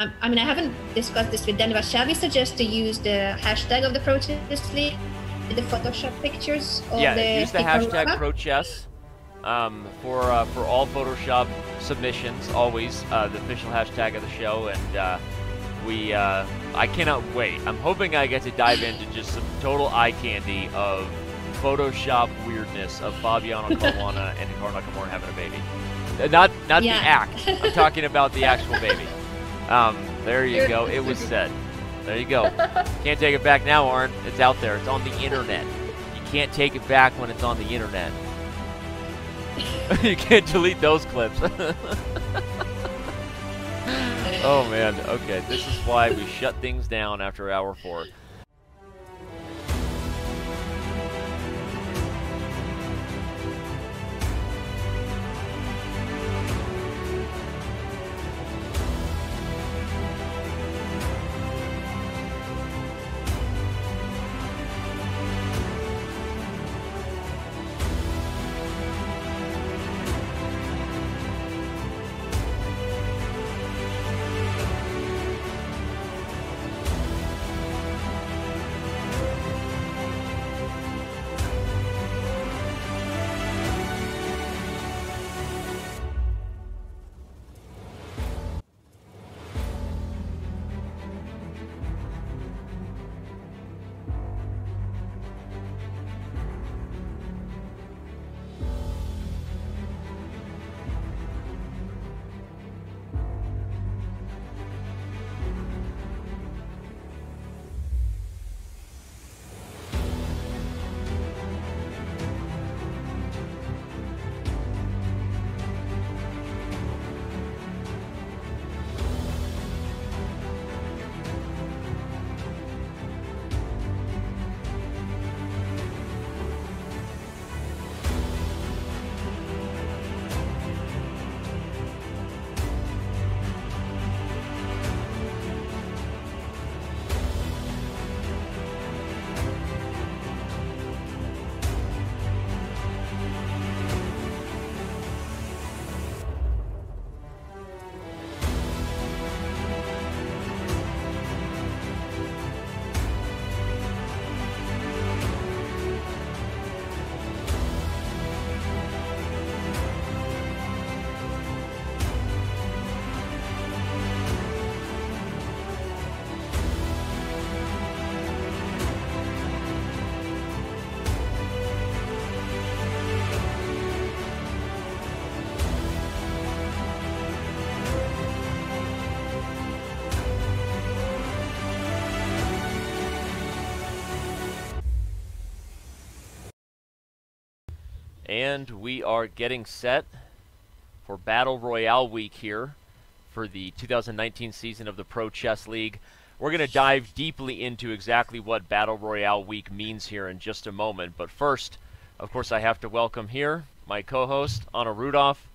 I mean, I haven't discussed this with Dan, but shall we suggest to use the hashtag of the Pro Chess League, the Photoshop pictures of yeah, the use the hashtag ProChess um, for uh, for all Photoshop submissions. Always uh, the official hashtag of the show, and uh, we uh, I cannot wait. I'm hoping I get to dive into just some total eye candy of Photoshop weirdness of Fabiano Caruana and Hikaru Nakamura having a baby. Uh, Not not Yeah. the act. I'm talking about the actual baby. Um, there you go. It was said. There you go. Can't take it back now, Arn. It's out there. It's on the internet. You can't take it back when it's on the internet. you can't delete those clips. oh man. Okay, this is why we shut things down after hour four. And we are getting set for Battle Royale week here for the 2019 season of the Pro Chess League. We're going to dive deeply into exactly what Battle Royale week means here in just a moment. But first, of course, I have to welcome here my co host, Anna Rudolf.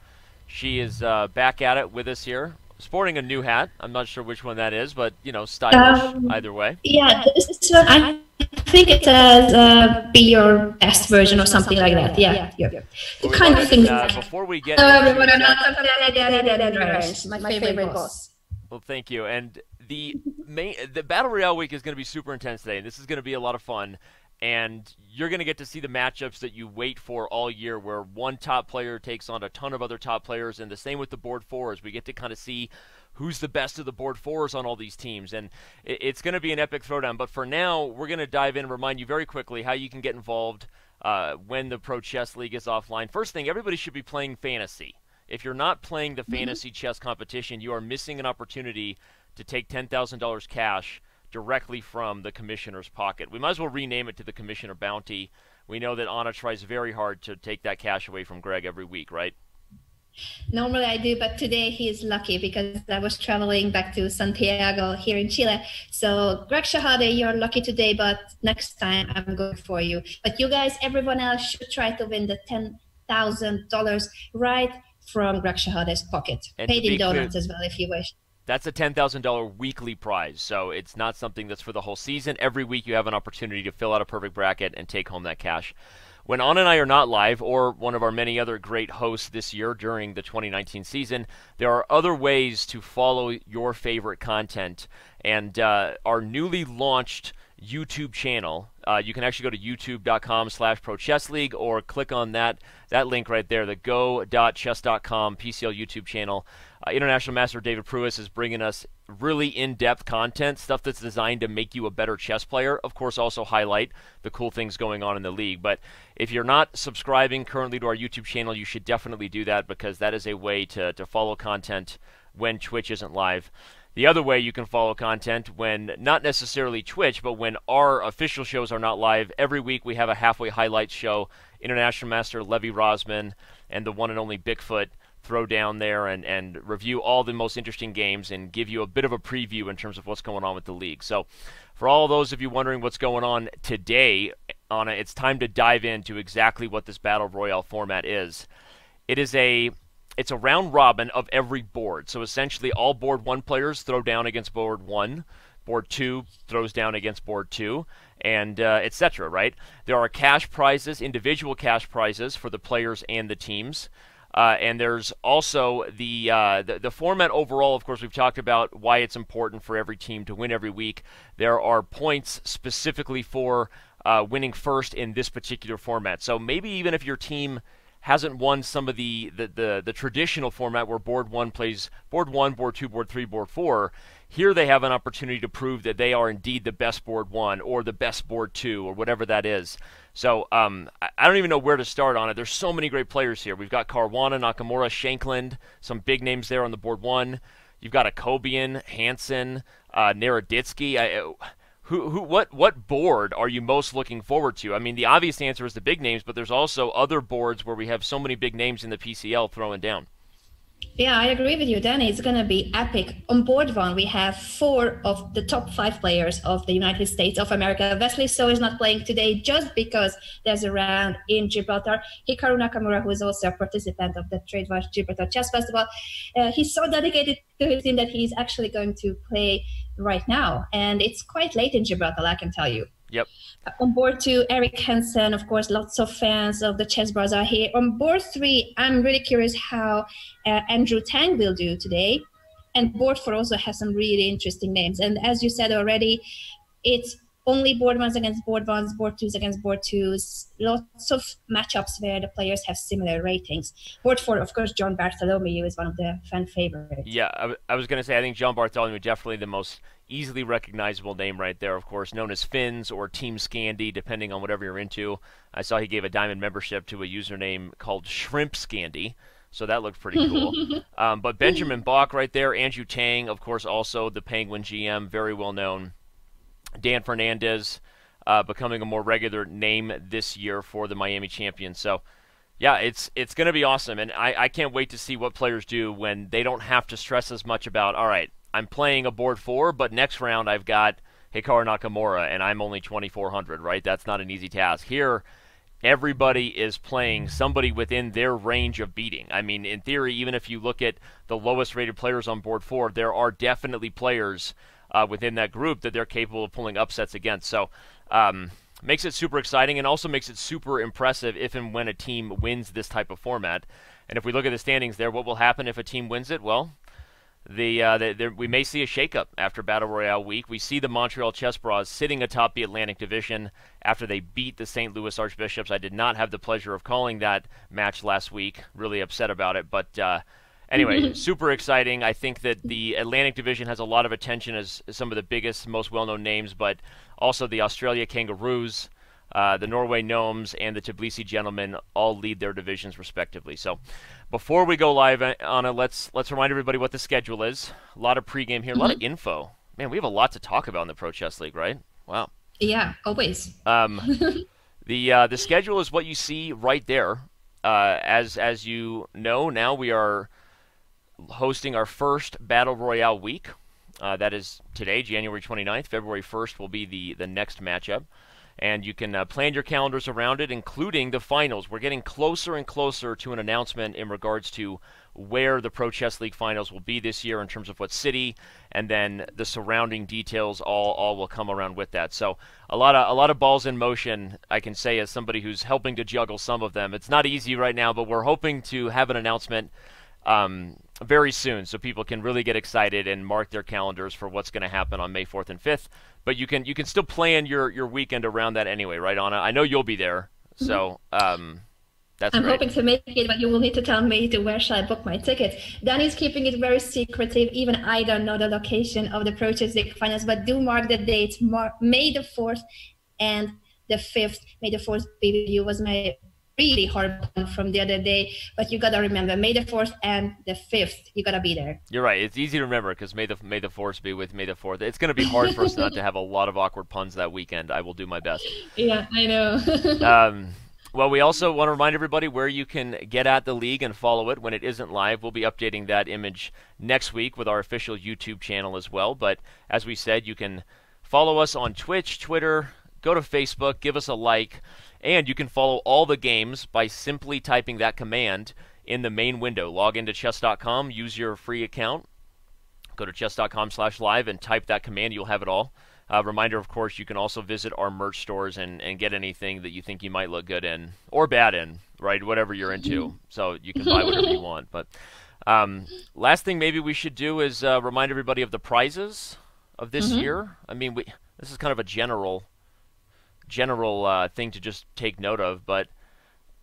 She is uh, back at it with us here, sporting a new hat. I'm not sure which one that is, but, you know, stylish Um, either way. Yeah, this one, I think it says uh, be your best version or something like that. Yeah, yeah. The We kind of wanted, thing. uh, before we get Hello into everyone, I'm exact- not my favorite boss. Well, thank you. And the main the battle royale week is going to be super intense today, and this is going to be a lot of fun. And you're going to get to see the matchups that you wait for all year, where one top player takes on a ton of other top players, and the same with the board fours. We get to kind of see who's the best of the board fours on all these teams, and it's going to be an epic throwdown. But for now, we're going to dive in and remind you very quickly how you can get involved uh, when the Pro Chess League is offline. First thing, everybody should be playing fantasy. If you're not playing the fantasy chess competition, you are missing an opportunity to take $10,000 cash directly from the commissioner's pocket. We might as well rename it to the commissioner bounty. We know that Anna tries very hard to take that cash away from Greg every week, right? Normally I do, but today he is lucky because I was traveling back to Santiago here in Chile. So Greg Shahade, you're lucky today, but next time I'm going for you. But you guys, everyone else should try to win the ten thousand dollars right from Greg Shahade's pocket. And Paid in clear- donuts as well if you wish. That's a $10,000 weekly prize, so it's not something that's for the whole season. Every week you have an opportunity to fill out a perfect bracket and take home that cash. when Anna and I are not live, or one of our many other great hosts this year during the 2019 season, there are other ways to follow your favorite content. And uh, our newly launched YouTube channel. Uh, you can actually go to youtube.com slash pro chess league or click on that that link right there, the go.chess.com PCL YouTube channel. Uh, International Master David Pruess is bringing us really in-depth content, stuff that's designed to make you a better chess player. Of course, also highlight the cool things going on in the league. But if you're not subscribing currently to our YouTube channel, you should definitely do that because that is a way to, to follow content when Twitch isn't live. The other way you can follow content when not necessarily Twitch, but when our official shows are not live, every week we have a halfway highlights show. International Master Levy Rozman and the one and only Bigfoot throw down there and, and review all the most interesting games and give you a bit of a preview in terms of what's going on with the league. So, for all those of you wondering what's going on today, Anna, it's time to dive into exactly what this Battle Royale format is. It is a it's a round robin of every board. So essentially, all board one players throw down against board one, board two throws down against board two, and uh, etc. Right? There are cash prizes, individual cash prizes for the players and the teams. Uh, and there's also the, uh, the, the format overall. Of course, we've talked about why it's important for every team to win every week. There are points specifically for uh, winning first in this particular format. So maybe even if your team hasn't won some of the, the, the, the, traditional format where board one plays board one, board two, board three, board four. Here they have an opportunity to prove that they are indeed the best board one or the best board two or whatever that is. So um, I don't even know where to start on it. There's so many great players here. We've got Caruana, Nakamura, Shankland, some big names there on the board one. You've got Akobian, Hansen, uh, Naroditsky. I, who, who, what, what board are you most looking forward to? I mean, the obvious answer is the big names, but there's also other boards where we have so many big names in the PCL throwing down. Yeah, I agree with you, Danny. It's going to be epic. On board one, we have four of the top five players of the United States of America. Wesley So is not playing today just because there's a round in Gibraltar. Hikaru Nakamura, who is also a participant of the Tradewise Gibraltar Chess Festival, uh, he's so dedicated to his team that he's actually going to play right now. And it's quite late in Gibraltar, I can tell you. Yep. On board two, Eric Hansen, of course, lots of fans of the Chessbrahs are here. On board three, I'm really curious how uh, Andrew Tang will do today. And board four also has some really interesting names. And as you said already, it's only board ones against board ones, board twos against board twos. Lots of matchups where the players have similar ratings. Board four, of course, John Bartholomew is one of the fan favorites. Yeah, I, w- I was going to say I think John Bartholomew definitely the most easily recognizable name right there, of course, known as Fins or Team Scandy, depending on whatever you're into. I saw he gave a diamond membership to a username called Shrimp Scandy. So that looked pretty cool. um, but Benjamin Bach right there, Andrew Tang, of course, also the Penguin GM, very well known. Dan Fernandez uh, becoming a more regular name this year for the Miami Champions. So, yeah, it's it's going to be awesome, and I, I can't wait to see what players do when they don't have to stress as much about. All right, I'm playing a board four, but next round I've got Hikaru Nakamura, and I'm only 2,400. Right, that's not an easy task. Here, everybody is playing somebody within their range of beating. I mean, in theory, even if you look at the lowest rated players on board four, there are definitely players uh, within that group that they're capable of pulling upsets against. So. Um, makes it super exciting and also makes it super impressive if and when a team wins this type of format. And if we look at the standings there, what will happen if a team wins it? Well, the, uh, the, the, we may see a shakeup after Battle Royale week. We see the Montreal Chessbrahs sitting atop the Atlantic Division after they beat the St. Louis Archbishops. I did not have the pleasure of calling that match last week. Really upset about it, but uh, Anyway, super exciting. I think that the Atlantic Division has a lot of attention as, some of the biggest, most well-known names, but also the Australia Kangaroos, uh, the Norway Gnomes, and the Tbilisi Gentlemen all lead their divisions respectively. So, before we go live, uh, Anna, let's let's remind everybody what the schedule is. A lot of pregame here, a lot of mm-hmm. info. Man, we have a lot to talk about in the Pro Chess League, right? Wow. Yeah, always. Um, the uh, the schedule is what you see right there. Uh, as as you know, now we are hosting our first Battle Royale week. Uh, that is today, January 29th. February 1st will be the, the next matchup. And you can uh, plan your calendars around it, including the finals. We're getting closer and closer to an announcement in regards to where the Pro Chess League finals will be this year in terms of what city, and then the surrounding details all all will come around with that. So a lot of a lot of balls in motion. I can say as somebody who's helping to juggle some of them. It's not easy right now, but we're hoping to have an announcement. Um, very soon, so people can really get excited and mark their calendars for what's going to happen on May 4th and 5th. But you can you can still plan your your weekend around that anyway, right, Anna? I know you'll be there, so um, that's I'm great. hoping to make it, but you will need to tell me to where shall I book my ticket. Danny's keeping it very secretive. Even I don't know the location of the Pro Chess League finals, but do mark the dates. Mar- May the 4th and the 5th. May the 4th be with you was my really horrible from the other day. But you got to remember, May the 4th and the 5th, you got to be there. You're right. It's easy to remember because May the May the Fourth be with May the Fourth. It's going to be hard for us not to have a lot of awkward puns that weekend. I will do my best. Yeah, I know. Um, well, we also want to remind everybody where you can get at the league and follow it when it isn't live. We'll be updating that image next week with our official YouTube channel as well. But as we said, you can follow us on Twitch, Twitter, go to Facebook, give us a like, and you can follow all the games by simply typing that command in the main window. Log into chess.com, use your free account, go to chess.com slash live and type that command. You'll have it all. Uh, reminder, of course, you can also visit our merch stores and, and get anything that you think you might look good in or bad in, right? Whatever you're into. So you can buy whatever you want. But um, last thing maybe we should do is uh, remind everybody of the prizes of this Mhm. year. I mean, we this is kind of a general general uh, thing to just take note of, but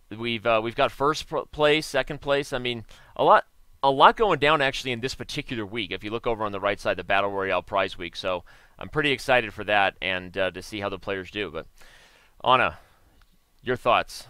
we've uh, we've got first place, second place. I mean, a lot a lot going down actually in this particular week. If you look over on the right side, the Battle Royale Prize Week. So I'm pretty excited for that and uh, to see how the players do. But Anna, your thoughts?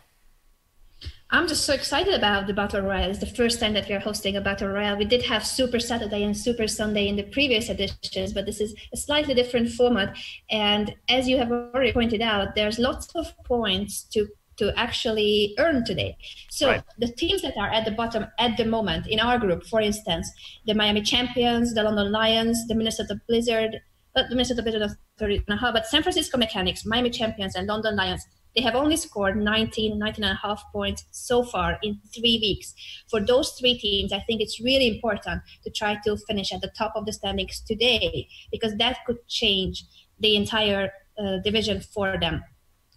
I'm just so excited about the Battle Royale. It's the first time that we are hosting a Battle Royale. We did have Super Saturday and Super Sunday in the previous editions, but this is a slightly different format. And as you have already pointed out, there's lots of points to to actually earn today. So Right. the teams that are at the bottom at the moment in our group, for instance, the Miami Champions, the London Lions, the Minnesota Blizzard, uh, the Minnesota Blizzard Authority, uh, but San Francisco Mechanics, Miami Champions, and London Lions, they have only scored 19, 19 and a half points so far in three weeks. For those three teams, I think it's really important to try to finish at the top of the standings today because that could change the entire uh, division for them.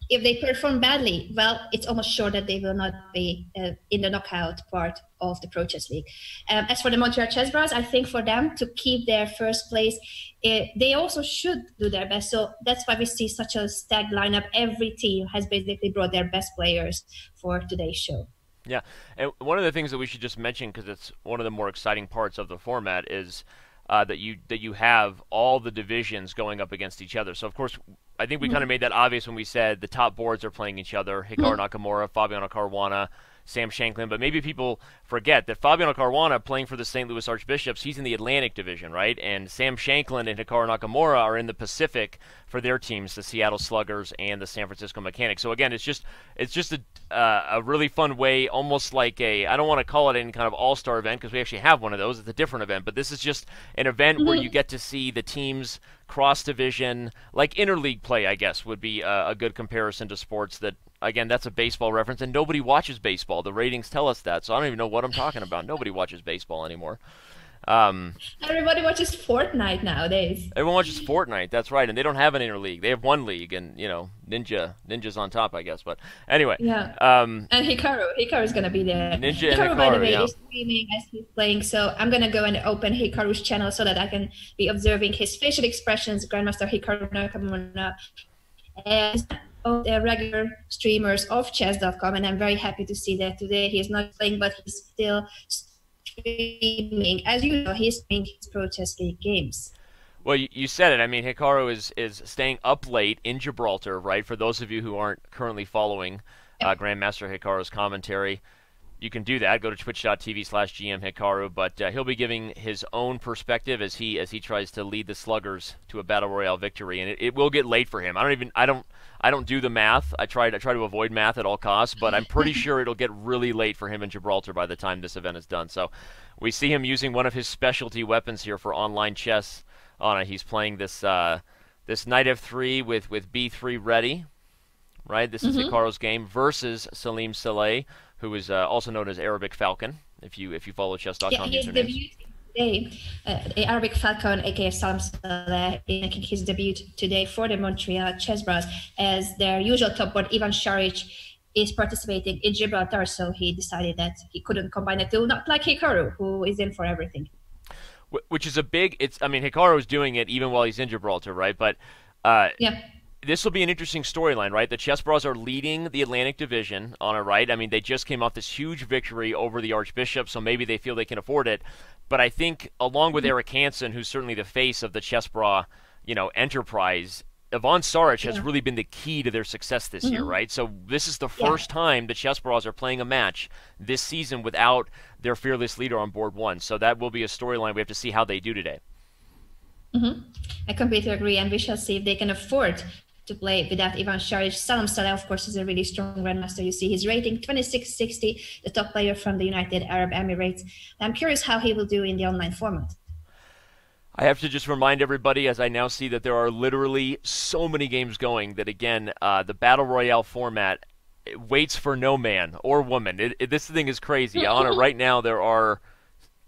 If they perform badly, well, it's almost sure that they will not be uh, in the knockout part of the Pro Chess League. Um, as for the Montreal Chessbrahs, I think for them to keep their first place, eh, they also should do their best. So that's why we see such a stacked lineup. Every team has basically brought their best players for today's show. Yeah, and one of the things that we should just mention because it's one of the more exciting parts of the format is uh, that you that you have all the divisions going up against each other. So of course, I think we mm-hmm. kind of made that obvious when we said the top boards are playing each other: Hikaru mm-hmm. Nakamura, Fabiano Caruana. Sam Shankland, but maybe people forget that Fabiano Caruana playing for the St. Louis Archbishops, he's in the Atlantic Division, right? And Sam Shankland and Hikaru Nakamura are in the Pacific for their teams, the Seattle Sluggers and the San Francisco Mechanics. So again, it's just it's just a uh, a really fun way, almost like a I don't want to call it any kind of all-star event because we actually have one of those. It's a different event, but this is just an event where you get to see the teams cross division, like interleague play. I guess would be a, a good comparison to sports that again, that's a baseball reference, and nobody watches baseball. The ratings tell us that, so I don't even know what I'm talking about. Nobody watches baseball anymore. Um, Everybody watches Fortnite nowadays. everyone watches Fortnite. That's right, and they don't have an interleague. They have one league, and you know, Ninja, Ninja's on top, I guess. But anyway, Yeah. um, And Hikaru, Hikaru's gonna be there. Ninja and Hikaru, by the way, yeah. is streaming as he's playing, so I'm gonna go and open Hikaru's channel so that I can be observing his facial expressions, Grandmaster Hikaru Nakamura, and the regular streamers of chess.com. And I'm very happy to see that today he is not playing, but he's still streaming. As you know, he's streaming his Pro Chess League games. Well, you, you said it. I mean, Hikaru is is staying up late in Gibraltar, right? For those of you who aren't currently following uh, Grandmaster Hikaru's commentary, you can do that. Go to twitch.tv slash GM Hikaru, but uh, he'll be giving his own perspective as he as he tries to lead the Sluggers to a battle royale victory, and it, it will get late for him. I don't even I don't I don't do the math. I try I try to avoid math at all costs, but I'm pretty sure it'll get really late for him in Gibraltar by the time this event is done. So we see him using one of his specialty weapons here for online chess. Anna, he's playing this uh, this knight f3 with with b3 ready, right? This Mm-hmm. is Hikaru's game versus Salem Saleh, who is uh, also known as Arabic Falcon. If you if you follow chess.com Yeah, he usernames. today. Uh, Arabic Falcon, aka Salem Saleh, is making his debut today for the Montreal Chessbrahs. As their usual top board, Ivan Saric is participating in Gibraltar, so he decided that he couldn't combine the two, not like Hikaru, who is in for everything. Which is a big. It's. I mean, Hikaru is doing it even while he's in Gibraltar, right? But uh, Yeah. This will be an interesting storyline, right? The Chessbrahs are leading the Atlantic Division on a right. I mean, they just came off this huge victory over the Archbishop, so maybe they feel they can afford it. But I think, along with Eric Hansen, who's certainly the face of the Chessbrah, you know, enterprise, Ivan Saric has really been the key to their success this year, Mhm. right? So this is the Yeah. first time the Chessbrahs are playing a match this season without their fearless leader on board one. So that will be a storyline. We have to see how they do today. hmm I completely agree, and we shall see if they can afford to play without Ivan Saric. Salem Saleh, of course, is a really strong grandmaster. You see his rating 2660, the top player from the United Arab Emirates. I'm curious how he will do in the online format. I have to just remind everybody, as I now see that there are literally so many games going, that again, uh, the Battle Royale format waits for no man or woman. It, it, this thing is crazy. On it right now, there are,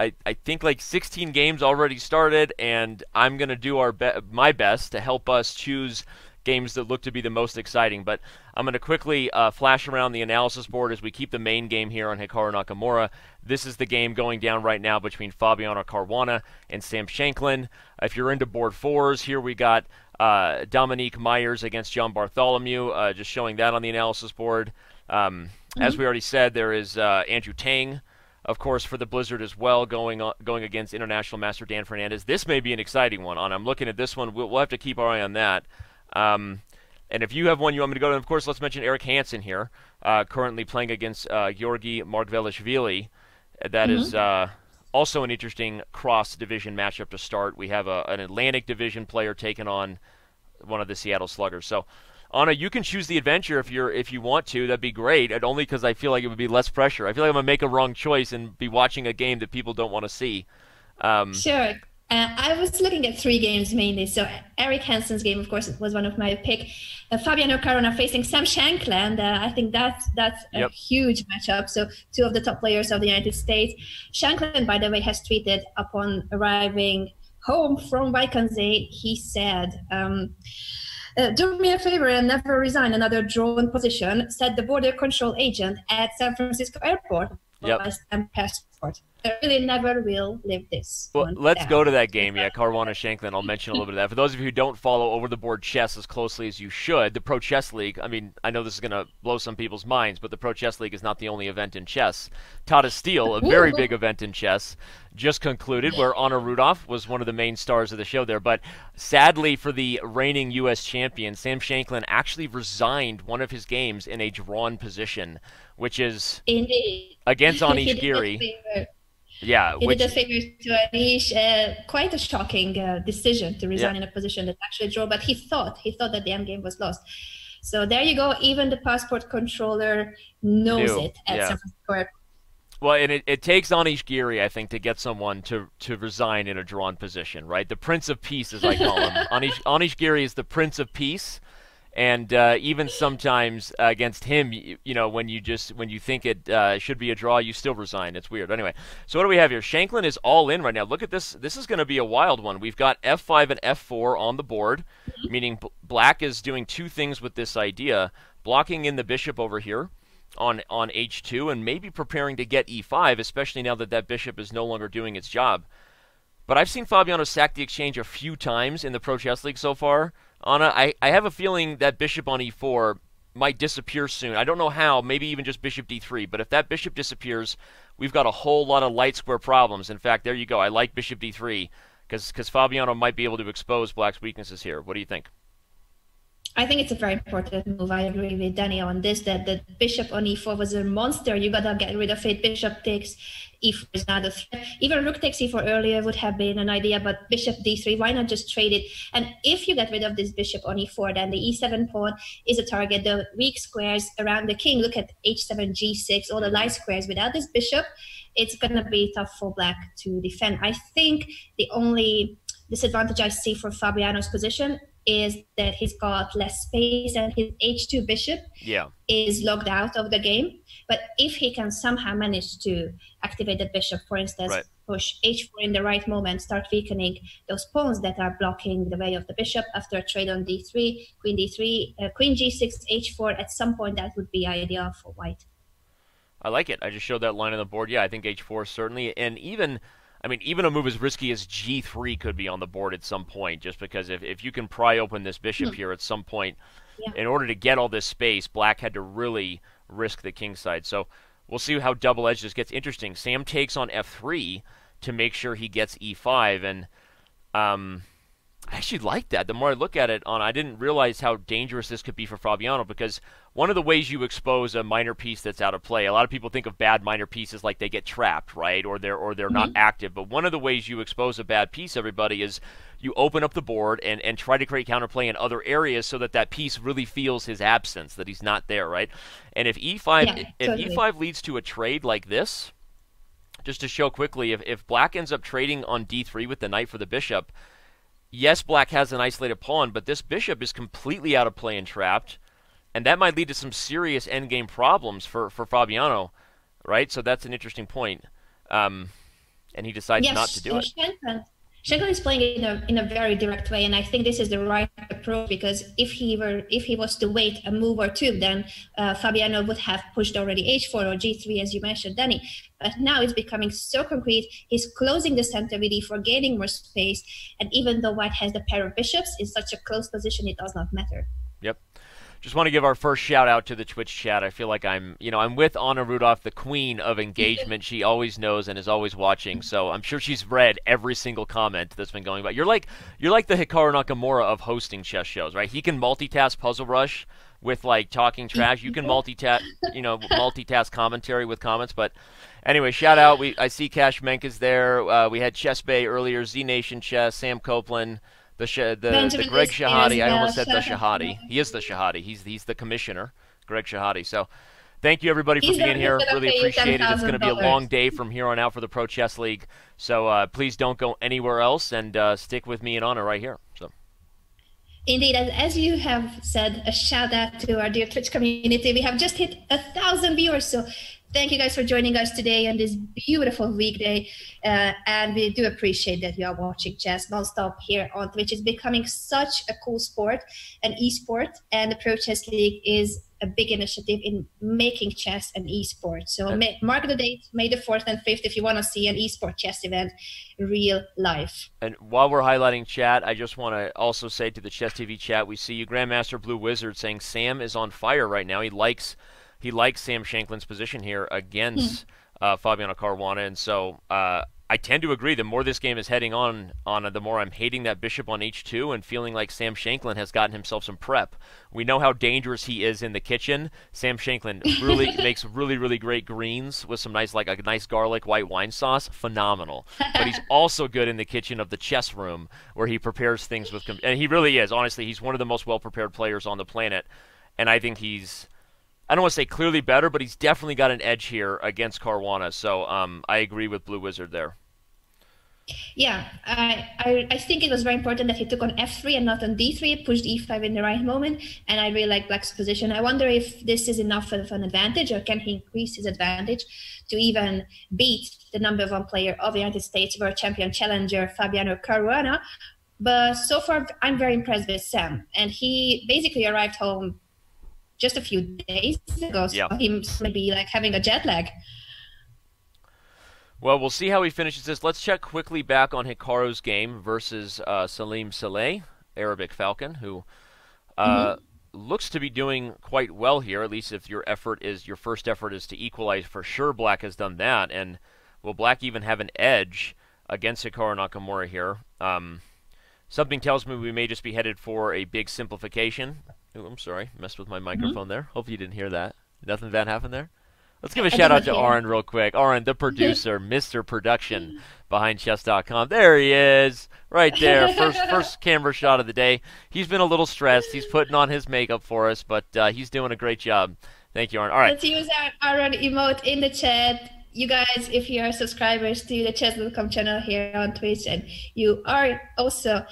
I, I think, like 16 games already started, and I'm going to do our be- my best to help us choose games that look to be the most exciting. But I'm going to quickly uh, flash around the analysis board as we keep the main game here on Hikaru Nakamura. This is the game going down right now between Fabiano Caruana and Sam Shanklin. If you're into board fours, here we got uh, Dominique Myers against John Bartholomew, uh, just showing that on the analysis board. Um, As we already said, there is uh, Andrew Tang, of course, for the Blizzard as well, going on, going against international master Dan Fernandez. This may be an exciting one. On I'm looking at this one. We'll, we'll have to keep our eye on that. Um, and if you have one you want me to go to, of course, let's mention Eric Hansen here, uh, currently playing against uh, Georgi Margvelashvili. That is uh, also an interesting cross division matchup to start. We have a, an Atlantic Division player taking on one of the Seattle Sluggers. So, Anna, you can choose the adventure if you're if you want to. That'd be great. And only because I feel like it would be less pressure. I feel like I'm gonna make a wrong choice and be watching a game that people don't want to see. Um, Sure. Uh, I was looking at three games mainly. So Eric Hansen's game, of course, was one of my pick. Uh, Fabiano Caruana facing Sam Shankland. Uh, I think that's that's a Yep. huge matchup. So two of the top players of the United States. Shankland, by the way, has tweeted upon arriving home from Wijk aan Zee. He said. Um, uh, do me a favor and never resign another drawn position, said the border control agent at San Francisco airport. Yep. And passport. I really never will live this. Well, let's down. go to that game. Yeah, Caruana Shankland. I'll mention a little bit of that. For those of you who don't follow over the board chess as closely as you should, the Pro Chess League. I mean, I know this is going to blow some people's minds, but the Pro Chess League is not the only event in chess. Tata Steel, a very big event in chess, just concluded, where Anna Rudolf was one of the main stars of the show there. But sadly for the reigning U.S. champion, Sam Shankland actually resigned one of his games in a drawn position, which is Indeed. against Anish Giri. Yeah, He which did a favor to Anish. Uh, quite a shocking uh, decision to resign Yeah. in a position that actually drew, but he thought he thought that the end game was lost. So there you go. Even the passport controller knows it at yeah. San Francisco Airport. Well, and it, it takes Anish Giri, I think, to get someone to, to resign in a drawn position, right? The Prince of Peace, as I call him. Anish, Anish Giri is the Prince of Peace, and uh, even sometimes uh, against him, you, you know, when you just when you think it uh, should be a draw, you still resign. It's weird. Anyway, so what do we have here? Shankland is all in right now. Look at this. This is going to be a wild one. We've got F5 and F4 on the board, meaning B- Black is doing two things with this idea: blocking in the bishop over here on on h2 and maybe preparing to get e5 especially now that that bishop is no longer doing its job but i've seen fabiano sack the exchange a few times in the pro chess league so far anna i, I have a feeling that bishop on e4 might disappear soon i don't know how maybe even just bishop d3 but if that bishop disappears we've got a whole lot of light square problems in fact there you go i like bishop d3 because fabiano might be able to expose black's weaknesses here what do you think I think it's a very important move. I agree with Danny on this. That the bishop on e4 was a monster. You gotta get rid of it. Bishop takes e4 is not a threat. Even rook takes e4 earlier would have been an idea, but bishop d3. Why not just trade it? And if you get rid of this bishop on e4, then the e7 pawn is a target. The weak squares around the king. Look at h7, g6, all the light squares. Without this bishop, it's gonna be tough for black to defend. I think the only disadvantage I see for Fabiano's position is that he's got less space and his h2 bishop yeah. is locked out of the game. But if he can somehow manage to activate the bishop, for instance, Right. push h4 in the right moment, start weakening those pawns that are blocking the way of the bishop after a trade on d3, queen d3, uh, queen g6, h4, at some point that would be ideal for white. I like it. I just showed that line on the board. Yeah, I think h4 certainly, and even, I mean, even a move as risky as g3 could be on the board at some point, just because if, if you can pry open this bishop Hmm. here at some point, Yeah. in order to get all this space, black had to really risk the king side. So we'll see how double edged this gets. Interesting. Sam takes on f3 to make sure he gets e5, and um, I actually like that. The more I look at it, on I didn't realize how dangerous this could be for Fabiano because one of the ways you expose a minor piece that's out of play, a lot of people think of bad minor pieces like they get trapped, right, or they're or they're not mm-hmm. active. But one of the ways you expose a bad piece, everybody, is you open up the board and and try to create counterplay in other areas so that that piece really feels his absence, that he's not there, right? And if e5 Yeah, if totally. e5 leads to a trade like this, just to show quickly, if, if black ends up trading on d3 with the knight for the bishop, yes, black has an isolated pawn, but this bishop is completely out of play and trapped, and that might lead to some serious endgame problems for, for Fabiano, right? So that's an interesting point. Um, and he decides yes, not to do it. Shankland is playing in a, in a very direct way, and I think this is the right approach because if he were if he was to wait a move or two, then uh, Fabiano would have pushed already h4 or g3 as you mentioned, Danny. But now it's becoming so concrete. He's closing the center with e4, gaining more space, and even though White has the pair of bishops in such a close position, it does not matter. Just want to give our first shout out to the Twitch chat. I feel like I'm, you know, I'm with Anna Rudolf, the queen of engagement. she always knows and is always watching, so I'm sure she's read every single comment that's been going by. You're like, you're like the Hikaru Nakamura of hosting chess shows, right? He can multitask Puzzle Rush with like talking trash. You can multitask, you know, multitask commentary with comments. But anyway, shout out. We I see Cash Menk is there. Uh, we had Chess Bay earlier. Z Nation Chess, Sam Copeland. The, the, the Greg Shahade. I almost said the Shahade. He is the Shahade. He's he's the commissioner, Greg Shahade. So, thank you everybody for He's being here. Really appreciate it. It's going to be a long day from here on out for the Pro Chess League. So uh, please don't go anywhere else and uh, stick with me and Anna right here. So Indeed, as, as you have said, a shout out to our dear Twitch community. We have just hit a thousand viewers, so thank you guys for joining us today on this beautiful weekday. Uh, and we do appreciate that you are watching chess nonstop here on Twitch. It's becoming such a cool sport, an esport, and the Pro Chess League is a big initiative in making chess an esport. So ma- mark the date, May the 4th and 5th, if you want to see an esport chess event real life. And while we're highlighting chat, I just want to also say to the Chess TV chat, we see you, Grandmaster Blue Wizard, saying Sam is on fire right now. He likes he likes Sam Shankland's position here against uh, Fabiano Caruana, and so uh, I tend to agree. The more this game is heading on, on the more I'm hating that bishop on h2 and feeling like Sam Shankland has gotten himself some prep. We know how dangerous he is in the kitchen. Sam Shankland really makes really really great greens with some nice like a nice garlic white wine sauce, phenomenal. But he's also good in the kitchen of the chess room where he prepares things with com- and he really is. Honestly, he's one of the most well prepared players on the planet, and I think he's I don't want to say clearly better, but he's definitely got an edge here against Caruana. So um, I agree with Blue Wizard there. Yeah, I, I I think it was very important that he took on f3 and not on d3, pushed e5 in the right moment, and I really like Black's position. I wonder if this is enough of an advantage, or can he increase his advantage to even beat the number one player of the United States world champion challenger Fabiano Caruana. But so far, I'm very impressed with Sam, and he basically arrived home just a few days ago, so Yeah. he's maybe like having a jet lag. Well, we'll see how he finishes this. Let's check quickly back on Hikaru's game versus uh, Salem Saleh, Arabic Falcon, who uh, looks to be doing quite well here. At least if your effort is your first effort is to equalize, for sure Black has done that. And will Black even have an edge against Hikaru Nakamura here? Um, something tells me we may just be headed for a big simplification. Ooh, I'm sorry, messed with my microphone there. Hope you didn't hear that. Nothing bad happened there. Let's give a I shout out to. Aaron real quick. Aaron, the producer, Mr. Production behind chess.com. There he is. Right there. First first camera shot of the day. He's been a little stressed. He's putting on his makeup for us, but uh, he's doing a great job. Thank you, Aaron. All right. Let's use our, our emote in the chat. you guys, if you are subscribers to the chess.com channel here on Twitch and you are also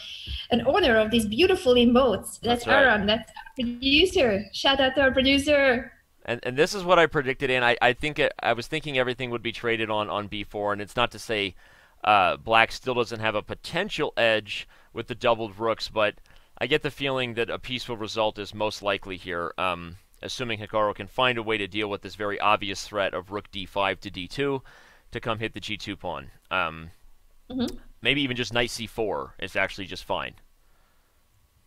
an owner of these beautiful emotes, that's, that's right. Aaron, that's producer. Shout out to our producer. And, and this is what I predicted, and I, I think it, I was thinking everything would be traded on, on b4, and it's not to say uh, black still doesn't have a potential edge with the doubled rooks, but I get the feeling that a peaceful result is most likely here. Um, assuming Hikaru can find a way to deal with this very obvious threat of rook d5 to d2 to come hit the g2 pawn. Um, mm-hmm. Maybe even just knight c4 is actually just fine.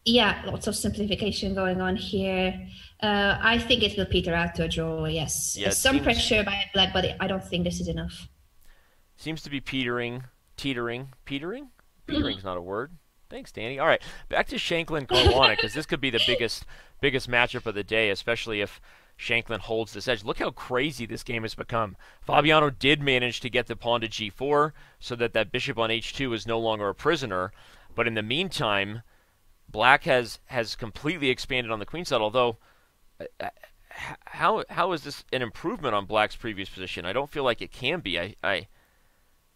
Yeah, lots of simplification going on here. Uh, I think it will peter out to a draw, yes. Yeah, Some seems... pressure by black, but I don't think this is enough. Seems to be petering, teetering, petering? Petering's not a word. Thanks, Danny. All right, back to Shankland Caruana because this could be the biggest biggest matchup of the day, especially if Shankland holds this edge. Look how crazy this game has become. Fabiano did manage to get the pawn to g4 so that that bishop on h2 is no longer a prisoner, but in the meantime, Black has has completely expanded on the queen side. Although, uh, uh, how how is this an improvement on Black's previous position? I don't feel like it can be. I, I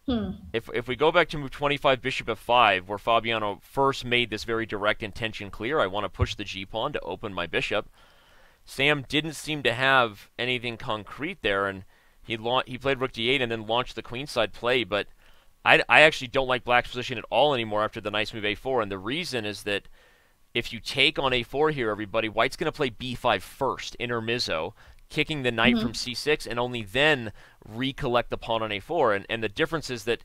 Hmm. If if we go back to move 25 bishop f5, where Fabiano first made this very direct intention clear, I want to push the g pawn to open my bishop. Sam didn't seem to have anything concrete there, and he la- he played rook d8 and then launched the queenside play. But I, I actually don't like black's position at all anymore after the nice move a4, and the reason is that if you take on a4 here, everybody, white's going to play b5 first, intermezzo, kicking the knight mm-hmm. from c6 and only then recollect the pawn on a4. And, and the difference is that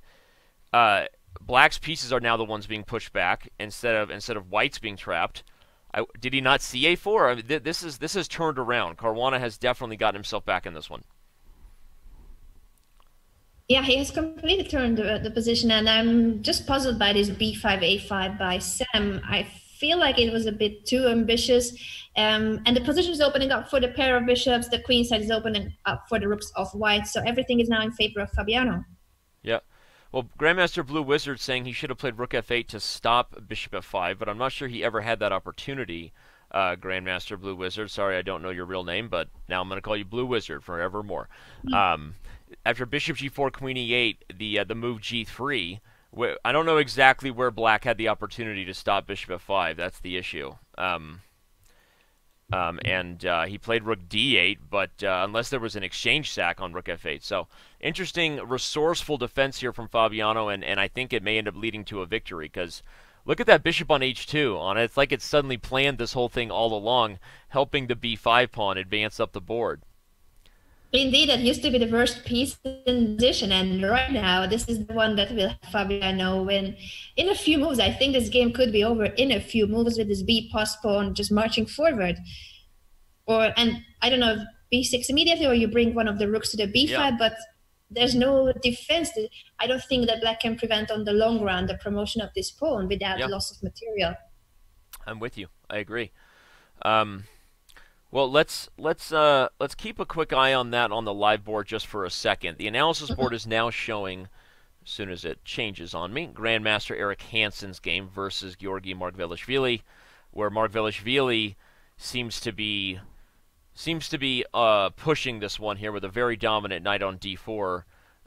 uh, black's pieces are now the ones being pushed back instead of instead of white's being trapped. I, did he not see a4? I mean, th- this is this has turned around. Caruana has definitely gotten himself back in this one. Yeah, he has completely turned the, the position, and I'm just puzzled by this b5 a5 by Sam. I feel like it was a bit too ambitious. Um, and the position is opening up for the pair of bishops. The queen side is opening up for the rooks of white. So everything is now in favor of Fabiano. Yeah. Well, Grandmaster Blue Wizard saying he should have played rook f8 to stop bishop f5, but I'm not sure he ever had that opportunity. Uh, Grandmaster Blue Wizard. Sorry, I don't know your real name, but now I'm going to call you Blue Wizard forevermore. Mm-hmm. Um, after bishop g4, queen e8, the uh, the move g3 I don't know exactly where Black had the opportunity to stop Bishop f5. That's the issue. Um, um, and uh, he played Rook d8, but uh, unless there was an exchange sack on Rook f8. So interesting, resourceful defense here from Fabiano, and, and I think it may end up leading to a victory because look at that Bishop on h2. On it. It's like it suddenly planned this whole thing all along, helping the b5 pawn advance up the board. Indeed, that used to be the worst piece in position, and right now this is the one that will Fabiano win in a few moves. I think this game could be over in a few moves with this B passed pawn just marching forward, or and I don't know if B6 immediately or you bring one of the rooks to the B5, yeah. but there's no defense. I don't think that Black can prevent on the long run the promotion of this pawn without yeah. loss of material. I'm with you. I agree. Um, well, let's let's uh, let's keep a quick eye on that on the live board just for a second. The analysis board is now showing, as soon as it changes on me, Grandmaster Eric Hansen's game versus Georgi Margvelashvili, where Margvelashvili seems to be seems to be uh, pushing this one here with a very dominant knight on d4.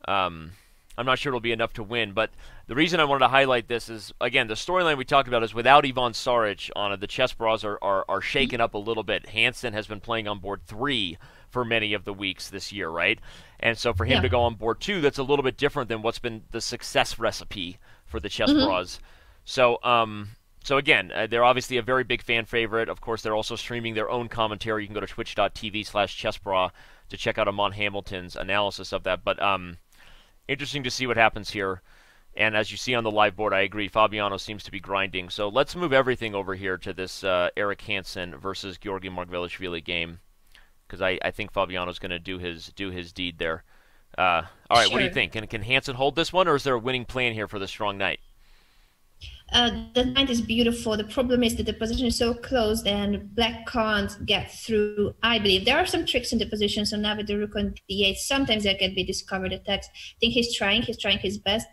Um, I'm not sure it'll be enough to win, but the reason I wanted to highlight this is again the storyline we talked about is without Ivan Saric on it, the Chessbrahs are, are, are shaken up a little bit. Hansen has been playing on board three for many of the weeks this year, right? And so for him yeah. to go on board two, that's a little bit different than what's been the success recipe for the chess mm-hmm. bras. So um so again, uh, they're obviously a very big fan favorite. Of course, they're also streaming their own commentary. You can go to twitch.tv slash chessbrah to check out Aman Hambleton's analysis of that. But um, interesting to see what happens here. And as you see on the live board, I agree. Fabiano seems to be grinding. So let's move everything over here to this uh, Eric Hansen versus Georgi Margvelashvili game, because I, I think Fabiano's going to do his do his deed there. Uh, all right, sure. what do you think? Can can Hansen hold this one, or is there a winning plan here for the strong knight? Uh, the knight is beautiful. The problem is that the position is so closed and black can't get through, I believe. There are some tricks in the position, so now with the rook on d8, sometimes there can be discovered attacks. I think he's trying, he's trying his best.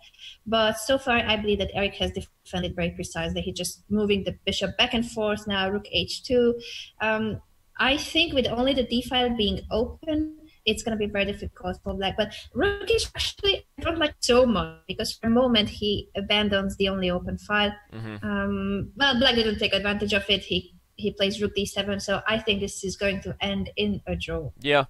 But so far, I believe that Eric has defended very precisely. He's just moving the bishop back and forth now, rook h2. Um, I think with only the d file being open, it's going to be very difficult for Black. But Rook is actually I don't like so much because for a moment he abandons the only open file. Mm-hmm. Um, well, Black didn't take advantage of it. He he plays Rook D7, so I think this is going to end in a draw. Yeah,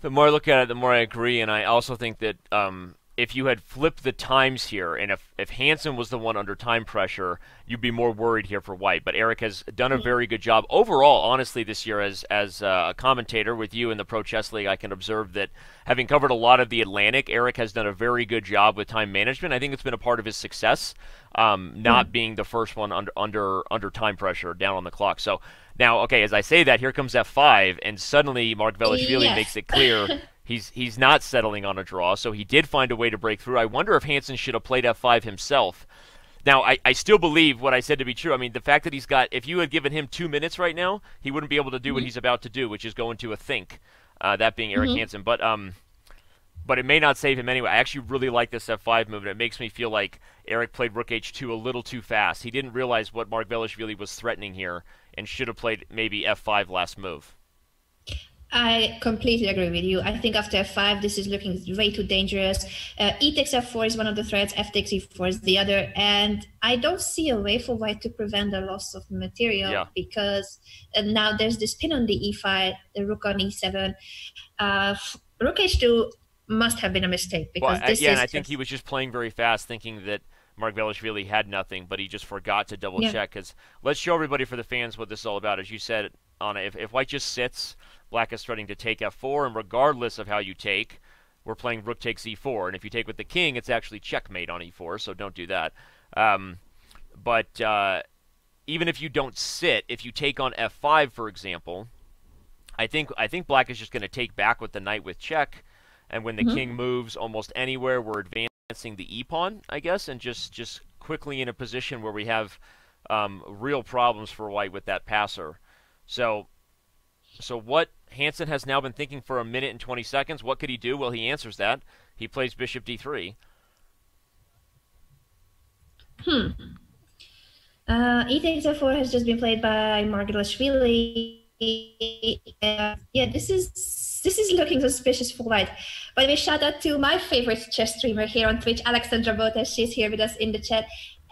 the more I look at it, the more I agree, and I also think that um, if you had flipped the times here, and if, if Hansen was the one under time pressure, you'd be more worried here for White. But Eric has done a very good job overall, honestly, this year as as uh, a commentator with you in the Pro Chess League. I can observe that having covered a lot of the Atlantic, Eric has done a very good job with time management. I think it's been a part of his success, um, not mm-hmm. being the first one under under under time pressure down on the clock. So now, okay, as I say that, here comes F5, and suddenly Margvelashvili yes. makes it clear. He's he's not settling on a draw, so he did find a way to break through. I wonder if Hansen should have played f5 himself. Now, I, I still believe what I said to be true. I mean, the fact that he's got, if you had given him two minutes right now, he wouldn't be able to do mm-hmm. what he's about to do, which is go into a think. Uh, that being Eric mm-hmm. Hansen. But um, but it may not save him anyway. I actually really like this f5 move, and it makes me feel like Eric played rook h2 a little too fast. He didn't realize what Margvelashvili was threatening here, and should have played maybe f5 last move. I completely agree with you. I think after f5, this is looking way too dangerous. Uh, e takes f4 is one of the threats, f takes e4 is the other. And I don't see a way for white to prevent the loss of material yeah. because uh, now there's this pin on the e file, the rook on e7. Uh, rook h2 must have been a mistake because well, this yeah, is. I think he was just playing very fast, thinking that Mark Margvelashvili had nothing, but he just forgot to double yeah. check. Because let's show everybody for the fans what this is all about. As you said, Anna, if, if white just sits Black is threatening to take f4, and regardless of how you take, we're playing rook takes e4. And if you take with the king, it's actually checkmate on e4, so don't do that. Um, but uh, even if you don't sit, if you take on f5, for example, I think I think Black is just going to take back with the knight with check, and when the mm-hmm. king moves almost anywhere, we're advancing the e pawn, I guess, and just just quickly in a position where we have um, real problems for White with that passer. So so what Hansen has now been thinking for a minute and 20 seconds. What could he do? Well, he answers that. He plays bishop d3. Hmm. Uh, e takes f4 has just been played by Margvelashvili. Uh, yeah, this is this is looking suspicious for white. By the way, shout out to my favorite chess streamer here on Twitch, Alexandra Botez. She's here with us in the chat.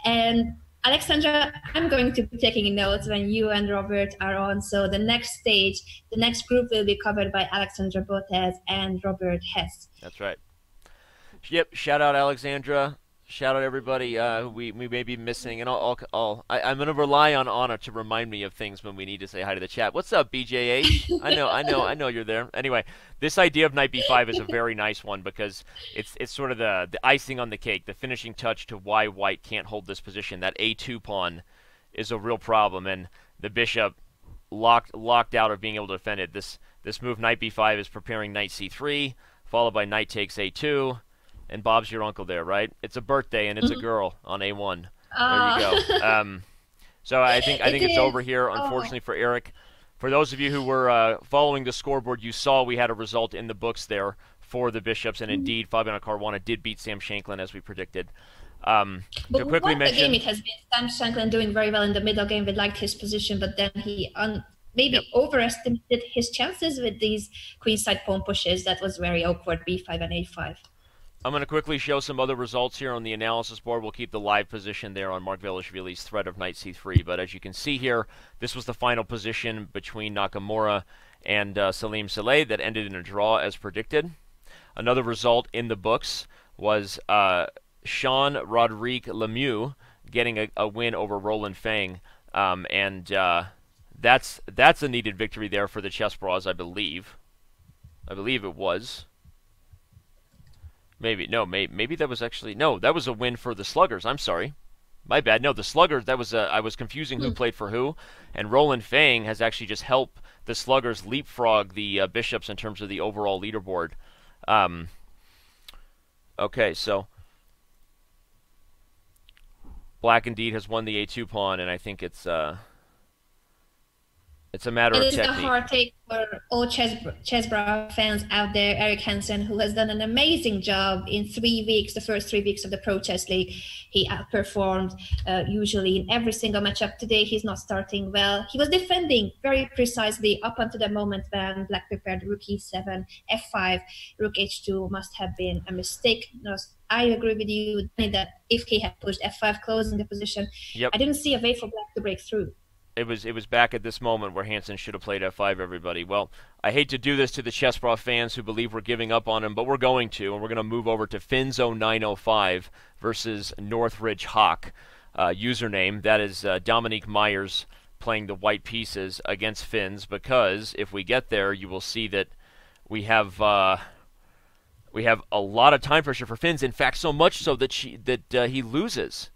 And Alexandra, I'm going to be taking notes when you and Robert are on. So the next stage, the next group will be covered by Alexandra Botez and Robert Hess. That's right. Yep. Shout out Alexandra shout out everybody uh, we, we may be missing, and I'll, I'll, I'll I, am gonna rely on Anna to remind me of things when we need to say hi to the chat. What's up, BJH? I know, I know, I know you're there. Anyway, this idea of knight b5 is a very nice one because it's it's sort of the the icing on the cake, the finishing touch to why White can't hold this position. That a2 pawn is a real problem, and the bishop locked locked out of being able to defend it. This this move knight b5 is preparing knight c3, followed by knight takes a2 and Bob's your uncle there, right? It's a birthday and it's mm-hmm. a girl on A1. Uh. There you go. Um, so I think I think it it's over here, oh. unfortunately oh. for Eric. For those of you who were uh, following the scoreboard, you saw we had a result in the books there for the Bishops, and mm-hmm. indeed Fabiano Caruana did beat Sam Shankland as we predicted. Um, but to quickly mention, the game it has been Sam Shankland doing very well in the middle game. We liked his position, but then he un- maybe yep. overestimated his chances with these queenside pawn pushes. That was very awkward. B5 and A5. I'm going to quickly show some other results here on the analysis board. We'll keep the live position there on Margvelashvili's threat of knight c3. But as you can see here, this was the final position between Nakamura and uh, Salem Saleh that ended in a draw as predicted. Another result in the books was uh, Shawn Rodrigue Lemieux getting a, a, win over Roland Feng. Um, and uh, that's that's a needed victory there for the Chessbrahs, I believe. I believe it was. Maybe no, maybe maybe that was actually no, that was a win for the Sluggers. I'm sorry, my bad. No, the Sluggers. That was a, I was confusing who hmm. played for who, and Roland Feng has actually just helped the Sluggers leapfrog the uh, Bishops in terms of the overall leaderboard. Um, okay, so Black indeed has won the A2 pawn, and I think it's uh, It's a matter it of technique. It is a hard take for all chess fans out there. Eric Hansen, who has done an amazing job in three weeks, the first three weeks of the Pro Chess League, he outperformed uh, usually in every single matchup. Today, he's not starting well. He was defending very precisely up until the moment when Black prepared rook e7, f5, rook h2 must have been a mistake. I agree with you that if he had pushed f5, closing the position, yep. I didn't see a way for Black to break through it was it was back at this moment where Hansen should have played F5. Everybody, well, I hate to do this to the Chessbrah fans who believe we're giving up on him, but we're going to, and we're going to move over to Finzo 905 versus Northridge Hawk uh, username. That is uh, Dominique Myers playing the white pieces against Finns because if we get there, you will see that we have. Uh, we have a lot of time pressure for Finns. In fact, so much so that she that uh, he loses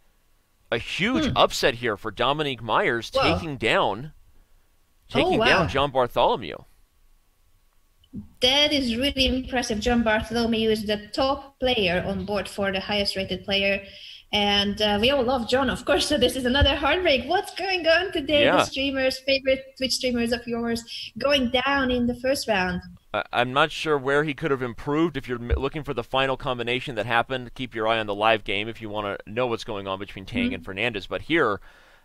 a huge hmm. upset here for Dominique Myers Whoa. taking down taking oh, wow. down John Bartholomew. That is really impressive. John Bartholomew is the top player on board for the highest rated player. And uh, we all love John, of course. So this is another heartbreak. What's going on today? Yeah. The streamers, favorite Twitch streamers of yours, going down in the first round. I'm not sure where he could have improved. If you're looking for the final combination that happened, keep your eye on the live game if you want to know what's going on between Tang mm-hmm. and Fernandez. But here,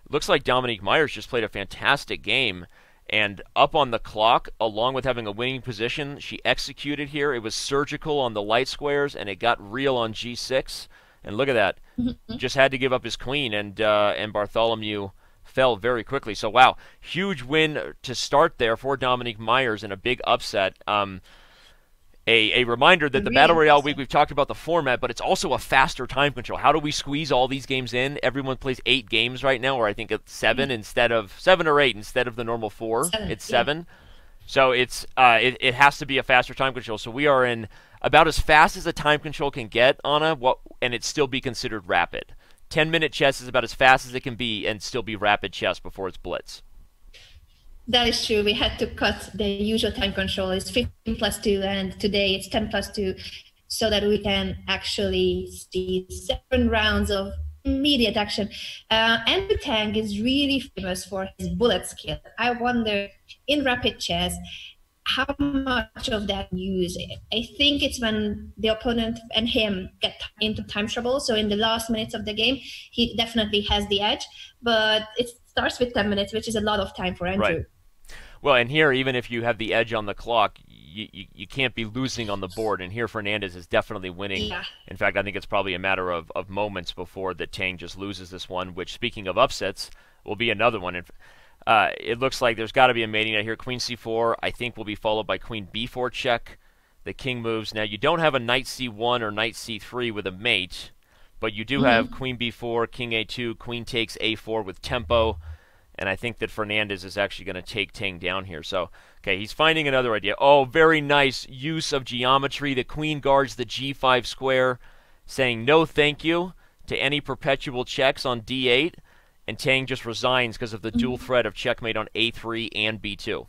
looks like Dominique Myers just played a fantastic game. And up on the clock, along with having a winning position, she executed here. It was surgical on the light squares, and it got real on G6. And look at that. Mm-hmm. Just had to give up his queen, and uh, and Bartholomew fell very quickly. So wow, huge win to start there for Dominique Myers and a big upset. Um, a, a reminder that the Battle Royale week we've talked about the format, but it's also a faster time control. How do we squeeze all these games in? Everyone plays eight games right now, or I think it's 7 mm-hmm. instead of seven or eight instead of the normal four. Seven, it's seven. Yeah. So it's uh, it, it has to be a faster time control. So we are in about as fast as a time control can get, Anna, what and it still be considered rapid. 10 minute chess is about as fast as it can be and still be rapid chess before it's blitz. That is true. We had to cut the usual time control. It's 15 plus 2, and today it's 10 plus 2, so that we can actually see seven rounds of immediate action. Uh, Andrew Tang is really famous for his bullet skill. I wonder, in rapid chess, how much of that use it. I think it's when the opponent and him get into time trouble. So in the last minutes of the game, he definitely has the edge. But it starts with 10 minutes, which is a lot of time for Andrew. Right. Well, and here, even if you have the edge on the clock, you, you, you, can't be losing on the board. And here, Fernandez is definitely winning. Yeah. In fact, I think it's probably a matter of, of moments before that Tang just loses this one, which, speaking of upsets, will be another one. Uh, it looks like there's got to be a mating out here. Queen c4, I think, will be followed by queen b4 check. The king moves. Now, you don't have a knight c1 or knight c3 with a mate, but you do mm-hmm. have queen b4, king a2, queen takes a4 with tempo. And I think that Fernandez is actually going to take Tang down here. So, okay, he's finding another idea. Oh, very nice use of geometry. The queen guards the g5 square, saying no thank you to any perpetual checks on d8 and Tang just resigns because of the dual mm-hmm. threat of checkmate on a3 and b2.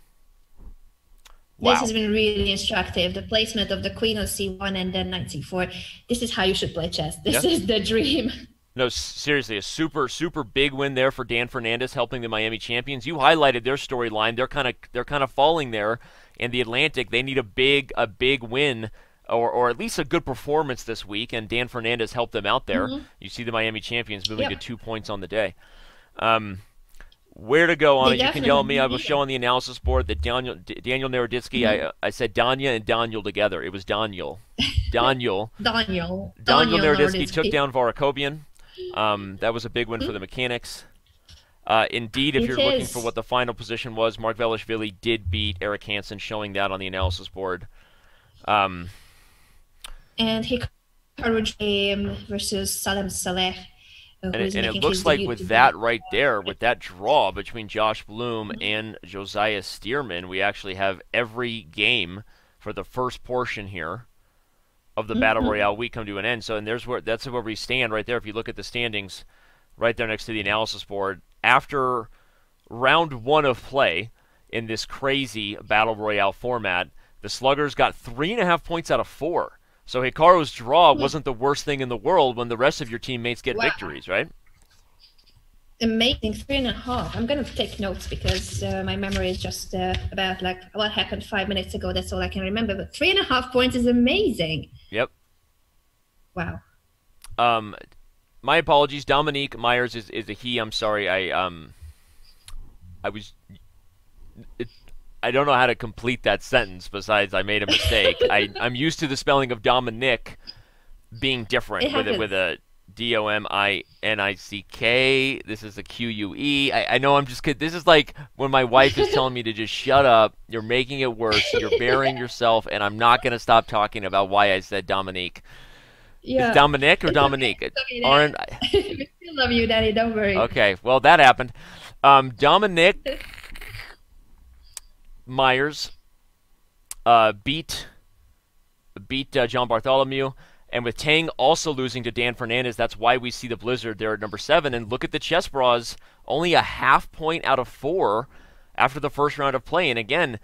Wow. This has been really instructive. The placement of the queen on c1 and then knight c4. This is how you should play chess. This is the dream. No, seriously, a super super big win there for Dan Fernandez helping the Miami champions. You highlighted their storyline. They're kind of they're kind of falling there in the Atlantic. They need a big a big win or, or at least a good performance this week, and Dan Fernandez helped them out there. Mm-hmm. You see the Miami champions moving yep. to two points on the day. Um, where to go on they it? You can yell at me. I will show on the analysis board that Daniel Daniel Naroditsky. Mm-hmm. I I said Danya and Daniel together. It was Daniel. Daniel. Daniel. Daniel Naroditsky took down Varakobian. Um, that was a big win mm-hmm. for the mechanics. Uh, indeed, if it you're is. looking for what the final position was, Margvelashvili did beat Eric Hansen, showing that on the analysis board. Um, and he covered game versus Salem Saleh and it, and it looks like with that right there, with that draw between Josh Bloom mm-hmm. and Josiah Stearman, we actually have every game for the first portion here of the mm-hmm. Battle Royale week come to an end. So, and there's where that's where we stand right there. If you look at the standings, right there next to the analysis board, after round one of play in this crazy Battle Royale format, the Sluggers got three and a half points out of four. So Hikaru's draw wasn't the worst thing in the world when the rest of your teammates get wow. victories, right? amazing three and a half. I'm gonna take notes because uh, my memory is just uh, about like what happened five minutes ago. That's all I can remember. But three and a half points is amazing. Yep. Wow. Um, my apologies. Dominique Myers is, is a he. I'm sorry. I um, I was. It, I don't know how to complete that sentence. Besides, I made a mistake. I I'm used to the spelling of Dominic being different with it with a D O M I N I C K. This is a Q U E. I, I know I'm just kidding. This is like when my wife is telling me to just shut up. You're making it worse. You're burying yourself, and I'm not going to stop talking about why I said Dominique. Yeah. Is Dominic or it's Dominique? Okay, Aren't I? we still love you, Daddy. Don't worry. Okay. Well, that happened. Um, Dominic Myers uh, beat beat uh, John Bartholomew. And with Tang also losing to Dan Fernandez, that's why we see the Blizzard there at number seven. And look at the Chessbrahs, only a half point out of four after the first round of play. And again,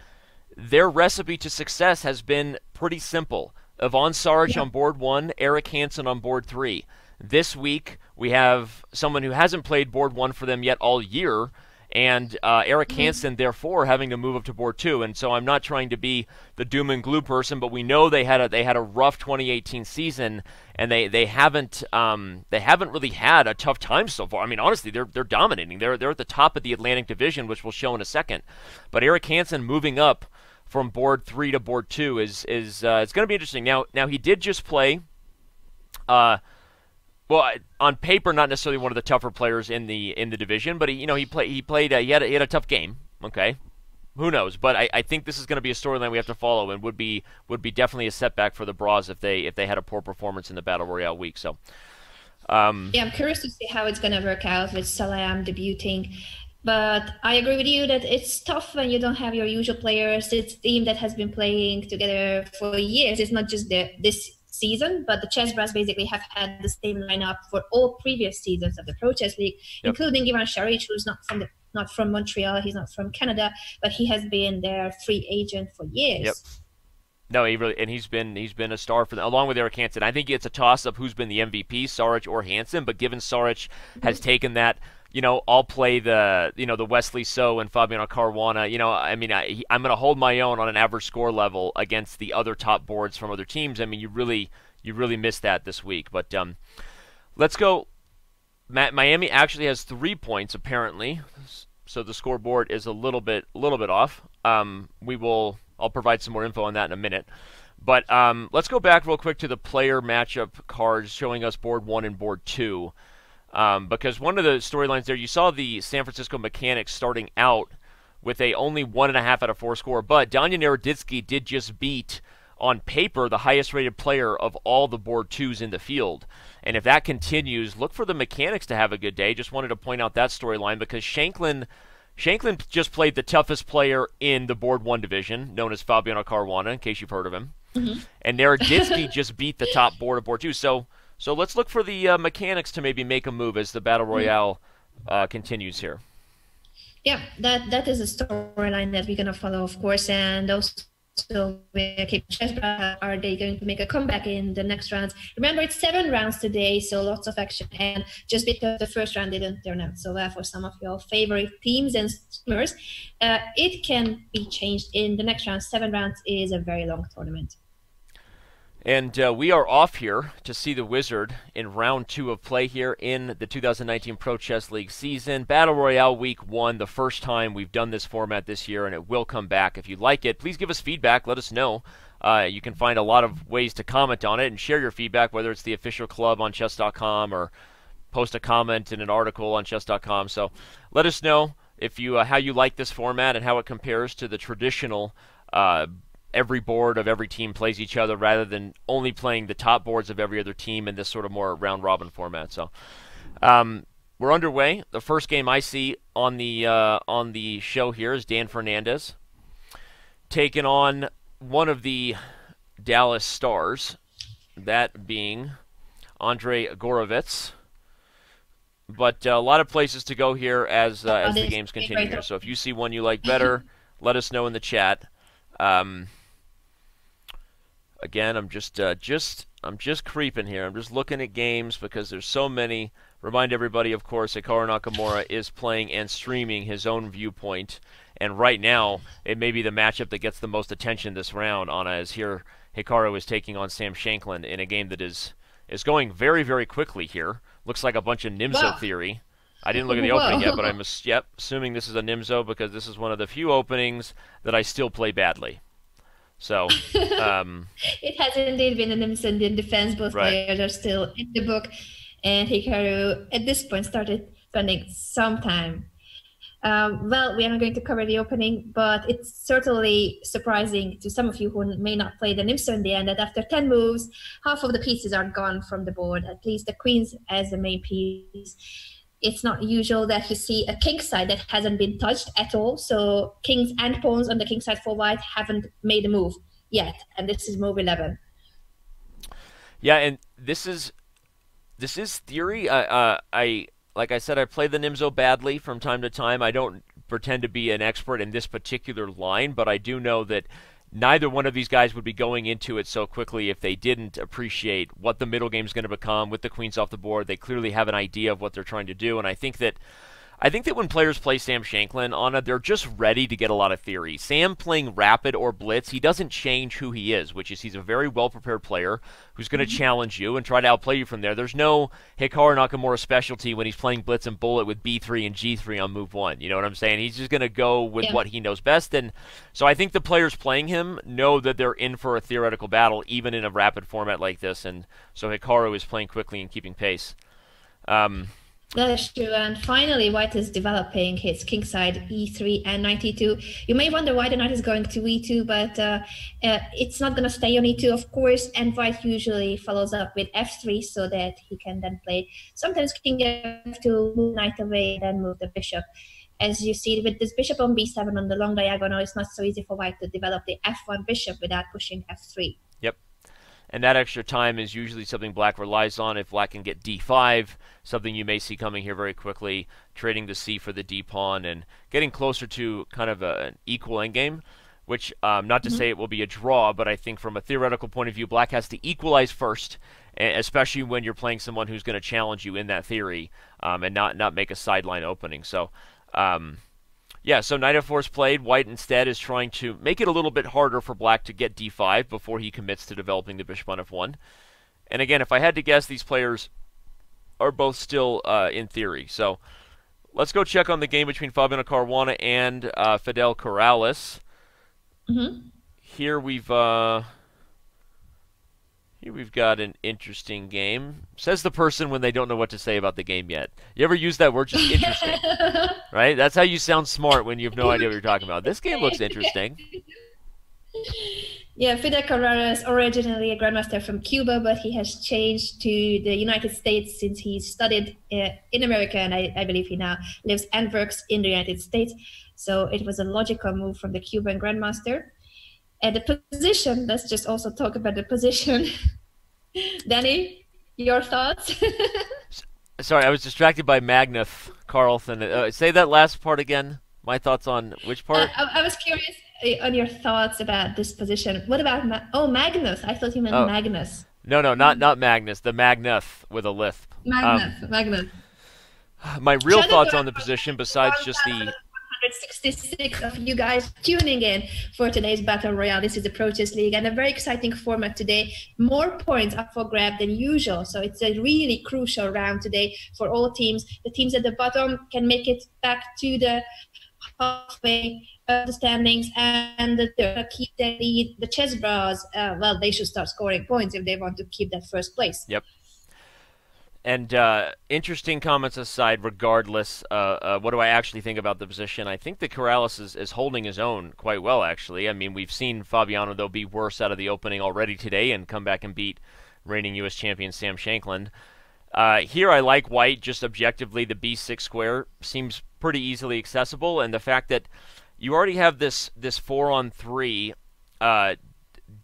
their recipe to success has been pretty simple. Ivan Saric yeah. on board one, Eric Hansen on board three. This week, we have someone who hasn't played board one for them yet all year, and uh, Eric mm-hmm. Hansen, therefore, having to move up to board two. And so I'm not trying to be the doom and gloom person, but we know they had a they had a rough 2018 season, and they they haven't um, they haven't really had a tough time so far. I mean, honestly, they're they're dominating. They're they're at the top of the Atlantic Division, which we'll show in a second. But Eric Hansen moving up from board three to board two is is uh, it's going to be interesting. Now now he did just play. Uh, well, on paper, not necessarily one of the tougher players in the in the division, but he, you know, he played he played uh, he had a, he had a tough game. Okay, who knows? But I, I think this is going to be a storyline we have to follow, and would be would be definitely a setback for the Bras if they if they had a poor performance in the Battle Royale week. So. Um, yeah, I'm curious to see how it's going to work out with Salem debuting. But I agree with you that it's tough when you don't have your usual players. It's team that has been playing together for years. It's not just the, this season, but the Chessbrahs basically have had the same lineup for all previous seasons of the Pro Chess League, yep. including Ivan Saric, who's not from the not from Montreal, he's not from Canada, but he has been their free agent for years. Yep. No, he really and he's been he's been a star for them along with Eric Hansen. I think it's a toss up who's been the MVP, Saric or Hansen. But given Saric has mm-hmm. taken that you know, I'll play the, you know, the Wesley So and Fabiano Caruana. You know, I mean, I, I'm going to hold my own on an average score level against the other top boards from other teams. I mean, you really, you really missed that this week. But um, let's go. Miami actually has three points apparently, so the scoreboard is a little bit, a little bit off. Um, we will. I'll provide some more info on that in a minute. But um, let's go back real quick to the player matchup cards showing us board one and board two. Um, because one of the storylines there, you saw the San Francisco Mechanics starting out with a only one and a half out of four score, but Danya Naroditsky did just beat on paper the highest rated player of all the board twos in the field. And if that continues, look for the mechanics to have a good day. Just wanted to point out that storyline because Shankland Shankland just played the toughest player in the board one division, known as Fabiano Caruana, in case you've heard of him. Mm-hmm. And Naroditsky just beat the top board of board two. So so let's look for the uh, mechanics to maybe make a move as the battle mm-hmm. royale uh, continues here. Yeah, that that is a storyline that we're gonna follow, of course, and also keep are they going to make a comeback in the next rounds? Remember, it's seven rounds today, so lots of action. And just because the first round didn't turn out so well for some of your favorite teams and streamers, uh, it can be changed in the next round. Seven rounds is a very long tournament. And uh, we are off here to see the Wizard in round two of play here in the 2019 Pro Chess League season. Battle Royale Week 1, the first time we've done this format this year, and it will come back. If you like it, please give us feedback. Let us know. Uh, you can find a lot of ways to comment on it and share your feedback, whether it's the official club on chess.com or post a comment in an article on chess.com. So let us know if you uh, how you like this format and how it compares to the traditional uh, every board of every team plays each other rather than only playing the top boards of every other team in this sort of more round robin format. So um, we're underway. The first game I see on the uh, on the show here is Dan Fernandez taking on one of the Dallas Stars, that being Andre Gorovets. But uh, a lot of places to go here as uh, as the games continue here. So if you see one you like better, let us know in the chat. Um, again, I'm just uh, just I'm just creeping here. I'm just looking at games because there's so many remind everybody, of course, Hikaru Nakamura is playing and streaming his own viewpoint. And right now, it may be the matchup that gets the most attention this round. Anna, as here Hikaru is taking on Sam Shankland in a game that is is going very, very quickly here. Looks like a bunch of Nimzo wow. theory. I didn't look at the opening yet, but I'm yep assuming this is a Nimzo because this is one of the few openings that I still play badly. So um, it has indeed been a Nimzo-Indian defense. Both right. players are still in the book, and Hikaru at this point started spending some time um, well, we are not going to cover the opening, but it's certainly surprising to some of you who may not play the Nimzo in the end that after 10 moves, half of the pieces are gone from the board, at least the queens as the main piece. It's not usual that you see a king side that hasn't been touched at all. So kings and pawns on the king side for white haven't made a move yet, and this is move 11. Yeah, and this is this is theory. Uh, uh, I like I said, I play the Nimzo badly from time to time. I don't pretend to be an expert in this particular line, but I do know that neither one of these guys would be going into it so quickly if they didn't appreciate what the middle game is going to become with the queens off the board. They clearly have an idea of what they're trying to do, and I think that I think that when players play Sam Shankland, Anna, they're just ready to get a lot of theory. Sam playing rapid or blitz, he doesn't change who he is, which is he's a very well prepared player who's going to mm-hmm. challenge you and try to outplay you from there. There's no Hikaru Nakamura specialty when he's playing blitz and bullet with B3 and G3 on move one. You know what I'm saying? He's just going to go with yeah. what he knows best. And so I think the players playing him know that they're in for a theoretical battle, even in a rapid format like this. And so Hikaru is playing quickly and keeping pace. Um, that is true. And finally, white is developing his kingside e3 and knight e2. You may wonder why the knight is going to e2, but uh, uh, it's not going to stay on e2, of course. And white usually follows up with f3 so that he can then play sometimes king f2, move knight away, then move the bishop. As you see with this bishop on b7 on the long diagonal, it's not so easy for white to develop the f1 bishop without pushing f3 and that extra time is usually something black relies on. If black can get d5, something you may see coming here very quickly, trading the c for the d pawn and getting closer to kind of a, an equal endgame. Which, um, not to mm-hmm. say it will be a draw, but I think from a theoretical point of view, black has to equalize first, especially when you're playing someone who's going to challenge you in that theory um, and not not make a sideline opening. So. Um, yeah, so knight f4 is played. White instead is trying to make it a little bit harder for black to get d5 before he commits to developing the bishop on f1. And again, if I had to guess, these players are both still uh, in theory. So let's go check on the game between Fabiano Caruana and uh, Fidel Corrales. Mm-hmm. Here we've uh, here we've got an interesting game. Says the person when they don't know what to say about the game yet. You ever use that word just interesting? right? That's how you sound smart when you have no idea what you're talking about. This game looks interesting. Yeah, Fidel Corrales is originally a grandmaster from Cuba, but he has changed to the United States since he studied uh, in America, and I, I, believe he now lives and works in the United States. So it was a logical move from the Cuban grandmaster. And the position, let's just also talk about the position. Danny, your thoughts? Sorry, I was distracted by Magnus Carlsen. Uh, say that last part again. My thoughts on which part? Uh, I, I, was curious uh, on your thoughts about this position. What about Ma- oh Magnus? I thought you meant oh. Magnus. No, no, not not Magnus. The Magnus with a lisp. Magnus, um, Magnus. My real thoughts on the position, besides just the 166 of you guys tuning in for today's Battle Royale. This is the Pro Chess League and a very exciting format today. More points up for grab than usual. So it's a really crucial round today for all teams. The teams at the bottom can make it back to the halfway the standings and the, keep their lead. The chessbrahs, uh, well, they should start scoring points if they want to keep that first place. Yep. And uh, interesting comments aside, regardless, uh, uh, what do I actually think about the position? I think that Corrales is, is holding his own quite well, actually. I mean, we've seen Fabiano, though, be worse out of the opening already today and come back and beat reigning U.S. champion Sam Shankland. Uh, here, I like white, just objectively, the b6 square seems pretty easily accessible, and the fact that you already have this, this 4 on 3 uh,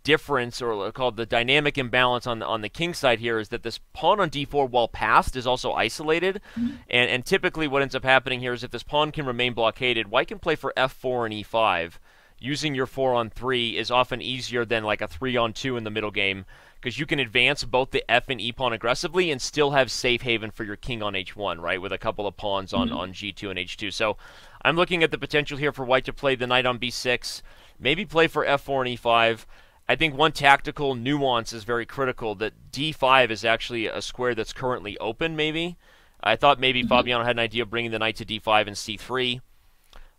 difference or called the dynamic imbalance on the, on the king side here is that this pawn on d4 while passed is also isolated mm-hmm. and and typically what ends up happening here is if this pawn can remain blockaded white can play for f4 and e5 using your four on three is often easier than like a three on two in the middle game because you can advance both the f and e pawn aggressively and still have safe haven for your king on h1, right? With a couple of pawns on, mm-hmm. on g2 and h2. So I'm looking at the potential here for white to play the knight on b6, maybe play for f4 and e5. I think one tactical nuance is very critical that d5 is actually a square that's currently open, maybe. I thought maybe mm-hmm. Fabiano had an idea of bringing the knight to d5 and c3.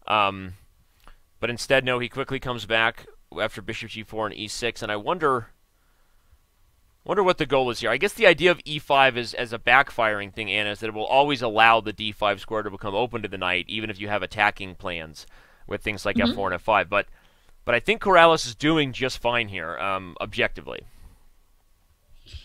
Um, but instead, no, he quickly comes back after bishop g4 and e6, and I wonder Wonder what the goal is here. I guess the idea of e5 is as a backfiring thing, Anna, is that it will always allow the d5 square to become open to the knight, even if you have attacking plans with things like mm-hmm. f4 and f5. But but I think Corrales is doing just fine here, um, objectively.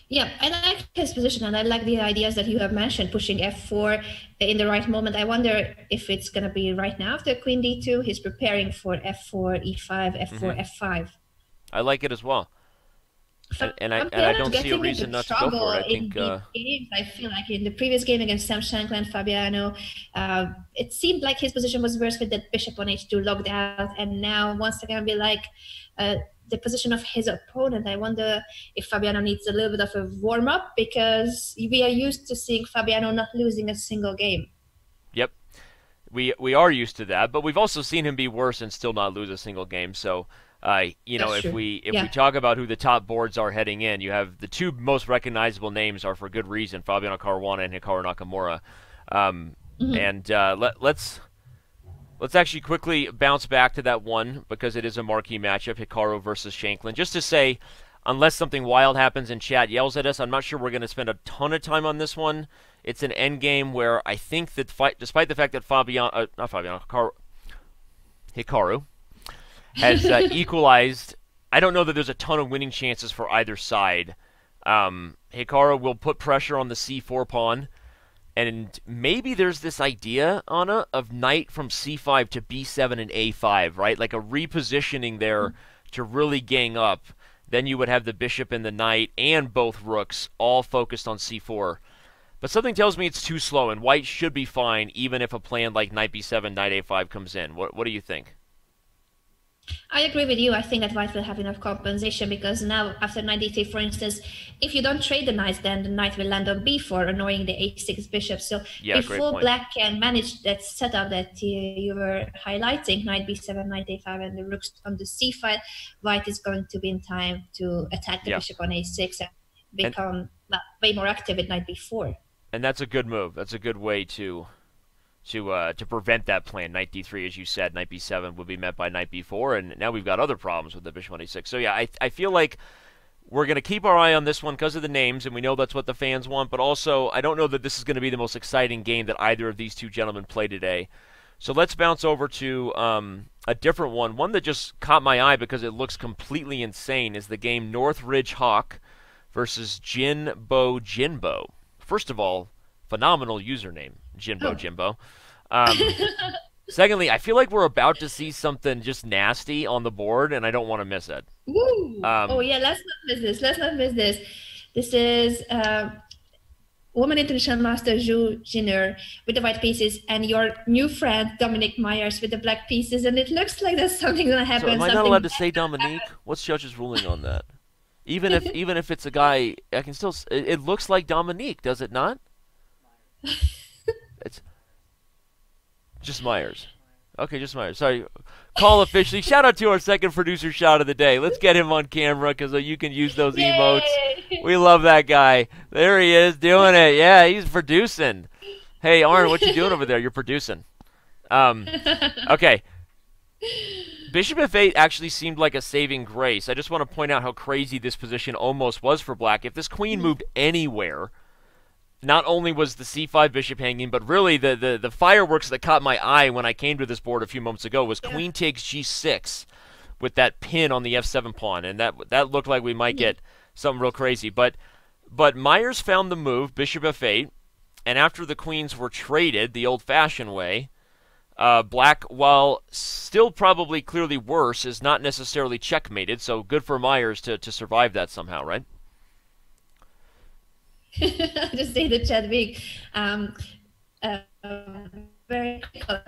Yeah, I like his position, and I like the ideas that you have mentioned, pushing f4 in the right moment. I wonder if it's going to be right now after queen d2. He's preparing for f4, e5, f4, mm-hmm. f5. I like it as well and, and, I, and I don't see a reason not to go for it. I think uh... games, I feel like in the previous game against Sam Shankland, Fabiano, uh, it seemed like his position was worse with that bishop on h2 locked out, and now once again be like uh, the position of his opponent. I wonder if Fabiano needs a little bit of a warm up because we are used to seeing Fabiano not losing a single game. Yep, we we are used to that, but we've also seen him be worse and still not lose a single game. So uh, you know, That's if true. we if yeah. we talk about who the top boards are heading in, you have the two most recognizable names are for good reason: Fabiano Caruana and Hikaru Nakamura. Um, mm-hmm. And uh, let, let's let's actually quickly bounce back to that one because it is a marquee matchup: Hikaru versus Shankland. Just to say, unless something wild happens and chat yells at us, I'm not sure we're going to spend a ton of time on this one. It's an end game where I think that, fight, despite the fact that Fabiano, uh, not Fabiano, Hikaru, Hikaru has uh, equalized. I don't know that there's a ton of winning chances for either side. Um, Hikaru will put pressure on the c4 pawn, and maybe there's this idea, Anna, of knight from c5 to b7 and a5, right? Like a repositioning there to really gang up. Then you would have the bishop and the knight and both rooks all focused on c4. But something tells me it's too slow, and white should be fine even if a plan like knight b7, knight a5 comes in. What, what do you think? I agree with you. I think that white will have enough compensation because now, after knight d3, for instance, if you don't trade the knights, then the knight will land on b4, annoying the a6 bishop. So yeah, before black can manage that setup that you, you were highlighting, knight b7, knight a5, and the rooks on the c file, white is going to be in time to attack the yeah. bishop on a6 and become and, well, way more active at knight b4. And that's a good move. That's a good way to to uh, to prevent that plan. Knight d3, as you said, knight b7 would be met by knight b4, and now we've got other problems with the bishop on a6. So yeah, I I feel like we're going to keep our eye on this one because of the names, and we know that's what the fans want. But also, I don't know that this is going to be the most exciting game that either of these two gentlemen play today. So let's bounce over to um, a different one. One that just caught my eye because it looks completely insane is the game Northridge Hawk versus Jinbo Jinbo. First of all, phenomenal username, Jinbo oh. Jimbo. Um, secondly, I feel like we're about to see something just nasty on the board, and I don't want to miss it. Woo! Um, oh yeah, let's not miss this. Let's not miss this. This is uh, Woman International Master Zhu Jiner with the white pieces, and your new friend Dominic Myers with the black pieces, and it looks like there's something gonna happen. So am I not allowed to say Dominique? What's judge's ruling on that? Even if even if it's a guy, I can still. It, it looks like Dominique, does it not? just Myers. Okay, just Myers. Sorry. Call officially. shout out to our second producer shot of the day. Let's get him on camera because uh, you can use those Yay! emotes. We love that guy. There he is doing it. Yeah, he's producing. Hey, Arn, what you doing over there? You're producing. Um, okay. Bishop f8 actually seemed like a saving grace. I just want to point out how crazy this position almost was for black. If this queen moved anywhere, not only was the c5 bishop hanging, but really the, the, the fireworks that caught my eye when I came to this board a few moments ago was yeah. queen takes g6 with that pin on the f7 pawn, and that that looked like we might get something real crazy. But but Myers found the move, bishop f8, and after the queens were traded the old-fashioned way, uh, black, while still probably clearly worse, is not necessarily checkmated. So good for Myers to to survive that somehow, right? just say the chat big. Um, uh, very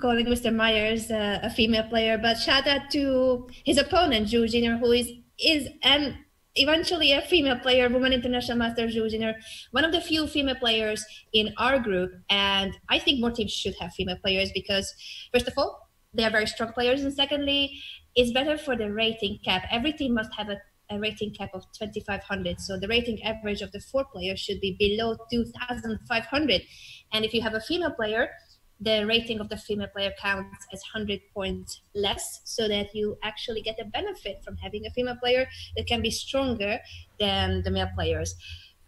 calling Mr. Myers uh, a female player, but shout out to his opponent, Zhu Jiner, who is is and eventually a female player, woman international master Zhu Jiner, one of the few female players in our group. And I think more teams should have female players because, first of all, they are very strong players, and secondly, it's better for the rating cap. Every team must have a a rating cap of 2500 so the rating average of the four players should be below 2500 and if you have a female player the rating of the female player counts as 100 points less so that you actually get a benefit from having a female player that can be stronger than the male players.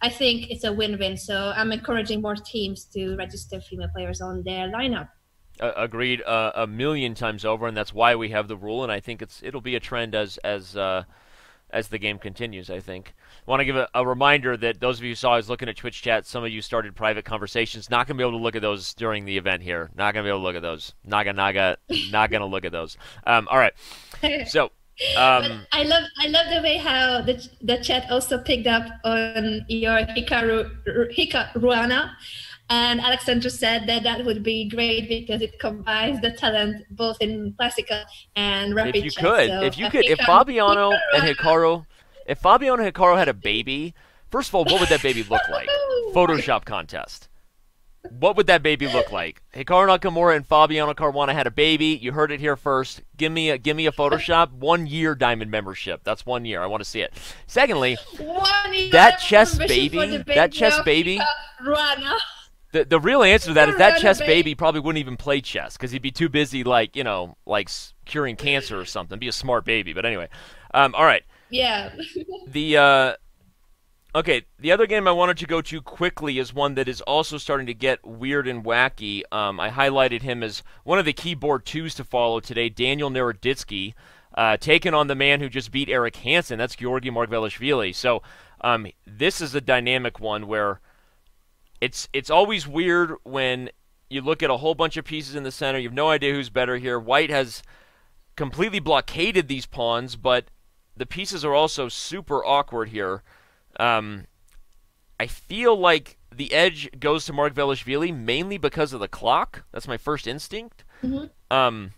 I think it's a win-win so i'm encouraging more teams to register female players on their lineup. Uh, agreed uh, a million times over and that's why we have the rule and i think it's it'll be a trend as as uh, as the game continues, I think. I want to give a, a, reminder that those of you saw I was looking at Twitch chat, some of you started private conversations. Not going to be able to look at those during the event here. Not going to be able to look at those. Naga Naga, not going to look at those. Um, all right. So. Um, I love I love the way how the the chat also picked up on your Hikaru Hikaruana and Alexandra said that that would be great because it combines the talent both in classical and rapid. If you chess. could, so if you could, if Fabiano and Hikaru, if Fabiano and Hikaru had a baby, first of all, what would that baby look like? Photoshop contest. What would that baby look like? Hikaru Nakamura and Fabiano Caruana had a baby. You heard it here first. Give me a give me a Photoshop. One year diamond membership. That's one year. I want to see it. Secondly, that chess baby, that chess baby. The, the real answer to that is that chess baby probably wouldn't even play chess because he'd be too busy, like, you know, like curing cancer or something. Be a smart baby. But anyway. Um, all right. Yeah. the, uh, okay, the other game I wanted to go to quickly is one that is also starting to get weird and wacky. Um, I highlighted him as one of the keyboard twos to follow today, Daniel Naroditsky, uh, taking on the man who just beat Eric Hansen. That's Georgi Margvelashvili. So um, this is a dynamic one where it's it's always weird when you look at a whole bunch of pieces in the center. You have no idea who's better here. White has completely blockaded these pawns, but the pieces are also super awkward here. Um, I feel like the edge goes to Margvelashvili mainly because of the clock. That's my first instinct. Mm-hmm. Um,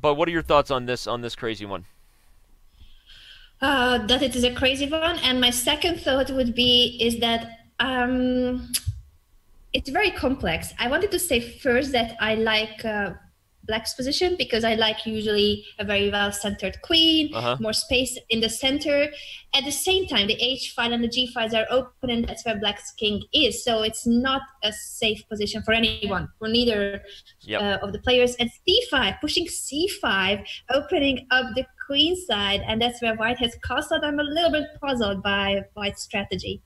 but what are your thoughts on this on this crazy one? Uh, that it is a crazy one, and my second thought would be is that um, it's very complex. I wanted to say first that I like uh, Black's position because I like usually a very well centered queen, uh-huh. more space in the center. At the same time, the h file and the g files are open, and that's where Black's king is. So it's not a safe position for anyone, for neither yep. uh, of the players. And c5, pushing c5, opening up the queen side, and that's where White has castled. I'm a little bit puzzled by White's strategy.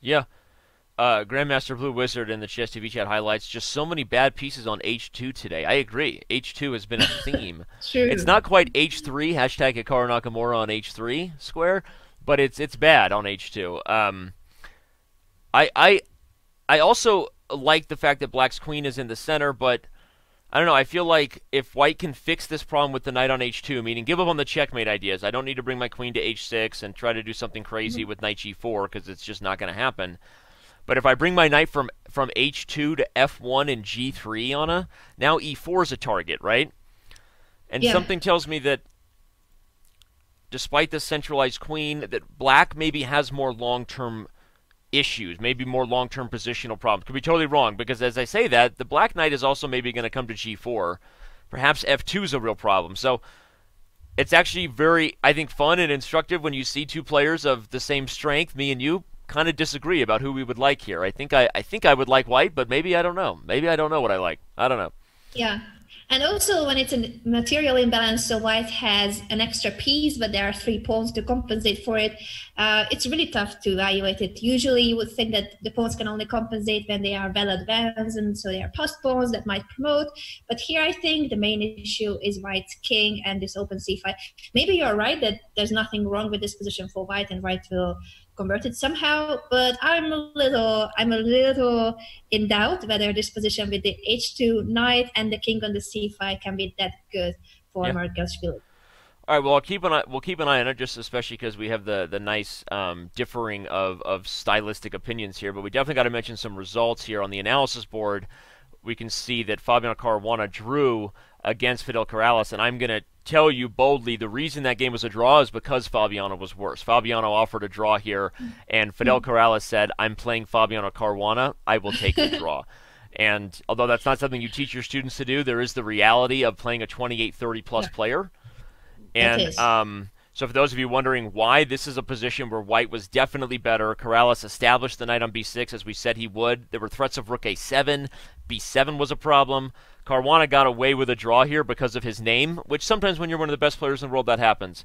Yeah. Uh, Grandmaster Blue Wizard in the Chess TV chat highlights just so many bad pieces on H2 today. I agree. H2 has been a theme. True. It's not quite H3, hashtag Hikaru Nakamura on H3 square, but it's it's bad on H2. Um, I, I, I also like the fact that Black's Queen is in the center, but I don't know. I feel like if White can fix this problem with the knight on h2, meaning give up on the checkmate ideas, I don't need to bring my queen to h6 and try to do something crazy mm-hmm. with knight g4 because it's just not going to happen. But if I bring my knight from from h2 to f1 and g3 on a, now e4 is a target, right? And yeah. something tells me that despite the centralized queen, that black maybe has more long-term issues, maybe more long-term positional problems. Could be totally wrong because as I say that, the Black Knight is also maybe going to come to G4. Perhaps F2 is a real problem. So it's actually very, I think, fun and instructive when you see two players of the same strength, me and you, kind of disagree about who we would like here. I think I, I think I would like White, but maybe I don't know. Maybe I don't know what I like. I don't know. Yeah. And also when it's a material imbalance, so white has an extra piece, but there are three pawns to compensate for it. Uh, it's really tough to evaluate it. Usually you would think that the pawns can only compensate when they are well advanced, and so they are passed pawns that might promote. But here I think the main issue is white's king and this open c5. Maybe you're right that there's nothing wrong with this position for white, and white will converted somehow but i'm a little i'm a little in doubt whether this position with the h2 knight and the king on the c5 can be that good for yeah. Margvelashvili. All right. Well, I'll keep an eye. We'll keep an eye on it, just especially because we have the the nice um, differing of of stylistic opinions here. But we definitely got to mention some results here on the analysis board. we can see that Fabiano Caruana drew against Fidel Corrales, and I'm going to tell you boldly the reason that game was a draw is because Fabiano was worse. Fabiano offered a draw here, and Fidel mm-hmm. Corrales said, I'm playing Fabiano Caruana. I will take the draw. And although that's not something you teach your students to do, there is the reality of playing a 28 30 plus yeah. player. And um, so, for those of you wondering why this is a position where White was definitely better, Corrales established the knight on b6 as we said he would. There were threats of rook a7. b7 was a problem. Caruana got away with a draw here because of his name, which sometimes when you're one of the best players in the world, that happens.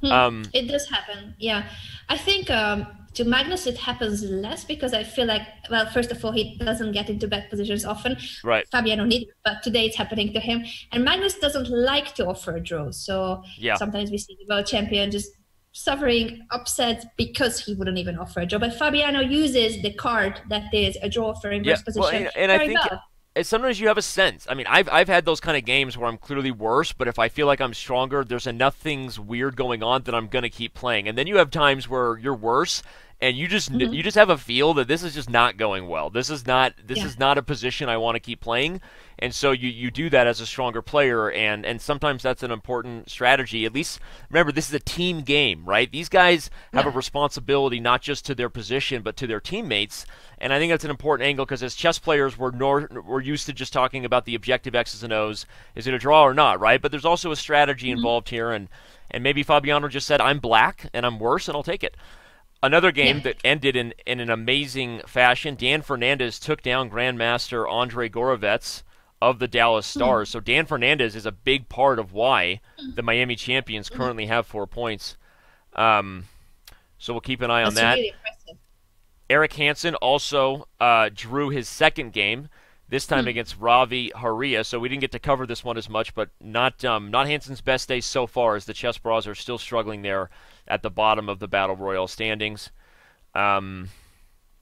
Hmm. Um, it does happen, yeah. I think um, to Magnus it happens less because I feel like, well, first of all, he doesn't get into bad positions often. Right. Fabiano neither, but today it's happening to him. And Magnus doesn't like to offer a draw, so yeah. sometimes we see the world champion just suffering upset because he wouldn't even offer a draw. But Fabiano uses the card that is a draw offering yeah, position. Well, and, and I think. Well sometimes you have a sense. I mean, I've I've had those kind of games where I'm clearly worse, but if I feel like I'm stronger, there's enough things weird going on that I'm gonna keep playing. And then you have times where you're worse, and you just mm-hmm. you just have a feel that this is just not going well. This is not this yeah. is not a position I want to keep playing. And so you, you do that as a stronger player and, and sometimes that's an important strategy. At least remember this is a team game, right? These guys have yeah. a responsibility not just to their position but to their teammates. And I think that's an important angle because as chess players we're nor, we're used to just talking about the objective X's and O's. Is it a draw or not, right? But there's also a strategy mm-hmm. involved here and and maybe Fabiano just said I'm black and I'm worse and I'll take it. Another game yeah. that ended in, in an amazing fashion. Dan Fernandez took down Grandmaster Andre Gorovets of the Dallas hmm. Stars. So Dan Fernandez is a big part of why the Miami champions hmm. currently have four points. Um, so we'll keep an eye That's on that. Really Eric Hansen also uh, drew his second game, this time mm-hmm. against Ravi Haria. So we didn't get to cover this one as much, but not um, not Hansen's best day so far, as the Chessbrahs are still struggling there at the bottom of the Battle Royal standings. Um,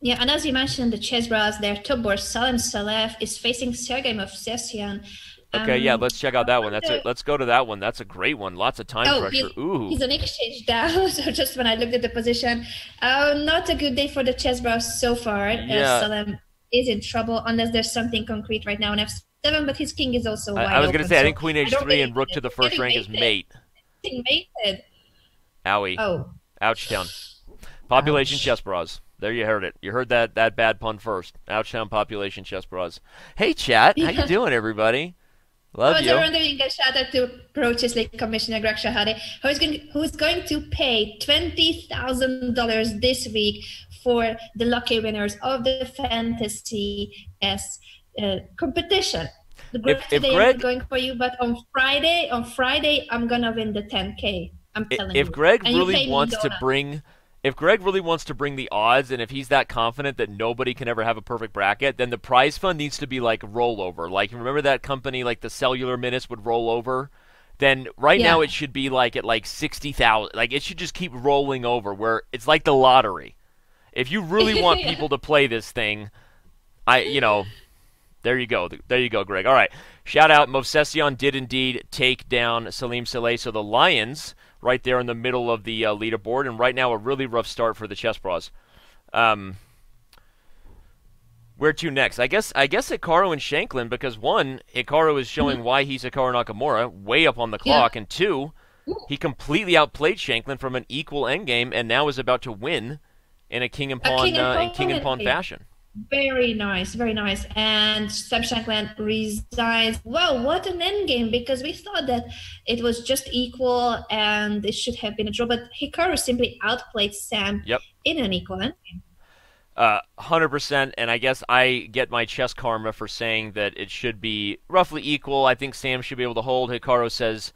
yeah, and as you mentioned, the Chessbrahs, their top board, Salem Saleh, is facing Sergei Movsesyan. Okay, um, yeah, let's check out that one. That's a, let's go to that one. That's a great one. Lots of time oh, pressure. He's, Ooh, he's an exchange down. So just when I looked at the position, uh, not a good day for the Chessbrahs so far. Yeah. Uh, Salem is in trouble unless there's something concrete right now on F7, but his king is also I, I was going to say, so I think Queen H3 and Rook to the first rank is mate. Mated. Owie. Oh. Ouchtown. Population Ouch. chessbrahs. There you heard it. You heard that that bad pun first. Ouchtown population chessbrahs. Hey chat, how you doing everybody? Love you. I doing a shout out to Pro Chess League Commissioner Greg Shahade, who is going who is going to pay twenty thousand dollars this week for the lucky winners of the Fantasy S uh, competition. The if, if Greg, going for you, but on Friday, on Friday, I'm gonna win the 10k. I'm telling if you. If Greg and really wants to bring if Greg really wants to bring the odds and if he's that confident that nobody can ever have a perfect bracket, then the prize fund needs to be like rollover. Like remember that company like the cellular minutes would roll over? Then right yeah. now it should be like at like 60,000. Like it should just keep rolling over where it's like the lottery. If you really want yeah. people to play this thing, I you know, there you go. There you go, Greg. All right. Shout out Movsesyan did indeed take down Salem Saleh. So the Lions right there in the middle of the uh, leaderboard, and right now a really rough start for the Chessbrahs. Um, where to next? I guess I guess Hikaru and Shankland because one, Hikaru is showing mm-hmm. why he's Hikaru Nakamura way up on the clock, yeah. and two, he completely outplayed Shankland from an equal endgame, and now is about to win in a king and pawn king and uh, in king and pawn fashion. Very nice, very nice. And Sam Shankland resigns. Well, what an endgame because we thought that it was just equal and it should have been a draw, but Hikaru simply outplayed Sam yep. in an equal endgame. Uh, 100%, and I guess I get my chess karma for saying that it should be roughly equal. I think Sam should be able to hold. Hikaru says,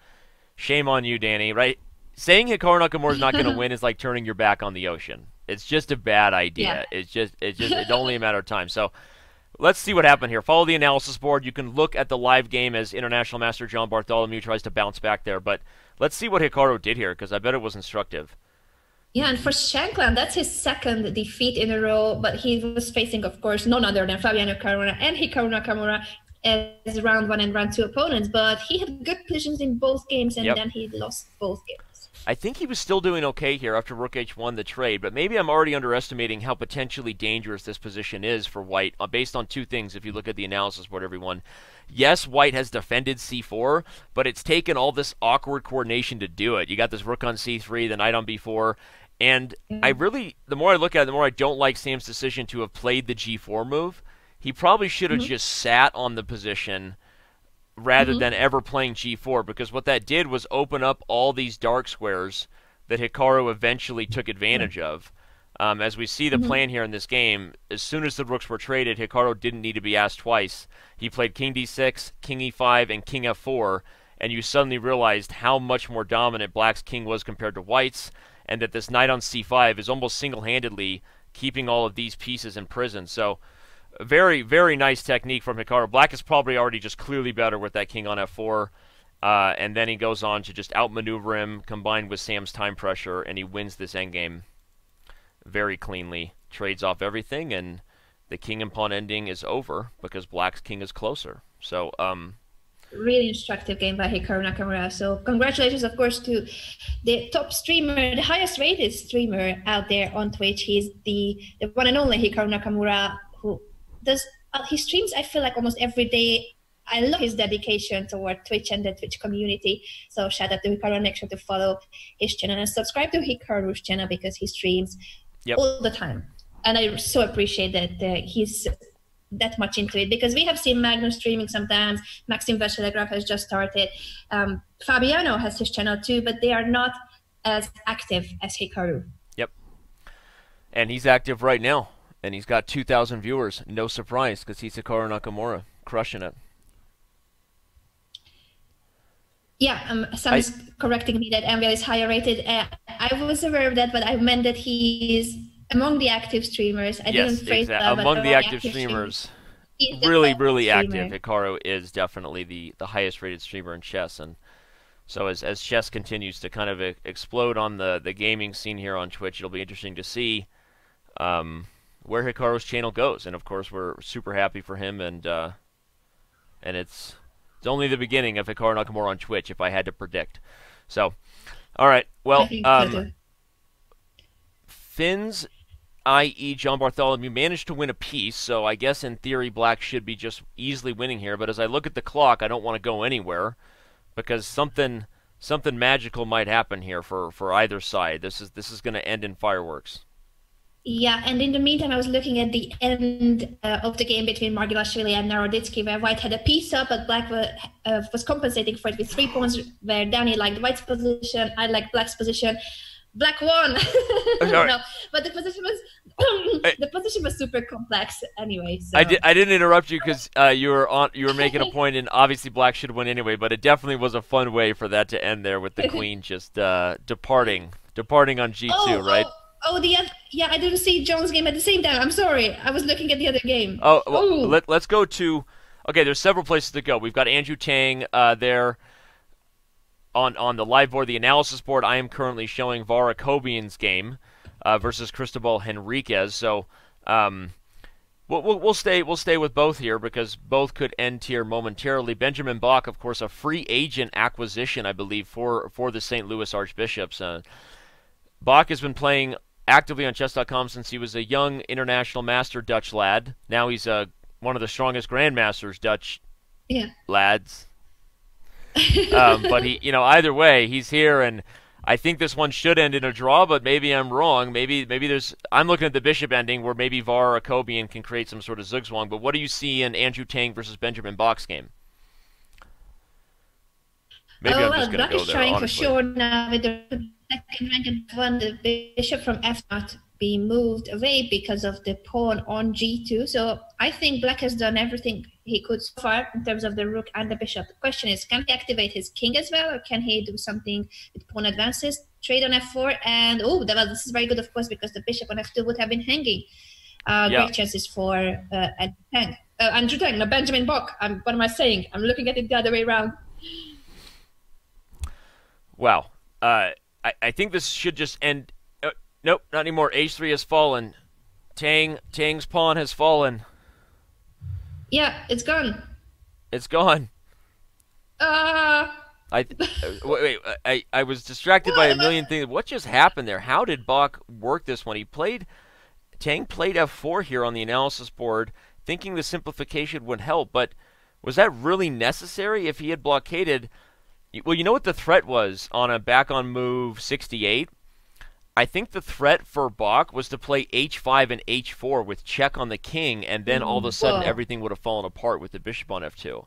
shame on you, Danny, right? Saying Hikaru Nakamura is not going to win is like turning your back on the ocean. It's just a bad idea. Yeah. It's just it's just it's only a matter of time. So let's see what happened here. Follow the analysis board. You can look at the live game as International Master John Bartholomew tries to bounce back there. But let's see what Hikaru did here because I bet it was instructive. Yeah, and for Shankland, that's his second defeat in a row. But he was facing, of course, none other than Fabiano Caruana and Hikaru Nakamura as round one and round two opponents. But he had good positions in both games, and yep. then he lost both games. I think he was still doing okay here after rook h1 the trade, but maybe I'm already underestimating how potentially dangerous this position is for white uh, based on two things if you look at the analysis board everyone. Yes, white has defended c4, but it's taken all this awkward coordination to do it. You got this rook on c3, the knight on b4, and mm-hmm. I really the more I look at it, the more I don't like Sam's decision to have played the g4 move. He probably should have mm-hmm. just sat on the position rather mm-hmm. than ever playing g4 because what that did was open up all these dark squares that Hikaru eventually took advantage mm-hmm. of. Um, as we see the mm-hmm. plan here in this game, as soon as the rooks were traded, Hikaru didn't need to be asked twice. He played king d6, king e5, and king f4, and you suddenly realized how much more dominant black's king was compared to white's, and that this knight on c5 is almost single-handedly keeping all of these pieces in prison. So very, very nice technique from Hikaru. Black is probably already just clearly better with that king on f4. Uh, and then he goes on to just outmaneuver him, combined with Sam's time pressure, and he wins this endgame very cleanly. Trades off everything, and the king and pawn ending is over because Black's king is closer. So, um, really instructive game by Hikaru Nakamura. So congratulations, of course, to the top streamer, the highest rated streamer out there on Twitch. He's the, the one and only Hikaru Nakamura, does uh, he streams i feel like almost every day i love his dedication toward twitch and the twitch community so shout out to hikaru make sure to follow his channel and subscribe to hikaru's channel because he streams yep. all the time and i so appreciate that uh, he's that much into it because we have seen Magnus streaming sometimes. Maxim Vachier-Lagrave has just started. Um, Fabiano has his channel too, but they are not as active as Hikaru. Yep. And he's active right now and he's got 2,000 viewers. No surprise, because he's Hikaru Nakamura, crushing it. Yeah, um, Sam is correcting me that MVL is higher rated. Uh, I was aware of that, but I meant that he's among the active streamers. I yes, didn't phrase exactly. that. Among the active, active streamers, streamers really, really streamer. active. Hikaru is definitely the, the highest rated streamer in chess, and so as as chess continues to kind of explode on the the gaming scene here on Twitch, it'll be interesting to see. Um, where Hikaru's channel goes. And of course, we're super happy for him, and uh, and it's it's only the beginning of Hikaru Nakamura on Twitch, if I had to predict. So, all right, well, um, Finns, i.e., John Bartholomew, managed to win a piece, so I guess in theory, Black should be just easily winning here. But as I look at the clock, I don't want to go anywhere because something something magical might happen here for, for either side. This is this is going to end in fireworks. Yeah, and in the meantime, I was looking at the end uh, of the game between Margvelashvili and Naroditsky, where White had a piece up, but Black were, uh, was compensating for it with three points, where Danny liked White's position, I liked Black's position. Black won. no, but the position was the position was super complex anyway. So. I did I didn't interrupt you because uh, you were on you were making a point, and obviously Black should win anyway. But it definitely was a fun way for that to end there with the Queen just uh, departing departing on G two, oh, right? Oh Oh, the other, yeah, I didn't see John's game at the same time. I'm sorry. I was looking at the other game. Oh, well, let, us go to. Okay, there's several places to go. We've got Andrew Tang uh, there on on the live board, the analysis board. I am currently showing Var Akobian's game uh, versus Cristobal Henriquez. So. Um, We'll, we'll, we'll, stay we'll stay with both here because both could end here momentarily. Benjamin Bok, of course, a free agent acquisition, I believe, for for the St. Louis Archbishops. Uh, Bok has been playing actively on chess.com since he was a young international master Dutch lad. Now he's uh, one of the strongest grandmasters Dutch yeah. lads. um, but he, you know, either way, he's here, and I think this one should end in a draw. But maybe I'm wrong. Maybe maybe there's. I'm looking at the bishop ending where maybe Var Akobian can create some sort of zugzwang. But what do you see in Andrew Tang versus Benjamin Bok's game? Maybe oh, I'm well, just going to go there. trying honestly. for sure now with the second rank and one, the bishop from f not be moved away because of the pawn on g2. So I think black has done everything he could so far in terms of the rook and the bishop. The question is, can he activate his king as well, or can he do something with pawn advances? Trade on f4, and oh, this is very good, of course, because the bishop on f2 would have been hanging. Uh, yeah. Great chances for uh, Tang. Uh, Andrew Tang, no, Benjamin Bok. I'm, what am I saying? I'm looking at it the other way around. Wow. Uh, I, I think this should just end. Uh, nope, not anymore. H3 has fallen. Tang Tang's pawn has fallen. Yeah, it's gone. It's gone. Uh I wait, wait, I I was distracted by a million things. What just happened there? How did Bok work this one? He played Tang played f4 here on the analysis board, thinking the simplification would help, but was that really necessary if he had blockaded? Well, you know what the threat was on a back on move 68? I think the threat for Bok was to play h5 and h4 with check on the king, and then all of a sudden Whoa. everything would have fallen apart with the bishop on f2.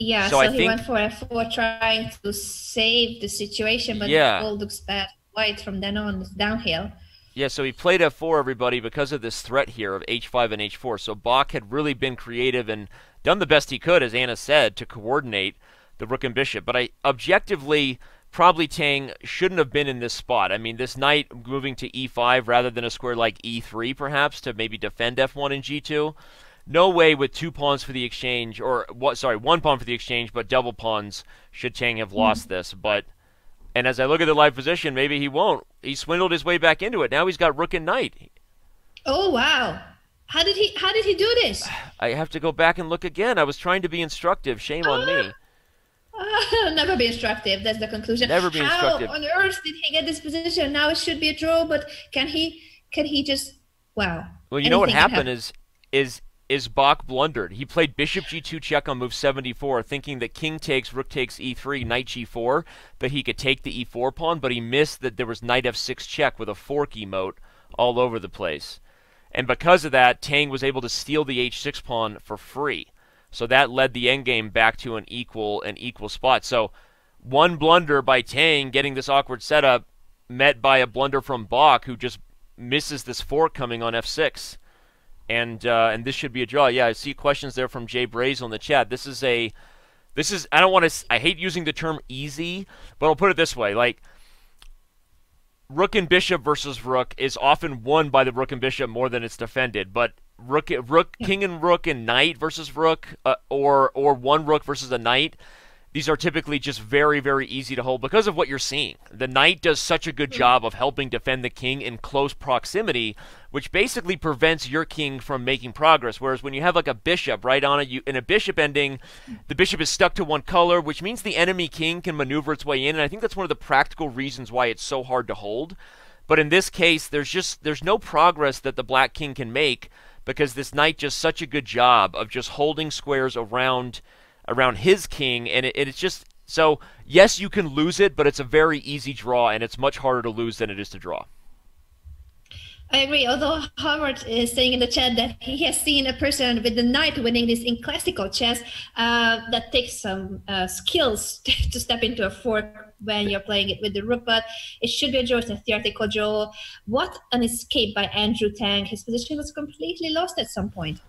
Yeah, so, so he think, went for f4 trying to save the situation, but yeah. it all looks bad. White from then on is downhill. Yeah, so he played f4, everybody, because of this threat here of h5 and h4. So Bok had really been creative and done the best he could, as Anna said, to coordinate the rook and bishop. But I objectively probably Tang shouldn't have been in this spot. I mean, this knight moving to e5 rather than a square like e3, perhaps, to maybe defend f1 and g2. No way with two pawns for the exchange, or what? Sorry, one pawn for the exchange, but double pawns should Tang have lost mm-hmm. this. But and as I look at the live position, maybe he won't. He swindled his way back into it. Now he's got rook and knight. Oh wow! How did he? How did he do this? I have to go back and look again. I was trying to be instructive. Shame on me. Uh, never be instructive. That's the conclusion. Never be How instructive. How on earth did he get this position? Now it should be a draw, but can he? Can he just? Wow. Well, you know what happened is is is Bok blundered. He played bishop g2 check on move 74, thinking that king takes, rook takes e3, knight g4, that he could take the e4 pawn, but he missed that there was knight f6 check with a fork emote all over the place. And because of that, Tang was able to steal the h6 pawn for free. So that led the endgame back to an equal an equal spot. So one blunder by Tang getting this awkward setup met by a blunder from Bok who just misses this fork coming on f6 and uh, and this should be a draw. Yeah, I see questions there from Jay Brazel in the chat. This is a this is I don't want to I hate using the term easy, but I'll put it this way: like rook and bishop versus rook is often won by the rook and bishop more than it's defended, but rook rook king and rook and knight versus rook uh, or or one rook versus a knight these are typically just very, very easy to hold because of what you're seeing. The knight does such a good hmm. job of helping defend the king in close proximity, which basically prevents your king from making progress. Whereas when you have like a bishop right on it, you in a bishop ending, the bishop is stuck to one color, which means the enemy king can maneuver its way in. And I think that's one of the practical reasons why it's so hard to hold. But in this case, there's just there's no progress that the black king can make because this knight does such a good job of just holding squares around around his king, and it, it's just so. Yes, you can lose it, but it's a very easy draw, and it's much harder to lose than it is to draw. I agree. Although Howard is saying in the chat that he has seen a person with the knight winning this in classical chess, uh, that takes some uh, skills to step into a fork when you're playing it with the rook. But it should be a draw, it's a theoretical draw. What an escape by Andrew Tang! His position was completely lost at some point.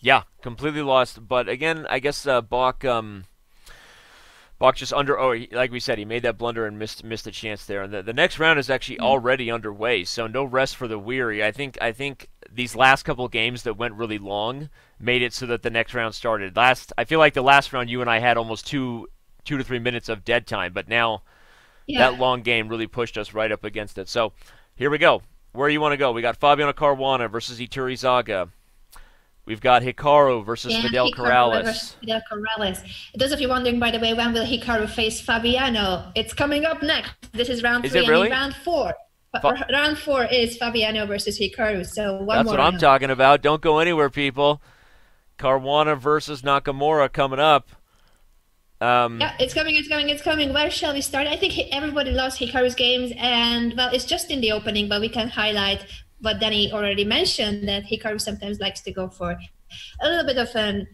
Yeah, completely lost. But again, I guess uh, Bok, um, Bok just under. Oh, he, like we said, he made that blunder and missed missed a chance there. And the, the next round is actually mm-hmm. already underway, so no rest for the weary. I think I think these last couple games that went really long made it so that the next round started. Last, I feel like the last round you and I had almost two two to three minutes of dead time, but now yeah. that long game really pushed us right up against it. So here we go. Where you want to go? We got Fabiano Caruana versus Iturrizaga. We've got Hikaru versus yeah, Fidel Hikaru Corrales. Versus Fidel Corrales. Those of you wondering, by the way, when will Hikaru face Fabiano? It's coming up next. This is round is three. It really? round four. Fa- round four is Fabiano versus Hikaru. So one That's what round. I'm talking about. Don't go anywhere, people. Caruana versus Nakamura coming up. Um, yeah, it's coming, it's coming, it's coming. Where shall we start? I think everybody loves Hikaru's games, and well, it's just in the opening, but we can highlight what Danny already mentioned that Hikaru sometimes likes to go for a little bit of an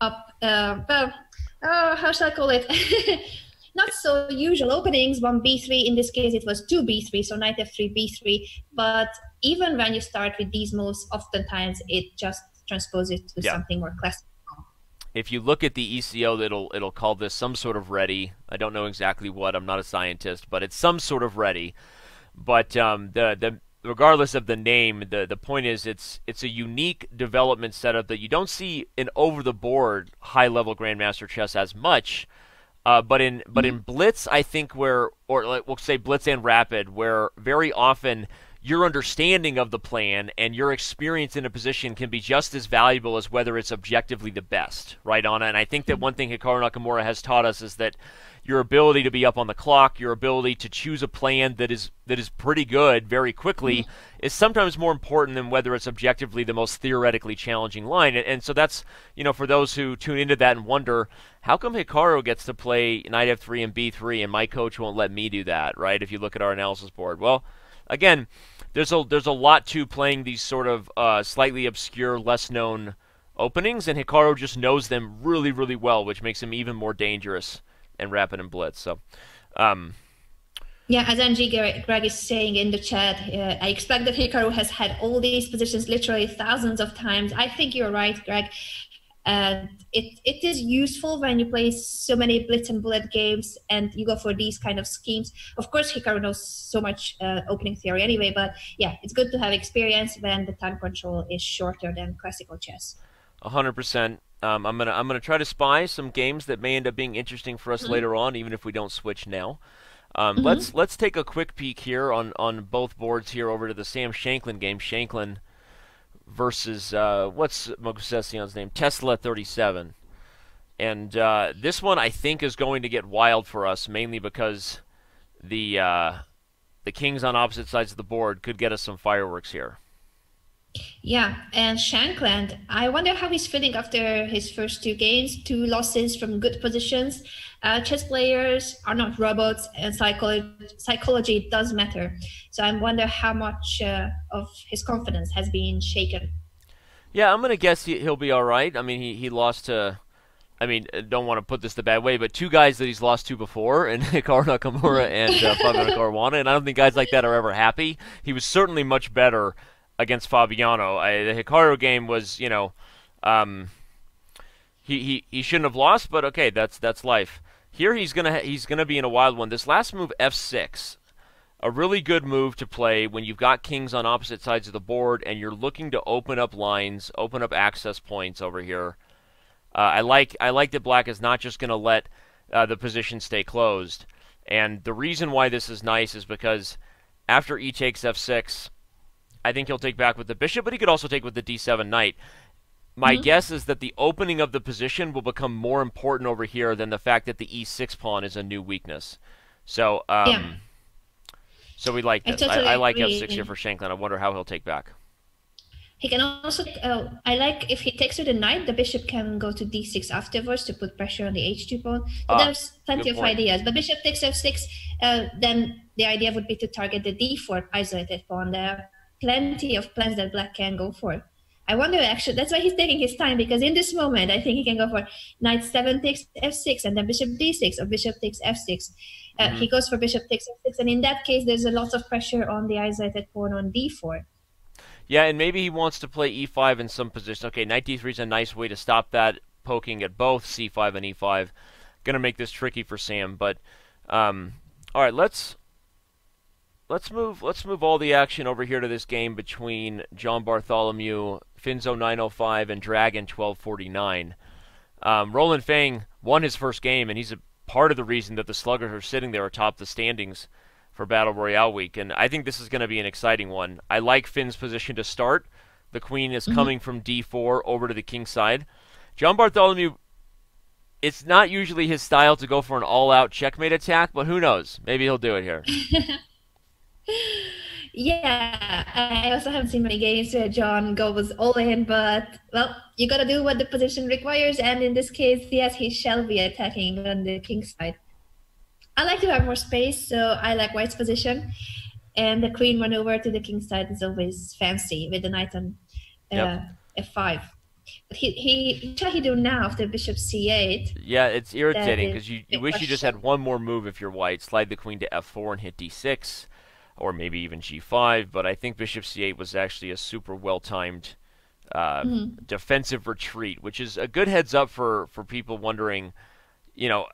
up, uh, well, uh, how shall I call it? Not so usual openings, one b3. In this case, it was two b3, so knight f3, b3. But even when you start with these moves, oftentimes it just transposes to yeah. something more classical. If you look at the ECO, it'll it'll call this some sort of ready. I don't know exactly what. I'm not a scientist, but it's some sort of ready. But um, the the regardless of the name, the the point is it's it's a unique development setup that you don't see in over the board high level grandmaster chess as much. Uh, but in but in mm-hmm. blitz, I think where or like we'll say blitz and rapid, where very often your understanding of the plan and your experience in a position can be just as valuable as whether it's objectively the best, right, Anna? And I think that one thing Hikaru Nakamura has taught us is that your ability to be up on the clock, your ability to choose a plan that is that is pretty good very quickly mm-hmm. is sometimes more important than whether it's objectively the most theoretically challenging line. And, and, so that's you know for those who tune into that and wonder how come Hikaru gets to play knight f3 and b3 and my coach won't let me do that, right? If you look at our analysis board, well, again, there's a there's a lot to playing these sort of uh, slightly obscure, less known openings, and Hikaru just knows them really really well, which makes him even more dangerous and rapid and blitz. So. Um, yeah, as Angie Greg is saying in the chat, uh, I expect that Hikaru has had all these positions literally thousands of times. I think you're right, Greg. And it, it is useful when you play so many blitz and bullet games and you go for these kind of schemes. Of course, Hikaru knows so much uh, opening theory anyway, but yeah, it's good to have experience when the time control is shorter than classical chess. 100%. Um, I'm gonna I'm gonna try to spy some games that may end up being interesting for us mm-hmm. later on, even if we don't switch now. Um, mm-hmm. Let's let's take a quick peek here on on both boards here over to the Sam Shankland game. Shankland versus uh, what's Mogusession's name? Tesla 37. And uh, this one I think is going to get wild for us, mainly because the uh, the kings on opposite sides of the board could get us some fireworks here. Yeah, and Shankland, I wonder how he's feeling after his first two games, two losses from good positions. Uh, chess players are not robots, and psychology, psychology does matter. So I wonder how much uh, of his confidence has been shaken. Yeah, I'm gonna guess he, will be all right. I mean, he, he lost to, I mean, uh, don't want to put this the bad way, but two guys that he's lost to before, and Hikaru Nakamura and uh, Fabiano Caruana, and I don't think guys like that are ever happy. He was certainly much better against Fabiano. I, the Hikaru game was, you know, um, he, he he shouldn't have lost, but okay, that's that's life. Here he's gonna he's gonna be in a wild one. This last move, f6, a really good move to play when you've got kings on opposite sides of the board and you're looking to open up lines, open up access points over here. Uh, I like I like that black is not just gonna let uh, the position stay closed. And the reason why this is nice is because after e takes f6, I think he'll take back with the bishop, but he could also take with the d7 knight. My mm-hmm. guess is that the opening of the position will become more important over here than the fact that the e6 pawn is a new weakness. So, um, yeah. so we like this. I, totally I, I like agree. f6 here for Shankland. I wonder how he'll take back. He can also, uh, I like if he takes with the knight, the bishop can go to d6 afterwards to put pressure on the h2 pawn. So ah, there's plenty of point. ideas. But bishop takes f6, uh, then the idea would be to target the d4 isolated pawn there are plenty of plans that black can go for. I wonder actually, that's why he's taking his time because in this moment, I think he can go for knight 7 takes f6 and then bishop d6 or bishop takes f6. Uh, mm-hmm. He goes for bishop takes f6, and in that case, there's a lot of pressure on the isolated pawn on d4. Yeah, and maybe he wants to play e5 in some position. Okay, knight d3 is a nice way to stop that, poking at both c5 and e5. Going to make this tricky for Sam, but um, all right, let's let's move let's move all the action over here to this game between John Bartholomew, Finzo 905, and Dragon 1249. Um, Roland Feng won his first game, and he's a part of the reason that the Sluggers are sitting there atop the standings for Battle Royale week. And I think this is going to be an exciting one. I like Finn's position to start. The queen is mm-hmm. coming from d4 over to the king side. John Bartholomew, it's not usually his style to go for an all-out checkmate attack, but who knows? Maybe he'll do it here. Yeah, I also haven't seen many games where John goes all in, but well, you gotta do what the position requires, and in this case, yes, he shall be attacking on the king side. I like to have more space, so I like white's position, and the queen run over to the king side is always fancy with the knight on uh, yep. f5. But he he what he do now after bishop c8? Yeah, it's irritating because you, you wish you just had one more move if you're white. Slide the queen to f4 and hit d6 or maybe even g5. But I think bishop c8 was actually a super well timed uh, mm-hmm. defensive retreat, which is a good heads up for for people wondering. You know,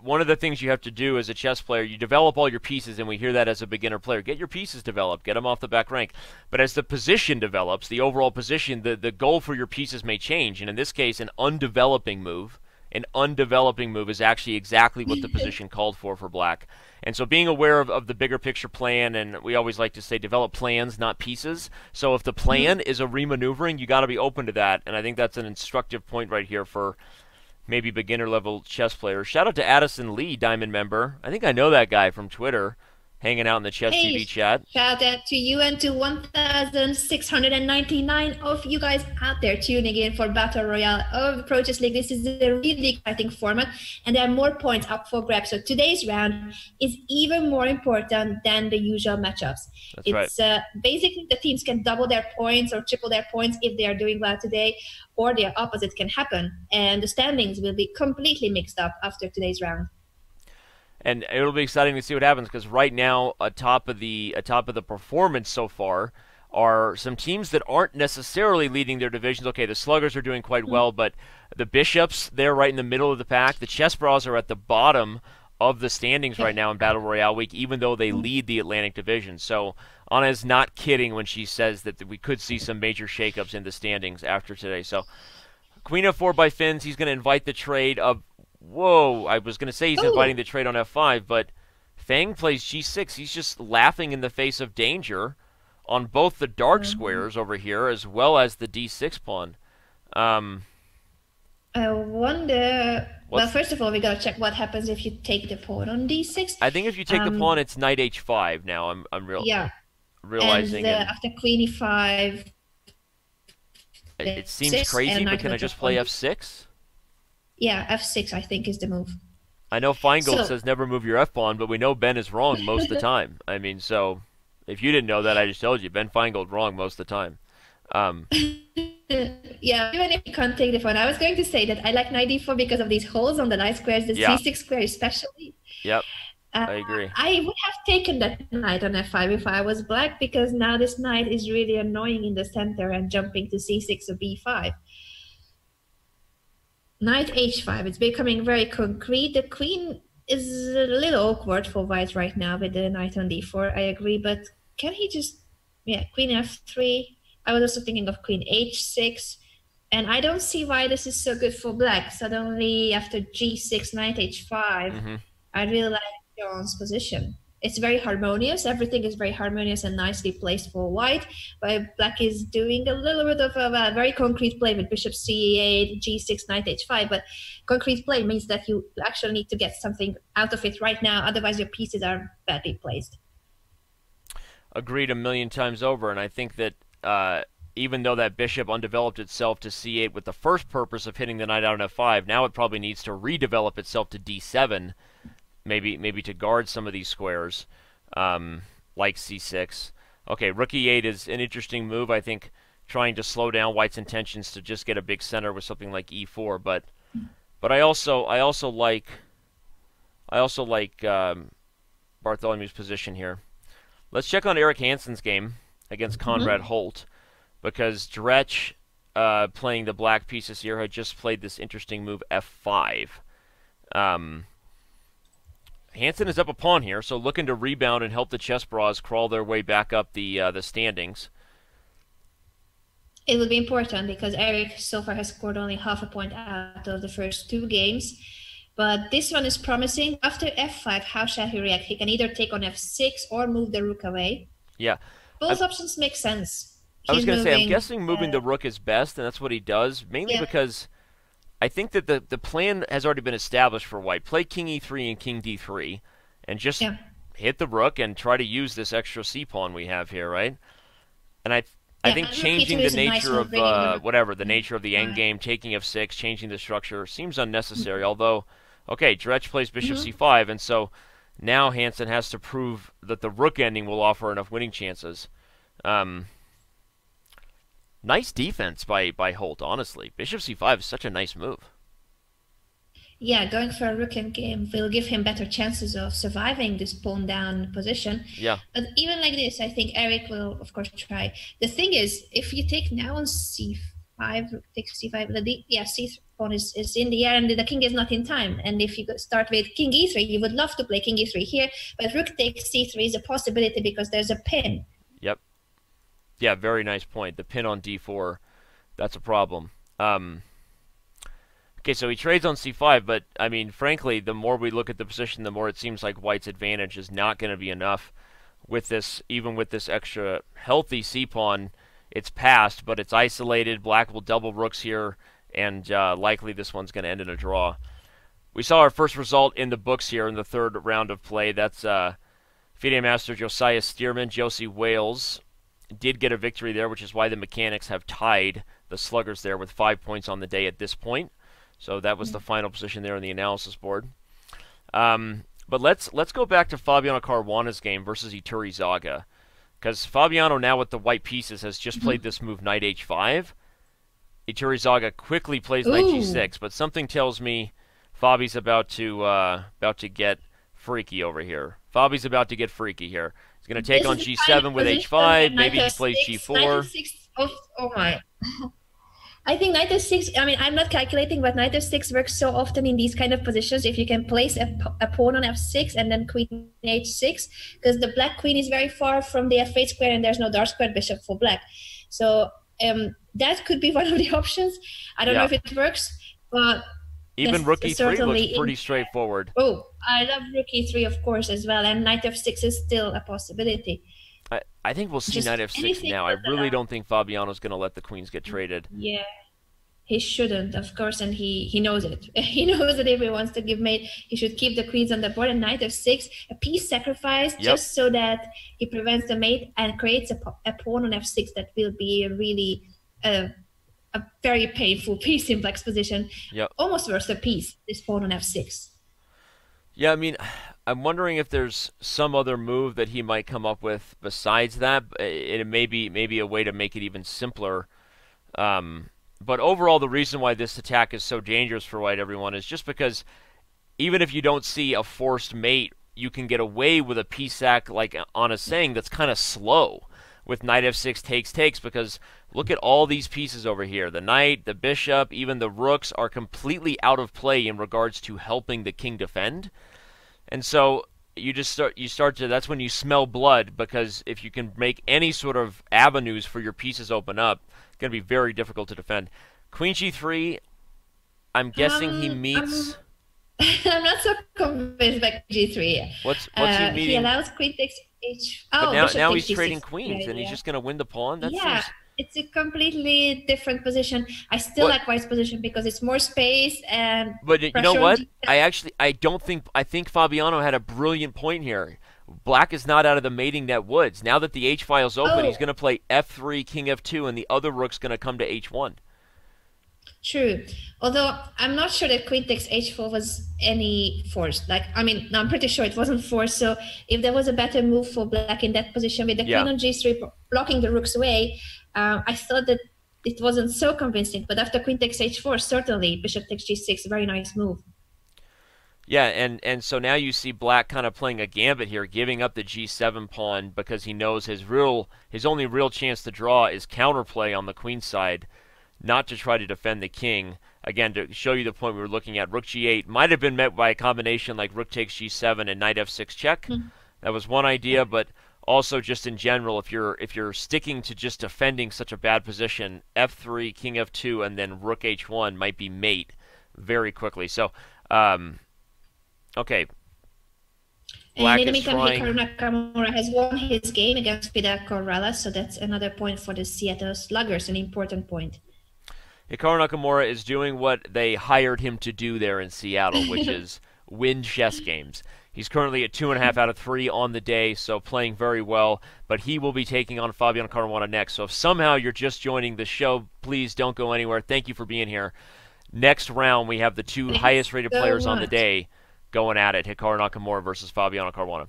one of the things you have to do as a chess player, you develop all your pieces, and we hear that as a beginner player. Get your pieces developed, get them off the back rank. But as the position develops, the overall position, the, the goal for your pieces may change. And in this case, an undeveloping move, an undeveloping move is actually exactly what the position called for for black. And so being aware of, of the bigger picture plan, and we always like to say develop plans, not pieces. So if the mm-hmm. plan is a remaneuvering, you got to be open to that. And I think that's an instructive point right here for maybe beginner level chess players. Shout out to Addison Lee, Diamond member. I think I know that guy from Twitter hanging out in the Chess hey, TV chat. Shout out to you and to 1,699 of you guys out there tuning in for Battle Royale of Pro Chess League. This is a really exciting format, and there are more points up for grabs. So today's round is even more important than the usual matchups. That's it's right. uh, basically the teams can double their points or triple their points if they are doing well today, or the opposite can happen, and the standings will be completely mixed up after today's round and it'll be exciting to see what happens because right now, atop of the atop of the performance so far, are some teams that aren't necessarily leading their divisions. Okay, the Sluggers are doing quite well, mm-hmm. but the Bishops they're right in the middle of the pack. The Chessbrahs are at the bottom of the standings right now in Battle Royale week, even though they mm-hmm. lead the Atlantic Division. So Anna's not kidding when she says that we could see some major shakeups in the standings after today. So Queen of 4 by Finns, he's going to invite the trade of Whoa, I was going to say he's Ooh. inviting the trade on f5, but Feng plays g6. He's just laughing in the face of danger on both the dark mm-hmm. squares over here as well as the d6 pawn. Um, I wonder. Well, first of all, we gotta check what happens if you take the pawn on d6. I think if you take um, the pawn, it's knight h5. Now I'm I'm real. Yeah. Realizing. And, uh, after queen e5. It, it seems crazy, but can I just play f6? Yeah, f6 I think is the move. I know Finegold so, says never move your f pawn, but we know Ben is wrong most of the time. I mean, so if you didn't know that, I just told you Ben Finegold wrong most of the time. Um, yeah, even if you can't take the pawn, I was going to say that I like knight d4 because of these holes on the knight squares, the yeah. c6 square especially. Yep. Uh, I agree. I would have taken that knight on f5 if I was black because now this knight is really annoying in the center and jumping to c6 or b5. Knight h5. It's becoming very concrete. The queen is a little awkward for white right now with the knight on d4. I agree, but can he just yeah queen f3? I was also thinking of queen h6, and I don't see why this is so good for black. Suddenly after g6, knight h5, mm-hmm. I really like John's position it's very harmonious. Everything is very harmonious and nicely placed for white. But black is doing a little bit of a, very concrete play with bishop c8, g6, knight h5. But concrete play means that you actually need to get something out of it right now. Otherwise, your pieces are badly placed. Agreed a million times over. And I think that uh, even though that bishop undeveloped itself to c8 with the first purpose of hitting the knight out on f5, now it probably needs to redevelop itself to d7 maybe maybe to guard some of these squares, um, like c6. Okay, rook e8 is an interesting move. I think trying to slow down White's intentions to just get a big center with something like e4. But but I also I also like I also like um, Bartholomew's position here. Let's check on Eric Hansen's game against mm-hmm. Conrad mm-hmm. Holt because Dretch uh, playing the black pieces here had just played this interesting move f5. Um, Hansen is up a pawn here, so looking to rebound and help the Chessbrahs crawl their way back up the uh, the standings. It will be important because Eric so far has scored only half a point out of the first two games. But this one is promising. After f5, how shall he react? He can either take on f6 or move the rook away. Yeah. Both I, options make sense. He's I was going to say, I'm guessing moving uh, the rook is best, and that's what he does, mainly yeah. because I think that the, the plan has already been established for white. Play king e3 and king d3, and just yeah. hit the rook and try to use this extra c pawn we have here, right? And I I think changing the nature of uh, whatever the nature of the end game, taking of six, changing the structure seems unnecessary. Mm-hmm. Although, okay, Dretch plays bishop mm-hmm. c5, and so now Hansen has to prove that the rook ending will offer enough winning chances. Um, Nice defense by, by Holt, honestly. Bishop c5 is such a nice move. Yeah, going for a rook endgame will give him better chances of surviving this pawn down position. Yeah. But even like this, I think Eric will, of course, try. The thing is, if you take now on c5, take c5, the d, yeah, c pawn is, is in the air and the king is not in time. And if you start with king e3, you would love to play king e3 here, but rook takes c3 is a possibility because there's a pin. Yep yeah, very nice point. The pin on d4, that's a problem. Um, Okay, so he trades on c5, but I mean, frankly, the more we look at the position, the more it seems like White's advantage is not going to be enough with this, even with this extra healthy c pawn. It's passed, but it's isolated. Black will double rooks here, and uh, likely this one's going to end in a draw. We saw our first result in the books here in the third round of play. That's uh, FIDE Master Josiah Stearman, Josie Wales did get a victory there, which is why the mechanics have tied the sluggers there with five points on the day at this point. So that was the final position there on the analysis board. Um, but let's let's go back to Fabiano Caruana's game versus Iturrizaga, because Fabiano now with the white pieces has just played mm-hmm. this move knight h5. Iturrizaga quickly plays Ooh. knight g6, but something tells me Fabi's about to uh, about to get freaky over here. Fabi's about to get freaky here. He's going to take this on g7 with h5. Maybe he plays g4. Oh, oh my. I think knight f6, I mean, I'm not calculating, but knight f6 works so often in these kind of positions. If you can place a, a pawn on f6 and then queen h6, because the black queen is very far from the f8 square and there's no dark square bishop for black. So um, that could be one of the options. I don't yeah. know if it works, but even rook e3 looks pretty in, straightforward. Oh, I love rook e3, of course, as well, and knight f6 is still a possibility. I, I think we'll see Just knight f6 now. I really don't think Fabiano's going to let the queens get traded. Yeah, he shouldn't, of course, and he he knows it. he knows that if he wants to give mate, he should keep the queens on the board. And knight f6, a piece sacrifice, yep. just so that he prevents the mate and creates a, a pawn on f6 that will be really a, a very painful piece in black's position. Yep. Almost worse a piece, this pawn on f6. Yeah, I mean, I'm wondering if there's some other move that he might come up with besides that. It may be maybe a way to make it even simpler. Um, but overall, the reason why this attack is so dangerous for white, everyone, is just because even if you don't see a forced mate, you can get away with a piece sack like on a saying that's kind of slow with knight f6 takes takes because look at all these pieces over here. The knight, the bishop, even the rooks are completely out of play in regards to helping the king defend. And so you just start you start to that's when you smell blood because if you can make any sort of avenues for your pieces open up, it's going to be very difficult to defend. Queen g3, I'm guessing um, he meets. I'm, I'm, not so convinced by g3. What's what's uh, he meeting? He allows queen takes h. Oh, but now now he's trading queens, yeah, and he's just going to win the pawn. That yeah. Seems it's a completely different position. I still what? like White's position because it's more space and. But you know what? I actually I don't think I think Fabiano had a brilliant point here. Black is not out of the mating net woods. Now that the H file's open, oh. he's going to play F3, King F2, and the other rook's going to come to H1. True. Although I'm not sure that queen takes h4 was any forced. Like, I mean, I'm pretty sure it wasn't forced. So if there was a better move for black in that position with the yeah. queen on g3 blocking the rook's way, uh, I thought that it wasn't so convincing. But after queen takes h4, certainly bishop takes g6, very nice move. Yeah, and, and so now you see Black kind of playing a gambit here, giving up the g7 pawn because he knows his real his only real chance to draw is counterplay on the queen side, not to try to defend the king. Again, to show you the point we were looking at, rook g8 might have been met by a combination like rook takes g7 and knight f6 check. Mm-hmm. That was one idea, but also just in general if you're if you're sticking to just defending such a bad position f3 king f2 and then rook h1 might be mate very quickly so um, okay Black and in the meantime. Hikaru Nakamura has won his game against Fidel Corrales, so that's another point for the Seattle Sluggers, an important point. Hikaru Nakamura is doing what they hired him to do there in Seattle, which is win chess games. He's currently at two and a half out of three on the day, so playing very well. But he will be taking on Fabiano Caruana next. So if somehow you're just joining the show, please don't go anywhere. Thank you for being here. Next round, we have the two highest rated so players much. on the day going at it Hikaru Nakamura versus Fabiano Caruana.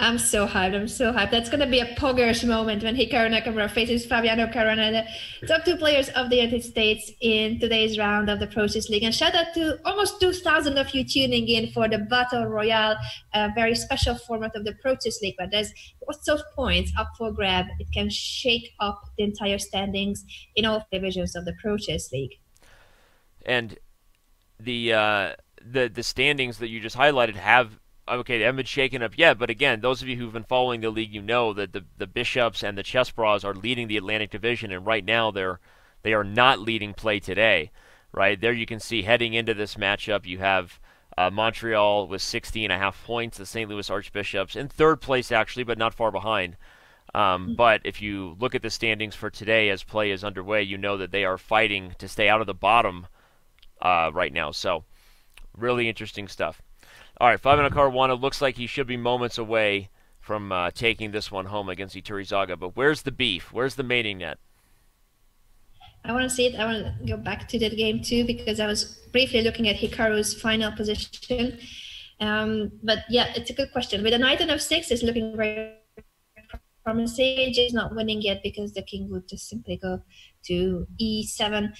I'm so hyped. I'm so hyped. That's going to be a poggers moment when Hikaru Nakamura faces Fabiano Caruana, the top two players of the United States in today's round of the Pro Chess League. And shout out to almost 2,000 of you tuning in for the Battle Royale, a very special format of the Pro Chess League. But there's lots of points up for grab. It can shake up the entire standings in all divisions of the Pro Chess League. And the uh, the the standings that you just highlighted have okay, they haven't been shaken up yet, but again, those of you who've been following the league, you know that the the Bishops and the Chessbrahs are leading the Atlantic Division, and right now they're they are not leading play today. right? There you can see heading into this matchup, you have uh, Montreal with 60 and a half points, the St. Louis Archbishops in third place, actually, but not far behind. Um, hmm. but if you look at the standings for today as play is underway, you know that they are fighting to stay out of the bottom uh, right now. So, really interesting stuff. All right, Fabiano Caruana looks like he should be moments away from uh, taking this one home against Iturrizaga. But where's the beef? Where's the mating net? I want to see it. I want to go back to that game too because I was briefly looking at Hikaru's final position. Um, but yeah, it's a good question. With a knight and f6, it's looking very promising. Is not winning yet because the king would just simply go to e7,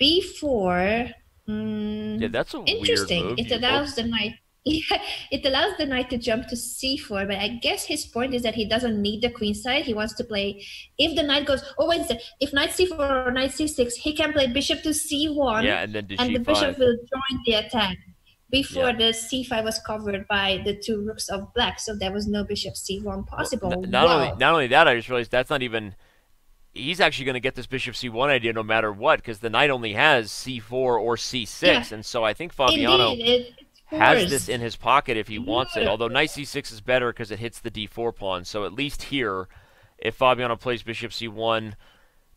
b4. Mm, yeah, that's a interesting. It allows the knight yeah, it allows the knight to jump to c4, but I guess his point is that he doesn't need the queen side. He wants to play. If the knight goes, oh wait a second, if knight c4 or knight c6, he can play bishop to c1. Yeah, and then and g5. the bishop will join the attack. Before yeah. the c5 was covered by the two rooks of black, so there was no bishop c1 possible. Well, not wow. only not only that, I just realized that's not even. He's actually going to get this bishop c1 idea no matter what, because the knight only has c4 or c6, yeah. and so I think Fabiano. Indeed, it, has this in his pocket if he wants it. Although knight c6 is better because it hits the d4 pawn. So at least here, if Fabiano plays bishop c1,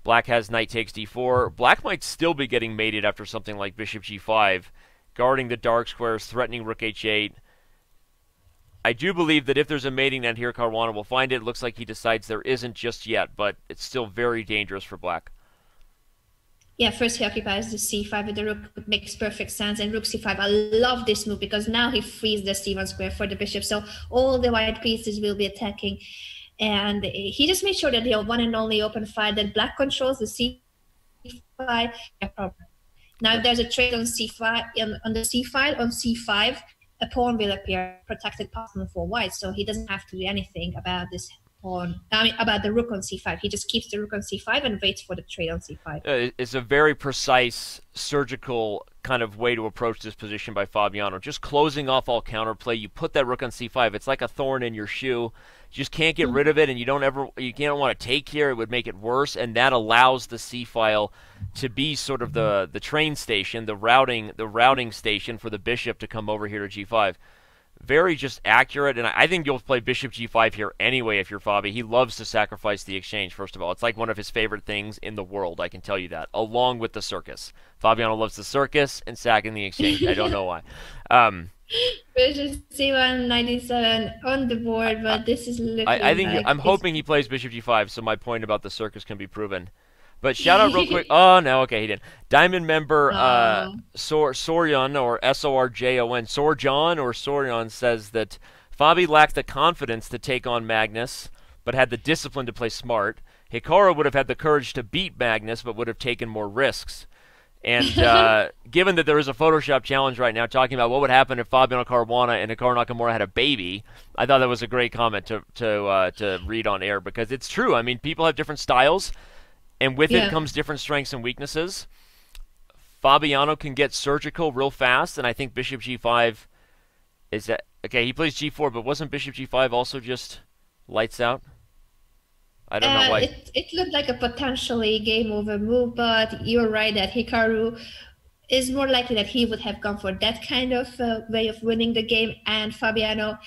black has knight takes d4. Black might still be getting mated after something like bishop g5, guarding the dark squares, threatening rook h8. I do believe that if there's a mating net here, Caruana will find it. it. Looks like he decides there isn't just yet, but it's still very dangerous for black. Yeah, first he occupies the c5 with the rook, makes perfect sense. And rook c5, I love this move because now he frees the c1 square for the bishop. So all the white pieces will be attacking. And he just made sure that the one and only open file that black controls the c5. Now, if there's a trade on c5 on the c file on c5, a pawn will appear protected pawn for white, so he doesn't have to do anything about this on I mean, about the rook on c5. He just keeps the rook on c5 and waits for the trade on c5. Uh, it's a very precise, surgical kind of way to approach this position by Fabiano. Just closing off all counterplay. You put that rook on c5. It's like a thorn in your shoe. You just can't get mm-hmm. rid of it, and you don't ever you can't want to take here. It would make it worse, and that allows the c file to be sort of the the train station, the routing the routing station for the bishop to come over here to g5 very just accurate. And I think you'll play Bishop G5 here anyway if you're Fabi. He loves to sacrifice the exchange, first of all. It's like one of his favorite things in the world, I can tell you that, along with the circus. Fabiano loves the circus and sacking the exchange. I don't know why. Um, Bishop C1 97 on the board, but this is looking I, I think like I'm hoping he plays Bishop G5, so my point about the circus can be proven. But shout out real quick. Oh no, okay, he didn't. Diamond member uh, Sor Sorjon or S O R J O N Sorjon or Sorjon says that Fabi lacked the confidence to take on Magnus, but had the discipline to play smart. Hikaru would have had the courage to beat Magnus, but would have taken more risks. And uh, given that there is a Photoshop challenge right now talking about what would happen if Fabiano Caruana and Hikaru Nakamura had a baby, I thought that was a great comment to to uh, to read on air because it's true. I mean, people have different styles and with yeah. it comes different strengths and weaknesses. Fabiano can get surgical real fast, and I think Bishop G5 is that okay. He plays G4, but wasn't Bishop G5 also just lights out? I don't uh, know why. It, it looked like a potentially game over move, but you're right that Hikaru is more likely that he would have gone for that kind of uh, way of winning the game, and Fabiano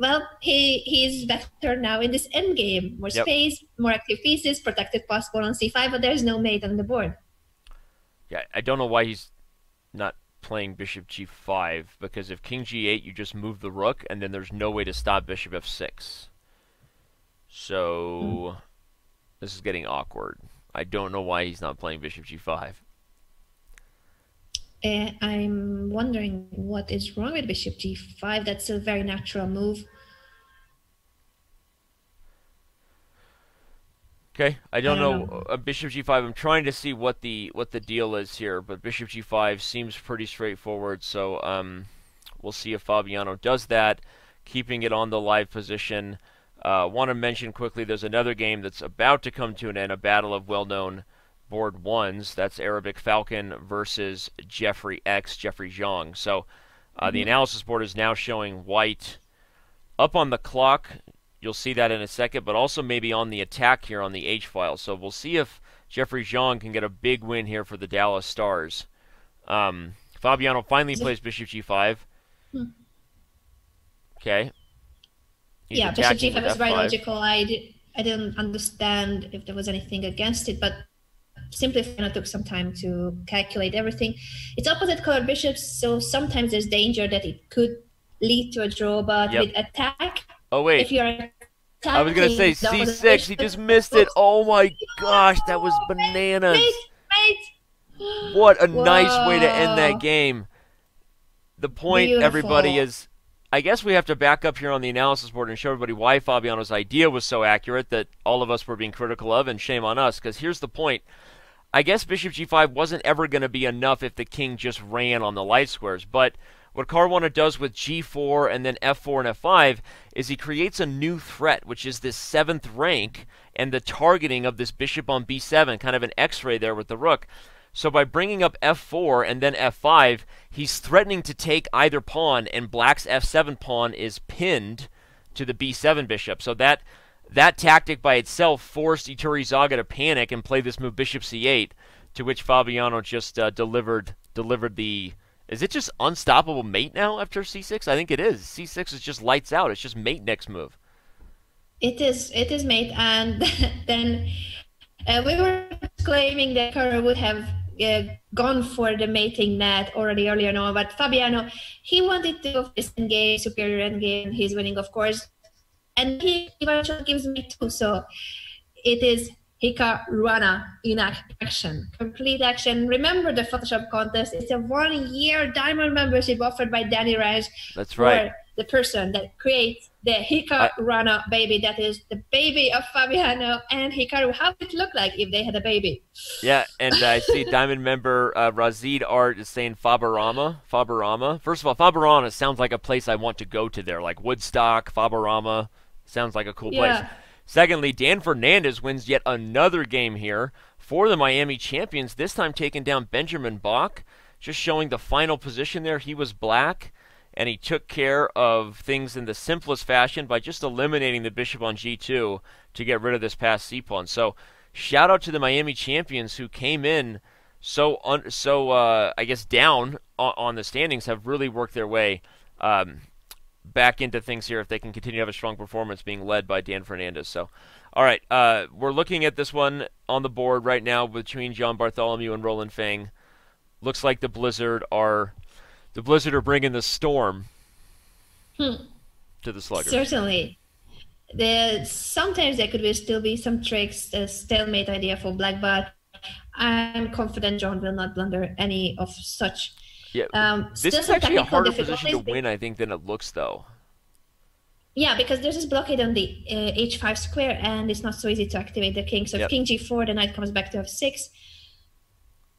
well, he he's better now in this end game. More yep. space, more active pieces, protected possible on c5, but there's no mate on the board. Yeah, I don't know why he's not playing bishop g5 because if king g8 you just move the rook and then there's no way to stop bishop f6. So mm. this is getting awkward. I don't know why he's not playing bishop g5. Uh, I'm wondering what is wrong with bishop g5. That's a very natural move. Okay, I don't, I don't know. know. Uh, bishop g5. I'm trying to see what the what the deal is here, but bishop g5 seems pretty straightforward. So um, we'll see if Fabiano does that, keeping it on the live position. Uh, Want to mention quickly, there's another game that's about to come to an end, a battle of well-known board ones. That's Arabic Falcon versus Jeffrey X, Jeffrey Xiong. So uh, mm-hmm. the analysis board is now showing white up on the clock. You'll see that in a second, but also maybe on the attack here on the H file. So we'll see if Jeffrey Xiong can get a big win here for the Dallas Stars. Um, Fabiano finally plays bishop g5. Hmm. Okay. He's yeah, bishop g5 with is very logical. I, did, I didn't understand if there was anything against it, but simply Fabiano took some time to calculate everything. It's opposite colored bishops, so sometimes there's danger that it could lead to a draw, but Yep. with attack, Oh wait, if you're attacking, I was gonna say c6. He just missed it. Oh my gosh, that was bananas. What a nice way to end that game. The point, everybody, is I guess we have to back up here on the analysis board and show everybody why Fabiano's idea was so accurate that all of us were being critical of, and shame on us, because here's the point. I guess bishop g5 wasn't ever going to be enough if the king just ran on the light squares, but what Caruana does with g4 and then f4 and f5 is he creates a new threat, which is this seventh rank and the targeting of this bishop on b7, kind of an x-ray there with the rook. So by bringing up f4 and then f5, he's threatening to take either pawn, and black's f7 pawn is pinned to the b7 bishop. So that that tactic by itself forced Iturrizaga to panic and play this move bishop c8, to which Fabiano just uh, delivered delivered the. Is it just unstoppable mate now after c6? I think it is. c6 is just lights out. It's just mate next move. It is, it is, mate. And then uh, we were claiming that Kara would have uh, gone for the mating net already earlier on, but Fabiano, he wanted to go superior endgame. He's winning, of course, and he eventually gives me two. So it is Hika Ruana in action, complete action. Remember the Photoshop contest? It's a one-year diamond membership offered by Danny Raj That's right. for the person that creates the Hika Rana baby. That is the baby of Fabiano and Hikaru. How would it look like if they had a baby? Yeah, and I see Diamond member uh, Razid Art is saying Fabarama. Fabarama. First of all, Fabarama sounds like a place I want to go to there, like Woodstock, Fabarama. Sounds like a cool place. Secondly, Dan Fernandez wins yet another game here for the Miami champions, this time taking down Benjamin Bok. Just showing the final position there. He was black, and he took care of things in the simplest fashion by just eliminating the bishop on g2 to get rid of this passed c pawn. So, shout out to the Miami champions who came in so un- so uh, I guess down on, on the standings have really worked their way um, back into things here if they can continue to have a strong performance being led by Dan Fernandez. So, all right, uh, we're looking at this one on the board right now between John Bartholomew and Roland Feng. Looks like the Blizzard are the Blizzard are bringing the storm Hmm. to the Sluggers. Certainly. There sometimes there could be still be some tricks, a stalemate idea for black, but I'm confident John will not blunder any of such. Yeah, Um, this is actually a harder position to win, I think, than it looks, though. Yeah, because there's this blockade on the uh, h5 square, and it's not so easy to activate the king. So Yep. if king g4, the knight comes back to f6.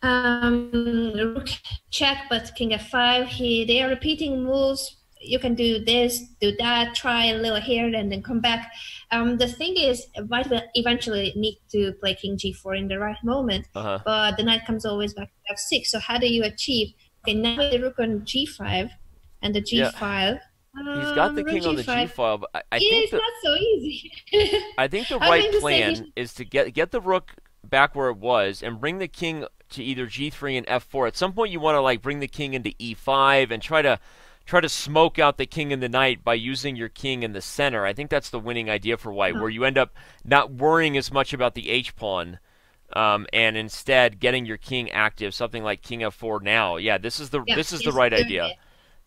Um, rook check, but king f5. He they are repeating moves. You can do this, do that, try a little here, and then come back. Um, the thing is, white will eventually need to play king g4 in the right moment, Uh huh. but the knight comes always back to f6. So how do you achieve? Okay, now the rook on g5 and the g Yeah. file. He's got the um, king on the G5. File, but I, I Yeah, think it's the, not so easy. I think the right plan is to get get the rook back where it was and bring the king to either g3 and f4. At some point, you want to like bring the king into e5 and try to try to smoke out the king and the knight by using your king in the center. I think that's the winning idea for white, where you end up not worrying as much about the h pawn. Um, and instead getting your king active, something like king f4 now. Yeah, this is the Yeah, this is the right idea. it.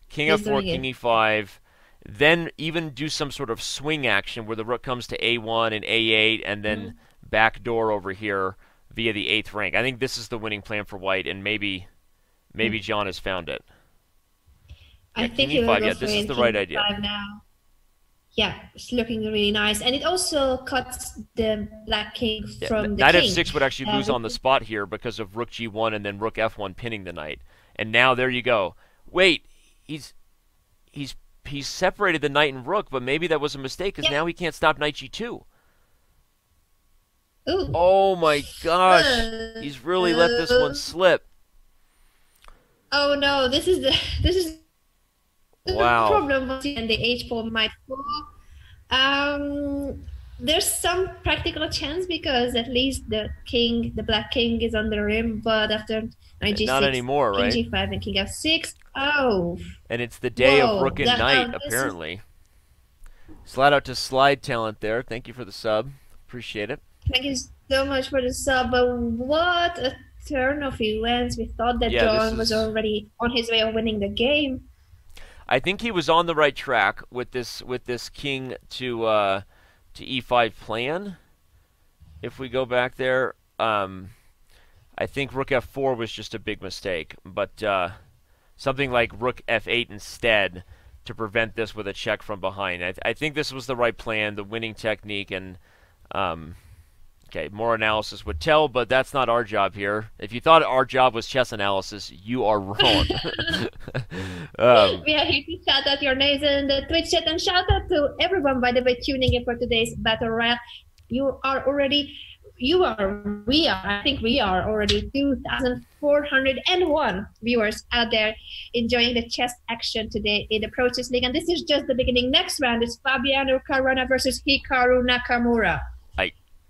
King He's f4, doing king e5, then even do some sort of swing action where the rook comes to a1 and a8, and then Mm-hmm. backdoor over here via the eighth rank. I think this is the winning plan for white, and maybe maybe John has found it. I Yeah, think king e5, yeah, this is the right idea. now. Yeah, it's looking really nice, and it also cuts the black king from kn- the knight king. f6 would actually Uh, lose on the spot here because of rook g1 and then rook f1 pinning the knight. And now there you go. Wait, he's he's he's separated the knight and rook, but maybe that was a mistake because Yeah. now he can't stop knight g2. Ooh. Oh my gosh, Uh, he's really let this one uh, slip. Oh no, this is the this is Wow. problem, and the h pawn might fall. Um, there's some practical chance because at least the king, the black king, is on the rim. But after knight g6, Not anymore, king right? g5 and king f6, oh, And it's the day Whoa, of Rook and that- Knight, um, this is- apparently. Slide out to Slide Talent there. Thank you for the sub. Appreciate it. thank you so much for the sub. But what a turn of events! We thought that Yeah, John was is- already on his way of winning the game. I think he was on the right track with this with this king to uh, to e5 plan. If we go back there, um, I think rook f4 was just a big mistake, but uh, something like rook f8 instead to prevent this with a check from behind. I, I think this was the right plan, the winning technique, and um, okay, more analysis would tell, but that's not our job here. If you thought our job was chess analysis, you are wrong. um, We are here to shout out your names in the Twitch chat and shout out to everyone, by the way, tuning in for today's battle royale. You are already, you are, we are, I think we are already 2,401 viewers out there enjoying the chess action today in the Pro Chess League. And this is just the beginning. Next round is Fabiano Caruana versus Hikaru Nakamura.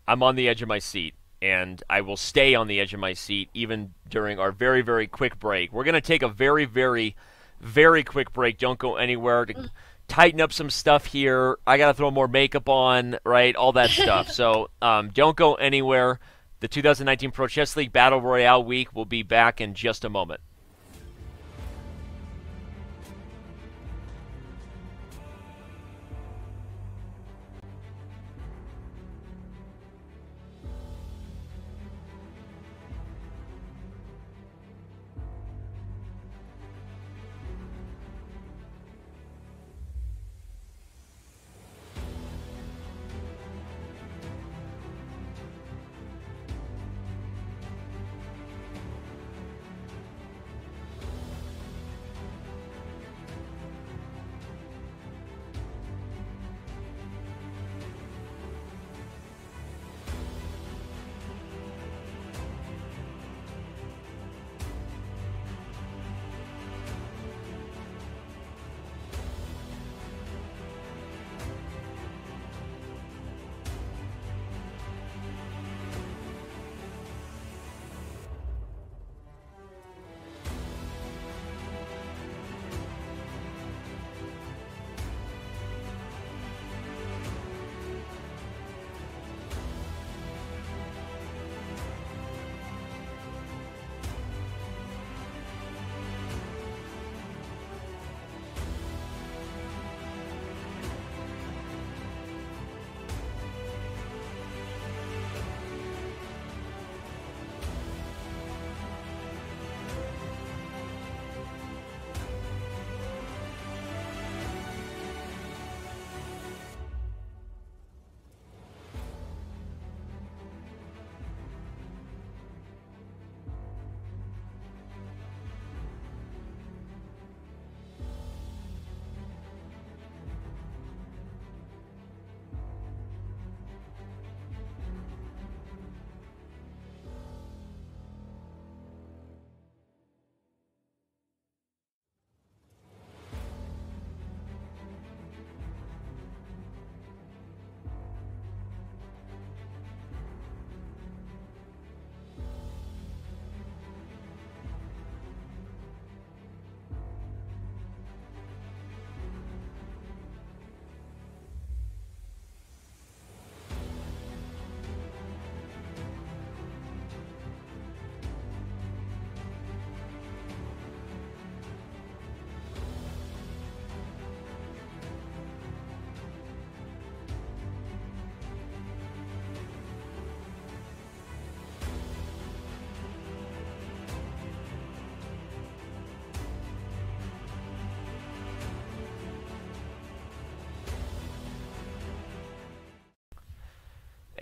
I'm on the edge of my seat, and I will stay on the edge of my seat even during our very, very quick break. We're going to take a very, very, very quick break. Don't go anywhere to tighten up some stuff here. I got to throw more makeup on, right? All that stuff. so um, don't go anywhere. The 2019 Pro Chess League Battle Royale week will be back in just a moment.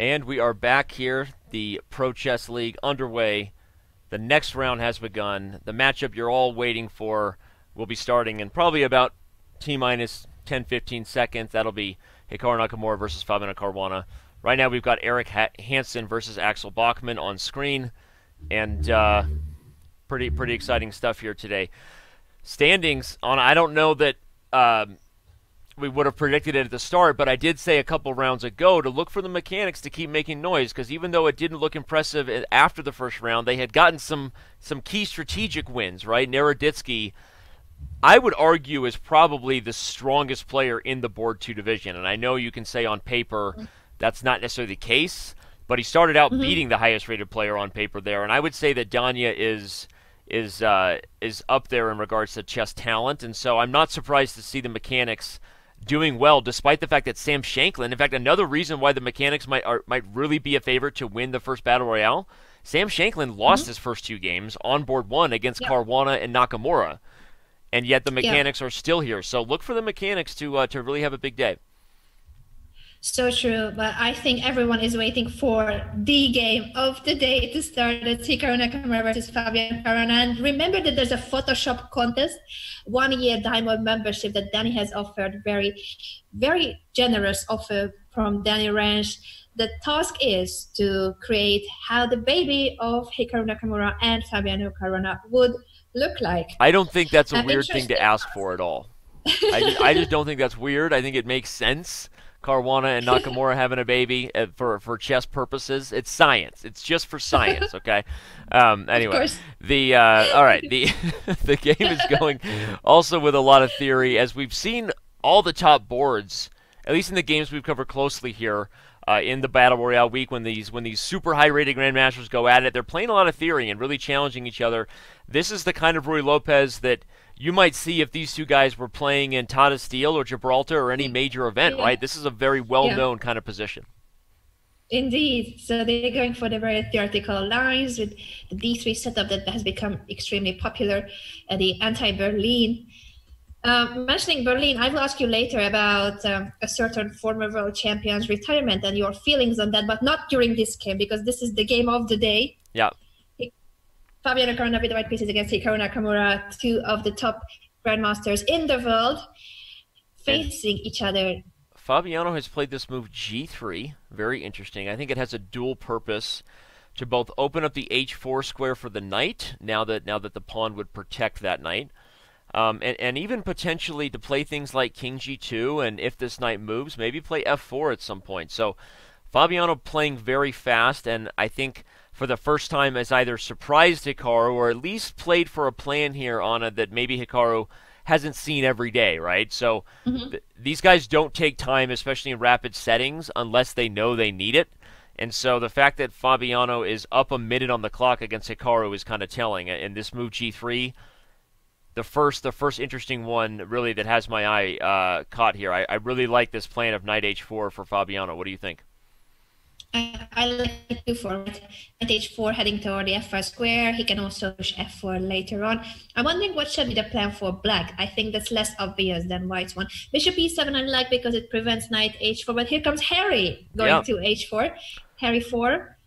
And we are back here, the Pro Chess League underway. The next round has begun. The matchup you're all waiting for will be starting in probably about T minus 10 15 seconds. That'll be Hikaru Nakamura versus Fabiano Caruana. Right now we've got Eric ha- Hansen versus Axel Bachmann on screen. And uh, pretty pretty exciting stuff here today. Standings on I don't know that um, we would have predicted it at the start, but I did say a couple rounds ago to look for the mechanics to keep making noise because even though it didn't look impressive after the first round, they had gotten some some key strategic wins. Right, Naroditsky, I would argue is probably the strongest player in the board two division, and I know you can say on paper that's not necessarily the case, but he started out mm-hmm. beating the highest rated player on paper there, and I would say that Danya is is uh, is up there in regards to chess talent, and so I'm not surprised to see the mechanics doing well, despite the fact that Sam Shankland, in fact, another reason why the mechanics might are, might really be a favorite to win the first battle royale. Sam Shankland lost mm-hmm. his first two games on board one against yep. Caruana and Nakamura, and yet the mechanics yep. are still here. So look for the mechanics to uh, to really have a big day. So true, but I think everyone is waiting for the game of the day to start. It's Hikaru Nakamura versus Fabian Caruana. And remember that there's a Photoshop contest, one year diamond membership that Danny has offered. Very, very generous offer from Danny Rensch. The task is to create how the baby of Hikaru Nakamura and Fabiano Caruana would look like. I don't think that's a I'm weird thing to ask for at all. I, just, I just don't think that's weird. I think it makes sense. Caruana and Nakamura having a baby uh, for for chess purposes. It's science. It's just for science. Okay. Um, anyway, the uh, all right. The the game is going also with a lot of theory as we've seen all the top boards, at least in the games we've covered closely here. Uh, in the battle royale week, when these when these super high rated grandmasters go at it, they're playing a lot of theory and really challenging each other. This is the kind of Ruy Lopez that you might see if these two guys were playing in Tata Steel or Gibraltar or any major event, yeah. right? This is a very well known yeah. kind of position. Indeed. So they're going for the very theoretical lines with the D3 setup that has become extremely popular, uh, the anti Berlin. Um, mentioning Berlin, I will ask you later about um, a certain former world champion's retirement and your feelings on that, but not during this game because this is the game of the day. Yeah. Fabiano Caruana with the white pieces against Hikaru Nakamura, two of the top grandmasters in the world, facing each other. Fabiano has played this move G3. Very interesting. I think it has a dual purpose to both open up the H4 square for the knight, now that now that the pawn would protect that knight, um, and, and even potentially to play things like King G2, and if this knight moves, maybe play F4 at some point. So Fabiano playing very fast, and I think for the first time has either surprised Hikaru or at least played for a plan here, Anna, that maybe Hikaru hasn't seen every day, right? So mm-hmm. th- these guys don't take time, especially in rapid settings, unless they know they need it. And so the fact that Fabiano is up a minute on the clock against Hikaru is kind of telling. And this move G3, the first the first interesting one really that has my eye uh, caught here. I, I really like this plan of knight H4 for Fabiano. What do you think? I, I like to forward at h4 heading toward the f5 square. He can also push f4 later on. I'm wondering what should be the plan for black. I think that's less obvious than white's one. Bishop e7 I like because it prevents knight h4, but here comes Harry going yeah. to h4. Harry 4.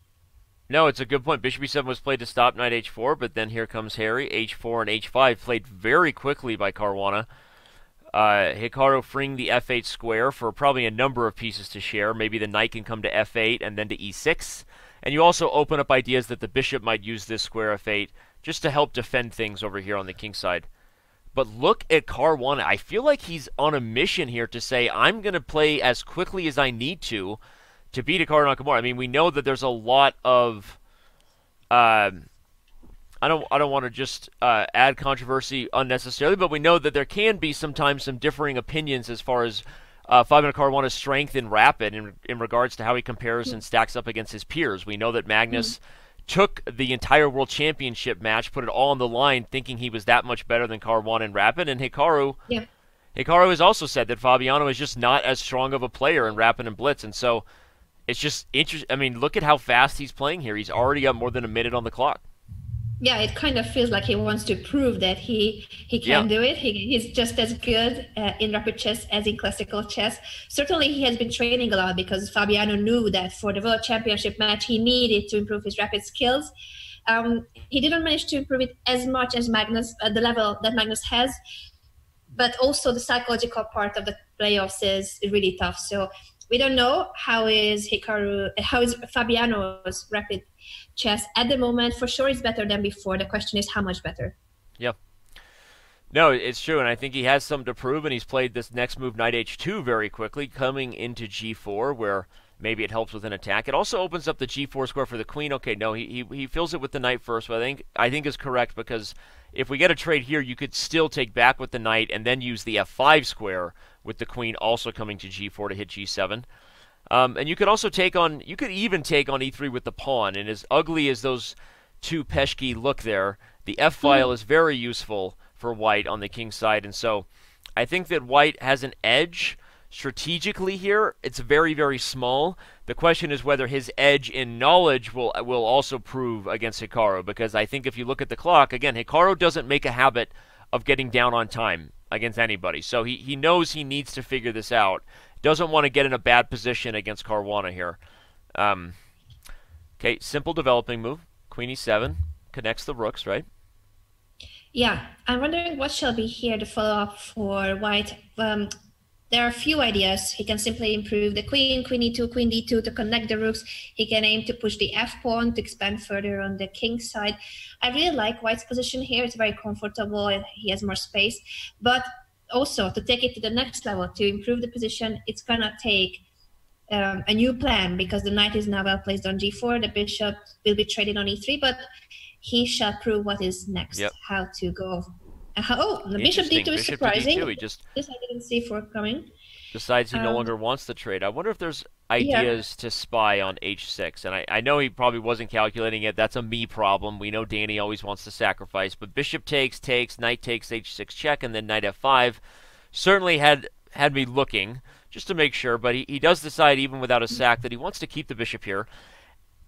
No, it's a good point. Bishop e7 was played to stop knight h4, but then here comes Harry. h4 and h5 played very quickly by Caruana. Uh, Hikaru freeing the f8 square for probably a number of pieces to share. Maybe the knight can come to f8 and then to e6. And you also open up ideas that the bishop might use this square f8 just to help defend things over here on the king side. But look at Caruana. I feel like he's on a mission here to say, I'm going to play as quickly as I need to to beat Hikaru Nakamura. I mean, we know that there's a lot of. Uh, I don't I don't want to just uh, add controversy unnecessarily, but we know that there can be sometimes some differing opinions as far as uh, Fabian Caruana's strength in rapid in, in regards to how he compares and stacks up against his peers. We know that Magnus mm-hmm. took the entire World Championship match, put it all on the line, thinking he was that much better than Caruana in rapid, and Hikaru. Yeah. Hikaru has also said that Fabiano is just not as strong of a player in rapid and blitz, and so it's just interesting. I mean, look at how fast he's playing here. He's already got more than a minute on the clock yeah it kind of feels like he wants to prove that he he can yeah. do it. He, he's just as good uh, in rapid chess as in classical chess. Certainly he has been training a lot because fabiano knew that for the world championship match he needed to improve his rapid skills. Um, he didn't manage to improve it as much as magnus at the level that magnus has but also the psychological part of the playoffs is really tough. So we don't know how is hikaru how is fabiano's rapid chess at the moment for sure is better than before. The question is how much better. Yeah. No, it's true, and I think he has some to prove, and he's played this next move, knight h2, very quickly, coming into g4, where maybe it helps with an attack. It also opens up the g4 square for the queen. Okay, no, he, he, he fills it with the knight first, but I think, I think is correct, because if we get a trade here, you could still take back with the knight and then use the f5 square with the queen also coming to g4 to hit g7. Um, and you could also take on, you could even take on e3 with the pawn, and as ugly as those two Peshki look there, the f file mm. is very useful for white on the king side. And so I think that white has an edge strategically here. It's very, very small. The question is whether his edge in knowledge will will also prove against Hikaru, because I think if you look at the clock, again, Hikaru doesn't make a habit of getting down on time against anybody. So he, he knows he needs to figure this out. Doesn't want to get in a bad position against Caruana here. Um, okay, simple developing move. Queen e7 connects the rooks, right? Yeah, I'm wondering what shall be here to follow up for white. Um, there are a few ideas. He can simply improve the queen, queen e2, queen d2 to connect the rooks. He can aim to push the f pawn to expand further on the king side. I really like white's position here. It's very comfortable and he has more space. But also to take it to the next level, to improve the position, it's gonna take um, a new plan because the knight is now well placed on g4. The bishop will be traded on e3, but he shall prove what is next, yep. how to go. Uh, oh, the bishop d2 is surprising. D2, he just this I didn't see forthcoming. Decides he um, no longer wants the trade. I wonder if there's ideas yeah. to spy on h6. And I, I know he probably wasn't calculating it. That's a me problem. We know Danny always wants to sacrifice. But bishop takes, takes, knight takes, h6 check, and then knight f5. Certainly had had me looking just to make sure. But he, he does decide, even without a sack, that he wants to keep the bishop here.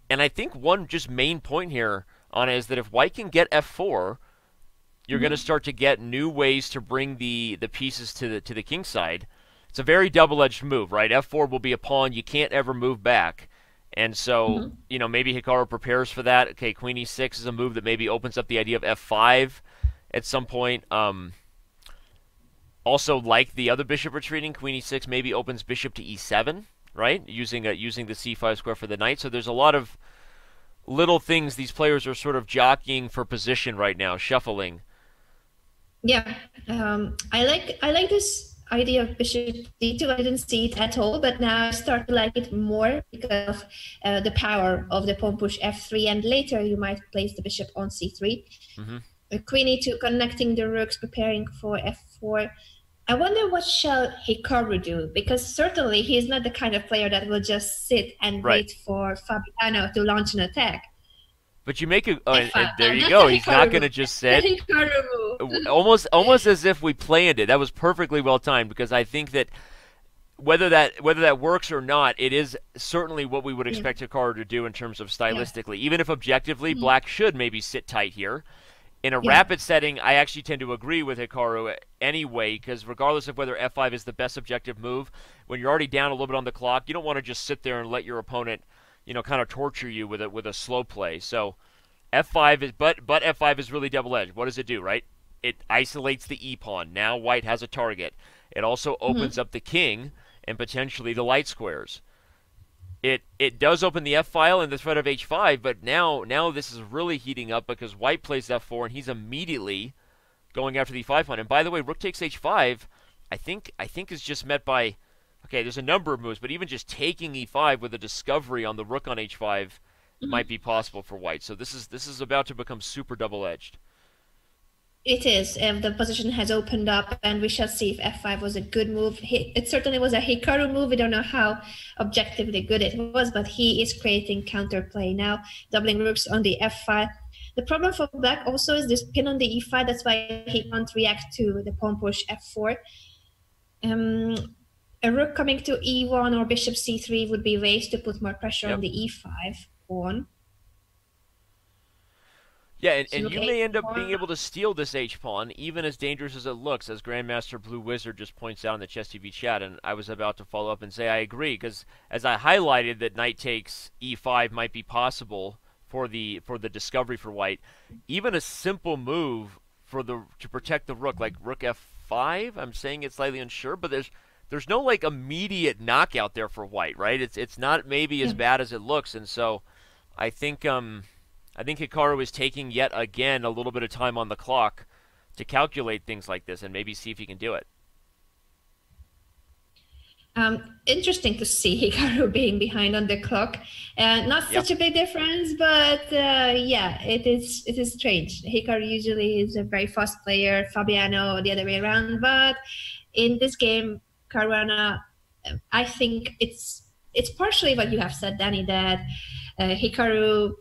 And I think one just main point here – on it is that if white can get f4, you're mm-hmm. going to start to get new ways to bring the, the pieces to the to the king side. It's a very double-edged move, right? f4 will be a pawn you can't ever move back. And so, mm-hmm. you know, maybe Hikaru prepares for that. Okay, queen e6 is a move that maybe opens up the idea of f5 at some point. Um, also, like the other bishop retreating, queen e6 maybe opens bishop to e7, right? Using a, using the c5 square for the knight. So there's a lot of little things these players are sort of jockeying for position right now, shuffling. Yeah, um, I like I like this idea of bishop d2. I didn't see it at all, but now I start to like it more because of uh, the power of the pawn push f3, and later you might place the bishop on c3. Mm-hmm. Queen e2 connecting the rooks, preparing for f4. I wonder what shall Hikaru do because certainly he is not the kind of player that will just sit and right. wait for Fabiano to launch an attack. But you make a oh, and, and there you go. He's not going to just say almost, almost as if we planned it. That was perfectly well timed because I think that whether that whether that works or not, it is certainly what we would expect. Hikaru to do in terms of stylistically. Yeah. Even if objectively, mm-hmm. Black should maybe sit tight here in a yeah. rapid setting, I actually tend to agree with Hikaru anyway, because regardless of whether f5 is the best objective move, when you're already down a little bit on the clock, you don't want to just sit there and let your opponent, you know, kind of torture you with a with a slow play. So f5 is, but but f5 is really double edged. What does it do, right? It isolates the e pawn. Now white has a target. It also opens mm-hmm. up the king and potentially the light squares it it does open the f file and the threat of h5, but now now this is really heating up because white plays f4 and he's immediately going after the e5 pawn. And by the way, rook takes h5, I think I think is just met by okay, there's a number of moves, but even just taking e5 with a discovery on the rook on h5 mm-hmm. might be possible for white. So this is this is about to become super double-edged. It is. Um, the position has opened up, and we shall see if f5 was a good move. It certainly was a Hikaru move. We don't know how objectively good it was, but he is creating counterplay now, doubling rooks on the f5. The problem for black also is this pin on the e5. That's why he can't react to the pawn push f4. Um, a rook coming to e1 or bishop c3 would be ways to put more pressure yep. on the e5 pawn. Yeah, and, and you may end up being able to steal this H pawn, even as dangerous as it looks, as Grandmaster Blue Wizard just points out in the Chess TV chat. And I was about to follow up and say I agree, because as I highlighted that knight takes E5 might be possible for the for the discovery for White, even a simple move for the to protect the rook, like Rook F5. I'm saying it's slightly unsure, but there's there's no like immediate knockout there for White, right? It's it's not maybe as bad as it looks, and so I think um I think Hikaru is taking yet again a little bit of time on the clock to calculate things like this and maybe see if he can do it. Um, interesting to see Hikaru being behind on the clock. Uh, not such yep. a big difference, but uh, yeah, it is it is strange. Hikaru usually is a very fast player, Fabiano the other way around, but in this game, Caruana, I think it's it's partially what you have said, Danny, that uh, Hikaru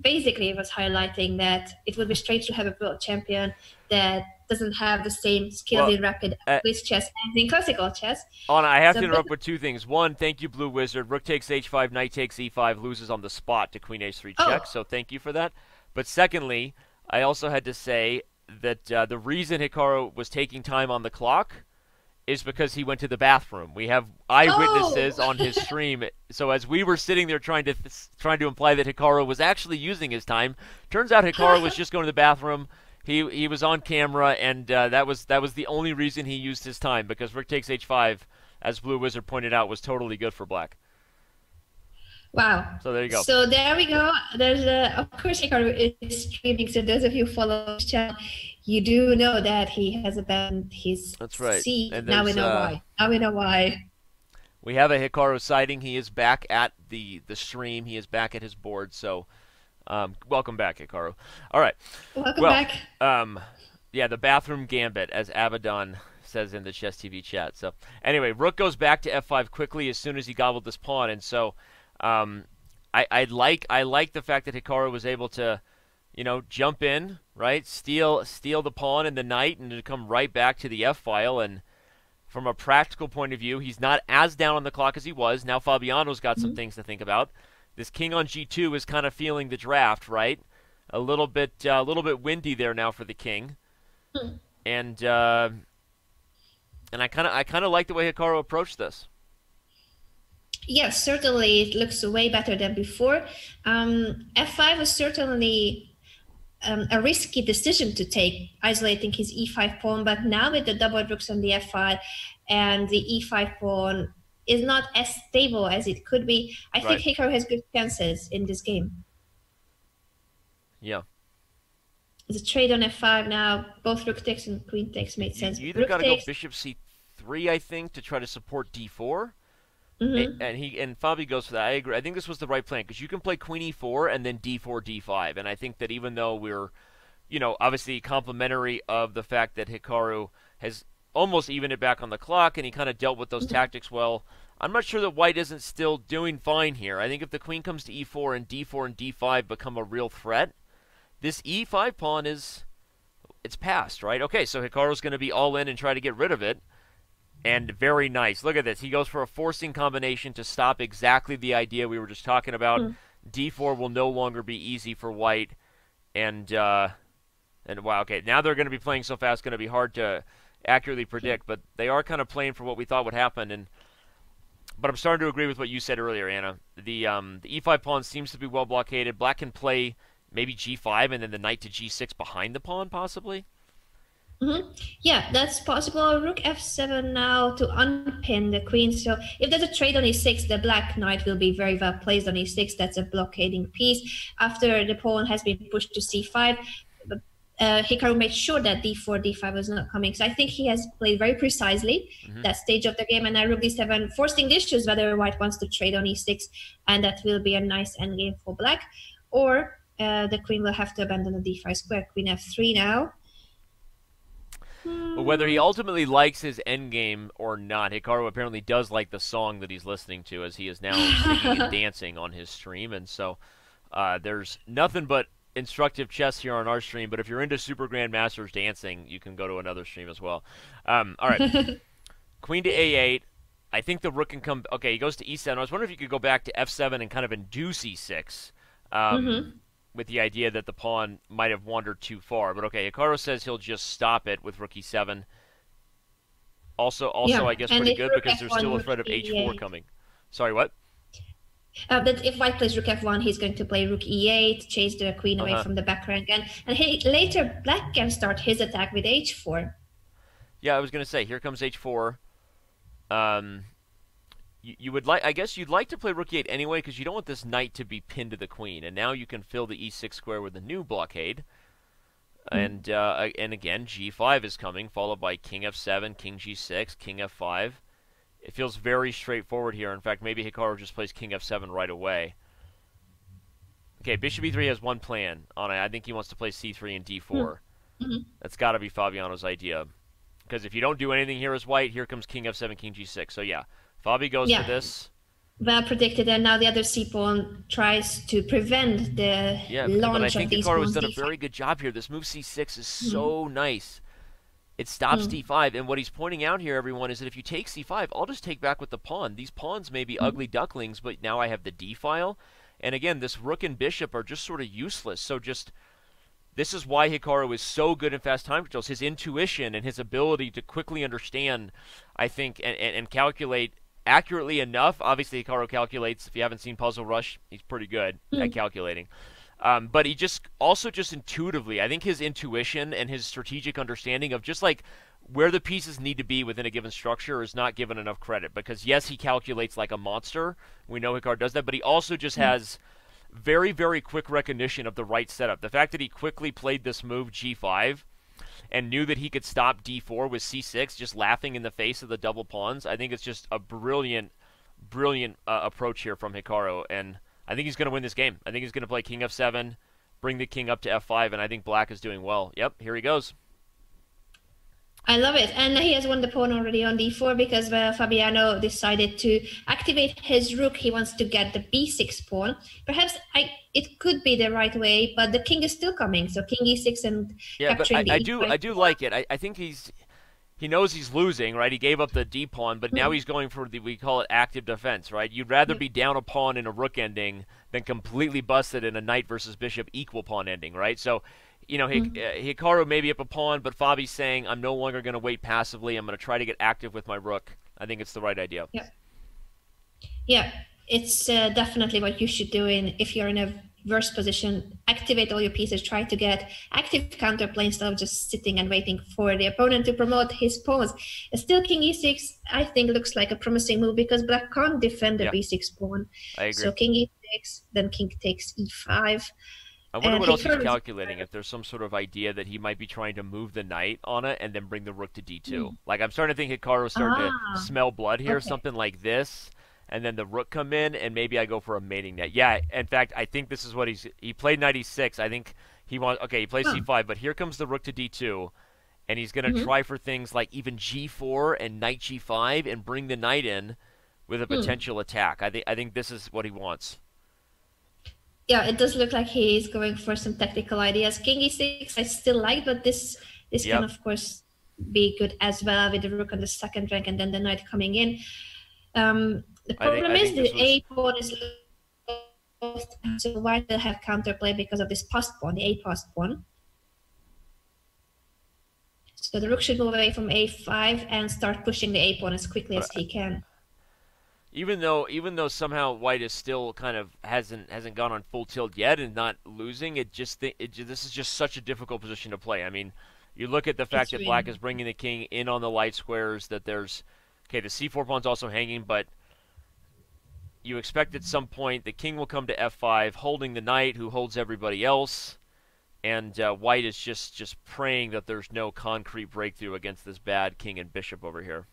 basically was highlighting that it would be strange to have a world champion that doesn't have the same skill well, in rapid uh, chess as in classical chess. Anna, I have so, to interrupt with two things. One, thank you, Blue Wizard. Rook takes h5, knight takes e5, loses on the spot to queen h3 check. Oh. So thank you for that. But secondly, I also had to say that uh, the reason Hikaru was taking time on the clock is because he went to the bathroom. We have eyewitnesses oh. on his stream. So as we were sitting there trying to th- trying to imply that Hikaru was actually using his time, turns out Hikaru was just going to the bathroom he he was on camera, and uh, that was that was the only reason he used his time because Rick takes h5, as Blue Wizard pointed out, was totally good for Black. Wow. So there you go. So there we go. There's a, of course Hikaru is streaming. So those of you who follow his channel, you do know that he has abandoned his That's right. seat. And now we know uh, why. Now we know why. We have a Hikaru sighting. He is back at the the stream. He is back at his board. So um, welcome back, Hikaru. All right. Welcome well, back. Um, yeah, the bathroom gambit, as Abaddon says in the Chess TV chat. So anyway, Rook goes back to f5 quickly as soon as he gobbled this pawn, and so um, I, I like I like the fact that Hikaru was able to, you know, jump in, right, steal steal the pawn and the knight, and to come right back to the f file. And from a practical point of view, he's not as down on the clock as he was. Now Fabiano's got some mm-hmm. things to think about this king on g2 is kind of feeling the draft, right? A little bit, uh, a little bit windy there now for the king, hmm. and uh, and I kind of, I kind of like the way Hikaru approached this. Yes, certainly it looks way better than before. Um, f5 is certainly um, a risky decision to take, isolating his e5 pawn. But now with the double rooks on the f5 and the e5 pawn is not as stable as it could be. I right. think Hikaru has good chances in this game. Yeah. The trade on f5 now. Both rook takes and queen takes made sense. You either got to go bishop c3, I think, to try to support d4. Mm-hmm. And he and Fabi goes for that. I agree. I think this was the right plan because you can play queen e4 and then d4 d5. And I think that even though we're, you know, obviously complimentary of the fact that Hikaru has almost evened it back on the clock, and he kind of dealt with those mm-hmm. tactics well. I'm not sure that White isn't still doing fine here. I think if the queen comes to e4 and d4 and d5 become a real threat, this e5 pawn is it's passed, right? Okay, so Hikaru's going to be all in and try to get rid of it. And very nice. Look at this. He goes for a forcing combination to stop exactly the idea we were just talking about. Mm. D4 will no longer be easy for White. And uh, and wow, okay, now they're going to be playing so fast, it's going to be hard to accurately predict, but they are kind of playing for what we thought would happen. And but I'm starting to agree with what you said earlier, Anna. The um, the e5 pawn seems to be well blockaded. Black can play maybe g5 and then the knight to g6 behind the pawn, possibly. Mm-hmm. Yeah, that's possible. Rook f7 now to unpin the queen. So if there's a trade on e6, the black knight will be very well placed on e6. That's a blockading piece. After the pawn has been pushed to c5, uh, Hikaru made sure that d4, d5 was not coming. So I think he has played very precisely mm-hmm. that stage of the game. And now rook d7, forcing the issues whether white wants to trade on e6, and that will be a nice endgame for black. Or uh, the queen will have to abandon the d5 square. Queen f3 now. But whether he ultimately likes his endgame or not, Hikaru apparently does like the song that he's listening to, as he is now singing and dancing on his stream. And so uh, there's nothing but instructive chess here on our stream, but if you're into Super Grandmasters dancing, you can go to another stream as well. Um, all right. Queen to a8. I think the rook can come. Okay, he goes to e7. I was wondering if you could go back to f7 and kind of induce e6 um, mm-hmm. With the idea that the pawn might have wandered too far. But okay, Hikaru says he'll just stop it with rook e7. Also, also yeah. I guess pretty good because there's still a threat of h4 coming. Sorry, what? Uh, but if white plays rook f1, he's going to play rook e8, chase the queen away uh-huh. from the back rank, and and he, later black can start his attack with h4. Yeah, I was going to say here comes h4. Um, you, you would like, I guess you'd like to play rook e8 anyway because you don't want this knight to be pinned to the queen, and now you can fill the e6 square with a new blockade. Mm. And uh, and again, G5 is coming, followed by King F7, King G6, King F5. It feels very straightforward here. In fact, maybe Hikaru just plays King F7 right away. Okay, Bishop E3 has one plan on it. I think he wants to play C3 and D4. Hmm. Mm-hmm. That's got to be Fabiano's idea. Because if you don't do anything here as white, here comes King F7, King G6. So yeah, Fabi goes yeah. for this. Well predicted, and now the other c pawn tries to prevent the yeah, launch but I think of these Hikaru has done a D5. very good job here. This move C6 is Mm-hmm. so nice. It stops Mm. D5, and what he's pointing out here, everyone, is that if you take C5, I'll just take back with the pawn. These pawns may be Mm-hmm. ugly ducklings, but now I have the D file. And again, this rook and bishop are just sort of useless. So just this is why Hikaru is so good in fast time controls. His intuition and his ability to quickly understand, I think, and, and, and calculate accurately enough. Obviously, Hikaru calculates. If you haven't seen Puzzle Rush, he's pretty good at calculating. Um, but he just also just intuitively, I think his intuition and his strategic understanding of just like where the pieces need to be within a given structure is not given enough credit because yes, he calculates like a monster. We know Hikaru does that, but he also just has very very quick recognition of the right setup. The fact that he quickly played this move G5 and knew that he could stop D4 with C6 just laughing in the face of the double pawns, I think it's just a brilliant brilliant uh, approach here from Hikaru and I think he's going to win this game. I think he's going to play King F7, bring the king up to F5 and I think black is doing well. Yep, here he goes. I love it. And he has won the pawn already on d4 because uh, Fabiano decided to activate his rook. He wants to get the b6 pawn. Perhaps I, it could be the right way, but the king is still coming. So king e6 and Yeah, but capturing I, I the do e5 I do like it. I, I think he's he knows he's losing, right? He gave up the D pawn, but now he's going for the we call it active defense, right? You'd rather be down a pawn in a rook ending than completely busted in a knight versus bishop equal pawn ending, right? So, you know, Hik- uh, Hikaru may be up a pawn, but Fabi's saying I'm no longer going to wait passively. I'm going to try to get active with my rook. I think it's the right idea. Yeah, it's uh, definitely what you should do in if you're in a worse position. Activate all your pieces. Try to get active counterplay instead of just sitting and waiting for the opponent to promote his pawns. Still, king e6, I think, looks like a promising move because black can't defend the Yeah. b6 pawn. I agree. So king e6, then king takes e e5. I wonder And what else he's calculating. If there's some sort of idea that he might be trying to move the knight on it and then bring the rook to d2. Like I'm starting to think Hikaru's starting Ah, to smell blood here, okay. something like this, and then the rook come in, and maybe I go for a mating net. Yeah, in fact, I think this is what he's he played knight e6. I think he wants okay, he plays Huh. c5, but here comes the rook to d2. And he's going to Mhm. try for things like even g4 and knight g5 and bring the knight in with a Hmm. potential attack. I think I think this is what he wants. Yeah, it does look like he's going for some tactical ideas. King e6, I still like, but this this Yep. can of course be good as well with the rook on the second rank and then the knight coming in. Um, the think- problem I is the was- a pawn is lost, so white will have counterplay because of this passed pawn, the a passed pawn. So the rook should move away from a5 and start pushing the a pawn as quickly as he can. Even though even though somehow white is still kind of hasn't hasn't gone on full tilt yet and not losing it just th- it, this is just such a difficult position to play. I mean you look at the fact that black is bringing the king in on the light squares that there's okay the c4 pawn's also hanging but you expect at some point the king will come to f5 holding the knight who holds everybody else and uh, white is just just praying that there's no concrete breakthrough against this bad king and bishop over here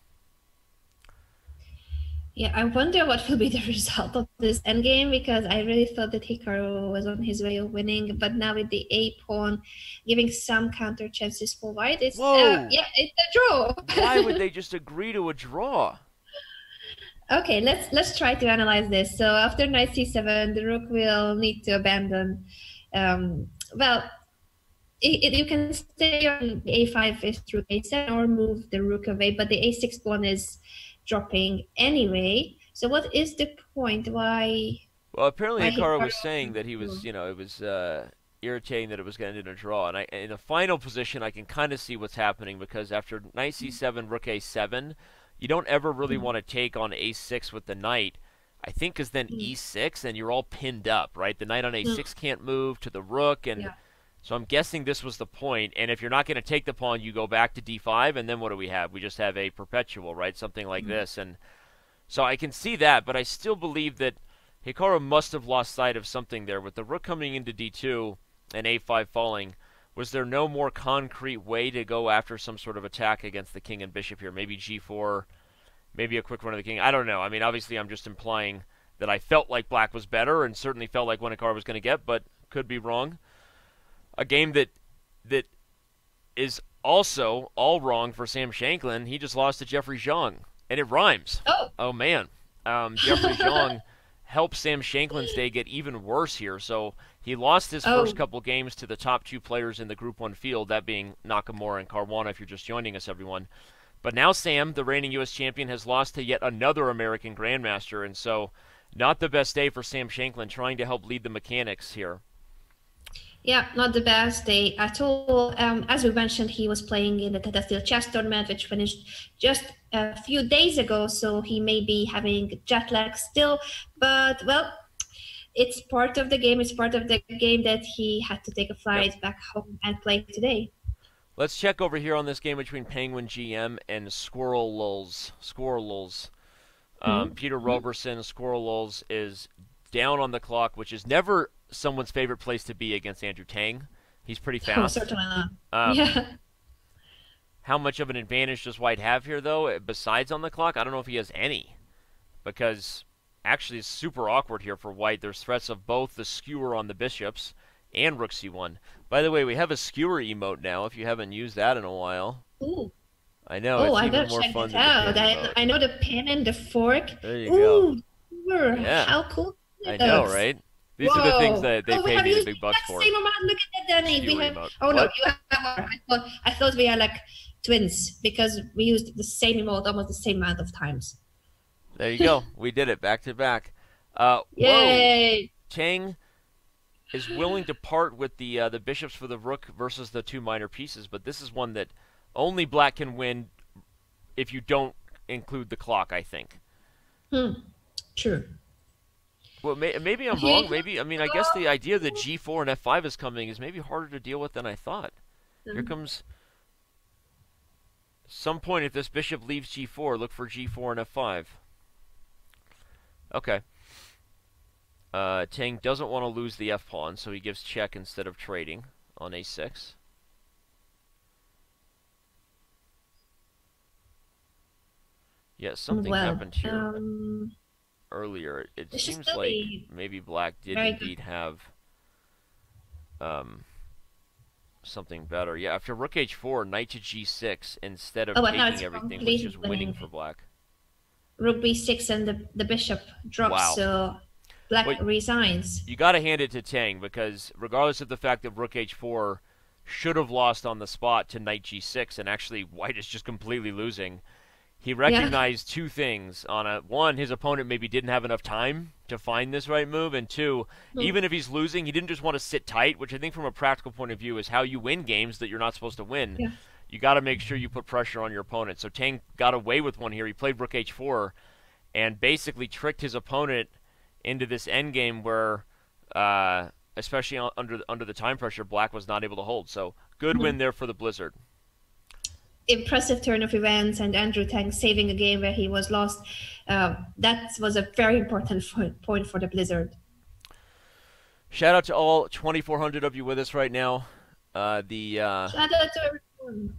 Yeah, I wonder what will be the result of this endgame because I really thought that Hikaru was on his way of winning, but now with the A pawn giving some counter chances for white, it's uh, yeah, it's a draw. why would they just agree to a draw okay, let's let's try to analyze this. So after knight c7, the rook will need to abandon. Um, well, it, it, you can stay on a5 is through a7 or move the rook away, but the a6 pawn is dropping anyway. So what is the point? Why? Well, apparently Hikaru was saying that he was, was- you know, it was uh, irritating that it was going to end in a draw. And I, in the final position, I can kind of see what's happening because after knight c7, rook a7, you don't ever really Mm. want to take on a6 with the knight. I think because then Mm. e6 and you're all pinned up, right? The knight on a6 Mm. can't move to the rook, and Yeah. So I'm guessing this was the. And if you're not going to take the pawn, you go back to d5, and then what do we have? We just have a perpetual, right? Something like Mm. this, and so I can see that, but I still believe that Hikaru must have lost sight of something there with the rook coming into d2 and a5 falling. was there no more concrete way to go after some sort of attack against the king and bishop here? Maybe g4, maybe a quick run of the king. I don't know. I mean, obviously, I'm just implying that I felt like black was better, and certainly felt like Winokur was going to get, but could be wrong. A game that that is also all wrong for Sam Shankland. He just lost to Jeffrey Xiong, and it rhymes. Oh, oh man, um, Jeffrey Xiong helped Sam Shankland's day get even worse here. So he lost his oh. first couple games to the top two players in the Group One field, that being Nakamura and Caruana. If you're just joining us, everyone. But now Sam, the reigning U.S. champion, has lost to yet another American Grandmaster, and so not the best day for Sam Shanklin trying to help lead the mechanics here. Yeah, not the best day at all. Um, as we mentioned, he was playing in the Tata Steel Chess Tournament, which finished just a few days ago, so he may be having jet lag still. But, well, it's part of the game. It's part of the game that he had to take a flight yep. back home and play today. Let's check over here on this game between Penguin GM and Squirrel Lulz. Squirrel Lulz. Um, mm-hmm. Peter Roberson, Squirrel Lulz, is down on the clock, which is never someone's favorite place to be against Andrew Tang. He's pretty fast. Oh, certainly not. Um, yeah. How much of an advantage does White have here, though, besides on the clock? I don't know if he has any. Because actually, it's super awkward here for White. There's threats of both the skewer on the bishops and rook c1. By the way, we have a skewer emote now, if you haven't used that in a while. Ooh. I know. Oh, I gotta check this out. I, I, know the pin and the fork. There you Ooh, go. Yeah. How cool! I know, right? These Whoa. are the things that they oh, pay me the big bucks for. Same amount. Look at that, Danny. We have. Oh what? no, you have more. I thought, I thought we are like twins because we used the same emote almost the same amount of times. There you go. we did it back to back. Uh, Yay! Whoa. Chang is willing to part with the uh, the bishops for the rook versus the two minor pieces, but this is one that only black can win if you don't include the clock. I think. Hmm. True. Well, may, maybe I'm wrong. Maybe I mean I guess the idea that G4 and F5 is coming is maybe harder to deal with than I thought. Mm-hmm. Here comes some point if this bishop leaves G4, look for G4 and F5. Okay. Uh, Tang doesn't want to lose the F pawn, so he gives check instead of trading on A6. Yeah, something well, happened here. Um earlier, it seems like maybe Black did indeed good. have um, something better. Yeah, after Rook H4, Knight to G6 instead of oh, taking everything, which is winning for Black. Rook B6 and the, the bishop drops, wow. so Black well, resigns. You got to hand it to Tang because regardless of the fact that Rook H4 should have lost on the spot to Knight G6, and actually White is just completely losing he recognized yeah. two things on a one his opponent maybe didn't have enough time to find this right move and two mm. even if he's losing he didn't just want to sit tight which i think from a practical point of view is how you win games that you're not supposed to win yeah. you got to make sure you put pressure on your opponent so tang got away with one here he played rook h4 and basically tricked his opponent into this endgame where uh, especially under under the time pressure black was not able to hold so good mm-hmm. win there for the blizzard impressive turn of events and Andrew Tang saving a game where he was lost. Uh, that was a very important point for the Blizzard. Shout out to all 2,400 of you with us right now. Uh, the uh, shout out to everyone.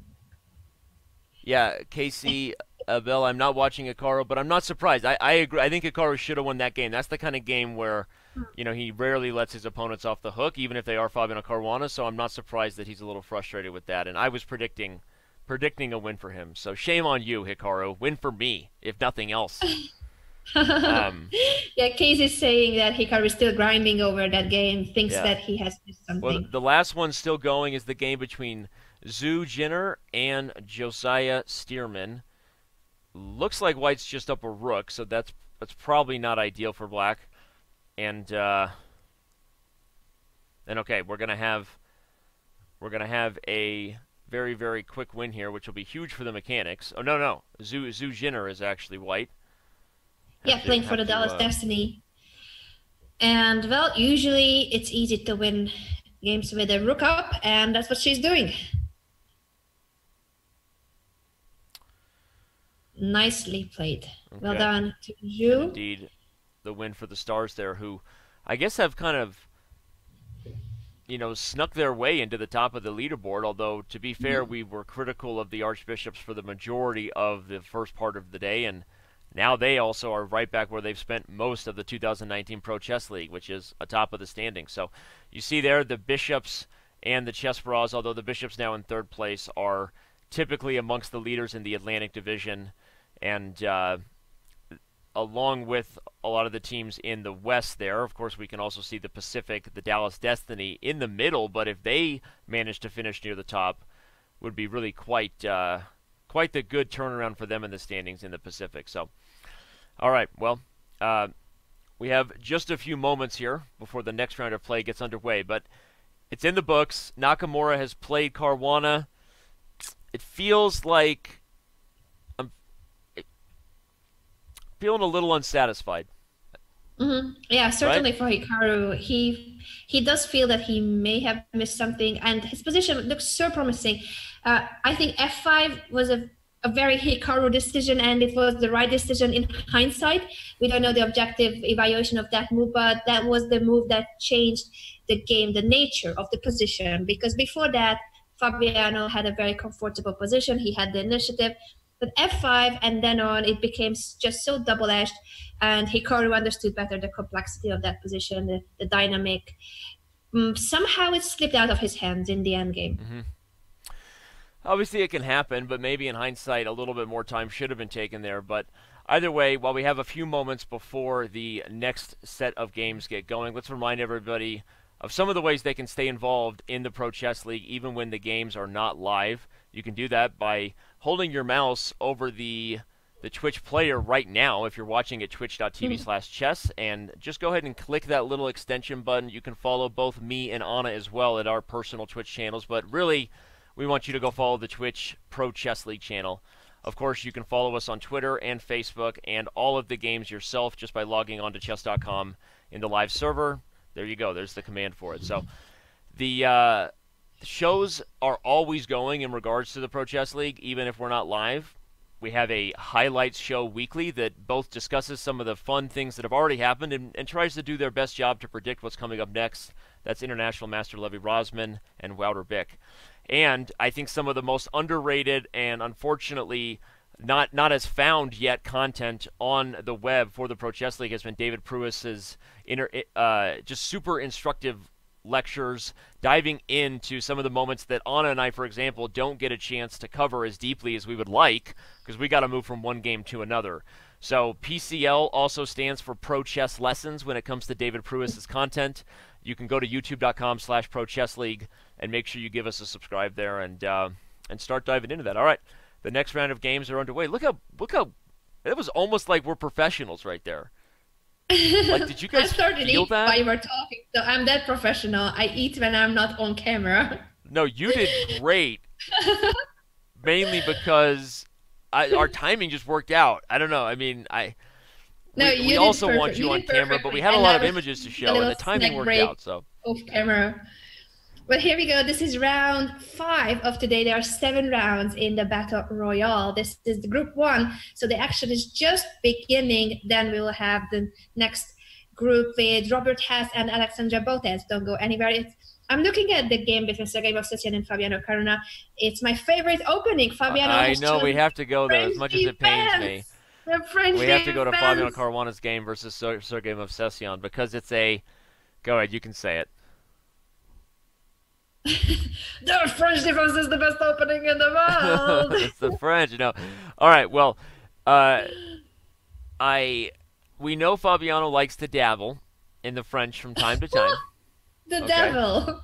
Yeah, Casey, Bill, I'm not watching Hikaru, but I'm not surprised. I, I agree. I think Hikaru should have won that game. That's the kind of game where, you know, he rarely lets his opponents off the hook, even if they are Fabiano Caruana. So I'm not surprised that he's a little frustrated with that. And I was predicting predicting a win for him. So shame on you, Hikaru. Win for me, if nothing else. um, yeah, Casey's saying that Hikaru is still grinding over that game, thinks yeah. that he has missed something. Well, the last one still going is the game between Zhu Jiner and Josiah Stearman. Looks like White's just up a rook, so that's that's probably not ideal for Black. And uh, and okay, we're gonna have we're gonna have a very, very quick win here, which will be huge for the mechanics. Oh, no, no. Zhu, Zhu Jiner is actually white. Have yeah, playing for the to, Dallas uh, Destiny. And, well, usually it's easy to win games with a rook up, and that's what she's doing. Nicely played. Okay. Well done to you. Indeed, the win for the Stars there, who I guess have kind of you know, snuck their way into the top of the leaderboard. Although, to be fair, mm-hmm. we were critical of the Archbishops for the majority of the first part of the day, and now they also are right back where they've spent most of the 2019 Pro Chess League, which is atop of the standing. So you see there the Bishops and the Chessbrahs, although the Bishops now in third place, are typically amongst the leaders in the Atlantic Division, and uh, along with a lot of the teams in the West there. Of course, we can also see the Pacific, the Dallas Destiny in the middle, but if they manage to finish near the top, would be really quite uh, quite the good turnaround for them in the standings in the Pacific. So, all right, well, uh, we have just a few moments here before the next round of play gets underway, but it's in the books. Nakamura has played Caruana. It feels like I'm feeling a little unsatisfied. Mm-hmm. Yeah, certainly right? for Hikaru, he he does feel that he may have missed something, and his position looks so promising. Uh, I think f5 was a a very Hikaru decision and it was the right decision in hindsight. We don't know the objective evaluation of that move, but that was the move that changed the game, the nature of the position. Because before that, Fabiano had a very comfortable position. He had the initiative. But F5 and then on, it became just so double edged. And Hikaru understood better the complexity of that position, the, the dynamic. Um, somehow it slipped out of his hands in the end game. Mm-hmm. Obviously, it can happen, but maybe in hindsight, a little bit more time should have been taken there. But either way, while we have a few moments before the next set of games get going, let's remind everybody of some of the ways they can stay involved in the Pro Chess League even when the games are not live. You can do that by holding your mouse over the the Twitch player right now if you're watching at twitch.tv mm-hmm. slash chess and just go ahead and click that little extension button. You can follow both me and Anna as well at our personal Twitch channels, but really we want you to go follow the Twitch Pro Chess League channel. Of course, you can follow us on Twitter and Facebook and all of the games yourself just by logging on to chess.com in the live server. There you go. There's the command for it. So the, uh, the shows are always going in regards to the Pro Chess League, even if we're not live. We have a highlights show weekly that both discusses some of the fun things that have already happened and, and tries to do their best job to predict what's coming up next. That's International Master Levy Rozman and Wouter Bick. And I think some of the most underrated and unfortunately not not as found yet content on the web for the Pro Chess League has been David Pruess's inter, uh, just super instructive lectures diving into some of the moments that Anna and I, for example, don't get a chance to cover as deeply as we would like because we got to move from one game to another. So PCL also stands for Pro Chess Lessons when it comes to David Pruess's content. You can go to youtube.com slash Pro Chess League and make sure you give us a subscribe there and uh, and start diving into that. All right, the next round of games are underway. Look how look how it was almost like we're professionals right there. Like, did you guys I started feel that? while you were talking, so I'm that professional. I eat when I'm not on camera. No, you did great. mainly because I, our timing just worked out. I don't know. I mean, I. No, we, we also want you, you on camera, but we had a lot of images to show, and the timing worked out. So off camera. Well, here we go. This is round five of today. There are seven rounds in the Battle Royale. This is the group one. So the action is just beginning. Then we will have the next group with Robert Hess and Alexandra Botez. Don't go anywhere. It's, I'm looking at the game between Sergei Movsesian and Fabiano Caruana. It's my favorite opening. Fabiano. I know we have to go though, as much as it pains me. The French we have to go to Fabiano Caruana's game versus Sergei Movsesian because it's a. Go ahead, you can say it the French defense is the best opening in the world. it's the French, you know. All right, well, uh, I we know Fabiano likes to dabble in the French from time to time. the okay? devil.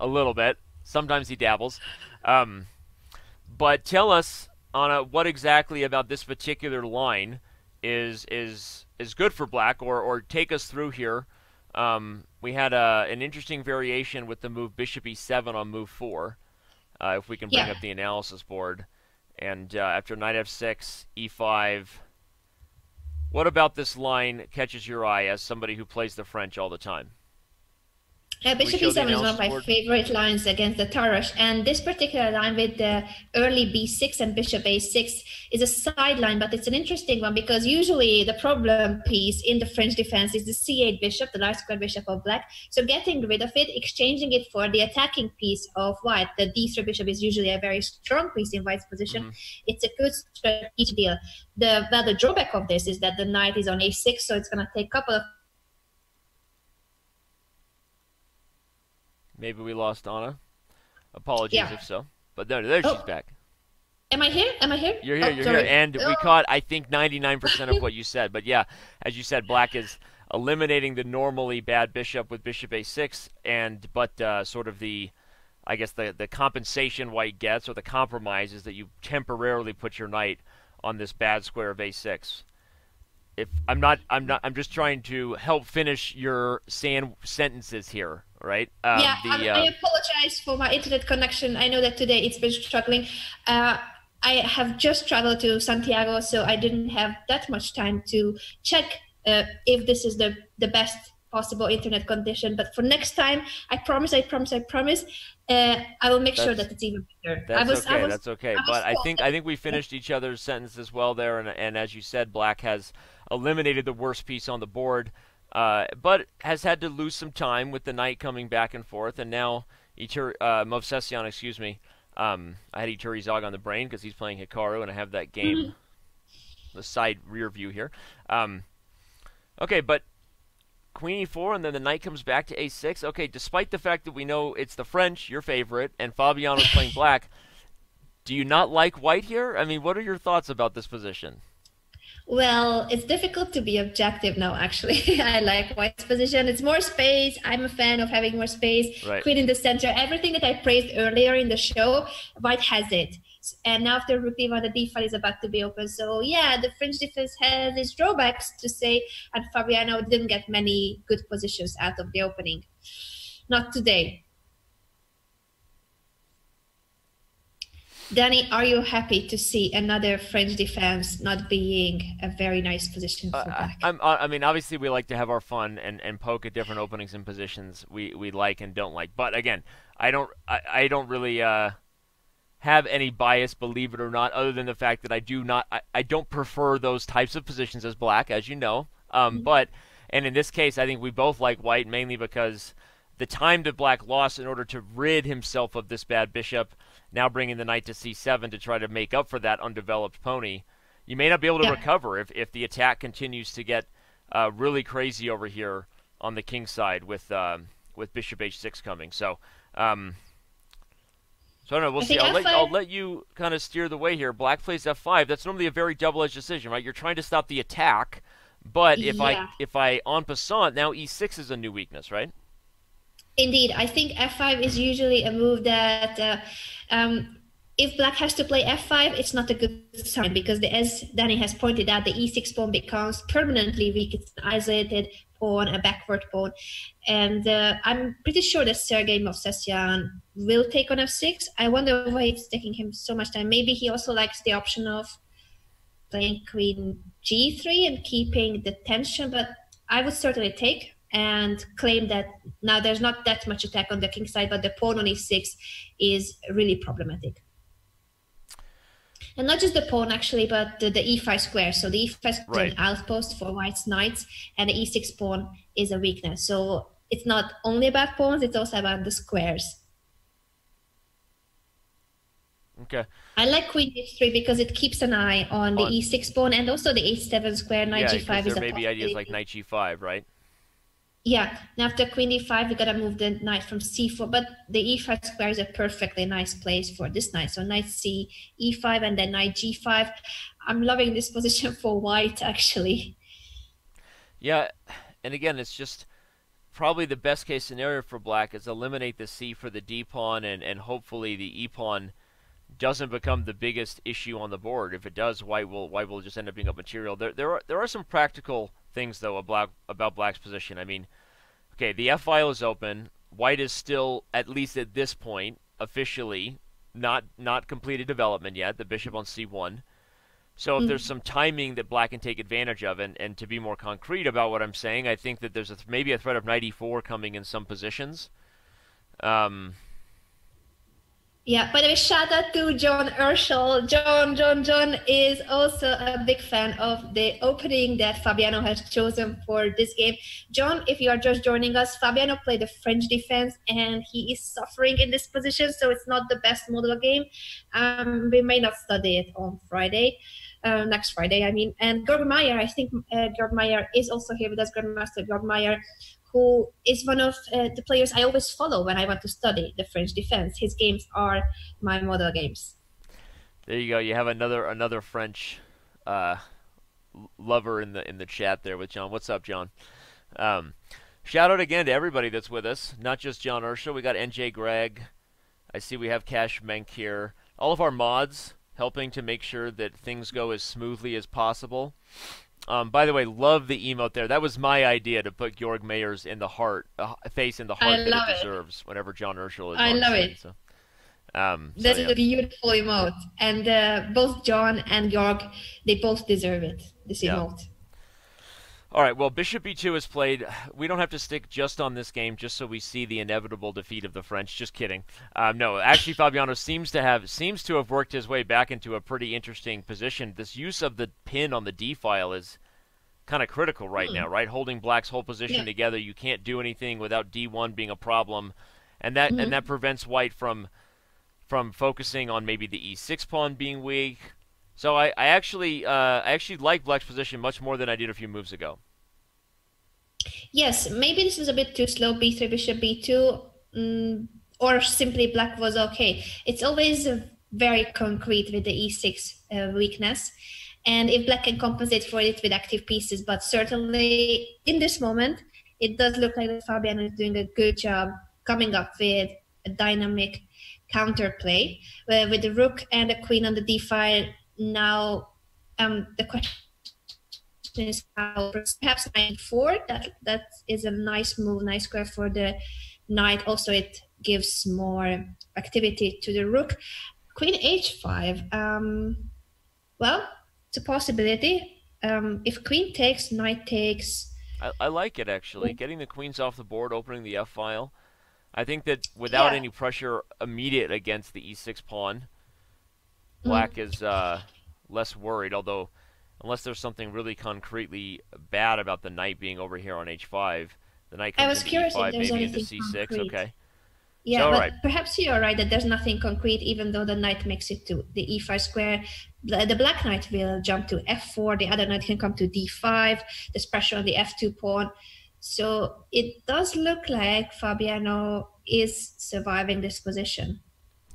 A little bit. Sometimes he dabbles. Um, but tell us, Anna, what exactly about this particular line is is is good for Black, or or take us through here. Um, we had uh, an interesting variation with the move bishop e7 on move 4. Uh, if we can bring yeah. up the analysis board. And uh, after knight f6, e5. What about this line catches your eye as somebody who plays the French all the time? Uh, bishop e7 is one of my board? favorite lines against the Tarrasch, and this particular line with the early b6 and bishop a6 is a sideline, but it's an interesting one because usually the problem piece in the French defense is the c8 bishop, the large square bishop of black. So getting rid of it, exchanging it for the attacking piece of white, the d3 bishop is usually a very strong piece in white's position. Mm-hmm. It's a good strategic deal. The well, the drawback of this is that the knight is on a6, so it's going to take a couple of Maybe we lost Anna. Apologies yeah. if so. But no, there oh. she's back. Am I here? Am I here? You're here. Oh, you're sorry. here. And we oh. caught, I think, 99% of what you said. But yeah, as you said, Black is eliminating the normally bad bishop with bishop a6, and but uh, sort of the, I guess the the compensation White gets or the compromise is that you temporarily put your knight on this bad square of a6 if I'm not, I'm not, I'm just trying to help finish your sand sentences here, right? Um, yeah, the, uh, I apologize for my internet connection. I know that today it's been struggling. Uh, I have just traveled to Santiago, so I didn't have that much time to check uh, if this is the the best possible internet condition. But for next time, I promise, I promise, I promise, uh, I will make that's, sure that it's even better. That's was, okay. Was, that's okay. but I think I think we finished each other's sentences well there, and and as you said, Black has eliminated the worst piece on the board, uh, but has had to lose some time with the knight coming back and forth, and now Itur uh, Movsesian, excuse me. Um, I had Iturrizaga on the brain because he's playing Hikaru, and I have that game, mm-hmm. the side rear view here. Um, okay, but Queen e4, and then the knight comes back to a6. Okay, despite the fact that we know it's the French, your favorite, and Fabiano's playing black, do you not like white here? I mean, what are your thoughts about this position? Well, it's difficult to be objective now, actually. I like White's position. It's more space. I'm a fan of having more space. Right. Queen in the center. Everything that I praised earlier in the show, White has it. And now after Rook d1, the d file is about to be open. So yeah, the French defense has its drawbacks to say, and Fabiano didn't get many good positions out of the opening. Not today. Danny, are you happy to see another French defense not being a very nice position for uh, back? I'm, I mean, obviously, we like to have our fun and, and poke at different openings and positions we, we like and don't like. But again, I don't I, I don't really uh, have any bias, believe it or not, other than the fact that I do not I, I don't prefer those types of positions as black, as you know. Um, mm-hmm. But and in this case, I think we both like white mainly because the time that black lost in order to rid himself of this bad bishop now bringing the knight to c7 to try to make up for that undeveloped pony. You may not be able to yeah. recover if, if the attack continues to get uh, really crazy over here on the king side with um, with bishop h6 coming. So, um, so I don't know. We'll I see. I'll let, I'll let you kind of steer the way here. Black plays f5. That's normally a very double-edged decision, right? You're trying to stop the attack, but if yeah. I if I en passant, now e6 is a new weakness, right? Indeed, I think f5 is usually a move that uh, um, if black has to play f5, it's not a good sign because, the, as Danny has pointed out, the e6 pawn becomes permanently weak. It's an isolated pawn, a backward pawn. And uh, I'm pretty sure that Sergei Movsesian will take on f6. I wonder why it's taking him so much time. Maybe he also likes the option of playing queen g3 and keeping the tension, but I would certainly take and claim that now there's not that much attack on the king side, but the pawn on e6 is really problematic. And not just the pawn, actually, but the, the e5 square. So the e5 square right. is an outpost for white's knights, and the e6 pawn is a weakness. So it's not only about pawns, it's also about the squares. Okay. I like queen h3 because it keeps an eye on the on. e6 pawn and also the h7 square. Knight yeah, g5 is there may be ideas like knight g5, right? Yeah, now after queen e5, we gotta move the knight from c4, but the e5 square is a perfectly nice place for this knight. So knight c, e5, and then knight g5. I'm loving this position for white, actually. Yeah, and again, it's just probably the best case scenario for black is eliminate the c for the d pawn, and, and hopefully the e pawn doesn't become the biggest issue on the board. If it does, white will white will just end up being up material. There there are there are some practical things though about about Black's position. I mean, okay, the F file is open. White is still, at least at this point, officially not not completed development yet. The bishop on c1. So if mm there's some timing that black can take advantage of, and, and to be more concrete about what I'm saying, I think that there's a, maybe a threat of knight e4 coming in some positions. Um, yeah, by the way, shout out to John Urschel. John, John, John is also a big fan of the opening that Fabiano has chosen for this game. John, if you are just joining us, Fabiano played the French defense and he is suffering in this position, so it's not the best model game. Um, we may not study it on Friday, uh, next Friday, I mean. And Georg Meier, I think uh, Georg Meier is also here with us, Grandmaster Georg Meier who is one of uh, the players I always follow when I want to study the French defense. His games are my model games. There you go. You have another another French uh, lover in the in the chat there with John. What's up, John? Um, shout out again to everybody that's with us, not just John Urschel. We got NJ Greg. I see we have Cash Menk here. All of our mods helping to make sure that things go as smoothly as possible. Um, by the way, love the emote there. That was my idea to put Georg Meiers in the heart, uh, face in the heart that it deserves. Whenever John Urschel is, I love screen, it. So. Um, so, That's yeah. a beautiful emote, and uh, both John and Georg, they both deserve it. This emote. All right. Well, Bishop E2 is played. We don't have to stick just on this game, just so we see the inevitable defeat of the French. Just kidding. Um, no, actually, Fabiano seems to have seems to have worked his way back into a pretty interesting position. This use of the pin on the D file is kind of critical right mm. now, right? Holding Black's whole position yeah. together. You can't do anything without D1 being a problem, and that mm-hmm. and that prevents White from from focusing on maybe the E6 pawn being weak so I, I actually uh, I actually like Black's position much more than I did a few moves ago. Yes, maybe this was a bit too slow. B3 bishop b2, mm, or simply Black was okay. It's always very concrete with the e6 uh, weakness, and if Black can compensate for it with active pieces, but certainly in this moment, it does look like Fabian is doing a good job coming up with a dynamic counterplay uh, with the rook and the queen on the d file now um, the question is how perhaps knight four that that is a nice move, nice square for the knight. Also, it gives more activity to the rook. Queen h5. Um, well, it's a possibility. Um, if queen takes, knight takes. I, I like it actually. Getting the queens off the board, opening the f file. I think that without yeah. any pressure immediate against the e6 pawn, Black mm. is uh, less worried, although unless there's something really concretely bad about the knight being over here on h5, the knight comes I was curious e5, maybe into c6. Concrete. Okay. Yeah, so, but right. perhaps you're right that there's nothing concrete, even though the knight makes it to the e5 square. The, the black knight will jump to f4. The other knight can come to d5. There's pressure on the f2 pawn. So it does look like Fabiano is surviving this position.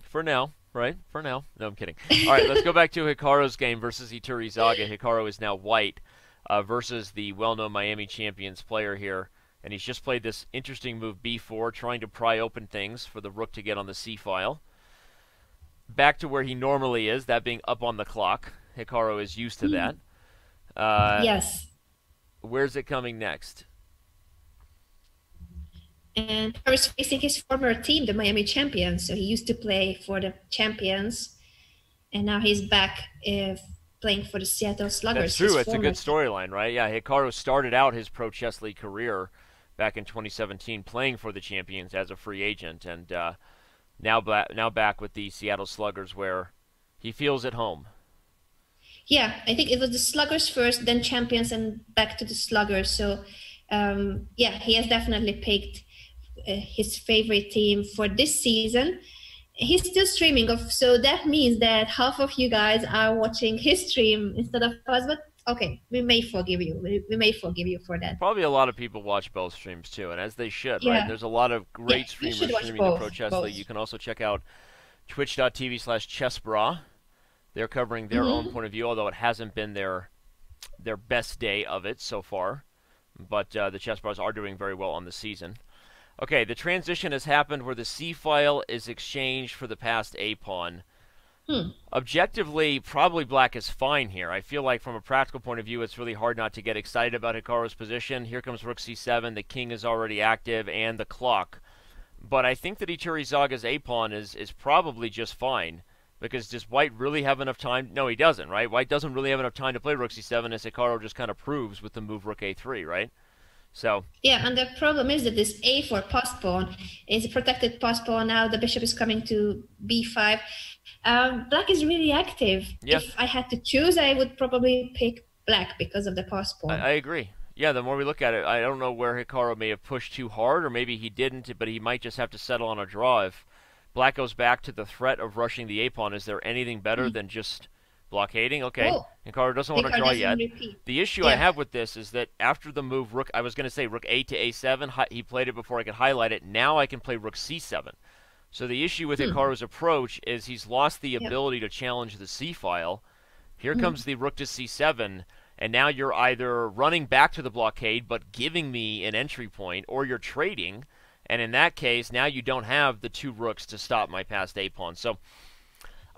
For now right? For now. No, I'm kidding. All right, let's go back to Hikaru's game versus Iturrizaga. Hikaru is now white uh, versus the well-known Miami Champions player here. And he's just played this interesting move b4, trying to pry open things for the rook to get on the c file. Back to where he normally is, that being up on the clock. Hikaru is used to that. Uh, yes. Where's it coming next? And I was facing his former team, the Miami Champions. So he used to play for the Champions, and now he's back uh, playing for the Seattle Sluggers. That's true. It's a good storyline, right? Yeah, Hikaru started out his pro chess league career back in 2017 playing for the Champions as a free agent, and uh, now back now back with the Seattle Sluggers, where he feels at home. Yeah, I think it was the Sluggers first, then Champions, and back to the Sluggers. So. Um, yeah, he has definitely picked his favorite team for this season. He's still streaming of so that means that half of you guys are watching his stream instead of us but okay we may forgive you. We, we may forgive you for that. Probably a lot of people watch both streams too and as they should yeah. right there's a lot of great yeah, streamers streaming both, the pro chess both. league you can also check out twitch.tv slash chessbrah they're covering their mm-hmm. own point of view although it hasn't been their their best day of it so far. But uh, the Chessbrahs are doing very well on the season Okay, the transition has happened where the C file is exchanged for the passed A pawn. Hmm. Objectively, probably black is fine here. I feel like from a practical point of view, it's really hard not to get excited about Hikaru's position. Here comes rook c7, the king is already active, and the clock. But I think that Iturrizaga's a pawn is, is probably just fine. Because does White really have enough time? No, he doesn't, right? White doesn't really have enough time to play rook c7, as Hikaru just kind of proves with the move rook a3, right? So yeah, and the problem is that this a4 passed pawn is a protected passed pawn. Now the bishop is coming to b5. Um, black is really active. Yeah. If I had to choose, I would probably pick black because of the passed pawn. I, I agree. Yeah, the more we look at it, I don't know where Hikaru may have pushed too hard, or maybe he didn't, but he might just have to settle on a draw if Black goes back to the threat of rushing the a pawn. Is there anything better mm-hmm. than just blockading? Okay, oh. Hikaru doesn't want to draw yet. Repeat. The issue yeah. I have with this is that after the move rook, I was going to say rook a to a7. He played it before I could highlight it. Now I can play rook c7. So the issue with hmm. Hikaru's approach is he's lost the ability yep. to challenge the c file. Here hmm. comes the rook to c7 and now you're either running back to the blockade but giving me an entry point, or you're trading, and in that case, now you don't have the two rooks to stop my passed a pawn. So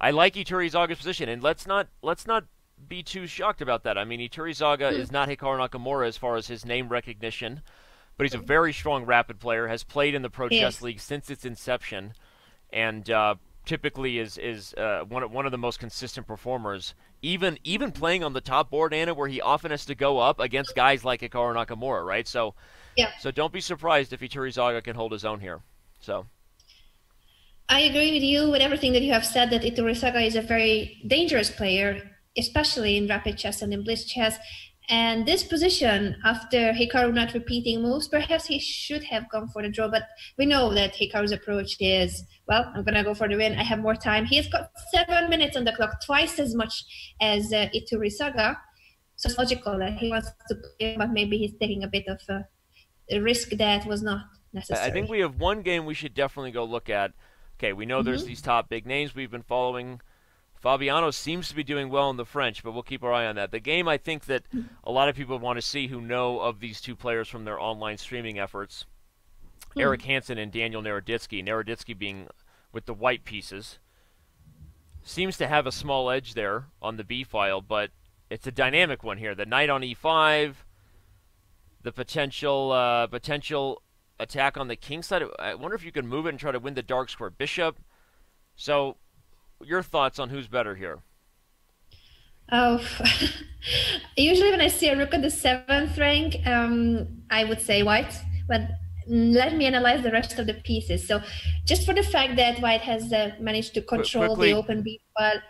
I like Iturrizaga's position, and let's not let's not be too shocked about that. I mean, Iturrizaga mm-hmm. is not Hikaru Nakamura as far as his name recognition, but he's a very strong rapid player. Has played in the Pro Chess League since its inception, and uh, typically is is uh, one of, one of the most consistent performers. Even even playing on the top board, Anna, where he often has to go up against guys like Hikaru Nakamura, right? So, yeah. So don't be surprised if Iturrizaga can hold his own here. So. I agree with you with everything that you have said. That Iturrizaga is a very dangerous player, especially in rapid chess and in blitz chess. And this position, after Hikaru not repeating moves, perhaps he should have gone for the draw. But we know that Hikaru's approach is, well, I'm going to go for the win. I have more time. He's got seven minutes on the clock, twice as much as uh, Iturrizaga. So it's logical that he wants to play, but maybe he's taking a bit of a, risk that was not necessary. I think we have one game we should definitely go look at. Okay, we know mm-hmm. there's these top big names we've been following Fabiano seems to be doing well in the French, but we'll keep our eye on that. The game I think that a lot of people want to see who know of these two players from their online streaming efforts hmm. Eric Hansen and Daniel Naroditsky. Naroditsky being with the white pieces. Seems to have a small edge there on the B file, but it's a dynamic one here. The knight on E5, the potential uh, potential attack on the king side. I wonder if you can move it and try to win the dark square bishop. So your thoughts on who's better here? Oh, usually when I see a rook at the seventh rank, um, I would say white. But let me analyze the rest of the pieces. So, just for the fact that white has uh, managed to control quickly, the open b file.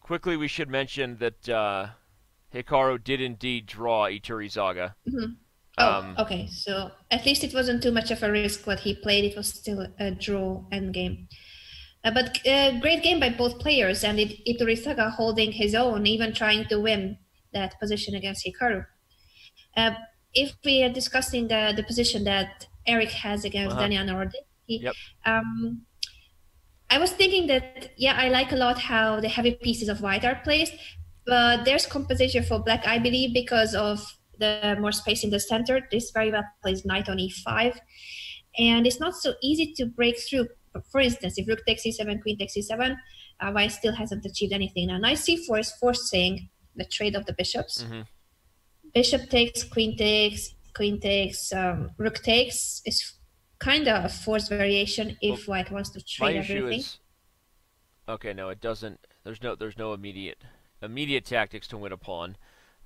Quickly, we should mention that uh, Hikaru did indeed draw Iturrizaga. Mm-hmm. Oh, um, okay. So at least it wasn't too much of a risk what he played. It was still a draw endgame. Uh, but uh, great game by both players, and it, Iturrizaga holding his own, even trying to win that position against Hikaru. Uh, if we are discussing the, the position that Eric has against uh-huh. Daniel yep. um, I was thinking that, yeah, I like a lot how the heavy pieces of white are placed, but there's compensation for black, I believe, because of the more space in the center. This very well plays knight on e5. And it's not so easy to break through for instance, if rook takes e7, queen takes e7, uh, white still hasn't achieved anything. Now, knight c4 is forcing the trade of the bishops. Mm-hmm. Bishop takes, queen takes, queen takes, um, rook takes is kind of a forced variation if well, white wants to trade everything. Is, okay, no, it doesn't. There's no, there's no immediate, immediate tactics to win a pawn.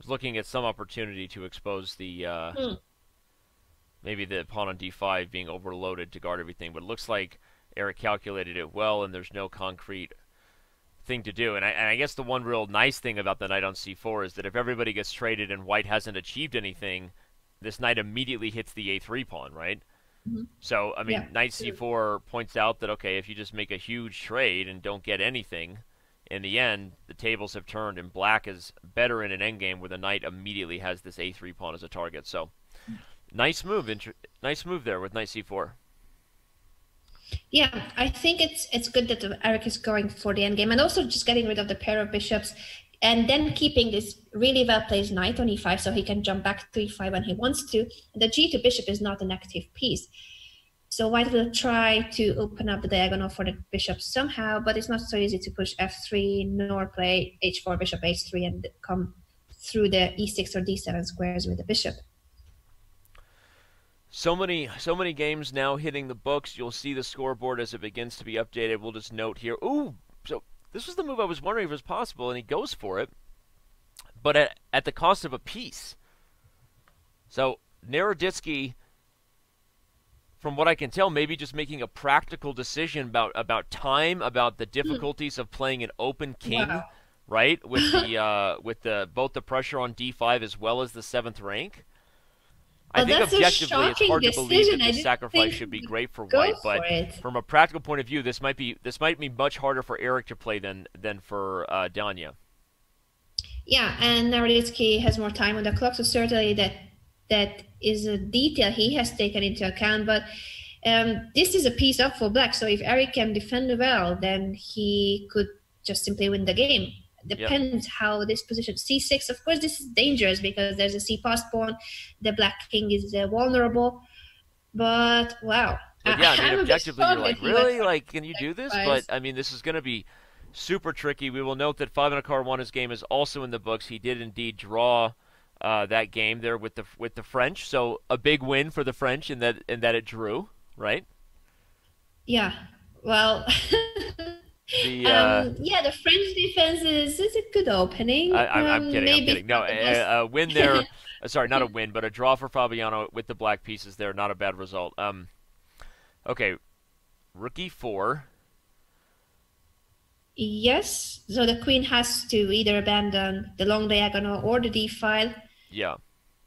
Was looking at some opportunity to expose the. Uh, hmm. Maybe the pawn on d5 being overloaded to guard everything, but it looks like Eric calculated it well, and there's no concrete thing to do. And I, and I, guess the one real nice thing about the knight on c4 is that if everybody gets traded and white hasn't achieved anything, this knight immediately hits the a3 pawn, right? Mm-hmm. So, I mean, yeah. knight c4 points out that, okay, if you just make a huge trade and don't get anything, in the end, the tables have turned, and black is better in an endgame where the knight immediately has this a3 pawn as a target. So, nice move, nice move there with knight c4. Yeah, I think it's it's good that Eric is going for the endgame and also just getting rid of the pair of bishops and then keeping this really well placed knight on e5 so he can jump back to e5 when he wants to. The g2 bishop is not an active piece. So white will try to open up the diagonal for the bishop somehow, but it's not so easy to push f3 nor play h4, bishop h3 and come through the e6 or d7 squares with the bishop. So many, so many games now hitting the books. You'll see the scoreboard as it begins to be updated. We'll just note here. Ooh, so this was the move I was wondering if it was possible, and he goes for it, but at, at the cost of a piece. So Naroditsky, from what I can tell, maybe just making a practical decision about about time, about the difficulties of playing an open king, Wow. right? With the uh, with the both the pressure on d5 as well as the seventh rank. I Well, think objectively, it's hard to believe that this sacrifice should be great for white, for but it. from a practical point of view, this might be this might be much harder for Eric to play than than for uh, Danya. Yeah, and Naroditsky has more time on the clock, so certainly that that is a detail he has taken into account. But um, this is a piece up for black. So if Eric can defend well, then he could just simply win the game. Depends how this position c6. Of course, this is dangerous because there's a c passed pawn. The black king is uh, vulnerable. But wow, But yeah, I mean, objectively, you're like, that he went really? Like, can you do this? But. I mean, this is going to be super tricky. We will note that Fabiano Caruana's game is also in the books. He did indeed draw uh, that game there with the with the French, so a big win for the French in that in that it drew, right? Yeah. Well, The uh, um, yeah, the French defense is, is a good opening. I, I'm, I'm Um, kidding. I'm kidding. No, a, a win there. uh, sorry, not a win, but a draw for Fabiano with the black pieces there. Not a bad result. Um, okay, rook e4. Yes, so the queen has to either abandon the long diagonal or the d file. Yeah,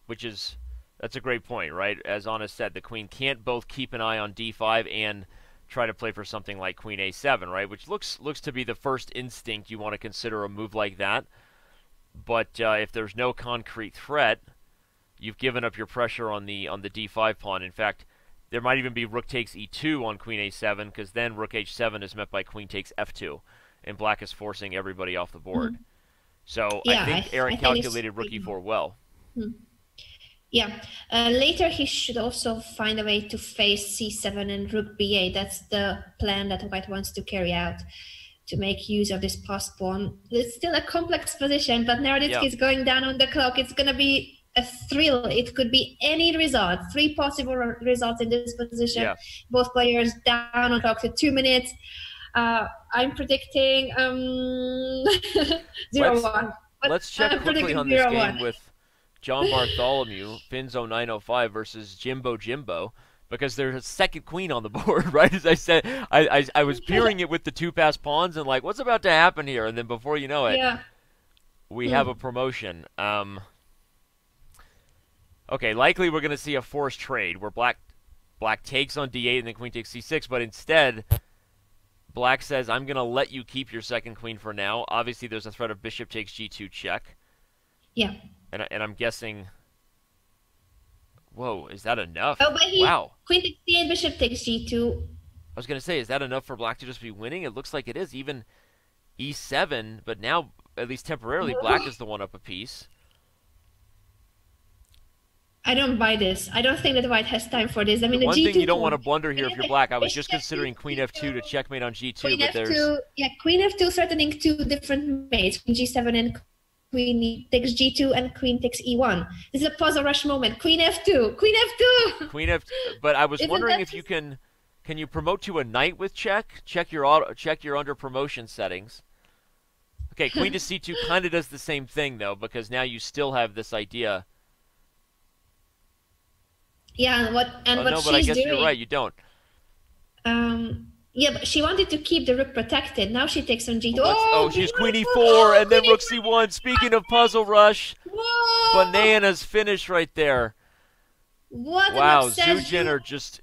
which is that's a great point, right? As Anna said, the queen can't both keep an eye on d5 and try to play for something like queen a7, right? Which looks looks to be the first instinct you want to consider a move like that. But uh, if there's no concrete threat, you've given up your pressure on the on the d5 pawn. In fact, there might even be rook takes e2 on queen a7 because then rook h7 is met by queen takes f2, and black is forcing everybody off the board. So Mm-hmm. Yeah, I think Aaron I think calculated rook pretty- e4 well. Yeah. Uh, later, he should also find a way to face c7 and rook b8. That's the plan that White wants to carry out to make use of this passed pawn. It's still a complex position, but Naroditsky Yeah. is going down on the clock. It's going to be a thrill. It could be any result. Three possible results in this position. Yeah. Both players down on clock to two minutes. Uh, I'm predicting um, zero Let's- one. But Let's check I'm quickly on this 0-1. game with John Bartholomew, Finzo 905 versus Jimbo Jimbo, because there's a second queen on the board, right? As I said, I, I, I was peering it with the two passed pawns and like, what's about to happen here? And then before you know it, Yeah. we Hmm. have a promotion. Um, okay, likely we're going to see a forced trade where black black takes on d8 and then queen takes c6, but instead black says, I'm going to let you keep your second queen for now. Obviously, there's a threat of bishop takes g2 check. Yeah. And, and I'm guessing. Whoa, is that enough? Oh, but he Wow. queen takes d8, bishop takes g2. I was going to say, is that enough for black to just be winning? It looks like it is. Even e7, but now, at least temporarily, black is the one up a piece. I don't buy this. I don't think that White has time for this. I mean, the One G2 thing you don't want to blunder here if you're black, I was just considering queen f2 to checkmate on g2, Queen but there's. f2, yeah, queen f2 threatening two different mates. Queen g7 and queen takes g2 and queen takes e1. This is a puzzle rush moment. Queen f2, queen f2. Queen f. But I was Isn't wondering if you can, can you promote to a knight with check? Check your auto, check your under promotion settings. Okay, queen to c2 kind of does the same thing though, because now you still have this idea. Yeah, and what and oh, what no, she's but I guess doing. you're right. You don't. Um, yeah, but she wanted to keep the rook protected. Now she takes on g2. Oh, oh, she's queen e4 and then rook c1. Speaking of puzzle rush, Whoa! bananas finish right there. What Wow, upset. Zhu Jiner just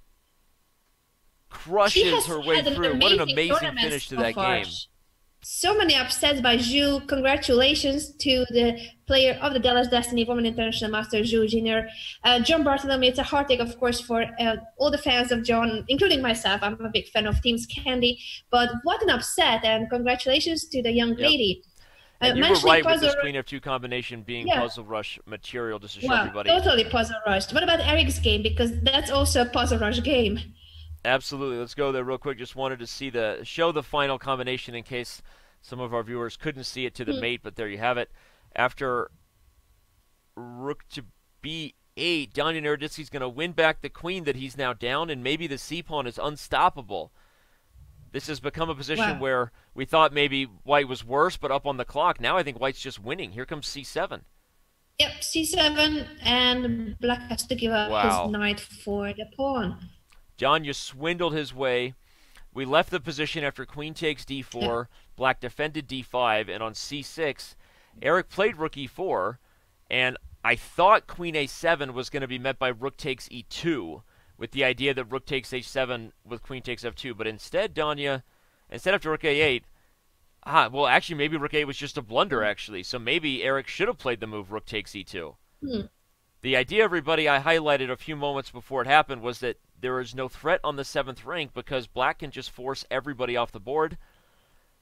crushes her way through. What an amazing finish to that game. So many upsets by Zhu. Congratulations to the player of the Dallas Destiny Women International Master, Zhu Jiner. Uh, John Bartholomew, it's a heartache, of course, for uh, all the fans of John, including myself. I'm a big fan of Team Scandi. But what an upset, and congratulations to the young Yep. lady. Uh, And you were right with this queen of Two combination being Yeah. puzzle rush material, just to show Wow, everybody. totally puzzle rush. What about Eric's game? Because that's also a puzzle rush game. Absolutely. Let's go there real quick. Just wanted to see the show the final combination in case some of our viewers couldn't see it to the Hmm. mate, but there you have it. After rook to b8, Danya Naroditsky's going to win back the queen that he's now down, and maybe the c pawn is unstoppable. This has become a position wow. where we thought maybe White was worse, but up on the clock. Now I think White's just winning. Here comes c7. Yep, c7, and Black has to give up wow. his knight for the pawn. John, you swindled his way. We left the position after queen takes d4, black defended d5, and on c6, Eric played rook e4, and I thought queen a7 was going to be met by rook takes e2, with the idea that rook takes h7 with queen takes f2, but instead, Danya, instead after rook a8, Ah, well, actually, maybe rook a8 was just a blunder, actually. So maybe Eric should have played the move rook takes e2. Hmm. The idea, everybody, I highlighted a few moments before it happened was that there is no threat on the seventh rank because black can just force everybody off the board.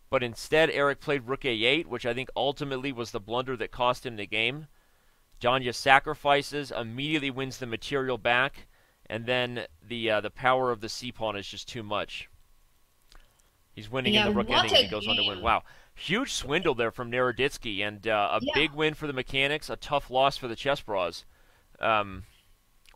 But instead, Eric played rook a8, which I think ultimately was the blunder that cost him the game. Danya sacrifices, immediately wins the material back, and then the uh, the power of the c pawn is just too much. He's winning yeah, in the rook ending, and he goes game. on to win. Wow, huge swindle there from Naroditsky, and uh, a yeah. big win for the mechanics, a tough loss for the Chessbrahs. Um,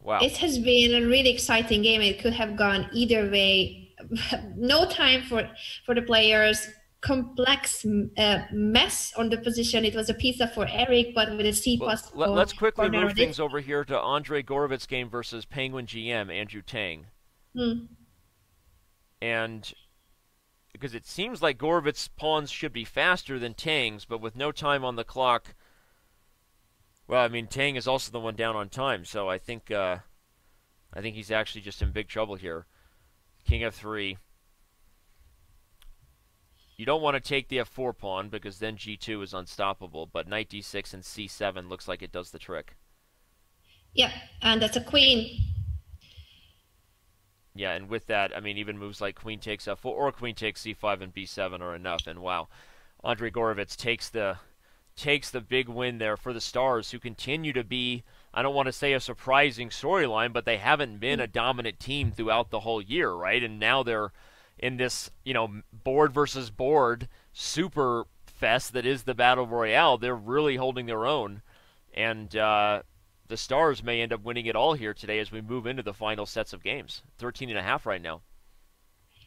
wow, it has been a really exciting game. It could have gone either way. no time for for the players. Complex uh, mess on the position. It was a pizza for Eric, but with a C plus. Let, us quickly move things over here to Andre Gorovets game versus Penguin GM Andrew Tang. Hmm. And because it seems like Gorovets' pawns should be faster than Tang's, but with no time on the clock. Well, I mean, Tang is also the one down on time, so I think uh, I think he's actually just in big trouble here. King f3. You don't want to take the f4 pawn because then g2 is unstoppable, but knight d6 and c7 looks like it does the trick. Yeah, and that's a queen. Yeah, and with that, I mean, even moves like queen takes f4 or queen takes c5 and b7 are enough. And wow, Andre Gorovets takes the takes the big win there for the Stars, who continue to be, I don't want to say a surprising storyline, but they haven't been a dominant team throughout the whole year, right? And now they're in this, you know, board versus board super fest that is the Battle Royale. They're really holding their own. And uh, the Stars may end up winning it all here today as we move into the final sets of games. 13 and a half right now.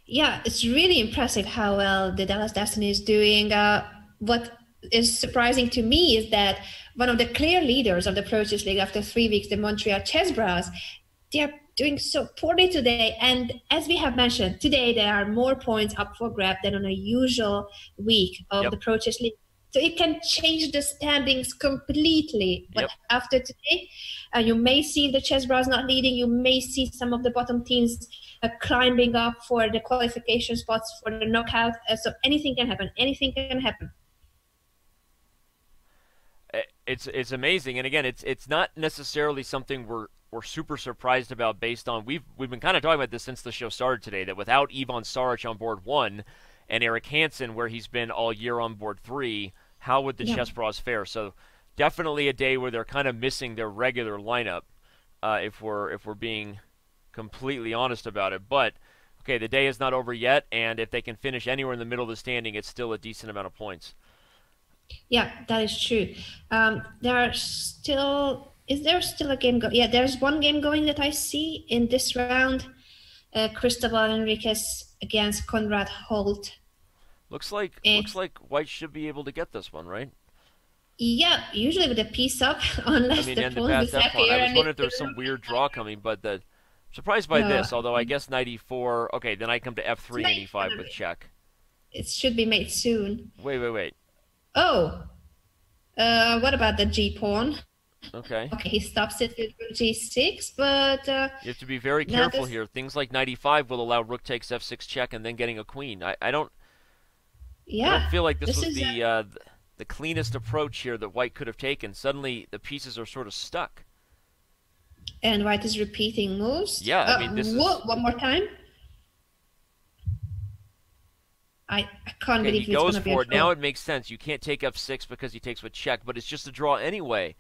Yeah, it's really impressive how well the Dallas Destiny is doing. Uh, what is surprising to me is that one of the clear leaders of the Pro Chess League after three weeks, the Montreal Chessbrahs, they're doing so poorly today. And as we have mentioned, today there are more points up for grab than on a usual week of yep. the Pro Chess League. So it can change the standings completely. But yep. after today, uh, you may see the Chessbrahs not leading. You may see some of the bottom teams uh, climbing up for the qualification spots for the knockout. Uh, so anything can happen. Anything can happen. It's it's amazing, and again, it's it's not necessarily something we're we're super surprised about based on we've we've been kind of talking about this since the show started today that without Ivan Saric on board one and Eric Hansen where he's been all year on board three how would the yeah. Chessbrahs fare? So definitely a day where they're kind of missing their regular lineup, uh, if we're if we're being completely honest about it. But okay, the day is not over yet, and if they can finish anywhere in the middle of the standing, it's still a decent amount of points. Yeah, that is true. Um, there are still is there still a game going? Yeah, there's one game going that I see in this round. Uh, Cristobal Henriquez against Conrad Holt. Looks like eh. looks like White should be able to get this one, right? Yeah, usually with a piece up, unless I mean, the pawn is I was wondering if there was some weird draw coming, but the surprised by no. this. Although I guess knight e4. Okay, then I come to f3 and e5 with check. It should be made soon. Wait, wait, wait. Oh, uh, what about the g pawn? Okay. Okay, he stops it with rook g6, but uh, you have to be very careful here. Things like knight e5 will allow rook takes f6 check and then getting a queen. I, I don't. Yeah. I don't feel like this, this was the a... uh, the cleanest approach here that White could have taken. Suddenly, the pieces are sort of stuck. And White is repeating moves. Yeah, I uh, mean this. Is... One more time. I, I can't okay, believe he goes for it. Now it makes sense. You can't take f6 because he takes with check, but it's just a draw anyway.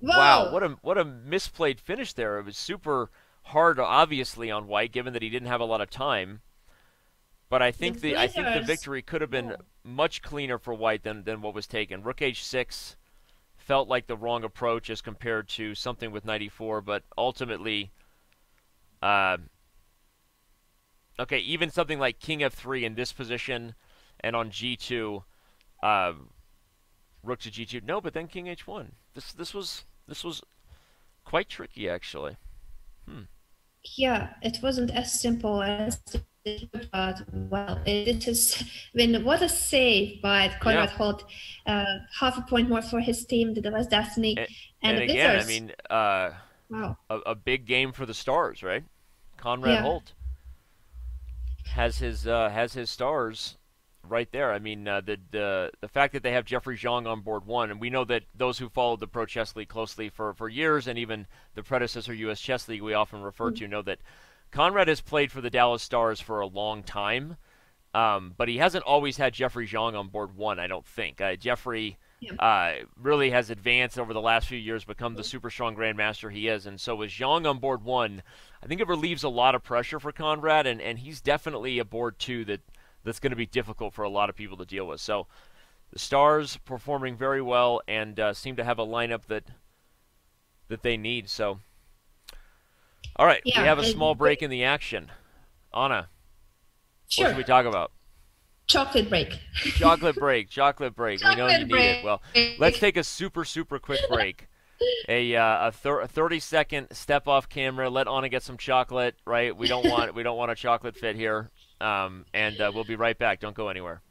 Whoa. Wow, what a what a misplayed finish there. It was super hard, obviously, on White, given that he didn't have a lot of time. But I think the, the I think the victory could have been much cleaner for White than, than what was taken. Rook h6 felt like the wrong approach as compared to something with knight e4, but ultimately, uh, Okay, even something like King F3 in this position and on G2, uh, Rook to G2. No, but then King H1. This this was this was quite tricky actually. Hmm. Yeah, it wasn't as simple as it but well, it is. I mean, what a save by Conrad yeah. Holt. Uh, half a point more for his team. The was Destiny. And, and, and again, I mean, uh, wow, a, a, big game for the Stars, right? Conrad yeah. Holt has his uh, has his stars right there. I mean, uh, the the the fact that they have Jeffrey Xiong on board one, and we know that those who followed the Pro Chess League closely for for years, and even the predecessor U.S. Chess League we often refer mm-hmm. to, know that Conrad has played for the Dallas Stars for a long time, um, but he hasn't always had Jeffrey Xiong on board one. I don't think uh, Jeffrey. Uh, really has advanced over the last few years, become the super strong grandmaster he is, and so with Xiong on board one, I think it relieves a lot of pressure for Conrad, and, and he's definitely a board two that that's going to be difficult for a lot of people to deal with. So the Stars performing very well and uh, seem to have a lineup that that they need. So, all right, yeah, we have a small break in the action. Anna, sure. what should we talk about? Chocolate break. chocolate break. Chocolate break. Chocolate we know you break. need it. Well, let's take a super super quick break. a uh, a, thir- a, 30 second step off camera. Let Anna get some chocolate. Right. We don't want we don't want a chocolate fit here. Um, and uh, we'll be right back. Don't go anywhere.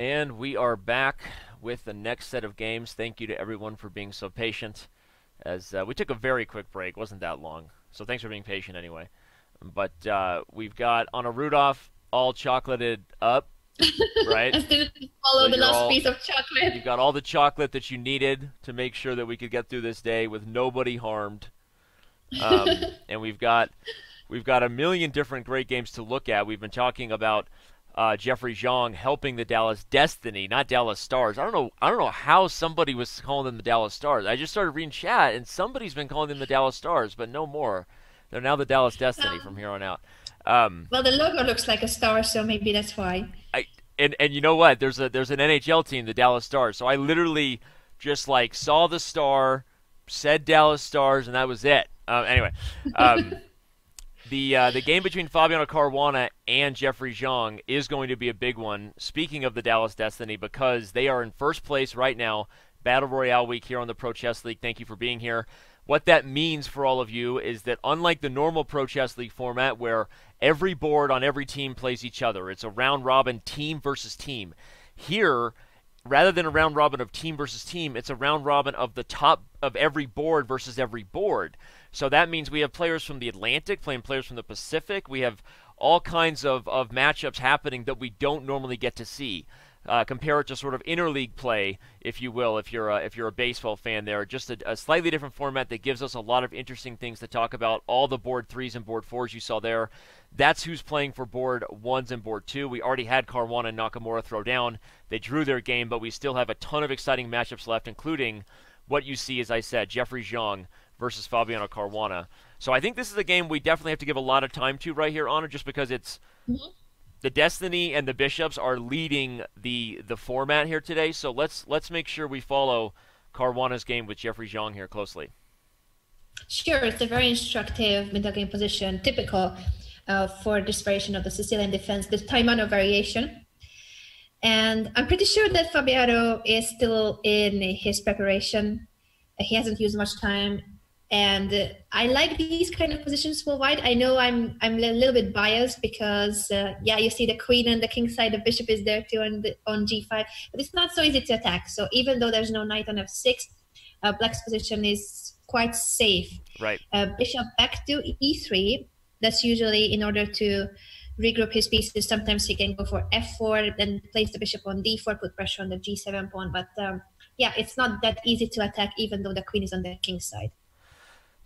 And we are back with the next set of games. Thank you to everyone for being so patient. As uh, we took a very quick break, wasn't that long. So thanks for being patient anyway. But uh, we've got Anna Rudolf all chocolated up, right? Still follow so the last all, piece of chocolate. You've got all the chocolate that you needed to make sure that we could get through this day with nobody harmed. Um, and we've got we've got a million different great games to look at. We've been talking about uh, Jeffrey Xiong helping the Dallas Destiny, not Dallas Stars. I don't know. I don't know how somebody was calling them the Dallas Stars. I just started reading chat, and somebody's been calling them the Dallas Stars, but no more. They're now the Dallas Destiny um, from here on out. Um, well, the logo looks like a star, so maybe that's why. I and and you know what? There's a there's an NHL team, the Dallas Stars. So I literally just like saw the star, said Dallas Stars, and that was it. Uh, anyway. Um, The uh, the game between Fabiano Caruana and Jeffrey Xiong is going to be a big one. Speaking of the Dallas Destiny, because they are in first place right now, Battle Royale week here on the Pro Chess League. Thank you for being here. What that means for all of you is that unlike the normal Pro Chess League format where every board on every team plays each other, it's a round robin team versus team. Here, rather than a round robin of team versus team, it's a round robin of the top of every board versus every board. So that means we have players from the Atlantic playing players from the Pacific. We have all kinds of, of matchups happening that we don't normally get to see. Uh, compare it to sort of interleague play, if you will, if you're a, if you're a baseball fan. There, just a, a, slightly different format that gives us a lot of interesting things to talk about. All the board threes and board fours you saw there, that's who's playing for board ones and board two. We already had Caruana and Nakamura throw down. They drew their game, but we still have a ton of exciting matchups left, including what you see, as I said, Jeffrey Xiong versus Fabiano Caruana. So I think this is a game we definitely have to give a lot of time to right here, Anna, just because it's mm-hmm. the Destiny and the Bishops are leading the the format here today. So let's let's make sure we follow Caruana's game with Jeffrey Xiong here closely. Sure, it's a very instructive middle game position, typical uh, for this variation of the Sicilian defense, the Taimanov variation. And I'm pretty sure that Fabiano is still in his preparation. He hasn't used much time and I like these kind of positions for white. I know I'm I'm a little bit biased because uh, yeah, you see the queen and the king side, the bishop is there too on the, on g5, but it's not so easy to attack. So even though there's no knight on f6, uh, black's position is quite safe. Right. Uh, bishop back to e3. That's usually in order to regroup his pieces. Sometimes he can go for f4, then place the bishop on d4, put pressure on the g7 pawn. But um, yeah, it's not that easy to attack, even though the queen is on the king side.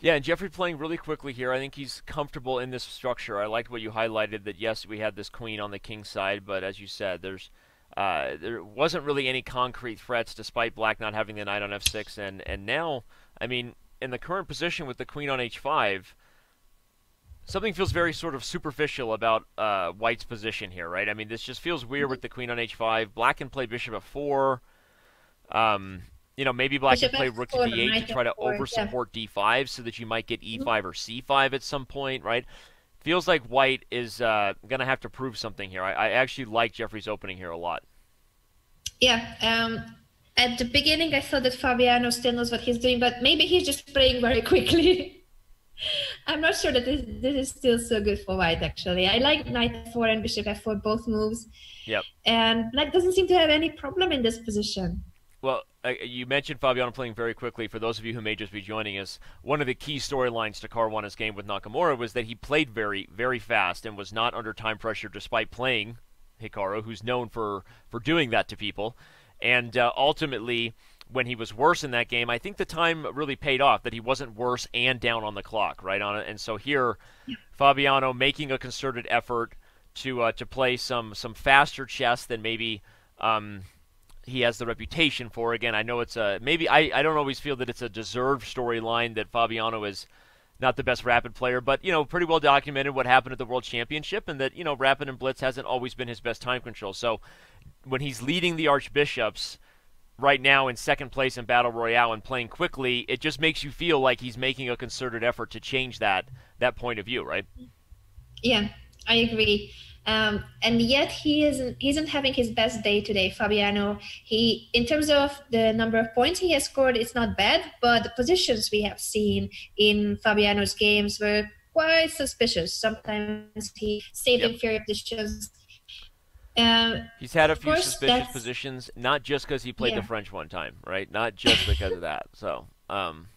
Yeah, and Jeffrey playing really quickly here. I think he's comfortable in this structure. I liked what you highlighted that yes, we had this queen on the king side, but as you said, there's uh, there wasn't really any concrete threats despite black not having the knight on f6 and and now, I mean, in the current position with the queen on h5, something feels very sort of superficial about uh, white's position here, right? I mean, this just feels weird with the queen on h5. Black can play bishop f4. Um, you know, maybe black can play rook to d8 to try to over support yeah. d5 so that you might get e5 mm-hmm. or c5 at some point, right? Feels like white is uh, going to have to prove something here. I, I, actually like Jeffrey's opening here a lot. Yeah. Um, at the beginning, I thought that Fabiano still knows what he's doing, but maybe he's just playing very quickly. I'm not sure that this, this is still so good for white, actually. I like knight f4 and bishop f4, both moves. Yep. And black doesn't seem to have any problem in this position. Well, you mentioned Fabiano playing very quickly. For those of you who may just be joining us, one of the key storylines to Caruana's game with Nakamura was that he played very, very fast and was not under time pressure despite playing Hikaru, who's known for, for doing that to people. And uh, ultimately, when he was worse in that game, I think the time really paid off that he wasn't worse and down on the clock, right on it. And so here, Fabiano making a concerted effort to uh, to play some some faster chess than maybe um, he has the reputation for. Again, I know it's a maybe I, I don't always feel that it's a deserved storyline that Fabiano is not the best rapid player, but you know, pretty well documented what happened at the World Championship and that, you know, rapid and blitz hasn't always been his best time control. So when he's leading the Archbishops right now in second place in Battle Royale and playing quickly, it just makes you feel like he's making a concerted effort to change that that point of view, right? Yeah, I agree. Um, and yet he isn't he isn't having his best day today, Fabiano. He, in terms of the number of points he has scored, it's not bad, but the positions we have seen in Fabiano's games were quite suspicious. Sometimes he saved yep. inferior positions. Um, He's had a few suspicious that's- positions, not just because he played Yeah. the French one time, right? Not just because of that. So, um,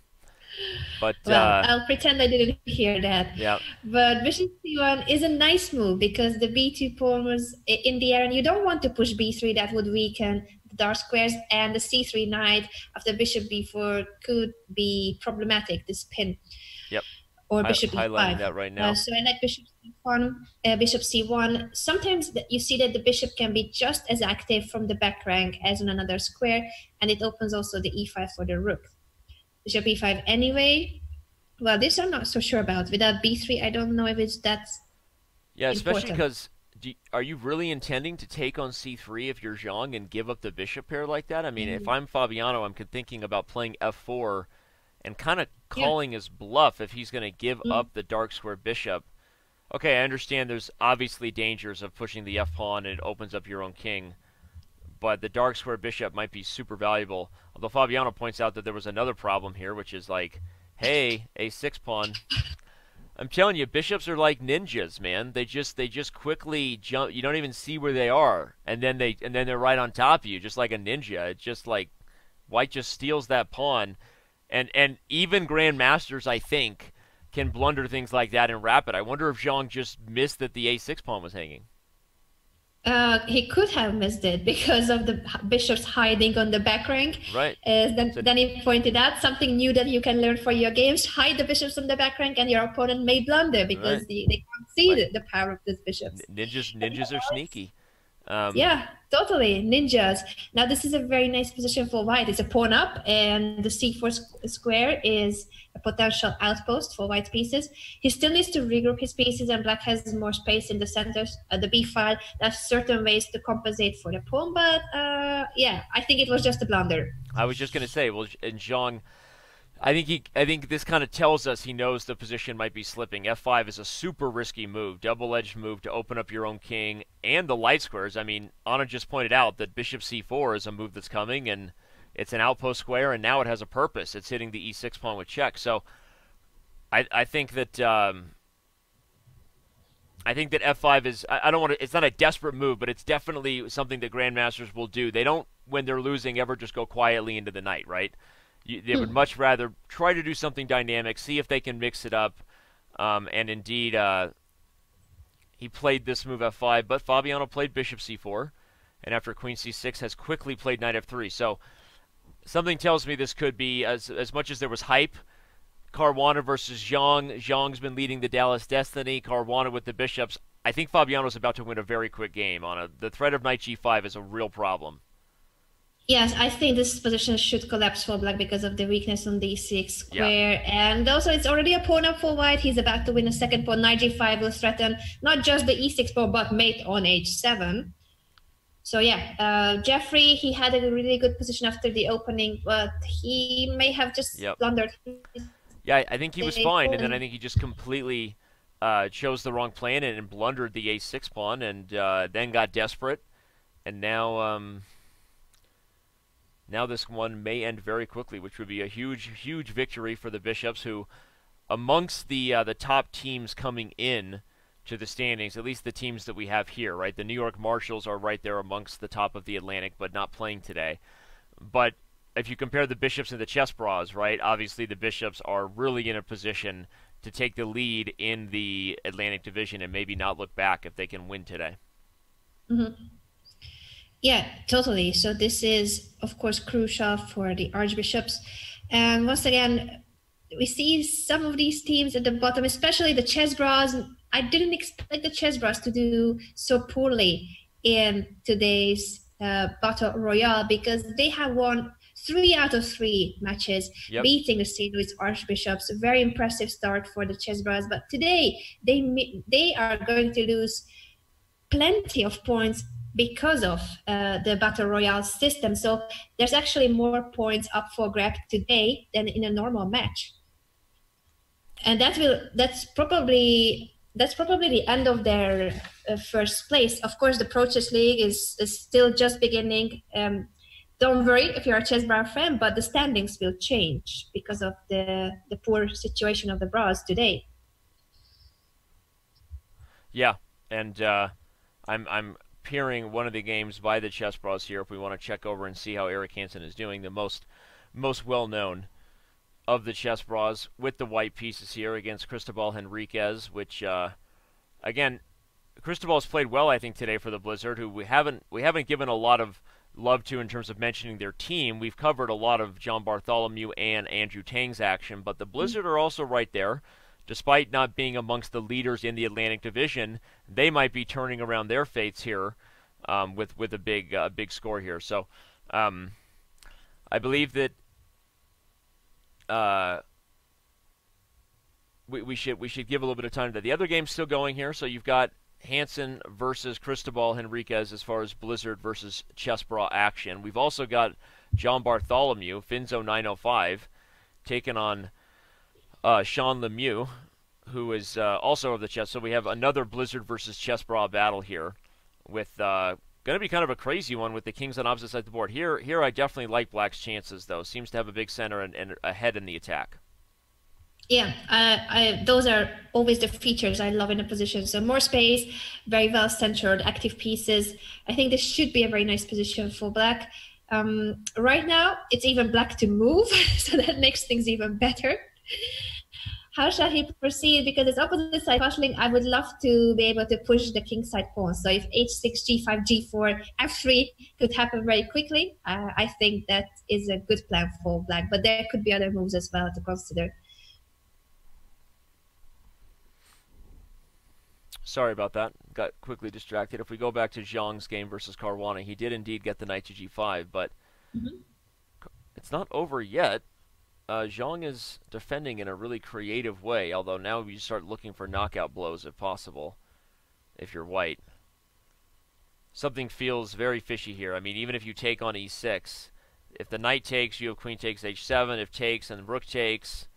but well, uh, I'll pretend I didn't hear that. yeah, But bishop c1 is a nice move because the b2 pawn was in the air, and you don't want to push b3. That would weaken the dark squares, and the c3 knight after bishop b4 could be problematic. This pin. Yep. Or bishop highlighting e5. that right now. Uh, so I like bishop c1, uh, bishop c1. Sometimes you see that the bishop can be just as active from the back rank as on another square, and it opens also the e5 for the rook. Bishop e5 anyway. Well, this I'm not so sure about. Without b3, I don't know if it's that. yeah, especially because. Are you really intending to take on c3 if you're Xiong and give up the bishop pair like that? I mean, Mm-hmm. if I'm Fabiano, I'm thinking about playing f4 and kind of Yeah. calling his bluff if he's going to give Mm. up the dark square bishop. Okay, I understand there's obviously dangers of pushing the f pawn and it opens up your own king, but the dark square bishop might be super valuable. Although Fabiano points out that there was another problem here, which is like, hey, a6 pawn. I'm telling you, bishops are like ninjas, man. They just they just quickly jump. You don't even see where they are, and then they and then they're right on top of you, just like a ninja. It's just like white just steals that pawn, and and even grandmasters, I think, can blunder things like that in rapid. I wonder if Xiong just missed that the a6 pawn was hanging. Uh, he could have missed it because of the bishops hiding on the back rank. Right. As then, So- then he pointed out something new that you can learn for your games: hide the bishops on the back rank, and your opponent may blunder because Right. they, they can't see Right. the, the power of these bishops. Ninjas ninjas are sneaky. Um, Yeah, totally. Ninjas. Now, this is a very nice position for white. It's a pawn up, and the c4 squ- square is a potential outpost for white pieces. He still needs to regroup his pieces, and black has more space in the centers, uh, the b file. There's certain ways to compensate for the pawn, but uh, yeah, I think it was just a blunder. I was just gonna say, well, and Xiong, I think he, I think this kind of tells us he knows the position might be slipping. F5 is a super risky move, double-edged move to open up your own king and the light squares. I mean, Anna just pointed out that Bishop C4 is a move that's coming, and it's an outpost square, and now it has a purpose. It's hitting the E6 pawn with check. So, I, I think that. Um, I think that F5 is. I I don't want to. It's not a desperate move, but it's definitely something that grandmasters will do. They don't, when they're losing, ever just go quietly into the night, right? You, they would much rather try to do something dynamic, see if they can mix it up. Um, and indeed, uh, he played this move F5, but Fabiano played Bishop C4, and after Queen C6 has quickly played Knight F3. So something tells me this could be as as much as there was hype. Caruana versus Xiong. Xiong's been leading the Dallas Destiny. Caruana with the bishops. I think Fabiano's about to win a very quick game. On a the threat of Knight G5 is a real problem. Yes, I think this position should collapse for black because of the weakness on the e6 square. And also, it's already a pawn up for white. He's about to win a second pawn. Knight g5 will threaten not just the e6 pawn, but mate on h7. So, yeah, uh, Jeffrey, he had a really good position after the opening, but he may have just Yep. blundered. Yeah, I- think he was fine, and then I think he just completely uh, chose the wrong plan and, and blundered the a6 pawn, and uh, then got desperate, and now um, now this one may end very quickly, which would be a huge, huge victory for the bishops, who amongst the uh, the top teams coming in to the standings, at least the teams that we have here, right? The New York Marshals are right there amongst the top of the Atlantic, but not playing today. But if you compare the bishops and the chessbrahs, right? Obviously, the bishops are really in a position to take the lead in the Atlantic Division and maybe not look back if they can win today. Yeah, totally. So this is, of course, crucial for the archbishops. And once again, we see some of these teams at the bottom, especially the chessbrahs. I didn't expect the chessbrahs to do so poorly in today's uh, battle royale because they have won three out of three matches, Yep. beating the St. Louis Archbishops. A very impressive start for the chessbrahs. But today they they are going to lose plenty of points because of uh, the battle royale system. So there's actually more points up for grab today than in a normal match. And that will that's probably that's probably the end of their uh, first place. Of course, the Pro Chess League is, is still just beginning. Um, don't worry if you're a chessbrah fan, but the standings will change because of the the poor situation of the brahs today. Yeah, and uh, I'm I'm appearing one of the games by the Chessbrahs here if we want to check over and see how Eric Hansen is doing, the most most well known of the Chessbrahs with the white pieces here against Cristobal Henriquez, which uh, again Cristobal's played well I think today for the Blizzard, who we haven't we haven't given a lot of love to in terms of mentioning their team. We've covered a lot of John Bartholomew and Andrew Tang's action, but the Blizzard are also right there despite not being amongst the leaders in the Atlantic Division, they might be turning around their fates here um, with with a big uh, big score here. So um, I believe that uh, we, we should we should give a little bit of time to that. The other game's still going here, so you've got Hansen versus Cristobal Henriquez as far as Blizzard versus Chessbrah action. We've also got John Bartholomew, Fins0905, taking on uh, Shawn Lemieux, who is uh, also of the chess. So we have another Blizzard versus Chessbrah battle here, with uh, going to be kind of a crazy one with the kings on opposite sides of the board. Here, here I definitely like Black's chances though. Seems to have a big center and, and a head in the attack. Yeah, uh, I, those are always the features I love in a position. So more space, very well centered, active pieces. I think this should be a very nice position for Black. Um, right now, it's even Black to move, so that makes things even better how shall he proceed? Because it's opposite side castling, I would love to be able to push the king side pawn. So if h6, g5, g4, f3 could happen very quickly, uh, I think that is a good plan for black. But there could be other moves as well to consider. Sorry about that. Got quickly distracted. If we go back to Xiong's game versus Caruana, he did indeed get the knight to g5, but mm -hmm. it's not over yet uh, Xiong is defending in a really creative way, although now you start looking for knockout blows if possible, if you're white. Something feels very fishy here. I mean, even if you take on e6, if the knight takes, you have queen takes h7, if takes and rook takes.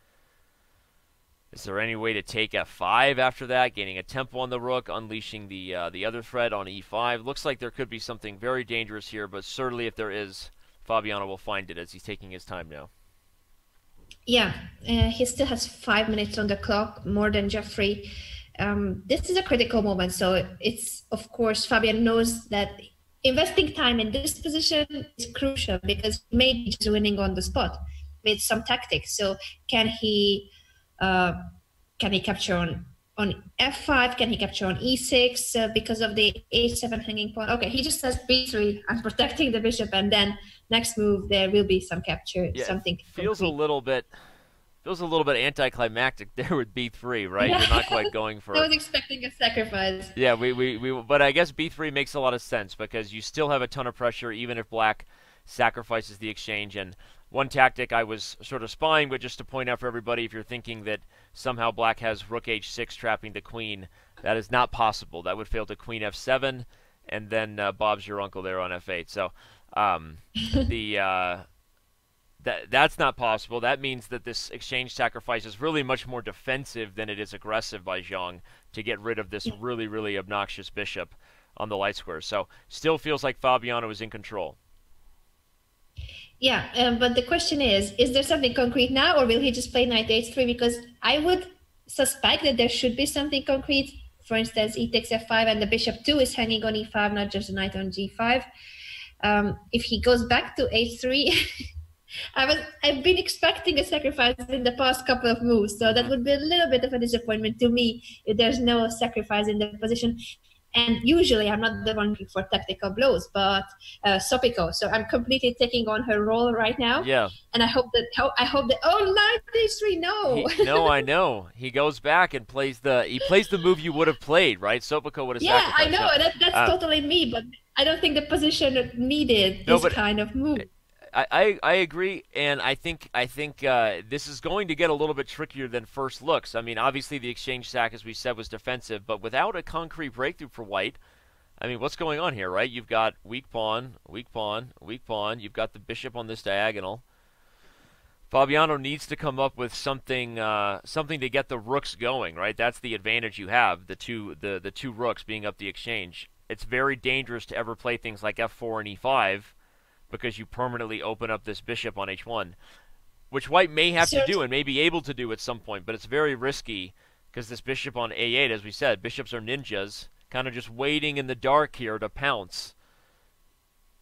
Is there any way to take f5 after that, gaining a tempo on the rook, unleashing the uh, the other threat on e5? Looks like there could be something very dangerous here, but certainly if there is, Fabiano will find it as he's taking his time now yeah, uh, he still has five minutes on the clock, more than Jeffrey. Um, this is a critical moment. So it's, of course, Fabian knows that investing time in this position is crucial because maybe just winning on the spot with some tactics. So can he uh, can he capture on on f5? Can he capture on e6 uh, because of the a7 hanging pawn? Okay, he just says b3. I'm protecting the bishop, and then next move there will be some capture. Yeah, something feels concrete. a little bit feels a little bit anticlimactic there with b3, right? You're not quite going for. I was expecting a sacrifice. Yeah, we, we we but I guess b3 makes a lot of sense because you still have a ton of pressure even if black sacrifices the exchange and one tactic I was sort of spying, but just to point out for everybody, if you're thinking that somehow black has rook h6 trapping the queen, that is not possible. That would fail to queen f7, and then uh, Bob's your uncle there on f8. So um, the uh, that that's not possible. That means that this exchange sacrifice is really much more defensive than it is aggressive by Xiong to get rid of this really really obnoxious bishop on the light square. So still feels like Fabiano is in control. Yeah, um, but the question is, is there something concrete now, or will he just play knight h3? Because I would suspect that there should be something concrete. For instance, e takes f5, and the bishop two is hanging on e5, not just the knight on g5. Um, if he goes back to h3, I was I've been expecting a sacrifice in the past couple of moves, so that would be a little bit of a disappointment to me if there's no sacrifice in the position. And usually I'm not the one for tactical blows, but uh, Sopiko. So I'm completely taking on her role right now. Yeah. And I hope that I hope that oh nine three no. He, no, I know. He goes back and plays the he plays the move you would have played, right? Sopiko would have. Yeah, I know. That, that's uh, totally me, but I don't think the position needed no, this kind of move. I, I, I agree, and I think I think uh, this is going to get a little bit trickier than first looks. I mean, obviously the exchange sack, as we said, was defensive, but without a concrete breakthrough for White, I mean, what's going on here, right? You've got weak pawn, weak pawn, weak pawn. You've got the bishop on this diagonal. Fabiano needs to come up with something uh, something to get the rooks going, right? That's the advantage you have the two the the two rooks being up the exchange. It's very dangerous to ever play things like f4 and e5 because you permanently open up this bishop on h1, which white may have to do and may be able to do at some point, but it's very risky because this bishop on a8, as we said, bishops are ninjas, kind of just waiting in the dark here to pounce.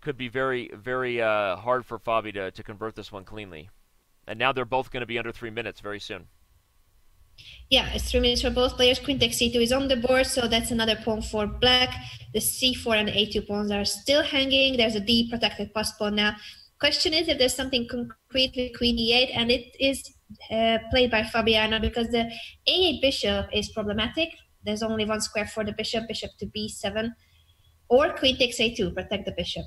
Could be very, very uh, hard for Fabi to, to convert this one cleanly. And now they're both going to be under three minutes very soon. Yeah, it's three minutes for both players. Queen takes c2 is on the board, so that's another pawn for black. The c4 and a2 pawns are still hanging. There's a d protected pass pawn now. Question is if there's something concrete with queen e8, and it is uh, played by Fabiano because the a8 bishop is problematic. There's only one square for the bishop, bishop to b7, or queen takes a2, protect the bishop.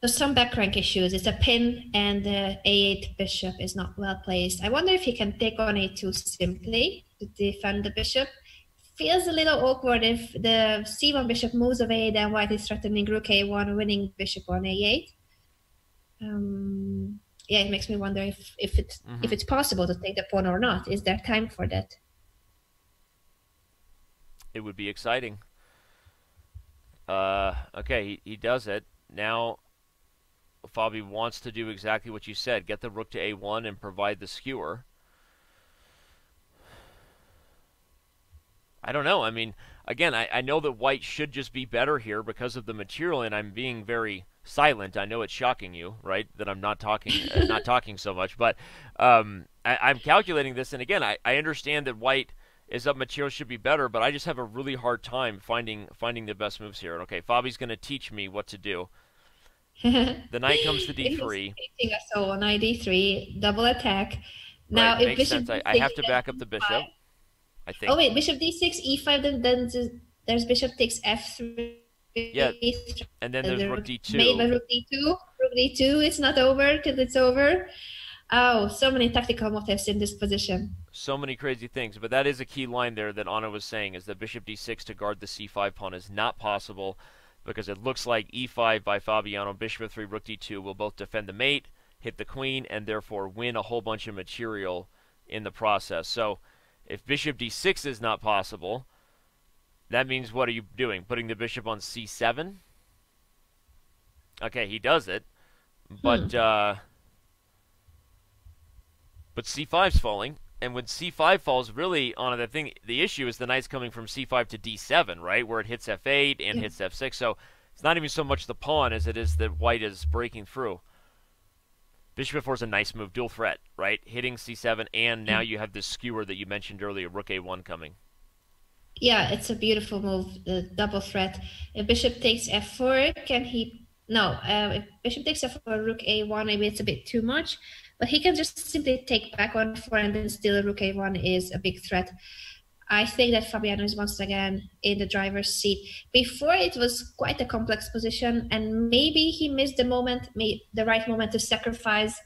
So some back rank issues. It's a pin and the a8 bishop is not well placed. I wonder if he can take on a2 simply to defend the bishop. Feels a little awkward if the c1 bishop moves away, then white is threatening rook a1, winning bishop on a8. Um, yeah, it makes me wonder if if it's mm-hmm. if it's possible to take the pawn or not. Is there time for that? It would be exciting. Uh, okay, he, he does it. Now Fabi wants to do exactly what you said get the rook to a1 and provide the skewer. I don't know. I mean, again, I, I know that white should just be better here because of the material, and I'm being very silent. I know it's shocking you, right, that I'm not talking, uh, not talking so much. But um, I, am calculating this, and again, I, I understand that white is up material should be better, but I just have a really hard time finding finding the best moves here. Okay, Fabi's going to teach me what to do. the knight comes to d3. So knight d3, double attack. Now, right, if bishop sense. I, I have to back up the bishop. I think. Oh wait, bishop d6, e5. Then then there's bishop takes f3. Yeah, and then there's rook d2. Made by rook d2. Rook d2. It's not over till it's over. Oh, so many tactical motives in this position. So many crazy things, but that is a key line there that Anna was saying is that bishop d6 to guard the c5 pawn is not possible because it looks like e5 by Fabiano, bishop f3, rook d2 will both defend the mate, hit the queen, and therefore win a whole bunch of material in the process. So if bishop d6 is not possible, that means what are you doing? Putting the bishop on c7? Okay, he does it, but hmm. uh, but c5's falling, and when c5 falls, really on the thing, the issue is the knight's coming from c5 to d7, right, where it hits f8 and yeah. hits f6. So it's not even so much the pawn as it is that white is breaking through. Bishop f4 is a nice move, dual threat, right? Hitting c7, and now you have this skewer that you mentioned earlier, rook a1 coming. Yeah, it's a beautiful move, the double threat. If bishop takes f4, can he? No, uh, if bishop takes f4, rook a1, maybe it's a bit too much. But he can just simply take back one four and then still rook a1 is a big threat. I think that Fabiano is once again in the driver's seat. Before it was quite a complex position, and maybe he missed the moment, the right moment to sacrifice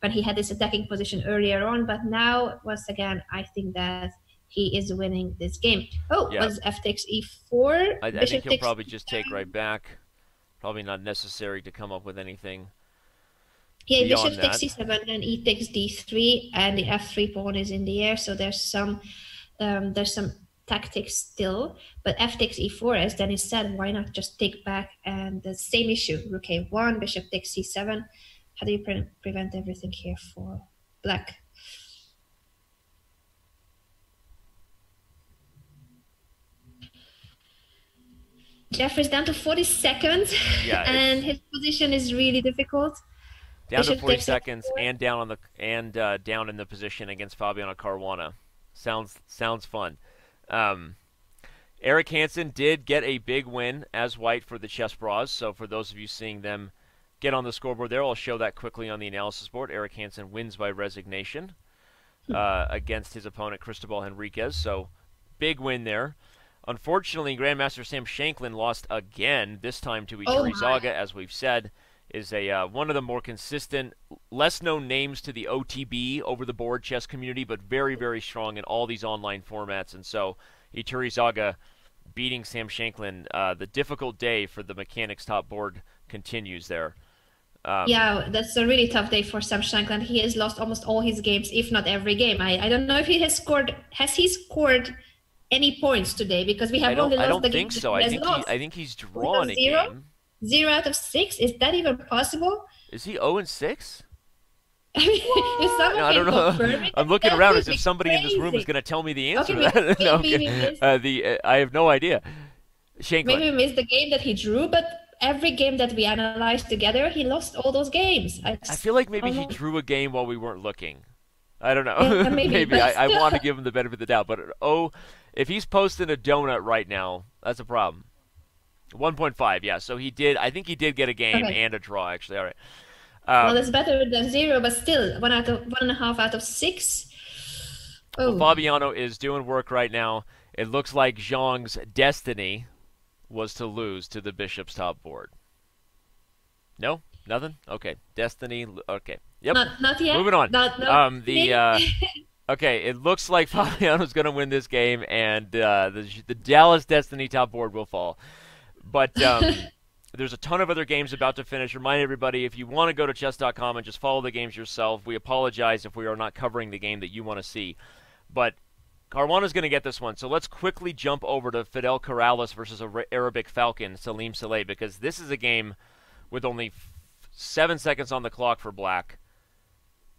when he had this attacking position earlier on. But now, once again, I think that he is winning this game. Oh, yeah. was f takes e4. I, I think he'll probably just take right back. Probably not necessary to come up with anything yeah, bishop takes c7 and e takes d3, and the f3 pawn is in the air. So there's some um, there's some tactics still. But f takes e4, as Dennis said, why not just take back? And the same issue, rook a1, bishop takes c7. How do you pre prevent everything here for black? Jeffrey's down to 40 seconds, yeah, and his position is really difficult down to 40 seconds and down on the and uh, down in the position against Fabiano Caruana. Sounds sounds fun. Um, Eric Hansen did get a big win as white for the Chessbrahs. So for those of you seeing them get on the scoreboard there, I'll show that quickly on the analysis board. Eric Hansen wins by resignation hmm. uh, against his opponent Cristobal Henriquez. So big win there. Unfortunately, Grandmaster Sam Shankland lost again, this time to Ettore oh Zaga, as we've said is a uh, one of the more consistent, less known names to the OTB over the board chess community, but very very strong in all these online formats. And so Iturrizaga beating Sam Shankland, uh, the difficult day for the mechanics top board continues there. Um, yeah, that's a really tough day for Sam Shankland. He has lost almost all his games, if not every game. I, I don't know if he has scored. Has he scored any points today? Because we have only lost the game. I don't think so. I think, he, I think he's drawn a game. Zero out of six? Is that even possible? Is he 0 and 6? I, mean, if no, I don't know. I'm looking around as if somebody crazy. in this room is going to tell me the answer okay, to that. Maybe, no, maybe okay. uh, the uh, I have no idea. Shankland. Maybe we missed the game that he drew, but every game that we analyzed together, he lost all those games. I, I feel like maybe he drew a game while we weren't looking. I don't know. Yeah, maybe, maybe. I, I want to give him the benefit of the doubt, but oh, if he's posting a donut right now, that's a problem. 1.5, yeah. So he did. I think he did get a game Okay. and a draw. Actually, all right. well, Um, it's better than zero, but still one out of one and a half out of six. Oh, well, Fabiano is doing work right now. It looks like Xiong's destiny was to lose to the bishop's top board. No, nothing. Okay, destiny. Okay. Yep. not not yet. Moving on. Not, not Um, the uh, okay, it looks like Fabiano's going to win this game, and uh, the the Dallas Destiny top board will fall. But um, there's a ton of other games about to finish. Remind everybody if you want to go to chess.com and just follow the games yourself. We apologize if we are not covering the game that you want to see, but. Caruana's going to get this one, so let's quickly jump over to Fidel Corrales versus Ara- Arabic Falcon, Salem Saleh, because this is a game with only f- seven seconds on the clock for Black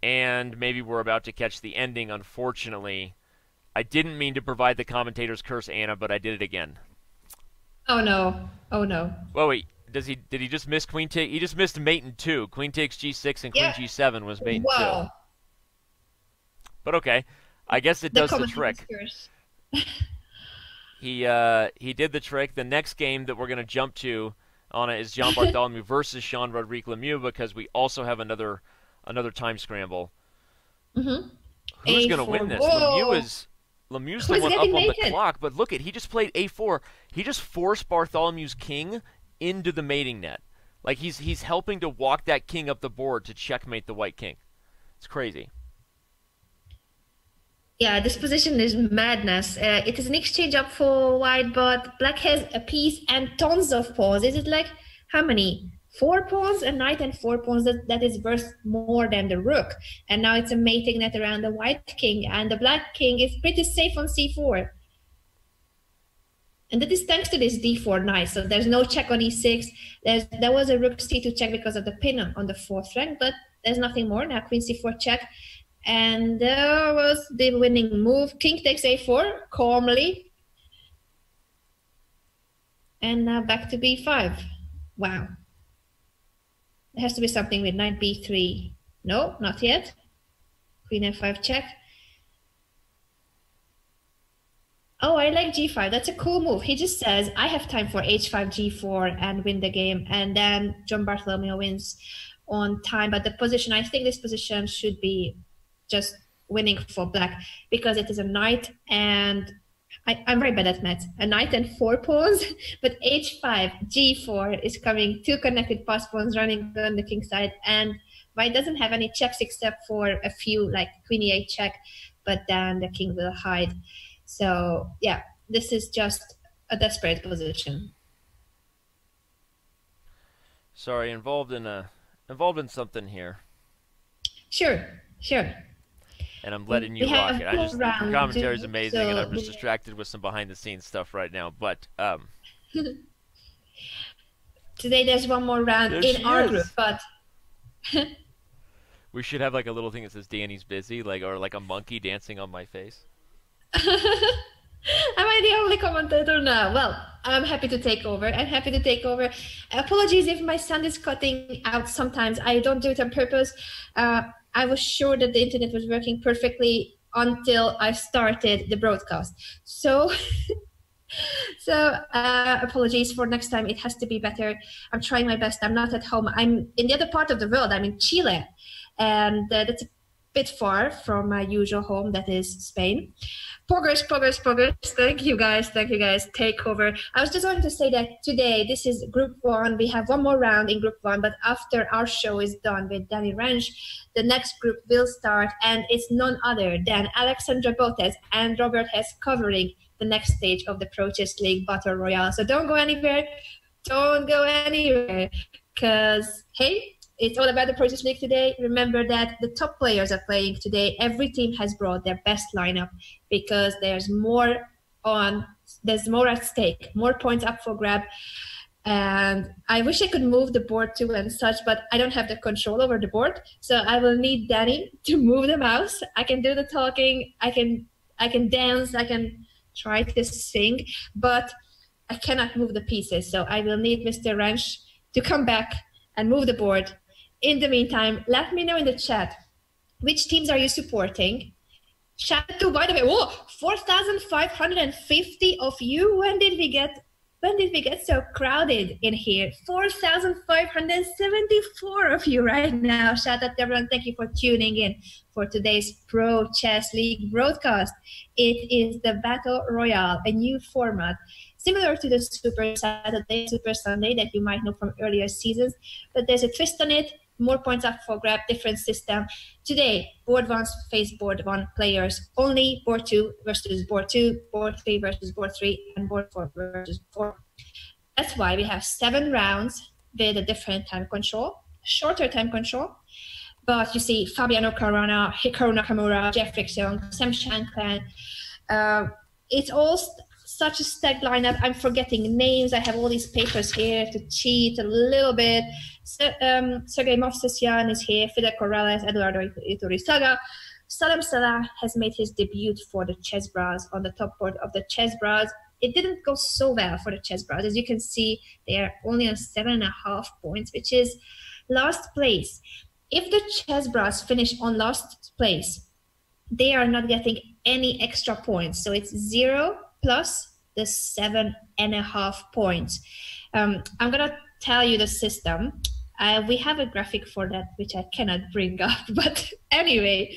and maybe we're about to catch the ending, unfortunately. I didn't mean to provide the commentator's curse, Anna, but I did it again. Oh no! Oh no! Well, wait, does he? Did he just miss Queen take? He just missed mate in two. Queen takes G6 and Queen Yeah. G7 was mate in two. Wow! But okay, I guess it does the trick. He uh, he did the trick. The next game that we're gonna jump to, Anna, is John Bartholomew versus Shawn Rodrigue Lemieux because we also have another another time scramble. Mm-hmm. Who's gonna win this? Whoa. Lemieux is Lemieux's the Who's one up on the clock, but look at he just played a4. He just forced Bartholomew's king into the mating net. Like he's he's helping to walk that king up the board to checkmate the white king. It's crazy. Yeah, this position is madness. Uh, it is an exchange up for white, but black has a piece and tons of pawns. Is it like how many? Four pawns, a knight and four pawns. That, that is worth more than the rook. And now it's a mating net around the white king, and the black king is pretty safe on c4. And that is thanks to this d4 knight. So there's no check on e6. There's there was a rook c2 check because of the pin on- the fourth rank, but there's nothing more. Now queen c4 check. And there was the winning move. King takes a4 calmly. And now back to b5. Wow. There has to be something with knight b3. No, not yet. Queen f5 check. Oh, I like g5. That's a cool move. He just says, I have time for h5, g4 and win the game. And then John Bartholomew wins on time. But the position, I think this position should be just winning for black because it is a knight and I, I'm very bad at maths. A knight and four pawns, but h5, g4 is coming, two connected passed pawns running on the king side, and white doesn't have any checks except for a few like queen e8 check, but then the king will hide. So yeah, this is just a desperate position. Sorry, involved in a involved in something here, Sure, sure. And I'm letting you rock it. I just your commentary is amazing, and I'm just distracted with some behind the scenes stuff right now. But um, Today there's one more round in she our is. group, but we should have like a little thing that says Danny's busy, like or like a monkey dancing on my face. Am I the only commentator now? Well, I'm happy to take over. I'm happy to take over. Apologies if my sound is cutting out sometimes. I don't do it on purpose. Uh, I was sure that the internet was working perfectly until I started the broadcast. So, so uh, apologies for next time. It has to be better. I'm trying my best. I'm not at home. I'm in the other part of the world. I'm in Chile, and uh, that's a bit far from my usual home. That is Spain. Progress, progress, progress. Thank you guys. Thank you guys. Take over. I was just going to say that today, this is group one. We have one more round in group one, but after our show is done with Danny Rensch, the next group will start, and it's none other than Alexandra Botez and Robert Hess covering the next stage of the Pro Chess League Battle Royale. So don't go anywhere. Don't go anywhere. Because, hey, it's all about the Pro Chess League today. Remember that the top players are playing today. Every team has brought their best lineup because there's more on, there's more at stake, more points up for grab. and I wish I could move the board too and such, but I don't have the control over the board. So I will need Danny to move the mouse. I can do the talking, I can I can dance, I can try to sing, but I cannot move the pieces. So I will need Mr. Rensch to come back and move the board. In the meantime, let me know in the chat which teams are you supporting? Shout out to by the way, whoa, 4,550 of you. When did we get when did we get so crowded in here? 4,574 of you right now. Shout out to everyone. Thank you for tuning in for today's Pro Chess League broadcast. It is the Battle Royale, a new format similar to the Super Saturday, Super Sunday that you might know from earlier seasons, but there's a twist on it more points up for grab, different system. Today, board one face board one players only, board two versus board two, board three versus board three, and board four versus four. That's why we have seven rounds with a different time control, shorter time control. But you see Fabiano Caruana, Hikaru Nakamura, Jeffrey Xiong, Sam Shankland. Uh, it's all such a stacked lineup. I'm forgetting names. I have all these papers here to cheat a little bit. So, um, Sergei Movsesian is here. Fidel Corrales, Eduardo Iturrizaga. Salem Saleh has made his debut for the Chessbrahs on the top board of the Chessbrahs. It didn't go so well for the Chessbrahs. As you can see, they are only on seven and a half points, which is last place. If the Chessbrahs finish on last place, they are not getting any extra points. So it's zero plus the seven and a half points. Um, I'm gonna tell you the system. Uh, we have a graphic for that, which I cannot bring up. But anyway,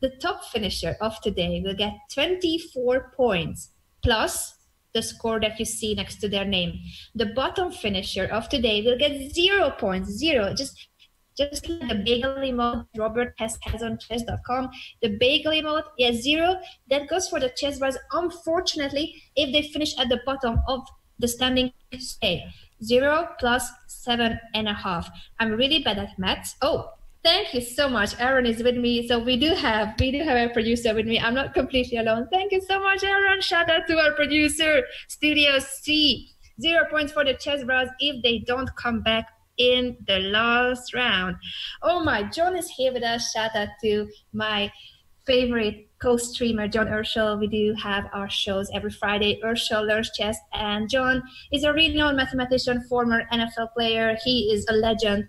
the top finisher of today will get 24 points plus the score that you see next to their name. The bottom finisher of today will get zero points, zero. Just just like the bagel emote Robert has, has on chess.com. The bagel emote is zero. That goes for the Chessbrahs. Unfortunately, if they finish at the bottom of the standing scale, zero plus seven and a half. I'm really bad at maths. Oh, thank you so much. Aaron is with me. So we do have we do have a producer with me. I'm not completely alone. Thank you so much, Aaron. Shout out to our producer, Studio C. Zero points for the chess Chessbrahs if they don't come back in the last round. Oh my, John is here with us. Shout out to my favorite co-streamer, John Urschel. We do have our shows every Friday. Urschel learns chess, and John is a renowned mathematician, former NFL player. He is a legend.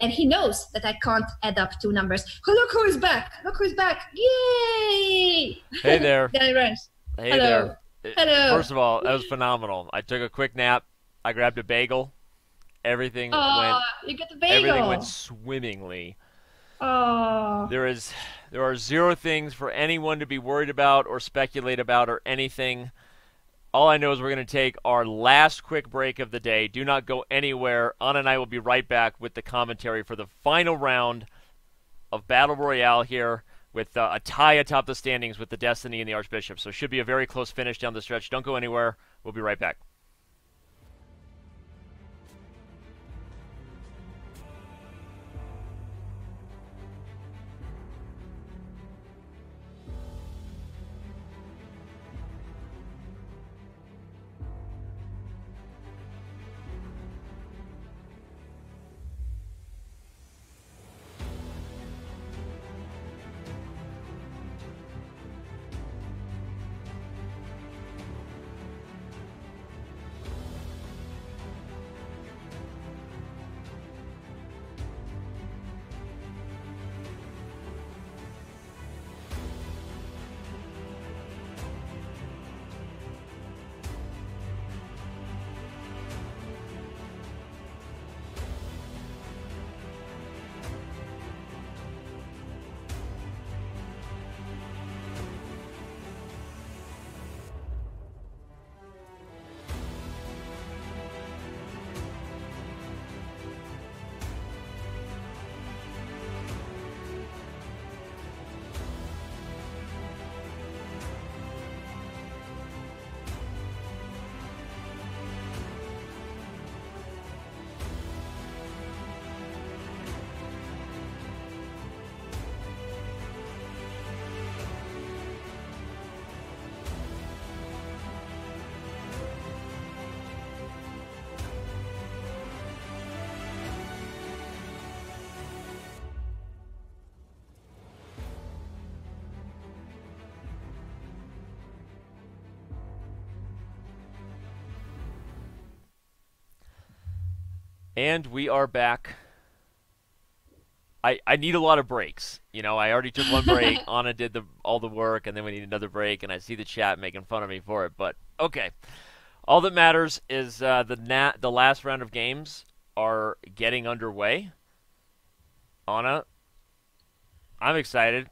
And he knows that I can't add up two numbers. Oh, look who is back! Look who's back! Yay! Hey there. Danny. Hey Hello. there. Hello. First of all, that was phenomenal. I took a quick nap. I grabbed a bagel. Everything Oh, went you got the bagel. everything went swimmingly. Oh. There is there are zero things for anyone to be worried about or speculate about or anything. All I know is we're going to take our last quick break of the day. Do not go anywhere. Anna and I will be right back with the commentary for the final round of Battle Royale here with uh, a tie atop the standings with the Destiny and the Archbishop. So it should be a very close finish down the stretch. Don't go anywhere. We'll be right back. And we are back. I, I need a lot of breaks. You know, I already took one break. Anna did the all the work, and then we need another break. And I see the chat making fun of me for it. But okay, all that matters is uh, the nat the last round of games are getting underway. Anna, I'm excited.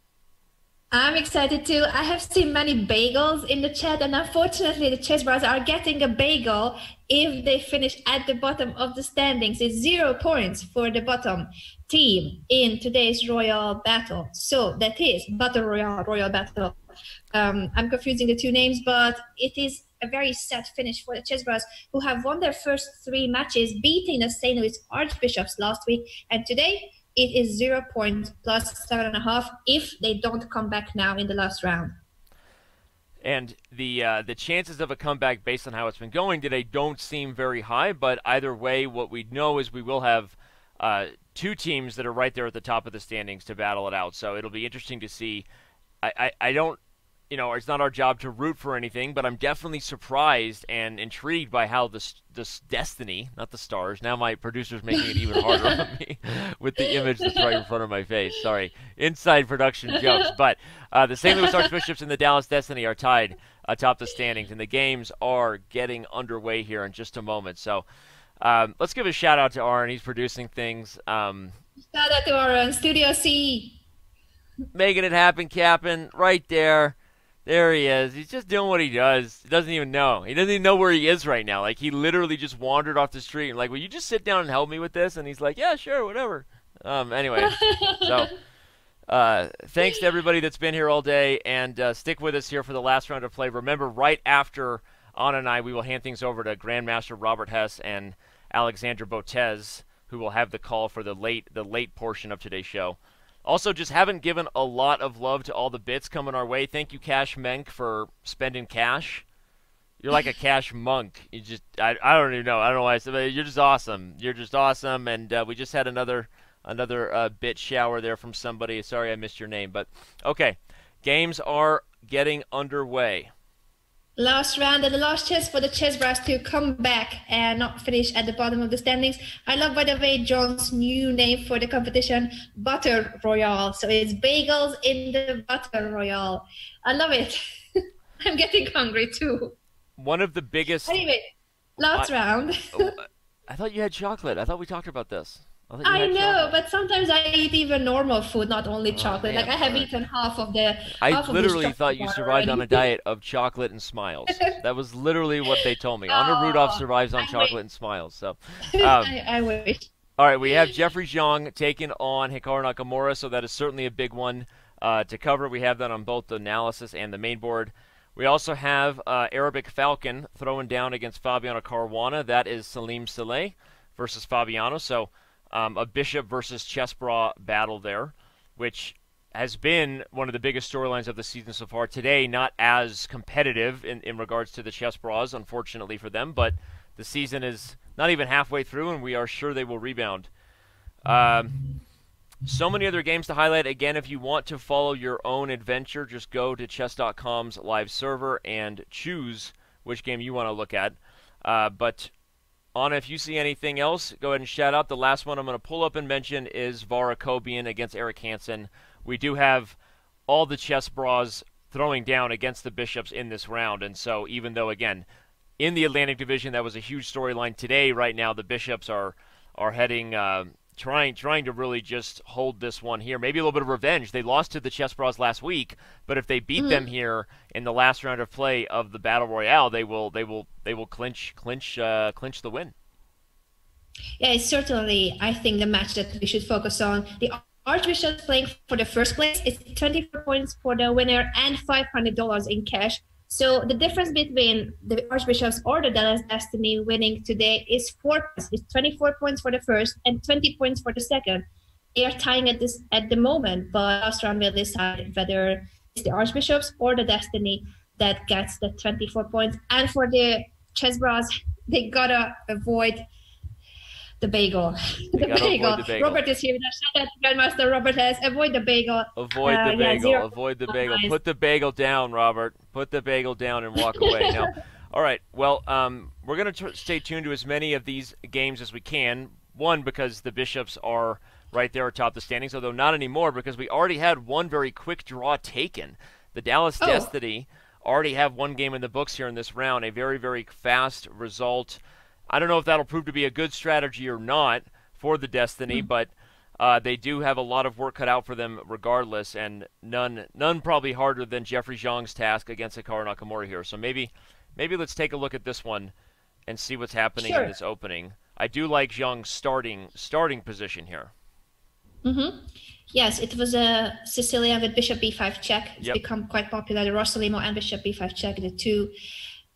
I'm excited too. I have seen many bagels in the chat, and unfortunately, the Chessbrahs are getting a bagel if they finish at the bottom of the standings. It's zero points for the bottom team in today's Royal Battle. So that is Battle Royale, Royal Battle. Um, I'm confusing the two names, but it is a very sad finish for the Chessbrahs, who have won their first three matches, beating the St. Louis Archbishops last week, and today it is zero points point plus seven and a half if they don't come back now in the last round. And the uh, the chances of a comeback based on how it's been going today don't seem very high. But either way, what we know is we will have uh, two teams that are right there at the top of the standings to battle it out. So it'll be interesting to see. I, I, I don't you know, it's not our job to root for anything, but I'm definitely surprised and intrigued by how this this destiny, not the stars. Now my producer's making it even harder on me with the image that's right in front of my face. Sorry, inside production jokes. But uh, the St. Louis Archbishops and the Dallas Destiny are tied atop the standings, and the games are getting underway here in just a moment. So. Um, let's give a shout out to Aaron. He's producing things. Um, shout out to Aaron, Studio C. Making it happen, Captain, right there. There he is. He's just doing what he does. He doesn't even know. He doesn't even know where he is right now. Like he literally just wandered off the street and like, will you just sit down and help me with this? And he's like, yeah, sure, whatever. Um, anyway, so uh, thanks to everybody that's been here all day and uh, stick with us here for the last round of play. Remember, right after Anna and I, we will hand things over to Grandmaster Robert Hess and Alexandra Botez, who will have the call for the late the late portion of today's show. Also, just haven't given a lot of love to all the bits coming our way. Thank you, Cash Menk, for spending cash. You're like a cash monk. You just, I, I don't even know. I don't know why I said, but you're just awesome. You're just awesome. And uh, we just had another, another uh, bit shower there from somebody. Sorry I missed your name, but okay. Games are getting underway last round and the last chance for the Chessbrahs to come back and not finish at the bottom of the standings. I love, by the way, John's new name for the competition, Butter Royale. So it's bagels in the Butter Royale. I love it. I'm getting hungry too. One of the biggest. Anyway, last I, round. I thought you had chocolate. I thought we talked about this. I, I know, chocolate. but sometimes I eat even normal food, not only oh, chocolate. Man, like I have right. eaten half of the. I half literally thought you survived already. on a diet of chocolate and smiles. that was literally what they told me. Oh, Anna Rudolf survives on I chocolate wish. and smiles. So. Um, I, I, wish. All right, we have Jeffrey Xiong taking on Hikaru Nakamura, so that is certainly a big one uh, to cover. We have that on both the analysis and the main board. We also have uh, Arabic Falcon throwing down against Fabiano Caruana. That is Salem Saleh versus Fabiano. So um, a Bishop versus Chessbrah battle there, which has been one of the biggest storylines of the season so far. Today, not as competitive in, in regards to the Chessbrahs, unfortunately for them, but the season is not even halfway through, and we are sure they will rebound. Um, so many other games to highlight. Again, if you want to follow your own adventure, just go to chess.com's live server and choose which game you want to look at. Uh, but Anna, if you see anything else, go ahead and shout out. The last one I'm going to pull up and mention is Vara against Eric Hansen. We do have all the Chessbrahs throwing down against the bishops in this round, and so even though again in the Atlantic Division that was a huge storyline today, right now the bishops are are heading uh, trying trying to really just hold this one here. Maybe a little bit of revenge. They lost to the Chessbrahs last week, but if they beat mm-hmm. them here in the last round of play of the Battle Royale, they will they will they will clinch clinch uh, clinch the win. Yeah, it's certainly I think the match that we should focus on. The Archbishop playing for the first place. It's 24 points for the winner and $500 in cash. So the difference between the Archbishops or the Dallas Destiny winning today is four. It's 24 points for the first and 20 points for the second. They are tying at this at the moment, but round will decide whether it's the Archbishops or the Destiny that gets the 24 points. And for the Chessbrahs, they gotta avoid the bagel. The bagel. the bagel. Robert is here. Shout out to Grandmaster Robert Hess avoid the bagel. Avoid the uh, bagel. Yeah, avoid the bagel. Nice. Put the bagel down, Robert. Put the bagel down and walk away. now, all right. Well, um, we're going to stay tuned to as many of these games as we can. one because the bishops are right there atop the standings, although not anymore because we already had one very quick draw taken. The Dallas Oh. Destiny already have one game in the books here in this round, a very, very fast result. I don't know if that'll prove to be a good strategy or not for the Destiny, but uh, they do have a lot of work cut out for them regardless, and none none probably harder than Jeffrey Xiong's task against Hikaru Nakamura here. So maybe maybe let's take a look at this one and see what's happening Sure. in this opening. I do like Xiong's starting starting position here. Mm-hmm. Yes, it was a Sicilian with bishop b5 check. It's Yep. become quite popular. The Rossolimo and bishop b5 check, the two.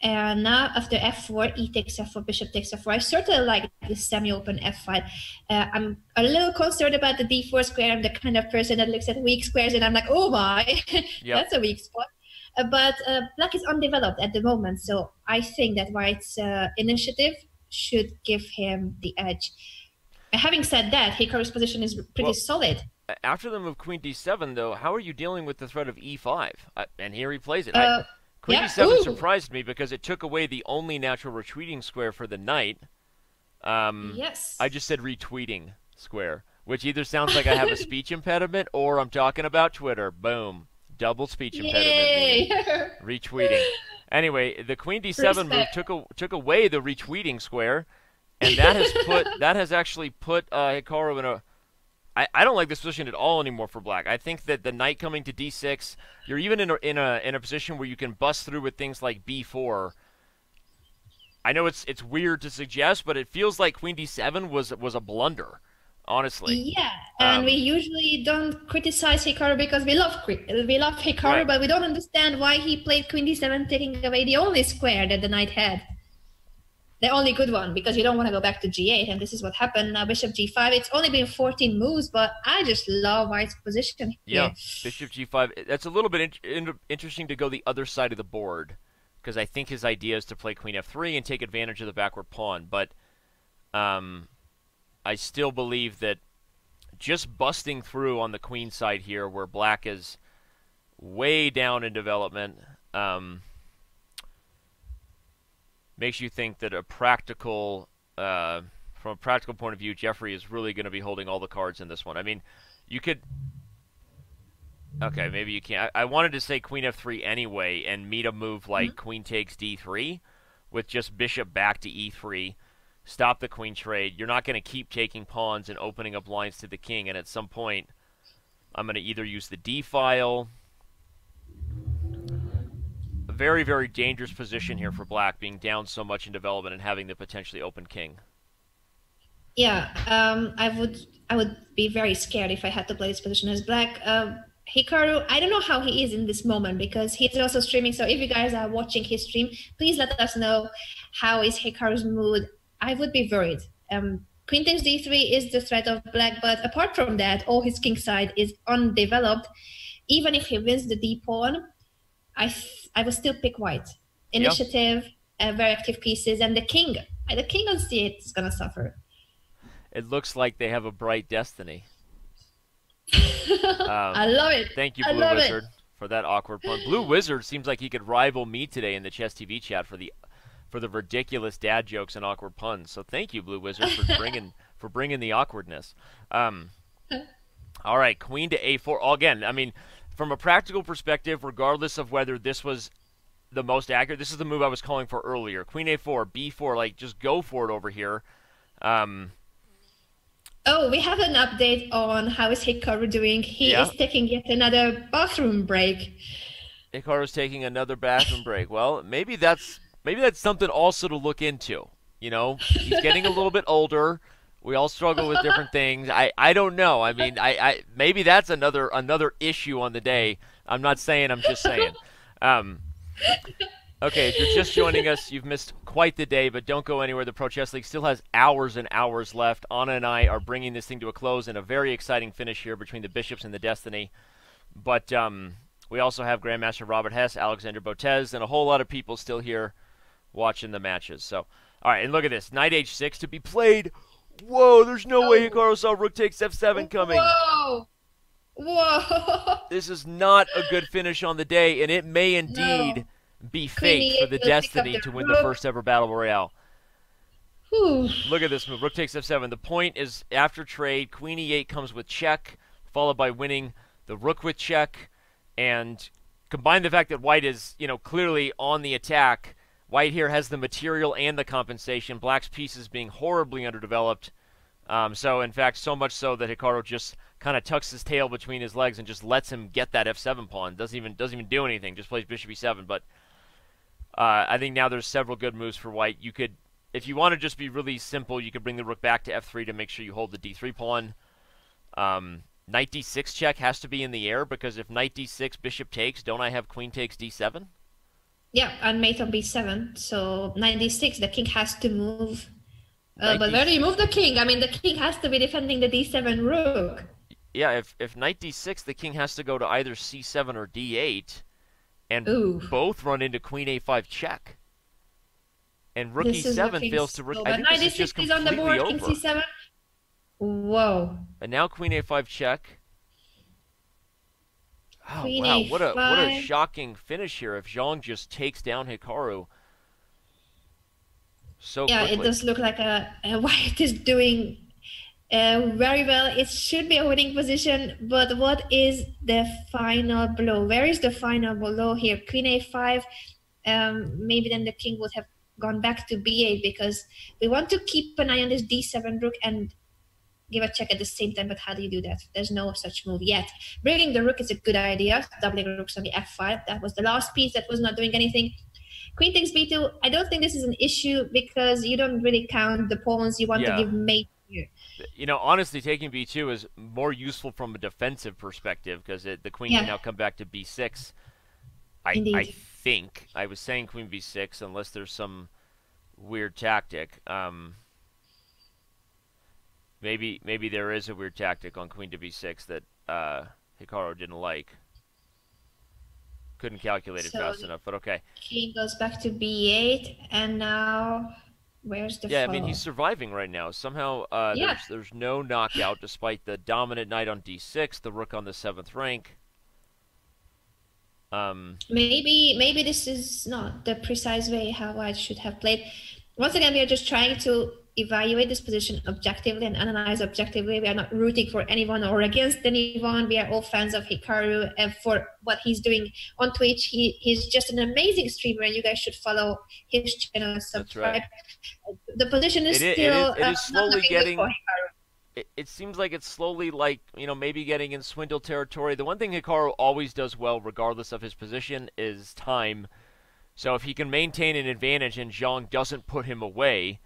And now after f4, e takes f4, bishop takes f4. I sort of like this semi-open f5. Uh, I'm a little concerned about the d4 square. I'm the kind of person that looks at weak squares and I'm like, oh my, Yep. that's a weak spot. Uh, but uh, black is undeveloped at the moment, so I think that white's uh, initiative should give him the edge. Uh, Having said that, Hikaru's position is pretty Well- solid. After the move Queen D7, though, how are you dealing with the threat of E5? Uh, and here he plays it. I- Queen yeah, D7 ooh. surprised me because it took away the only natural retreating square for the knight. Um, yes. I just said retweeting square, which either sounds like I have a speech impediment or I'm talking about Twitter. Boom. Double speech impediment. Yay! meaning Retweeting. Anyway, the Queen D7 move took a, took away the retweeting square, and that has put that has actually put uh, Hikaru in a. I, I don't like this position at all anymore for Black. I think that the knight coming to D6, you're even in a, in a in a position where you can bust through with things like B4. I know it's it's weird to suggest, but it feels like Queen D7 was was a blunder, honestly. yeah, and Um, we usually don't criticize Hikaru because we love we love Hikaru, Right. but we don't understand why he played Queen D7, taking away the only square that the knight had. The only good one, because you don't want to go back to G8, and this is what happened. Now Bishop G5. It's only been 14 moves, but I just love White's position Yeah. Bishop G5. That's a little bit in- in- interesting to go the other side of the board, because I think his idea is to play Queen F3 and take advantage of the backward pawn. But um, I still believe that just busting through on the Queen side here, where Black is way down in development, um, makes you think that a practical, uh, from a practical point of view, Jeffrey is really going to be holding all the cards in this one. I mean, you could Okay, maybe you can't. I, I wanted to say queen f3 anyway and meet a move like queen takes d3 with just bishop back to e3, stop the queen trade. You're not going to keep taking pawns and opening up lines to the king, and at some point, I'm going to either use the d file. Very, very dangerous position here for black, being down so much in development and having the potentially open king. Yeah, um, I would I would be very scared if I had to play this position as black. Um, Hikaru, I don't know how he is in this moment because he's also streaming. So if you guys are watching his stream, please let us know how is Hikaru's mood. I would be worried. Um, Queen takes d3 is the threat of black, but apart from that, all his king side is undeveloped. Even if he wins the d pawn, I I would still pick white. Initiative, uh, very active pieces, and the king. The king on c8 is gonna suffer. It looks like they have a bright destiny. I love it. Thank you, Blue love it. Wizard, for that awkward pun. Blue Wizard seems like he could rival me today in the Chess TV chat for the for the ridiculous dad jokes and awkward puns. So thank you, Blue Wizard, for bringing for bringing the awkwardness. Um, all right, Queen to A4. Again, I mean, from a practical perspective, regardless of whether this was the most accurate, this is the move I was calling for earlier. Queen A4, B4, like just go for it over here. Um, Oh, we have an update on how is Hikaru doing. He Yeah. is taking yet another bathroom break. Hikaru's taking another bathroom break. Well, maybe that's maybe that's something also to look into. You know, he's getting a little bit older. We all struggle with different things. I, I don't know. I mean, I, I maybe that's another another issue on the day. I'm not saying. I'm just saying. Um, okay, if you're just joining us, you've missed quite the day, but don't go anywhere. The Pro Chess League still has hours and hours left. Anna and I are bringing this thing to a close in a very exciting finish here between the Bishops and the Destiny. But um, we also have Grandmaster Robert Hess, Alexandra Botez, and a whole lot of people still here watching the matches. So, all right, and look at this. Knight h6 to be played. Whoa, there's no way Oh. Hikaru saw rook takes f7 coming. Whoa! Whoa! This is not a good finish on the day, and it may indeed be fate for the will pick up Destiny to win the first ever Battle Royale. Ooh. Look at this move. Rook takes f7. The point is after trade, queen e8 comes with check, followed by winning the rook with check, and combine the fact that white is, you know, clearly on the attack. White here has the material and the compensation. Black's pieces being horribly underdeveloped. Um, so, in fact, so much so that Hikaru just kind of tucks his tail between his legs and just lets him get that f7 pawn. Doesn't even doesn't even do anything. Just plays bishop e7. But uh, I think now there's several good moves for white. You could if you want to just be really simple, you could bring the rook back to f3 to make sure you hold the d3 pawn. Um, knight d6 check has to be in the air because if knight d6, bishop takes, don't I have queen takes d7? Yeah, and mate on b7. So knight d6, the king has to move. Uh, but where do you move the king? I mean, the king has to be defending the d7 rook. Yeah, if, if knight d6, the king has to go to either c7 or d8, and Ooh. both run into queen a5 check and rook This e7 looking fails to rook. so I think this Knight is just d6 is on the board, king c7. Whoa. And now queen a5 check. Oh Queen wow! What a what a shocking finish here! If Xiong just takes down Hikaru so Yeah, quickly. it does look like a, a white is doing uh, very well. It should be a winning position, but what is the final blow? Where is the final blow here? Queen a5. Um, maybe then the king would have gone back to b8 because we want to keep an eye on this d7 rook and give a check at the same time. But how do you do that? There's no such move yet. Bringing the rook is a good idea. Doubling rooks on the f5. That was the last piece that was not doing anything. Queen takes b2. I don't think this is an issue because you don't really count the pawns. You want Yeah. to give mate here. you know, honestly, taking b2 is more useful from a defensive perspective because the queen can now come back to b6. I, I think I was saying queen b6 unless there's some weird tactic. Um, maybe maybe there is a weird tactic on queen to b6 that uh, Hikaru didn't like. Couldn't calculate it So fast enough, but okay. King goes back to b8, and now where's the Yeah, I mean he's surviving right now. Somehow uh, Yeah. there's there's no knockout despite the dominant knight on d6, the rook on the seventh rank. Um, maybe maybe this is not the precise way how I should have played. Once again, we are just trying to evaluate this position objectively and analyze objectively. We are not rooting for anyone or against anyone. We are all fans of Hikaru and for what he's doing on Twitch. He he's just an amazing streamer, and you guys should follow his channel and subscribe. The position is It still is- it is uh, slowly looking getting- it, it seems like it's slowly like you know maybe getting in swindle territory. The one thing Hikaru always does well, regardless of his position, is time. So if he can maintain an advantage and Xiong doesn't put him away,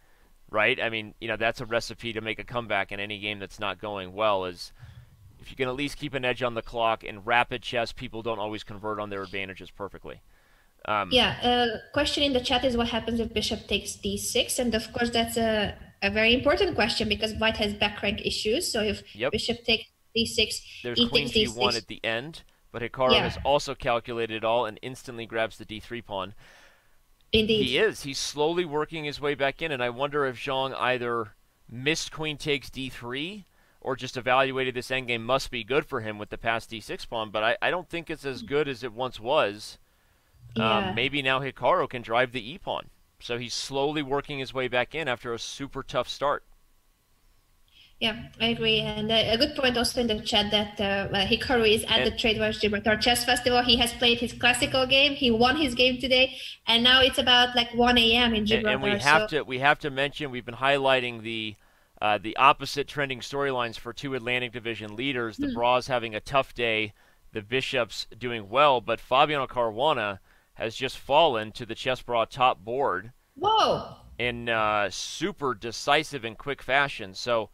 right? I mean, you know that's a recipe to make a comeback in any game that's not going well. Is if you can at least keep an edge on the clock. In rapid chess, people don't always convert on their advantages perfectly. Um, Yeah, uh, question in the chat is what happens if bishop takes d6, and of course that's a, a very important question because white has back rank issues. So if Yep. bishop takes d6, There's e queen takes g1 at the end, but Hikaru Yeah. has also calculated it all and instantly grabs the d3 pawn. Indeed. He is. He's slowly working his way back in, and I wonder if Xiong either missed queen takes d3 or just evaluated this endgame must be good for him with the passed d6 pawn, but I, I don't think it's as good as it once was. Yeah. Um, maybe now Hikaru can drive the e pawn. So he's slowly working his way back in after a super tough start. Yeah, I agree. And uh, a good point also in the chat that uh, Hikaru is at the And- Tradewise Gibraltar Chess Festival. He has played his classical game. He won his game today, and now it's about like 1 a.m. in Gibraltar. and we have so, to we have to mention we've been highlighting the uh, the opposite trending storylines for two Atlantic Division leaders. The Brahs having a tough day, the Bishops doing well, but Fabiano Caruana has just fallen to the Chessbrah top board Whoa! in uh, super decisive and quick fashion. So,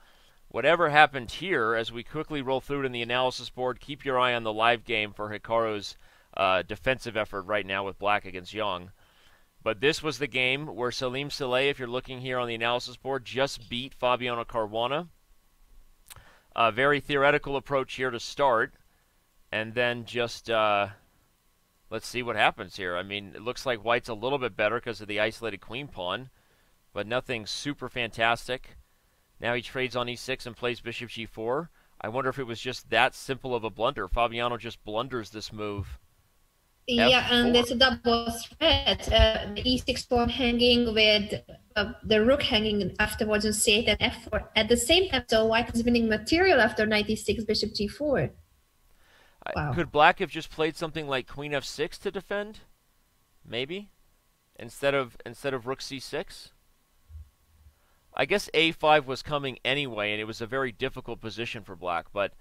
whatever happened here, as we quickly roll through it in the analysis board, keep your eye on the live game for Hikaru's uh, defensive effort right now with Black against Xiong. But this was the game where Salem Saleh, if you're looking here on the analysis board, just beat Fabiano Caruana. A very theoretical approach here to start, and then just uh, let's see what happens here. I mean, it looks like White's a little bit better because of the isolated queen pawn, but nothing super fantastic. Now he trades on e6 and plays bishop g4. I wonder if it was just that simple of a blunder. Fabiano just blunders this move Yeah, and it's a double threat. Uh, the e6 pawn hanging with uh, the rook hanging afterwards on c8 and f4 at the same time. So white is winning material after knight e6, bishop g4. Wow. Could black have just played something like queen f6 to defend? Maybe? Instead of instead of rook c6? I guess a5 was coming anyway, and it was a very difficult position for black. But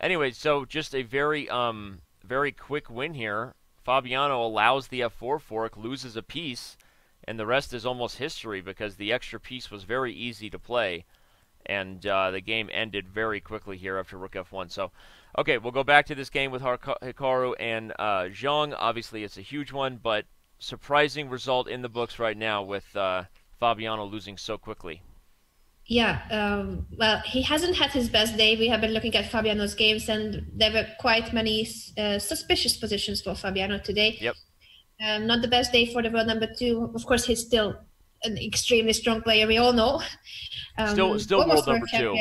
anyway, so just a very um very quick win here Fabiano allows the f4 fork, loses a piece, and the rest is almost history because the extra piece was very easy to play. And uh, the game ended very quickly here after rook f1. So, okay, we'll go back to this game with Hikaru and uh, Xiong. Obviously, it's a huge one, but surprising result in the books right now with uh, Fabiano losing so quickly. Yeah, um, well, he hasn't had his best day. We have been looking at Fabiano's games, and there were quite many uh, suspicious positions for Fabiano today. Yep. Um, not the best day for the world number two. Of course, he's still an extremely strong player. We all know. Um, still, still world number two.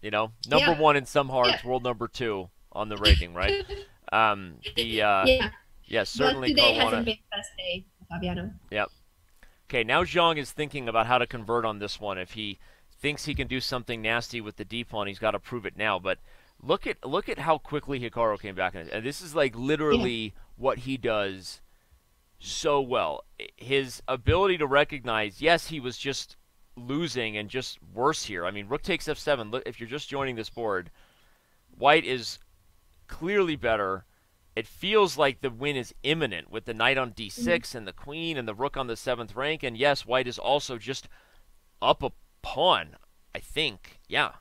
You know, number yeah. one in some hearts, yeah. world number two on the rating, right? um, the uh, yeah, yeah, certainly. But today Caruana. hasn't been the best day for Fabiano. Yep. Okay, now Xiong is thinking about how to convert on this one. If he thinks he can do something nasty with the D pawn. He's got to prove it now. But look at look at how quickly Hikaru came back. And this is like literally what he does so well. His ability to recognize, yes, he was just losing and just worse here. I mean, Rook takes F7. Look, if you're just joining this board, White is clearly better. It feels like the win is imminent with the knight on d6 mm-hmm. and the queen and the rook on the seventh rank. And yes, White is also just up a pawn, I think. Yeah.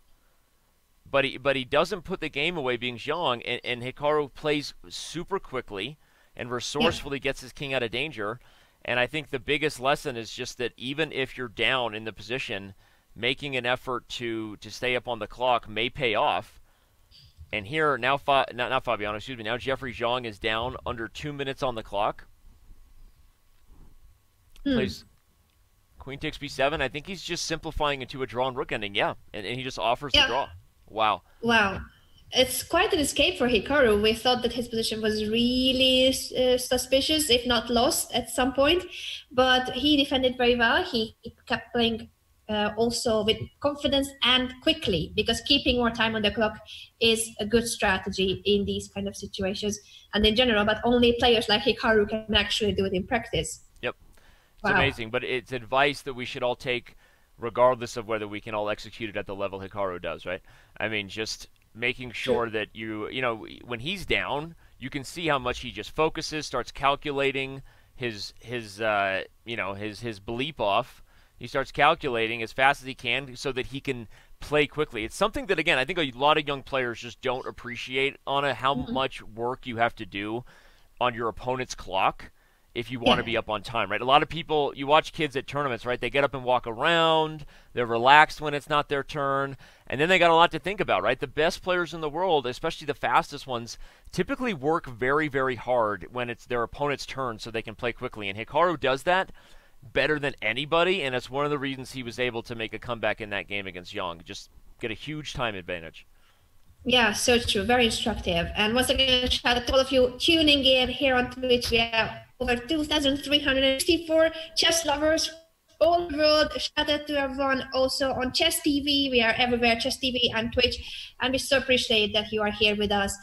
But he but he doesn't put the game away being Xiong and, and Hikaru plays super quickly and resourcefully yeah. gets his king out of danger. And I think the biggest lesson is just that even if you're down in the position, making an effort to to stay up on the clock may pay off. And here now, Fa, not not Fabiano, excuse me. Now Jeffrey Xiong is down under two minutes on the clock. Hmm. Plays Queen takes b7. I think he's just simplifying into a drawn rook ending. Yeah, and, and he just offers yeah. the draw. Wow. Wow. It's quite an escape for Hikaru. We thought that his position was really uh, suspicious, if not lost at some point. But he defended very well. He, he kept playing uh, also with confidence and quickly because keeping more time on the clock is a good strategy in these kind of situations and in general but only players like hikaru can actually do it in practice Yep. it's wow. amazing, but it's advice that we should all take regardless of whether we can all execute it at the level Hikaru does, right? I mean, just making sure that you, you know, when he's down, you can see how much he just focuses, starts calculating his his uh, you know, his his bleep off. He starts calculating as fast as he can so that he can play quickly. It's something that again, I think a lot of young players just don't appreciate on a how mm-hmm. much work you have to do on your opponent's clock if you want to be up on time, right? A lot of people, you watch kids at tournaments, right? They get up and walk around, they're relaxed when it's not their turn, and then they got a lot to think about, right? The best players in the world, especially the fastest ones, typically work very, very hard when it's their opponent's turn so they can play quickly. And Hikaru does that better than anybody, and it's one of the reasons he was able to make a comeback in that game against Young. Just get a huge time advantage. Yeah, so true. Very instructive. And once again, shout out to all of you tuning in here on Twitch. We have over 2,364 chess lovers all the world. Shout out to everyone also on Chess TV. We are everywhere, Chess TV and Twitch. And we so appreciate that you are here with us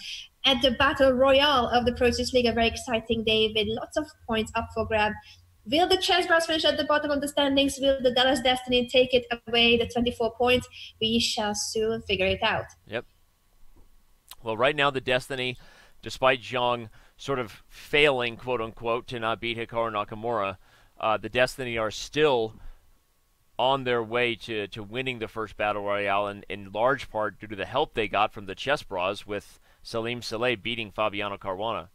at the Battle Royale of the Pro Chess League. A very exciting day with lots of points up for grab. Will the Chessbrahs finish at the bottom of the standings? Will the Dallas Destiny take it away, the 24 points? We shall soon figure it out. Yep. Well, right now, the Destiny, despite Zhang sort of failing, quote unquote, to not beat Hikaru Nakamura, uh, the Destiny are still on their way to, to winning the first Battle Royale, in, in large part due to the help they got from the Chessbrahs with Salem Saleh beating Fabiano Caruana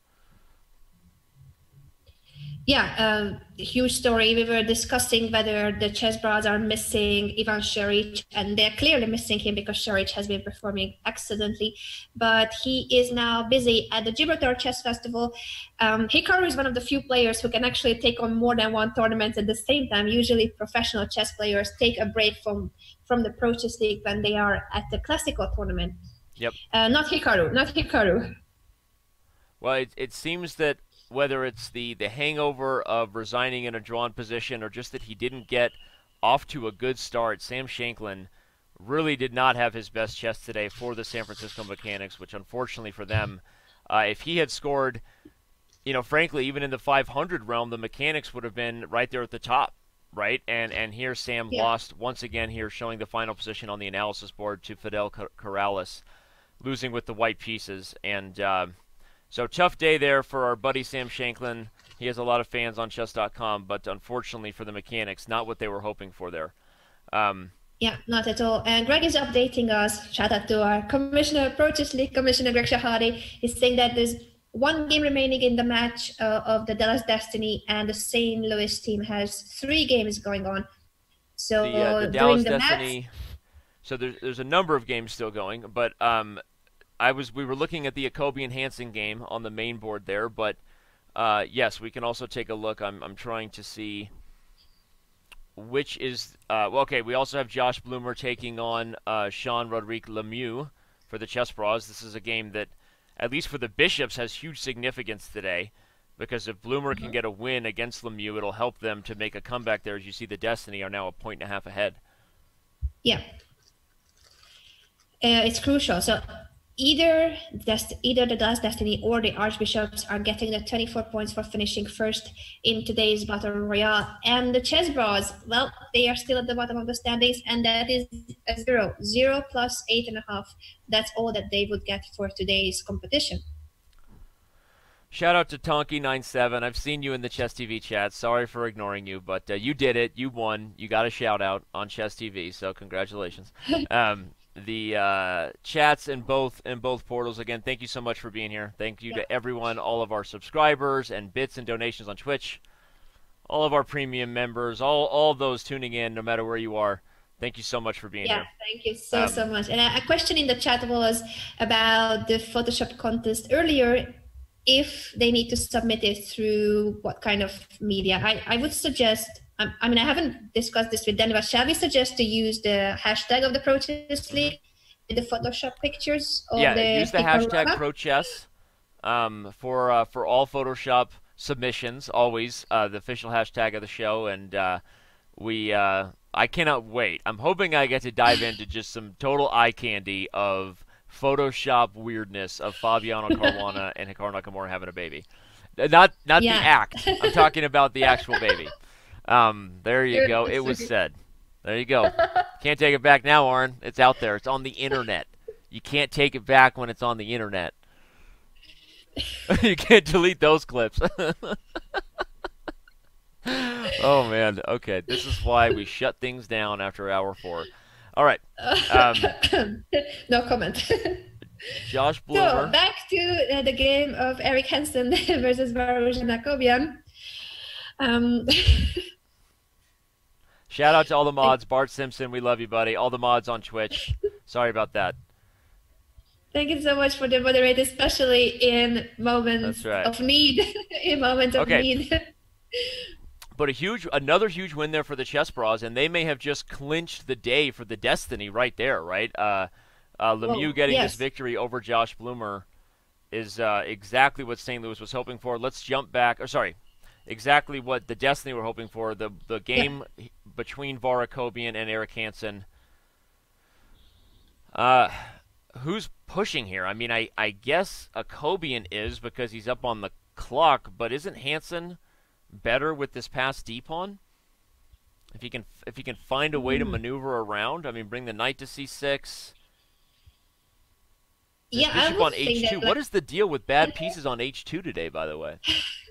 yeah, um, huge story. We were discussing whether the chessbrahs are missing Ivan Saric, and they're clearly missing him because Saric has been performing excellently. But he is now busy at the Gibraltar Chess Festival. Um, Hikaru is one of the few players who can actually take on more than one tournament at the same time. Usually, professional chess players take a break from from the Pro Chess League when they are at the classical tournament. Yep. Uh, not Hikaru. Not Hikaru. Well, it, it seems that whether it's the, the hangover of resigning in a drawn position or just that he didn't get off to a good start, Sam Shankland really did not have his best chess today for the San Francisco Mechanics, which unfortunately for them, uh, if he had scored, you know, frankly, even in the 500 realm, the Mechanics would have been right there at the top, right? And and here Sam yeah. lost once again here, showing the final position on the analysis board to Fidel Corrales, losing with the white pieces. And uh, so tough day there for our buddy Sam Shankland. He has a lot of fans on chess.com, but unfortunately for the Mechanics, not what they were hoping for there. Um, yeah, not at all. And Greg is updating us. Shout out to our commissioner, Pro Chess League Commissioner Greg Shahade. He's saying that there's one game remaining in the match uh, of the Dallas Destiny, and the St. Louis team has three games going on. So the, uh, the Dallas the Destiny. Match, so there's there's a number of games still going, but um, I was we were looking at the Akobian Hansen game on the main board there, but uh, yes, we can also take a look. I'm I'm trying to see which is uh, well, okay. We also have Josh Bloomer taking on uh, Shawn Rodrigue Lemieux for the Chessbrahs. This is a game that, at least for the bishops, has huge significance today, because if Bloomer can mm-hmm. get a win against Lemieux, it'll help them to make a comeback there. As you see, the Destiny are now a point and a half ahead. Yeah, uh, it's crucial. So either Dest- either the Dallas Destiny or the Archbishops are getting the 24 points for finishing first in today's battle royale, and the Chessbrahs, well, they are still at the bottom of the standings, and that is a zero, zero plus eight and a half. That's all that they would get for today's competition. Shout out to Tonky97. I've seen you in the Chess TV chat. Sorry for ignoring you, but uh, you did it. You won. You got a shout out on Chess TV, so congratulations. Um, the uh, chats in both in both portals. Again, thank you so much for being here. Thank you yeah. to everyone, all of our subscribers and bits and donations on Twitch, all of our premium members, all all those tuning in, no matter where you are. Thank you so much for being yeah, here. Yeah, thank you so um, so much. And a question in the chat was about the Photoshop contest earlier. If they need to submit it through what kind of media, I, I would suggest I mean, I haven't discussed this with Danny, but shall we suggest to use the hashtag of the Pro Chess League, the Photoshop pictures? Of yeah, the use the hashtag ProChess um, for uh, for all Photoshop submissions. Always uh, the official hashtag of the show, and uh, we. Uh, I cannot wait. I'm hoping I get to dive into just some total eye candy of Photoshop weirdness of Fabiano Caruana and Hikaru Nakamura having a baby. Not not yeah. the act. I'm talking about the actual baby. Um, there you go. It was said. There you go. Can't take it back now, Oren. It's out there. It's on the internet. You can't take it back when it's on the internet. you can't delete those clips. oh man. Okay, this is why we shut things down after hour four. All right. Um, no comment. Josh Bloomer. So back to uh, the game of Eric Hansen versus Varuzhan Akobian. Um, Shout out to all the mods. Bart Simpson, we love you, buddy. All the mods on Twitch. Sorry about that. Thank you so much for the moderator, especially in moments right. of need. in moments of okay. need. but a huge, another huge win there for the Chessbrahs, and they may have just clinched the day for the Destiny right there, right? Uh, uh, Lemieux well, getting yes. this victory over Josh Bloomer is uh, exactly what St. Louis was hoping for. Let's jump back. Or sorry, exactly what the Destiny were hoping for. The the game yeah. between Var Akobian and Eric Hansen. Uh, who's pushing here? I mean, I, I guess Akobian is because he's up on the clock, but isn't Hansen better with this pass deep on? If he can if he can find a way to hmm. maneuver around, I mean, bring the knight to c6. yeah, bishop on h2. What is the deal with bad pieces on h2 today, by the way?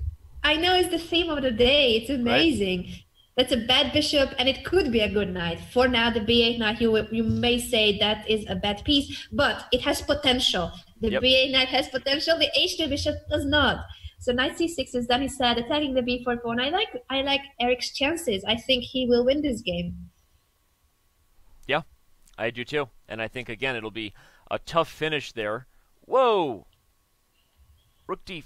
I know it's the theme of the day. It's amazing. Right? That's a bad bishop, and it could be a good knight. For now, the b8 knight, you, you may say that is a bad piece, but it has potential. The yep. b8 knight has potential. The h2 bishop does not. So knight c6 is done. He said attacking the b4 pawn. I like I like Eric's chances. I think he will win this game. Yeah, I do too. And I think again it'll be a tough finish there. Whoa, rook d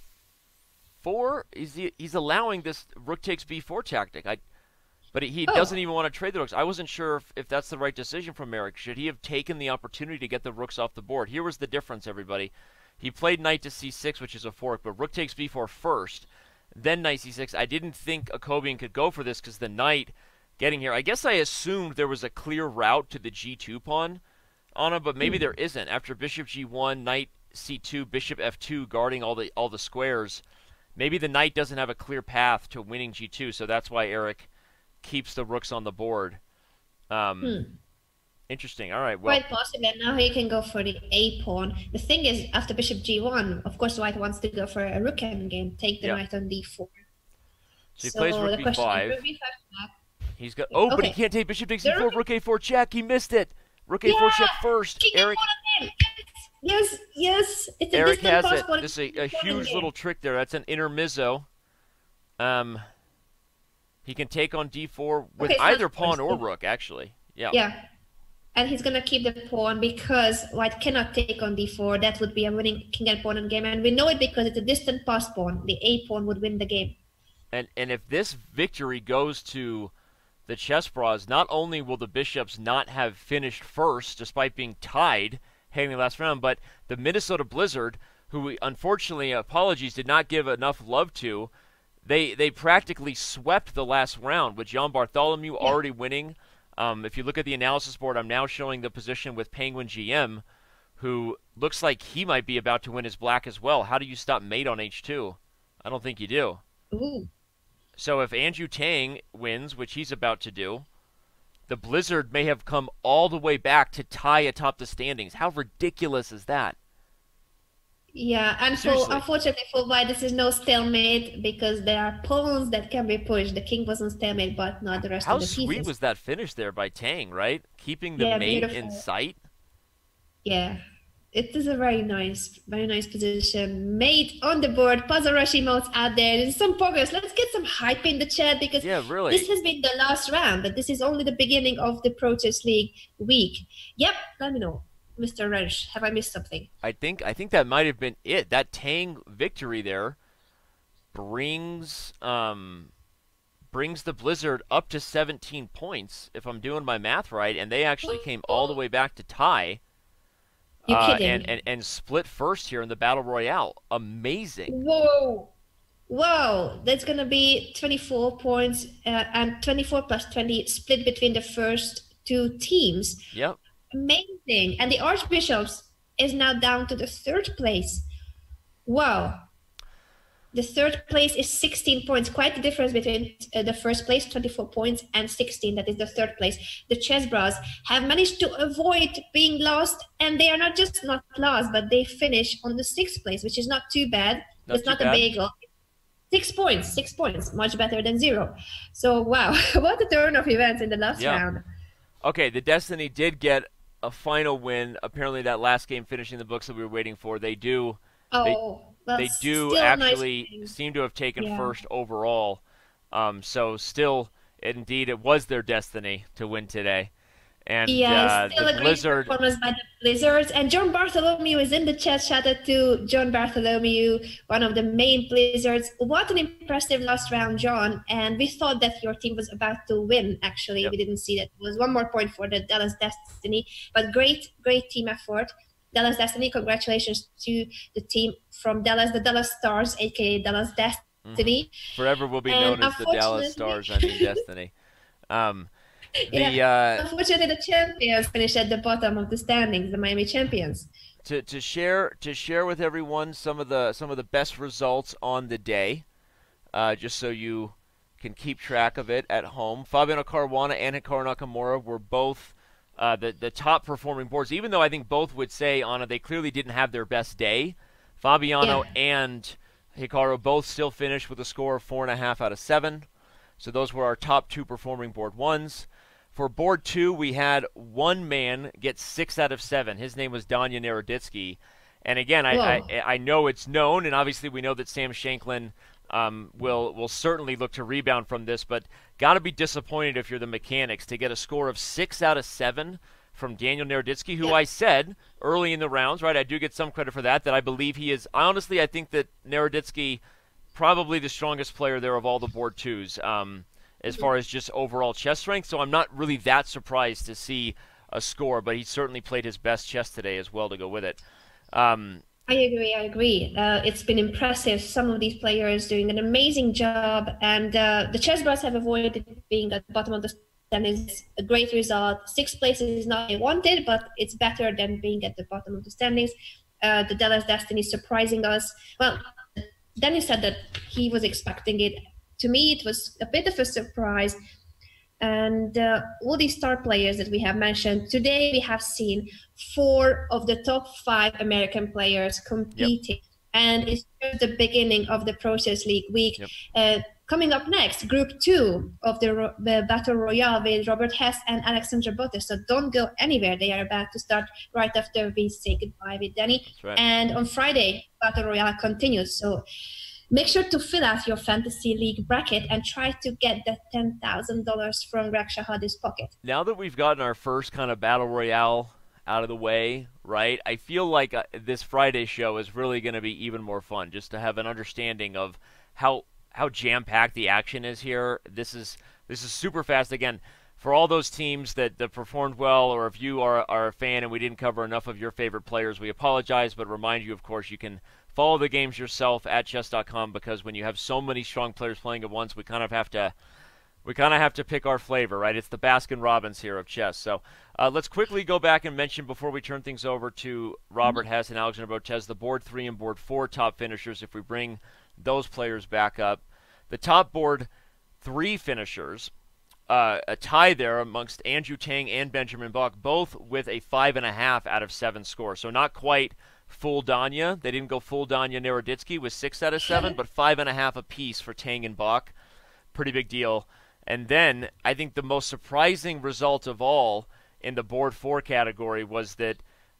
four. He's he's allowing this rook takes b4 tactic. I, but he oh. doesn't even want to trade the rooks. I wasn't sure if, if that's the right decision from Eric. Should he have taken the opportunity to get the rooks off the board? Here was the difference, everybody. He played knight to c6, which is a fork, but rook takes b4 first. then knight c6. I didn't think Akobian could go for this because the knight getting here. I guess I assumed there was a clear route to the g2 pawn on him, but maybe mm. there isn't. After bishop g1, knight c2, bishop f2, guarding all the all the squares, maybe the knight doesn't have a clear path to winning g2, so that's why Eric keeps the rooks on the board. Um, hmm. Interesting. All right. Well, quite possible. And now he can go for the a pawn. The thing is, after bishop g1, of course, white wants to go for a rook game, take the yep. knight on d4. So he so plays rook b5. Rook b5 He's got. Oh, okay. but he can't take bishop takes c4. Rook a4 check. He missed it. Rook a4 yeah. check first. King Eric. Yes, yes. It's a Eric has it. This is a, a huge little trick there. That's an intermezzo. Um, he can take on d4 with okay, either pawn or rook, actually. Yeah. Yeah. And he's gonna keep the pawn because white cannot take on d4. That would be a winning king and pawn game, and we know it because it's a distant passed pawn. The a pawn would win the game. And and if this victory goes to the Chessbrahs, not only will the bishops not have finished first, despite being tied heading the last round, but the Minnesota Blizzard, who we, unfortunately, apologies, did not give enough love to, they they practically swept the last round with John Bartholomew yeah. already winning. Um, if you look at the analysis board, I'm now showing the position with Penguin GM, who looks like he might be about to win his black as well. How do you stop mate on H2? I don't think you do. Ooh. So if Andrew Tang wins, which he's about to do, the Blizzard may have come all the way back to tie atop the standings. How ridiculous is that? Yeah, and so unfortunately for White, this is no stalemate because there are pawns that can be pushed. The king was on stalemate, but not the rest How of the pieces. How sweet was that finish there by Tang, right? Keeping the yeah, mate beautiful. in sight. Yeah, it is a very nice, very nice position. Mate on the board, puzzle rush emotes out there. There's some progress. Let's get some hype in the chat because yeah, really. this has been the last round, but this is only the beginning of the Pro Chess League week. Yep, let me know. Mr. Rensch, have I missed something? I think I think that might have been it. That Tang victory there brings um brings the Blizzard up to 17 points if I'm doing my math right, and they actually came all the way back to tie. You uh, kidding? And, and and split first here in the battle royale. Amazing. Whoa. Whoa, that's going to be 24 points uh, and 24 plus 20 split between the first two teams. Yep. Amazing. And the Archbishops is now down to the third place. Wow. The third place is 16 points, quite the difference between uh, the first place, 24 points, and 16, that is the third place. The Chessbrahs have managed to avoid being lost, and they are not just not lost, but they finish on the sixth place, which is not too bad. Not it's not bad. a bagel. Six points, six points, much better than zero. So, wow, what a turn of events in the last yeah. round. Okay, the Destiny did get a final win. Apparently, that last game finishing the books that we were waiting for. They do. Oh. They, they do actually nice seem to have taken yeah. first overall. Um, so still, indeed, it was their destiny to win today. And yeah, uh, still the a Blizzard great performance by the Blizzards. And John Bartholomew is in the chat. Shout out to John Bartholomew, one of the main Blizzards. What an impressive last round, John. And we thought that your team was about to win. Actually, yep. we didn't see that. It was one more point for the Dallas Destiny, but great, great team effort. Dallas Destiny. Congratulations to the team from Dallas, the Dallas Stars, aka Dallas Destiny. Mm-hmm. Forever will be and known as the Dallas Stars. I mean Destiny. Um, the, yeah. uh, unfortunately, the champions finished at the bottom of the standings. The Miami champions. To, to share to share with everyone some of the some of the best results on the day, uh, just so you can keep track of it at home. Fabiano Caruana and Hikaru Nakamura were both uh, the the top performing boards. Even though I think both would say Anna they clearly didn't have their best day. Fabiano yeah. and Hikaru both still finished with a score of four and a half out of seven. So those were our top two performing board ones. For board two, we had one man get six out of seven. His name was Danya Naroditsky. And again, I, I, I know it's known, and obviously we know that Sam Shanklin um, will will certainly look to rebound from this, but got to be disappointed if you're the mechanics to get a score of six out of seven from Daniel Naroditsky, who yeah. I said early in the rounds, right? I do get some credit for that. That I believe he is. Honestly, I think that Naroditsky probably the strongest player there of all the board twos, um, as mm-hmm. far as just overall chess strength. So I'm not really that surprised to see a score, but he certainly played his best chess today as well to go with it. Um, I agree. I agree. Uh, it's been impressive. Some of these players doing an amazing job, and uh, the chessbrahs have avoided being at the bottom of the standings. A great result. Sixth place is not what wanted, but it's better than being at the bottom of the standings. Uh, the Dallas Destiny surprising us. Well, Dennis said that he was expecting it. To me, it was a bit of a surprise. And uh, all these star players that we have mentioned today, we have seen four of the top five American players competing. Yep. And it's just the beginning of the Pro Chess League week. Yep. Uh, coming up next, Group Two of the, the, Battle Royale with Robert Hess and Alexandra Botez. So don't go anywhere. They are about to start right after we say goodbye with Danny. Right. And on Friday, Battle Royale continues. So make sure to fill out your fantasy league bracket and try to get that $10,000 from Greg Shahade's pocket. Now that we've gotten our first kind of Battle Royale out of the way, right? I feel like uh, this Friday show is really going to be even more fun just to have an understanding of how how jam-packed the action is here. This is this is super fast again. For all those teams that, that performed well, or if you are, are a fan and we didn't cover enough of your favorite players, we apologize, but remind you, of course, you can follow the games yourself at chess.com because when you have so many strong players playing at once, we kind of have to we kind of have to pick our flavor, right? It's the Baskin Robbins here of chess. So uh, let's quickly go back and mention before we turn things over to Robert. Hess and Alexander Botez, the board three and board four top finishers. If we bring those players back up, the top board three finishers, uh, a tie there amongst Andrew Tang and Benjamin Bok, both with a five and a half out of seven score. So not quite full Danya. They didn't go full Danya Naroditsky with six out of seven, but five and a half apiece for Tang and Bok. Pretty big deal. And then I think the most surprising result of all in the board four category was that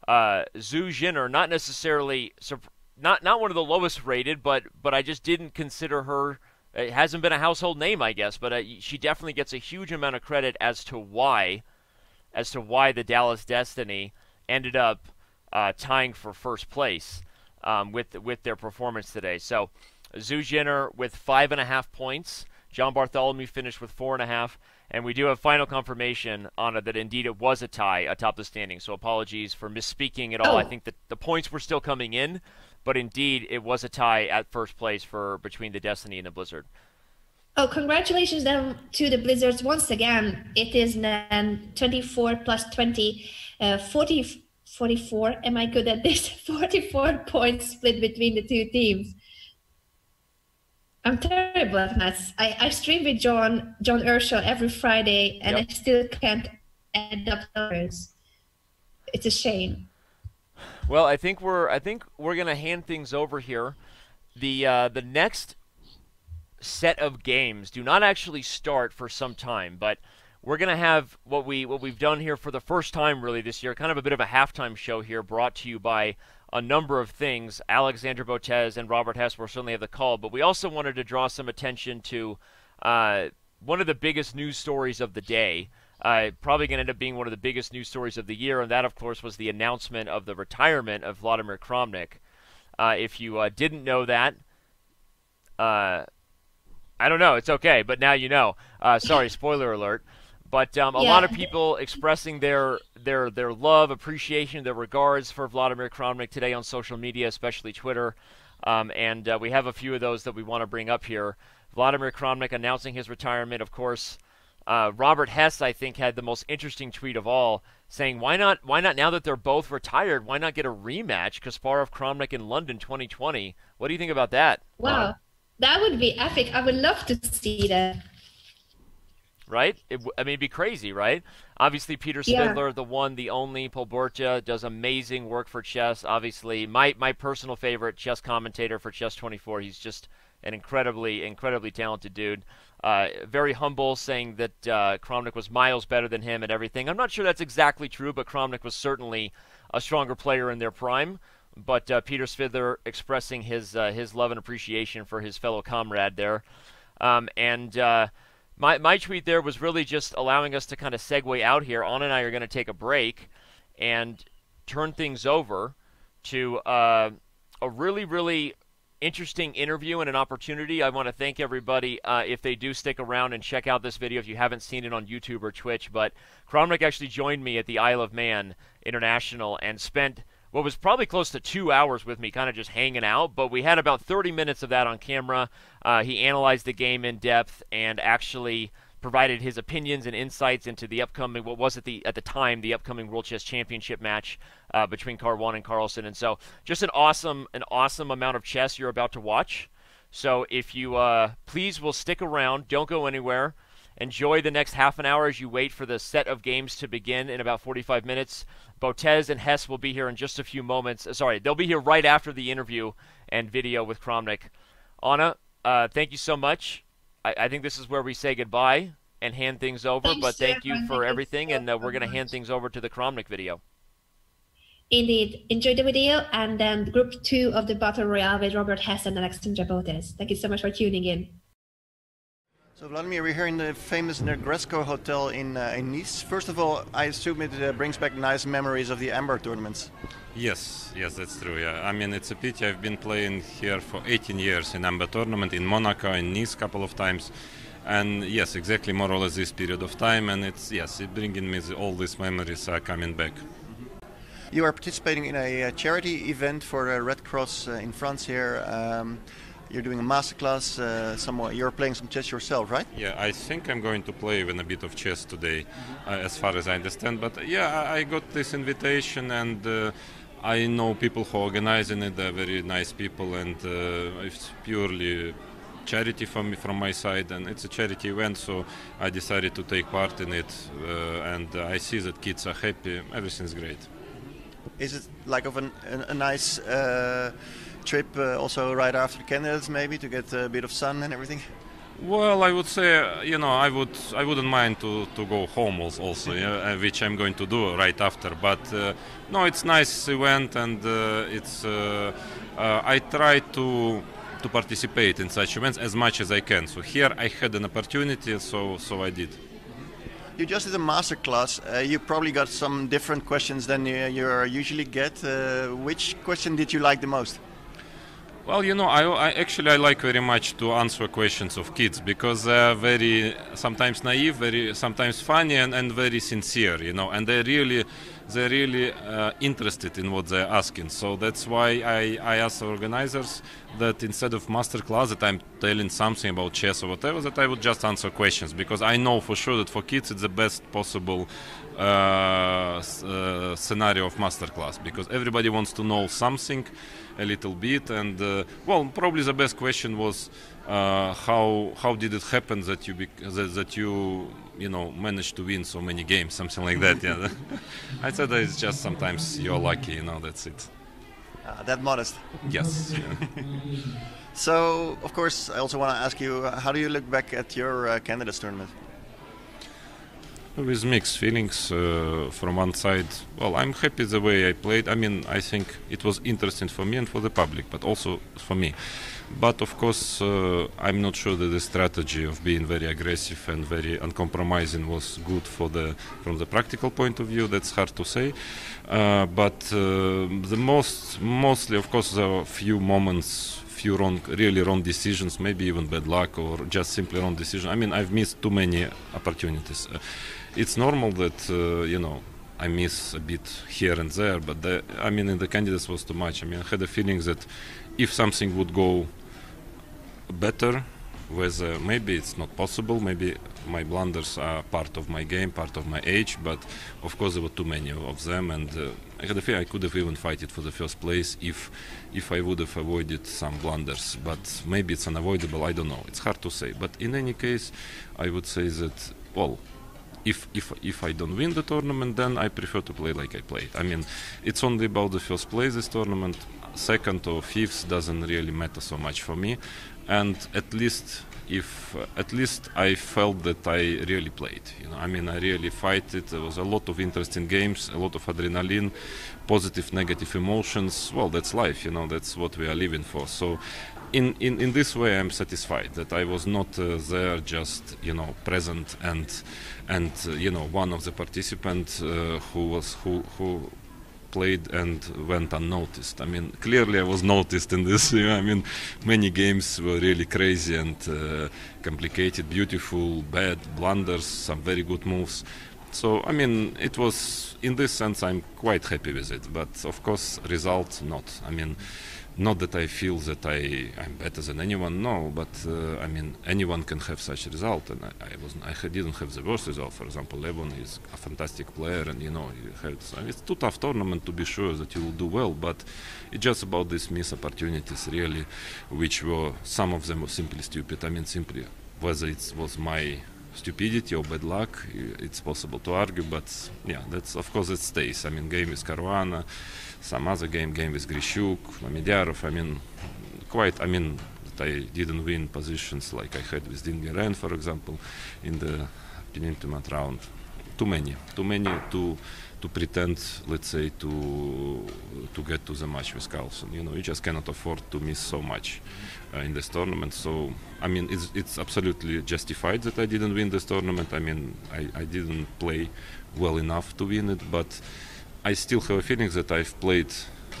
uh, Zhu Jiner, not necessarily not not one of the lowest rated, but but I just didn't consider her. It hasn't been a household name, I guess, but uh, she definitely gets a huge amount of credit as to why, as to why the Dallas Destiny ended up uh, tying for first place um, with with their performance today. So Zhu Jiner with five and a half points. John Bartholomew finished with four and a half, and we do have final confirmation on it that indeed it was a tie atop the standing. So apologies for misspeaking at all. Oh. I think that the points were still coming in, but indeed it was a tie at first place for between the Destiny and the Blizzard. Oh, congratulations then to the Blizzards once again. It is then 24 plus 20, uh, 40, 44. Am I good at this? 44 points split between the two teams. I'm terrible at maths. I, I stream with John John Urschel every Friday, and yep. I still can't add up numbers. It's a shame. Well, I think we're I think we're gonna hand things over here. The uh, the next set of games do not actually start for some time, but we're gonna have what we what we've done here for the first time really this year, kind of a bit of a halftime show here, brought to you by a number of things. Alexander Botez and Robert Hess will certainly have the call, but we also wanted to draw some attention to uh, one of the biggest news stories of the day. Uh, probably going to end up being one of the biggest news stories of the year, and that, of course, was the announcement of the retirement of Vladimir Kramnik. Uh, if you uh, didn't know that, uh, I don't know. It's okay, but now you know. Uh, sorry, spoiler alert. But um, a yeah. lot of people expressing their their their love, appreciation, their regards for Vladimir Kramnik today on social media, especially Twitter. Um, and uh, we have a few of those that we want to bring up here. Vladimir Kramnik announcing his retirement, of course. Uh, Robert Hess, I think, had the most interesting tweet of all, saying, "Why not? Why not? Now that they're both retired, why not get a rematch? Kasparov Kramnik in London 2020. What do you think about that?" Wow, that would be epic. I would love to see that right? It, I mean, it'd be crazy, right? Obviously, Peter Svidler, yeah. the one, the only, Polborcha does amazing work for chess. Obviously, my my personal favorite chess commentator for Chess 24. He's just an incredibly, incredibly talented dude. Uh, very humble, saying that uh, Kramnik was miles better than him and everything. I'm not sure that's exactly true, but Kramnik was certainly a stronger player in their prime. But uh, Peter Svidler expressing his uh, his love and appreciation for his fellow comrade there, um, and uh, my my tweet there was really just allowing us to kind of segue out here. Anna and I are going to take a break and turn things over to uh, a really really interesting interview and an opportunity. I want to thank everybody uh, if they do stick around and check out this video if you haven't seen it on YouTube or Twitch. But Kramnik actually joined me at the Isle of Man International and spent what was probably close to two hours with me, kind of just hanging out. But we had about 30 minutes of that on camera. Uh, he analyzed the game in depth and actually provided his opinions and insights into the upcoming what was at the at the time the upcoming World Chess Championship match uh, between Caruana and Carlsen. And so just an awesome an awesome amount of chess you're about to watch. So if you uh, please will stick around, don't go anywhere. Enjoy the next half an hour as you wait for the set of games to begin in about 45 minutes. Botez and Hess will be here in just a few moments. Uh, sorry, they'll be here right after the interview and video with Kramnik. Anna, uh, thank you so much. I, I, think this is where we say goodbye and hand things over. Thanks, but thank you for everything, and uh, we're going to hand things over to the Kramnik video. Indeed, enjoy the video, and then group two of the Battle Royale with Robert Hess and Alexandra Botez. Thank you so much for tuning in. So Vladimir, we're here in the famous Negresco Hotel in, uh, in Nice. First of all, I assume it uh, brings back nice memories of the Amber tournaments. Yes, yes, that's true. Yeah, I mean it's a pity. I've been playing here for 18 years in Amber tournament in Monaco, in Nice, a couple of times, and yes, exactly more or less this period of time. And it's yes, it bringing me all these memories are coming back. You are participating in a, a charity event for uh, Red Cross uh, in France here. Um, you're doing a masterclass. Uh, somewhere you're playing some chess yourself, right? Yeah, I think I'm going to play even a bit of chess today, mm-hmm. uh, as far as I understand. But uh, yeah, I, got this invitation, and uh, I know people who are organizing it. They're very nice people, and uh, it's purely charity from me from my side, and it's a charity event. So I decided to take part in it, uh, and I see that kids are happy. Everything's great. Is it like of an, a, a nice? Trip uh, also right after the candidates maybe to get a bit of sun and everything? Well, I would say, you know, I would, I wouldn't mind to, to go home also, yeah, uh, which I'm going to do right after. But uh, no, it's nice event, and uh, it's. Uh, uh, I try to to participate in such events as much as I can. So here I had an opportunity, so so I did. You just did a master class. Uh, you probably got some different questions than you, you usually get. Which question did you like the most? Well, you know, I, I, actually I like very much to answer questions of kids because they're very sometimes naive, very sometimes funny, and, and very sincere. You know, and they really they're really uh, interested in what they're asking. So that's why I, I ask the organizers that instead of master class that I'm telling something about chess or whatever, that I would just answer questions because I know for sure that for kids it's the best possible uh, uh, scenario of masterclass because everybody wants to know something a little bit. And uh, well, probably the best question was uh, how how did it happen that you that, that you you know managed to win so many games, something like that. Yeah, I said that it's just sometimes you're lucky. You know, that's it. Uh, that modest. Yes. so, of course, I also want to ask you, uh, how do you look back at your uh, candidates tournament? With mixed feelings. Uh, from one side, well, I'm happy the way I played. I mean, I think it was interesting for me and for the public, but also for me. But of course, uh, I'm not sure that the strategy of being very aggressive and very uncompromising was good for the from the practical point of view. That's hard to say. Uh, but uh, the most, mostly, of course, there are a few moments few wrong, really wrong decisions, maybe even bad luck or just simply wrong decision. I mean, I've missed too many opportunities. Uh, it's normal that uh, you know I miss a bit here and there, but the, I mean, in the candidates was too much. I mean, I had a feeling that if something would go better, whether maybe it's not possible, maybe my blunders are part of my game, part of my age, but of course there were too many of them, and uh, I had a feeling I could have even fight it for the first place if if I would have avoided some blunders. But maybe it's unavoidable. I don't know. It's hard to say. But in any case, I would say that well if if if I don't win the tournament, then I prefer to play like I played. I mean, it's only about the first place this tournament. Second or fifth doesn't really matter so much for me, and at least if uh, at least I felt that I really played. You know, I mean, I really fight it. There was a lot of interesting games, a lot of adrenaline, positive, negative emotions. Well, that's life. You know, that's what we are living for. So in, in, in this way, I'm satisfied that I was not uh, there just, you know, present and, and uh, you know, one of the participants uh, who was who who played and went unnoticed. I mean, clearly I was noticed in this. You know, I mean, many games were really crazy and uh, complicated, beautiful, bad blunders, some very good moves. So I mean, it was in this sense I'm quite happy with it. But of course, result not. I mean, not that I feel that I I'm better than anyone. No, but uh, I mean, anyone can have such result, and I, I wasn't. I didn't have the worst result. For example, Levon is a fantastic player, and you know, you had, mean, it's too tough tournament to be sure that you will do well. But it's just about these missed opportunities, really, which were some of them were simply stupid. I mean, simply whether it was my stupidity or bad luck, it's possible to argue. But yeah, that's of course it stays. I mean, game is Caruana, some other game, game with Grischuk, Mamedyarov. I mean, quite. I mean, I didn't win positions like I had with Ding Liren, for example, in the penultimate round. Too many, too many to to pretend, let's say, to to get to the match with Carlsen. You know, you just cannot afford to miss so much uh, in this tournament. So, I mean, it's it's absolutely justified that I didn't win this tournament. I mean, I, I didn't play well enough to win it, but I still have a feeling that I've played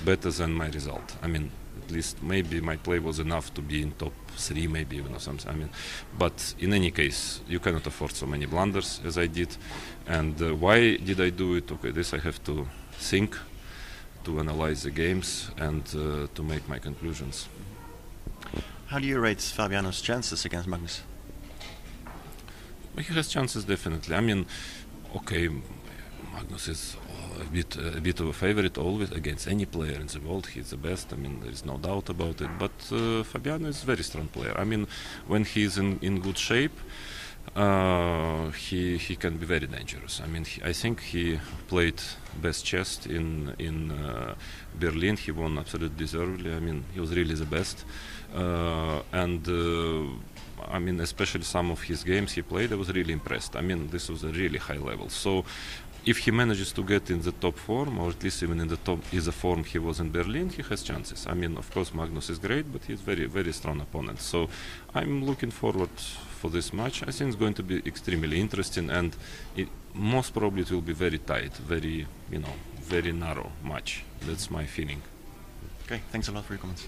better than my result. I mean, at least maybe my play was enough to be in top three, maybe even or something. I mean, but in any case, you cannot afford so many blunders as I did. And uh, why did I do it? Okay, this I have to think, to analyze the games, and uh, to make my conclusions. How do you rate Fabiano's chances against Magnus? He has chances definitely. I mean, okay, Magnus is a bit a bit of a favorite always against any player in the world. He's the best. I mean, there is no doubt about it. But uh, Fabiano is a very strong player. I mean, when he's in in good shape. Uh, he he can be very dangerous. I mean, he, I think he played best chess in in uh, Berlin. He won absolutely deservedly. I mean, he was really the best. Uh, and uh, I mean, especially some of his games he played, I was really impressed. I mean, this was a really high level. So if he manages to get in the top form, or at least even in the top is the form he was in Berlin, he has chances. I mean, of course, Magnus is great, but he's very, very strong opponent. So I'm looking forward for this match. I think it's going to be extremely interesting, and it, most probably it will be very tight, very, you know, very narrow match. That's my feeling. Okay, thanks a lot for your comments.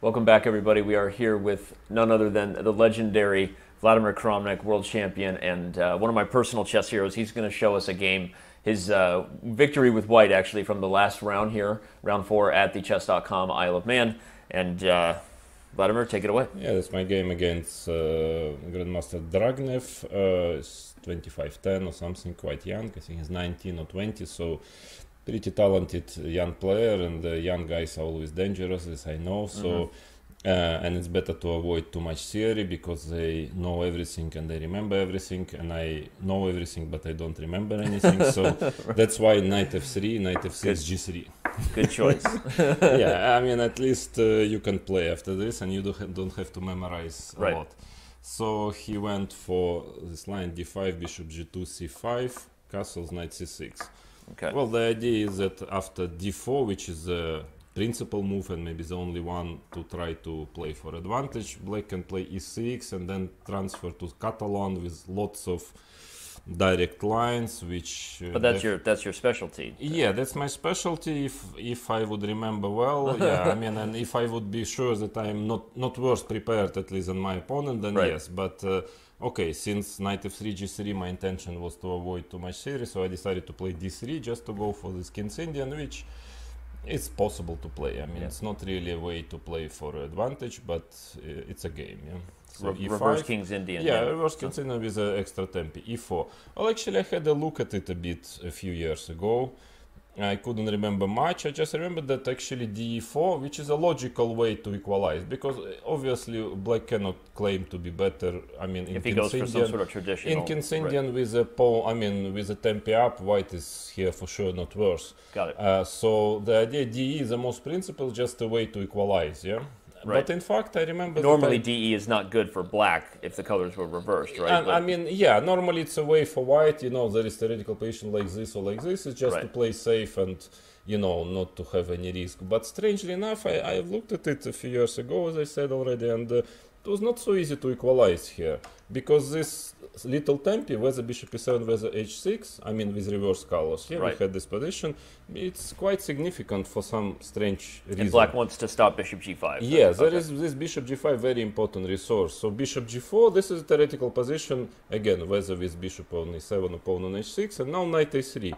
Welcome back, everybody. We are here with none other than the legendary Vladimir Kramnik, world champion, and uh, one of my personal chess heroes. He's going to show us a game, his uh, victory with white, actually, from the last round here, round four at the chess.com Isle of Man. And uh, Vladimir, take it away. Yeah, that's my game against uh, Grandmaster Dragnev. Uh, it's 25-10 or something, quite young. I think he's 19 or 20, so pretty talented young player, and young guys are always dangerous, as I know. So. Mm-hmm. Uh, and it's better to avoid too much theory because they know everything and they remember everything and i know everything but i don't remember anything so right. that's why knight f3 knight f6 good. g3 good choice yeah i mean at least uh, you can play after this and you don't, don't have to memorize a right. lot so he went for this line d5 bishop g2 c5 castles knight c6 Okay. Well, the idea is that after d4, which is the principal move and maybe the only one to try to play for advantage, black can play e6 and then transfer to Catalan with lots of direct lines which uh, but that's your that's your specialty. Yeah that's my specialty. If if i would remember well yeah i mean and if i would be sure that i'm not not worse prepared at least than my opponent then right. yes. But uh, okay, since knight f3, g3, my intention was to avoid too much series so I decided to play d3 just to go for this King's Indian, which is possible to play. I mean, yeah. it's not really a way to play for advantage, but uh, it's a game. Yeah. So Re- reverse King's Indian. Yeah, yeah. reverse King's Indian with an extra tempo. e4. Well, actually, I had a look at it a bit a few years ago. I couldn't remember much. I just remember that actually d4, which is a logical way to equalize, because obviously black cannot claim to be better. I mean, in if he goes for some sort of traditional. In King's Indian right. with a pawn, I mean, with a tempo up, white is here for sure not worse. Got it. Uh, so the idea de is the most principle, just a way to equalize. Yeah. Right. But in fact, I remember normally DE is not good for black if the colors were reversed, right? And, I mean, yeah, normally it's a way for white. You know, there is theoretical position like this or like this. It's just right. to play safe and you know not to have any risk. But strangely enough, I I looked at it a few years ago, as I said already, and uh, it was not so easy to equalize here because this little tempi, whether bishop e7, whether h6, I mean with reverse colors, here Right. we had this position, it's quite significant for some strange reason. And black wants to stop bishop g5. Yes, there Okay. is this bishop g5 very important resource. So bishop g4, this is a theoretical position again, whether with bishop on e7 or pawn on h6, and now knight a3.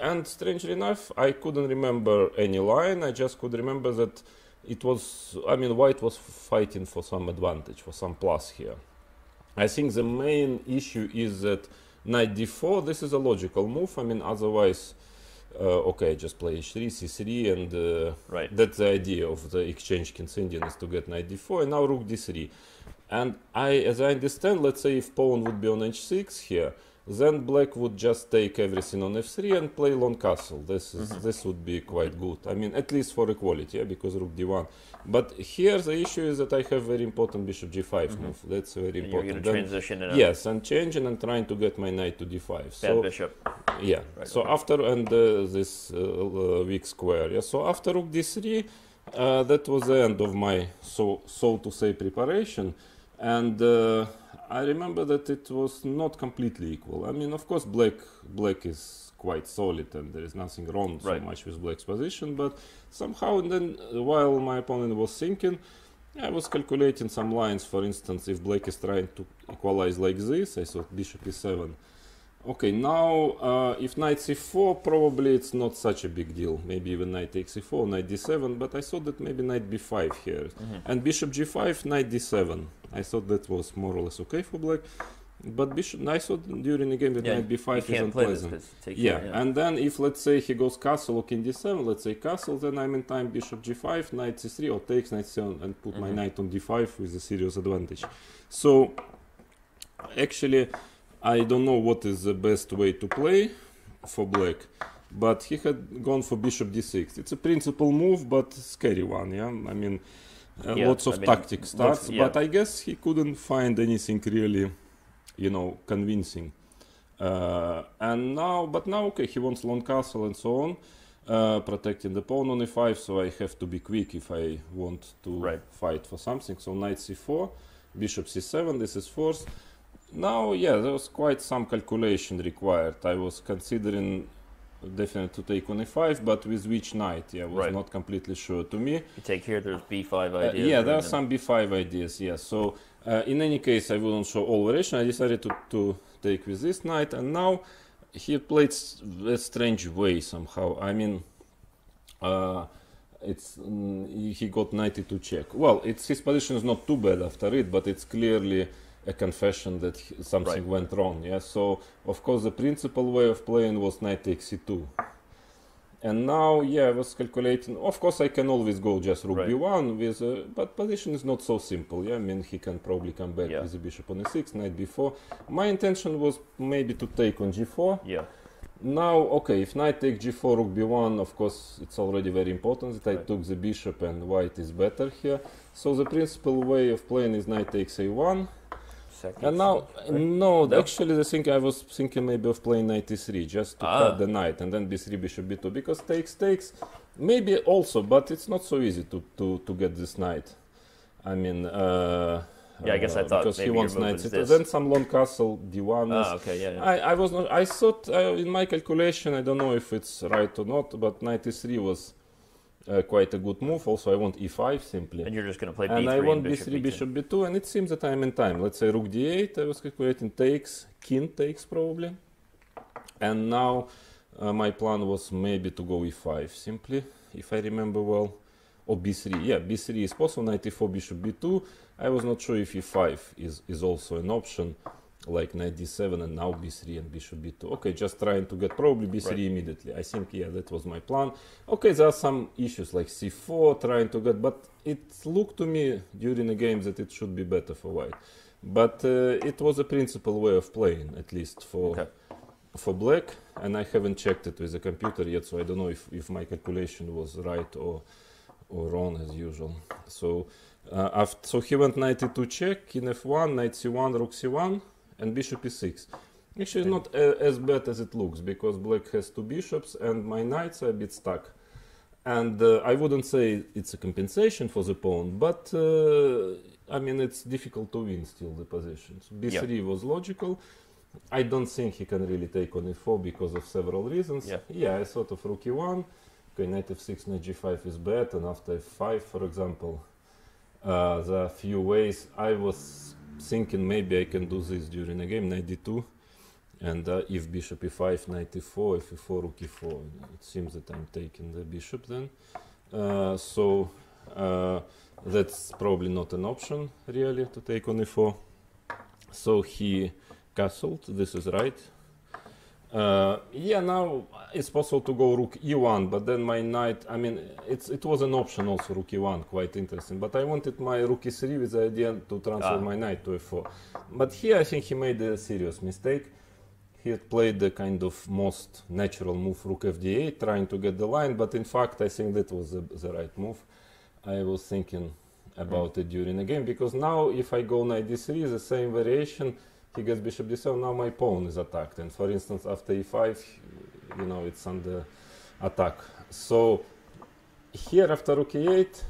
And strangely enough, I couldn't remember any line. I just could remember that it was. I mean, white was fighting for some advantage, for some plus here. I think the main issue is that knight d4. This is a logical move. I mean, otherwise. Uh, okay, just play h3, c3, and uh, Right. that's the idea of the exchange King's Indian is to get knight d4 and now rook d3. And I, as I understand, let's say if pawn would be on h6 here, then black would just take everything on f3 and play long castle. This is this would be quite good. I mean, at least for equality, yeah, because rook d1. But here the issue is that I have very important bishop g5 move. That's very And you're important. Then- transition a Yes, and changing and trying to get my knight to d5. bad so bishop. yeah. Right, so okay. after and uh, this uh, uh, weak square. Yeah. So after rook d3, uh, that was the end of my so so to say preparation, and uh, I remember that it was not completely equal. I mean, of course, black black is quite solid, and there is nothing wrong so much with black's position. But somehow, and then uh, while my opponent was thinking. I was calculating some lines, for instance, if black is trying to equalize like this, I thought bishop e7, Okay, now uh, if knight c4, probably it's not such a big deal. Maybe even knight takes e4, knight d7, but I thought that maybe knight b5 here. And bishop g5, knight d7. I thought that was more or less okay for black. But bishop, I thought during the game that Yeah, knight b5 you is this unpleasant. 'cause it takes Yeah, and then if let's say he goes castle or king d7, let's say castle, then I'm in time bishop g5, knight c3, or takes knight c7 and put my Mhm. knight on d5 with a serious advantage. So actually, I don't know what is the best way to play for black, but he had gone for bishop d6. It's a principal move, but scary one. Yeah, I mean. Uh, Yeah, lots of I mean, tactic starts, yeah. but I guess he couldn't find anything really, you know, convincing. Uh, and now, but now, okay, he wants long castle and so on, uh, protecting the pawn on e5. So I have to be quick if I want to Right. fight for something. So knight c4, bishop c7. This is forced. Now, yeah, there was quite some calculation required. I was considering definitely to take on e5, but with which knight? Yeah, was Right. not completely sure to me. You take here, there's b5 Uh, ideas. yeah, there are some b5 ideas. Yeah. So uh, in any case, I wouldn't show all variation. I decided to, to take with this knight, and now he played a strange way somehow. I mean, uh, it's mm, he- he got knight to check. Well, it's his position is not too bad after it, but it's clearly a confession that something Right. went wrong. Yeah. So of course, the principal way of playing was knight takes c2. And now, yeah, I was calculating. Of course, I can always go just rook Right. b1 with, uh, but position is not so simple. Yeah, I mean he can probably come back Yeah. with the bishop on e6, knight b4. My intention was maybe to take on g4. Yeah. Now, okay, if knight takes g4, rook b1, of course, it's already very important that I took the bishop and white is better here. So the principal way of playing is knight takes a1. Second. And now, right? no, No? actually, the thing I was thinking maybe of playing knight e3 just to Ah. cut the knight and then b3, bishop b2 because takes takes maybe also, but it's not so easy to to to get this knight. I mean, uh, Yeah, I guess I uh, thought because maybe he wants move knight was c2. this. Then some long castle d1. is- Ah, okay, yeah. yeah. I, I was not. I thought uh, in my calculation. I don't know if it's right or not, but knight e3 was uh, quite a good move. Also, I want e5 simply. and you're just going to play b3 And I want bishop, b3, bishop b2, and it seems that I'm in time. Let's say rook d8, I was calculating takes, king takes probably. And now uh, my plan was maybe to go e5 simply, if I remember well. Or b3, yeah, b3 is possible, knight e4, bishop b2. I was not sure if e5 is, is also an option, like knight d7 and now b3 and bishop b2. Okay, just trying to get probably b3 Right. immediately. I think, yeah, that was my plan. Okay, there are some issues like c4 trying to get, but it looked to me during the game that it should be better for white. But uh, it was a principal way of playing, at least for Okay. for black, and I haven't checked it with the computer yet, so I don't know if, if my calculation was right or or wrong as usual. So uh, after, so he went knight e2 check, in f1, knight c1, rook c1, and bishop e6. Actually, not as bad as it looks because black has two bishops and my knights are a bit stuck. and uh, I wouldn't say it's a compensation for the pawn, but uh, I mean it's difficult to win still the positions. B3 Yeah. was logical. I don't think he can really take on e4 because of several reasons. Yeah. yeah I thought of rook e1. Okay, knight f6, knight g5 is bad, and after f5, for example, uh, there are few ways. I was thinking maybe I can do this during a game, knight d2, and uh, if bishop e5, knight e4, if e4, rook e4. It seems that I'm taking the bishop then. Uh, so uh, that's probably not an option really to take on e4. So he castled. This is right. Uh, yeah, now it's possible to go rook e1, but then my knight. I mean, it's it was an option also rook e1, quite interesting. But I wanted my rook e3 with the idea to transfer Ah. my knight to f4. But here I think he made a serious mistake. He had played the kind of most natural move rook fd8, trying to get the line. But in fact, I think that was the, the right move. I was thinking about it during the game because now if I go knight d3, the same variation he gets bishop d7 now my pawn is attacked and for instance after e5 you know it's under attack. So here after rook e8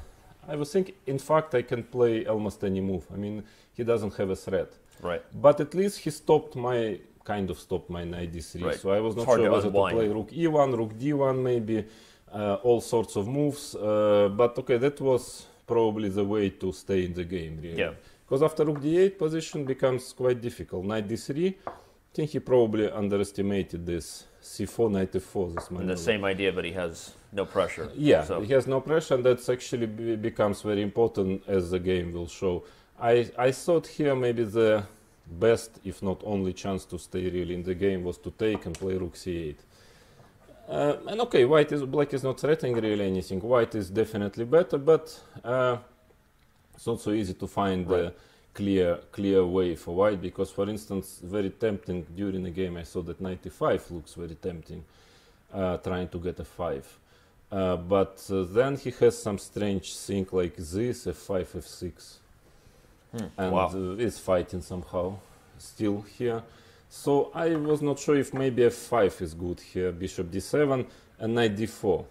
i was thinking in fact i can play almost any move. I mean he doesn't have a threat. Right. but at least he stopped my kind of stopped my knight d3 Right. so i was not hard sure whether to play rook e1 rook d1 maybe uh, all sorts of moves. Uh, but okay that was probably the way to stay in the game really. Yeah. Because after rook d8 position becomes quite difficult. Knight d3, I think he probably underestimated this c4, knight f4, this And the same idea, but he has no pressure. Yeah, So, he has no pressure, and that's actually be- becomes very important as the game will show. I, I thought here maybe the best, if not only chance to stay really in the game was to take and play rook c8. Uh, and okay, white is black is not threatening really anything. White is definitely better, but uh, it's not so easy to find Right. a clear clear way for white because, for instance, very tempting during the game. I saw that 95 looks very tempting, uh, trying to get a five. Uh, but uh, then he has some strange thing like this f5 f6 Hmm. and Wow. uh, is fighting somehow still here so i was not sure if maybe f5 is good here bishop d7 and knight d4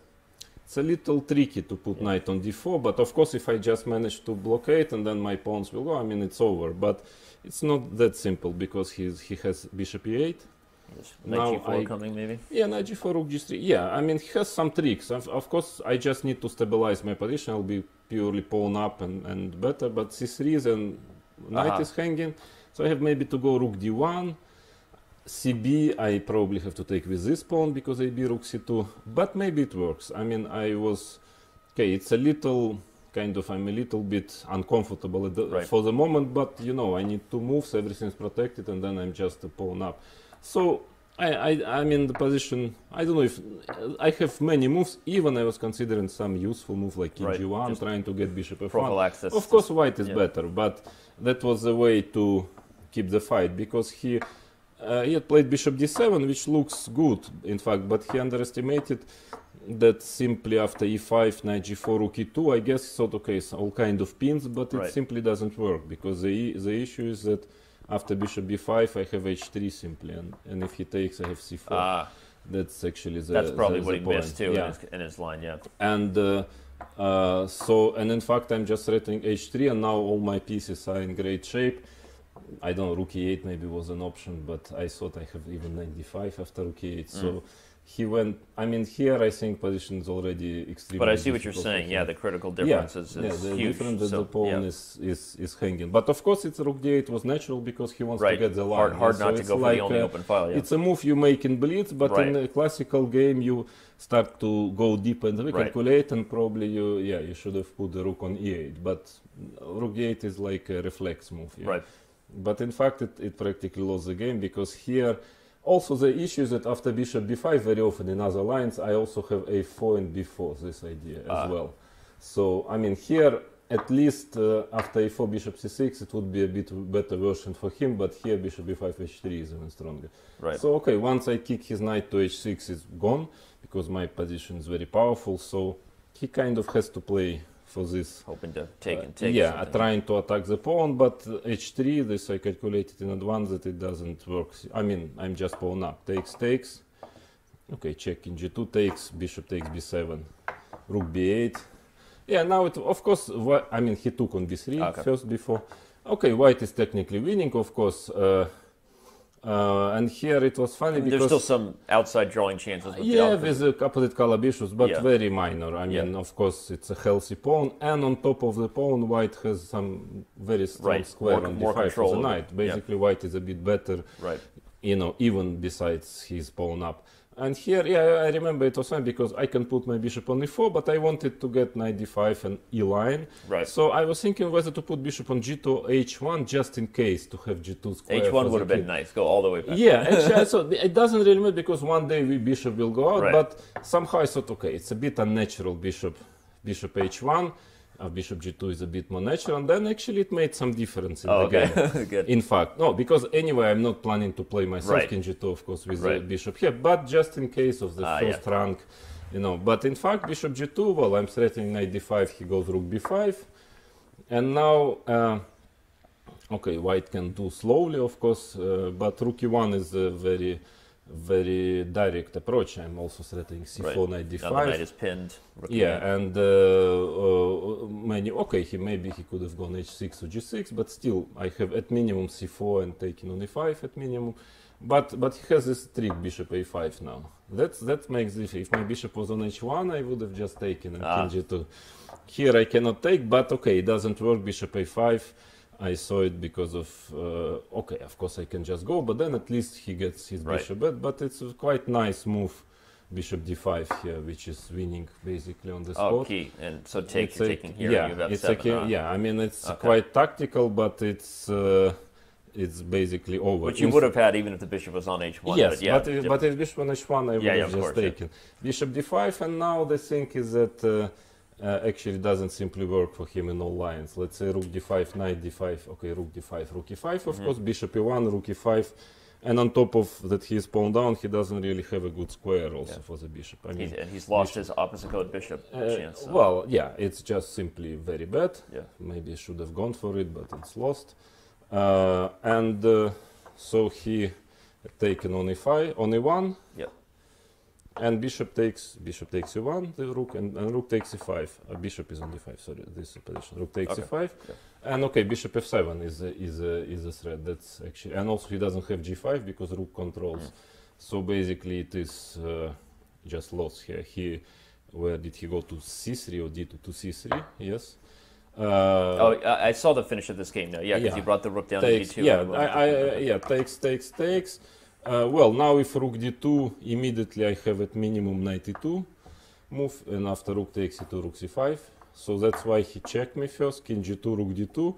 it's a little tricky to put knight on d4 but of course if i just manage to blockade and then my pawns will go i mean it's over but it's not that simple because he's, he has bishop e8 Just Now Knight g4 I- coming, maybe? yeah, knight g4, rook g3. Yeah, I mean, he has some tricks. Of, of course, I just need to stabilize my position. I'll be purely pawn up and, and better. But c3 then knight is hanging. So I have maybe to go rook d1. Cb, I probably have to take with this pawn because ab rook c2. But maybe it works. I mean, I was... Okay, it's a little kind of... I'm a little bit uncomfortable at the, Right. for the moment. But, you know, I need two moves. Everything's protected. And then I'm just a pawn up. So I, I, I'm in the position. I don't know if I have many moves. Even I was considering some useful move like king Right, g1, just trying to get bishop f1. Prophylaxis. Of course, white is yeah. better, but that was the way to keep the fight because he uh, he had played bishop d7, which looks good, in fact, but he underestimated that simply after e5, knight g4, rook e2. I guess he thought, okay, so all kind of pins, but it Right. simply doesn't work because the the issue is that after bishop b5, I have h3 simply, and, and if he takes, I have c4. Ah, That's actually the that's probably the, what the he point. missed too Yeah in, his, in his line. Yeah. and uh, uh, so and in fact i'm just threatening h3 and now all my pieces are in great shape i don't know rook e8 maybe was an option but i thought i have even 95 after rook e8 so Mm. he went i mean here i think position is already extremely But I see what you're saying. Yeah, the critical yeah, difference is, yeah, is the huge. difference that so, the pawn yeah. is, is is hanging but of course it's rook d8 was natural because he wants right. to get the line hard, hard So not to it's go for like, the only uh, open file. Yeah. it's a move you make in blitz, but in a classical game you start to go deep and Right. recalculate, and probably you yeah you should have put the rook on e8. But rook e8 is like a reflex move. Yeah. Right. But in fact, it, it practically lost the game because here also the issue is that after bishop b5 very often in other lines I also have a4 and b4 this idea as Ah. well. So I mean here at least uh, after a4 bishop c6 it would be a bit better version for him, but here bishop b5 h3 is even stronger. Right. So okay, once I kick his knight to h6, is gone because my position is very powerful. So he kind of has to play for this. Hoping to take uh, and take. yeah, something. trying to attack the pawn, but uh, h3. This I calculated in advance that it doesn't work. I mean, I'm just pawn up. Takes takes. Okay, check in g2 takes. Bishop takes b7. rook b8. Yeah, now it, of course, I mean, he took on b3 Okay. first before. Okay, white is technically winning, of course. Uh, uh, and here it was funny because there's still some outside drawing chances. With yeah, the with the opposite color bishops, but Yeah. very minor. I mean, Yeah. of course, it's a healthy pawn, and on top of the pawn, white has some very strong Right, square more- on more d5 for the knight. Yeah. Basically, white is a bit better, right. you know, even besides his pawn up. And here, yeah, I remember it was fine because I can put my bishop on e4, but I wanted to get knight d5 and e line. Right. So I was thinking whether to put bishop on g2, h1, just in case to have g2 square. H1 for would have been nice. Go all the way back. Yeah, actually, so it doesn't really matter because one day we bishop will go out, Right. but somehow I thought, okay, it's a bit unnatural. Bishop, bishop h1, bishop g2 is a bit more natural, and then actually it made some difference in Oh, the okay. game. In fact, no, because anyway, I'm not planning to play myself Right. king g2, of course, with the Right. bishop here, but just in case of the Ah, first rank, you know. But in fact, bishop g2, well, I'm threatening knight d5, he goes rook b5, and now. Uh, Okay, white can do slowly, of course, uh, but rook e1 is a very, very direct approach. I'm also threatening c4, Right. knight d5. Now the knight is pinned. yeah, e8. and uh, uh, many. Okay, he maybe he could have gone h6 or g6, but still, I have at minimum c4 and taking on e5 at minimum. But but he has this trick bishop a5 now. That's that makes the if my bishop was on h1, I would have just taken and Ah. king g2. Here I cannot take, but okay, it doesn't work. Bishop a5. I saw it because of uh, okay, of course I can just go, but then at least he gets his Right. bishop back. But it's a quite nice move, bishop d5 here, which is winning basically on the spot. Oh, key. And so take, It's you're a- taking here. yeah, you it's seven. a huh? yeah. I mean, it's Okay. quite tactical, but it's uh, it's basically over. Which you would have had even if the bishop was on h1. Yes, but yeah. but, if, but if bishop on h1, I would Yeah, yeah, have of just course, yeah. taken bishop d5, and now the thing is that uh, uh, actually doesn't simply work for him in all lines. Let's say rook d5, knight d5, okay, rook d5, rook e5, of Mm-hmm. course, bishop e1, rook e5, and on top of that he is pawn down, he doesn't really have a good square also Yeah. for the bishop. I mean, he's, and he's lost his opposite color bishop uh, chance. so- well, yeah, it's just simply very bad. yeah. Maybe should have gone for it, but it's lost. Uh, and uh, so he taken on e5, on e1, Yep. And bishop takes bishop takes e1, the rook, and, and rook takes e5. Uh, bishop is on d5. Sorry, this is position. Rook takes Okay. e5, Okay. and okay, bishop f7 is a, is a, is a threat. That's actually, and also he doesn't have g5 because rook controls. Mm. So basically, it is uh, just lost here. He, where did he go to c3 or d2 to c3? Yes. Uh, Oh, I, I saw the finish of this game now. Yeah, because Yeah. you brought the rook down takes, to d2. yeah, I, I, yeah, takes, takes, takes. Uh, well, now if rook d2, immediately I have at minimum knight e2 move, and after rook takes e2, rook c5. So that's why he checked me first, king g2, rook d2.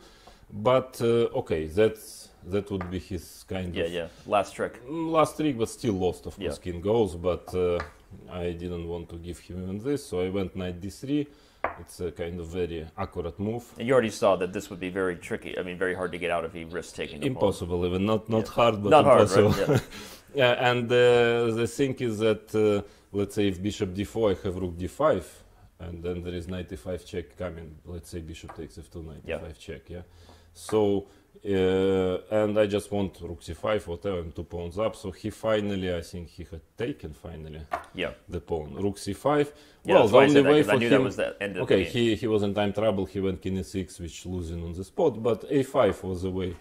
But uh, okay, that's that would be his kind yeah, of yeah. Last trick. Mm, last trick, but still lost, of course, Yeah. king goes, but uh, I didn't want to give him even this, so I went knight d3. It's a kind of very accurate move. And you already saw that this would be very tricky. I mean, very hard to get out if he risks taking the. Impossible, even not not Yeah. hard, but Not hard, right? Yeah. yeah, and uh, the thing is that uh, let's say if bishop d4, I have rook d5, and then there is knight e5 check coming. Let's say bishop takes f2, knight Yeah. e5 check. Yeah, so uh, and I just want rook c5, whatever, and two pawns up. So he finally, I think he had taken finally Yeah. the pawn, rook c5. Yeah, well, the only way that, for him. that Okay, he, he was in time trouble. He went king e6, which losing on the spot. But a5 was the way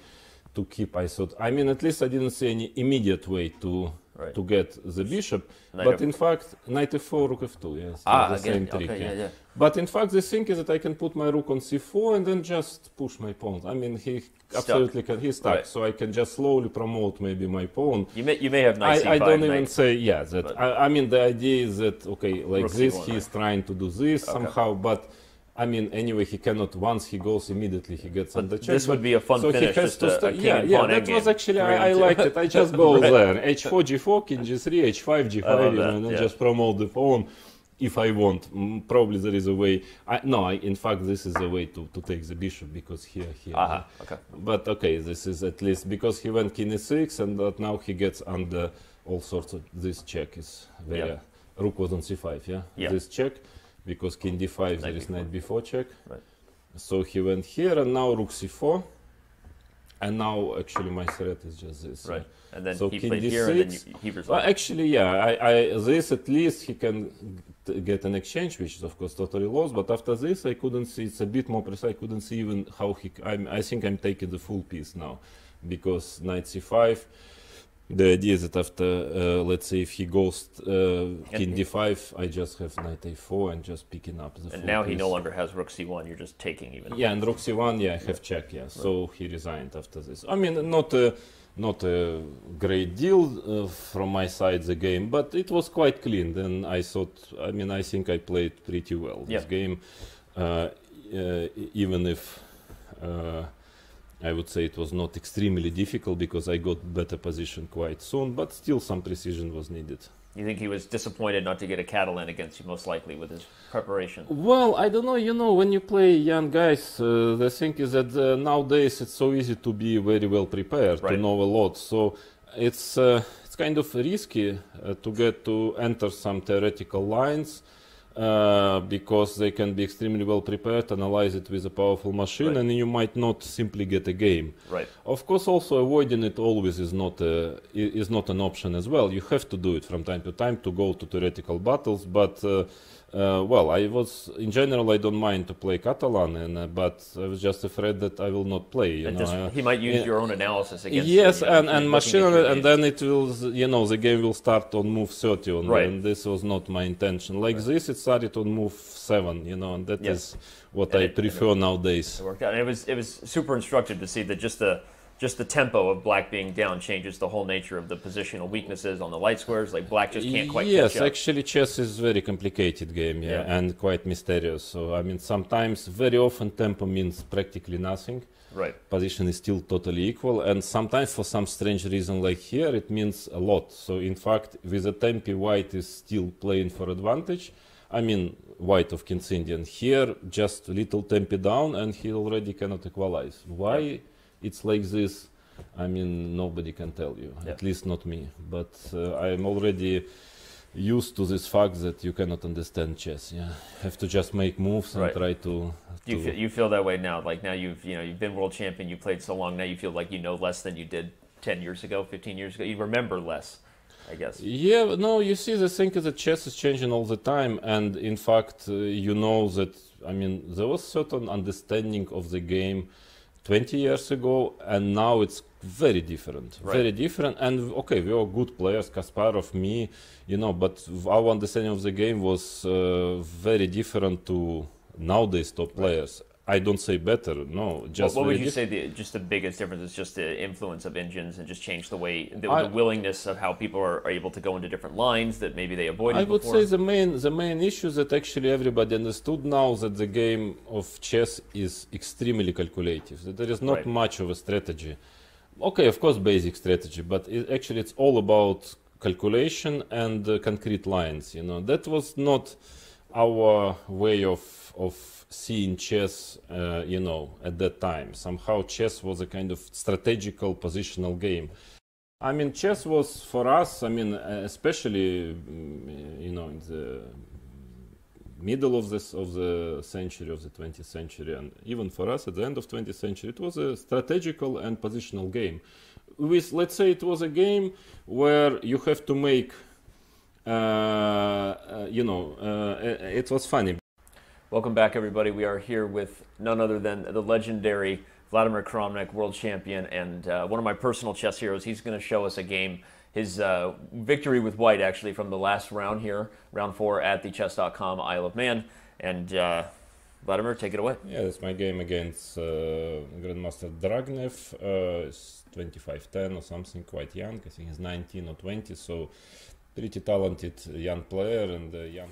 to keep. I thought. I mean, at least I didn't see any immediate way to Right. to get the bishop. Knight but in fact, knight f4, rook f2. Yes, Ah, the again. same trick. okay, yeah, yeah. But in fact, the thing is that I can put my rook on c4 and then just push my pawn. I mean, he absolutely can. He's stuck, Right. so I can just slowly promote maybe my pawn. You may you may have knight I, I c5, don't knight- even say yeah. That I, I mean the idea is that okay, like Rook this, C1, he's trying to do this Okay. somehow, but I mean anyway, he cannot. Once he goes immediately, he gets But under check. this would be a fun so finish, he has to start. Yeah, yeah. That was actually I, I liked it. I just go Right. there. H4, G4, King G3, H5, G5, I you know, that, and then yeah. just promote the pawn. If I want, Mm, probably there is a way. I, no, I, in fact, this is a way to, to take the bishop because here, here. Aha, okay. But okay, this is at least because he went king e6 and that now he gets under all sorts of this check is very Yeah. rook was on c5, yeah? Yeah. This check because king d5 there is b4. knight b4 check. Right. So he went here and now rook c4. and now actually my threat is just this. Right. And then So he king played here, and then you, he resolved. Well, actually, yeah, I, I this at least he can t- get an exchange, which is of course totally lost. But after this, I couldn't see. It's a bit more precise. I couldn't see even how he. I'm, I think I'm taking the full piece now, because knight c5. The idea is that after, uh, let's say, if he goes uh, king d5, I just have knight a4 and just picking up the. and now he no longer has rook c1. You're just taking even. Yeah, and rook c1. yeah, I have check, yeah. So he resigned after this. I mean, not a not a great deal uh, from my side the game, but it was quite clean. Then I thought, I mean, I think I played pretty well this Yeah. game, uh, uh, even if. I would say it was not extremely difficult because I got better position quite soon, but still some precision was needed. You think he was disappointed not to get a Catalan against you, most likely, with his preparation? Well, I don't know. You know, when you play young guys, uh, the thing is that uh, nowadays it's so easy to be very well prepared, to know a lot. So it's uh, it's kind of risky uh, to get to enter some theoretical lines uh, because they can be extremely well prepared, analyze it with a powerful machine, Right. and you might not simply get a game. Right. Of course, also avoiding it always is not a, is not an option as well. You have to do it from time to time to go to theoretical battles. But uh, uh, well, I was in general I don't mind to play Catalan, and uh, but I was just afraid that I will not play. You And know, uh, he might use yeah. your own analysis against Yes, you. know, and, machine, and then it will, you know, the game will start on move 30 on, Right. and this was not my intention. Like this, it started on move 7, you know, and that is Yes. what And I it- and it- prefer nowadays. it worked out. And it was it was super instructive to see that just the just the tempo of black being down changes the whole nature of the positional weaknesses on the light squares. Like black just can't quite yes, actually, chess is very complicated game, yeah, Yeah. and quite mysterious. So I mean, sometimes, very often, tempo means practically nothing. Right. Position is still totally equal, and sometimes, for some strange reason, like here, it means a lot. So in fact, with a tempi, white is still playing for advantage. I mean, white of King's Indian. Here, just little tempi down, and he already cannot equalize. Why it's like this? I mean, nobody can tell you. Yeah. At least not me. But uh, I am already used to this fact that you cannot understand chess. Yeah, have to just make moves and Right. try to. Do you feel, you feel that way now? Like now you've you know you've been world champion, you played so long. Now you feel like you know less than you did ten years ago, fifteen years ago. You remember less, I guess. Yeah, no, you see, the thing is that chess is changing all the time, and in fact, uh, you know that. I mean, there was certain understanding of the game 20 years ago, and now it's very different. Right. Very different. And okay, we are good players, Kasparov, me, you know, but our understanding of the game was uh, very different to nowadays top players. I don't say better, no, What, just what would you say the just the biggest difference is just the influence of engines and just change the way the, I- the willingness of how people are, are able to go into different lines that maybe they avoided I would before? say the main the main issue is that actually everybody understood now that the game of chess is extremely calculative. That there is not Right. much of a strategy. Okay, of course, basic strategy, but it, actually it's all about calculation and uh, concrete lines. You know that was not our way of of seeing chess. Uh, you know at that time somehow chess was a kind of strategical positional game. I mean, chess was for us. I mean, especially mm, you know in the middle of this of the century of the 20th century, and even for us at the end of 20th century, it was a strategical and positional game. With let's say it was a game where you have to make. Uh, uh, you know, uh, it was funny Welcome back, everybody. We are here with none other than the legendary Vladimir Kramnik, world champion, and uh, one of my personal chess heroes. He's going to show us a game, his uh, victory with white, actually, from the last round here, round four at the chess.com Isle of Man. And uh, Vladimir, take it away. Yeah, it's my game against uh, Grandmaster Dragnev. Uh, it's 25-10 or something, quite young. I think he's 19 or 20, so pretty talented young player and young.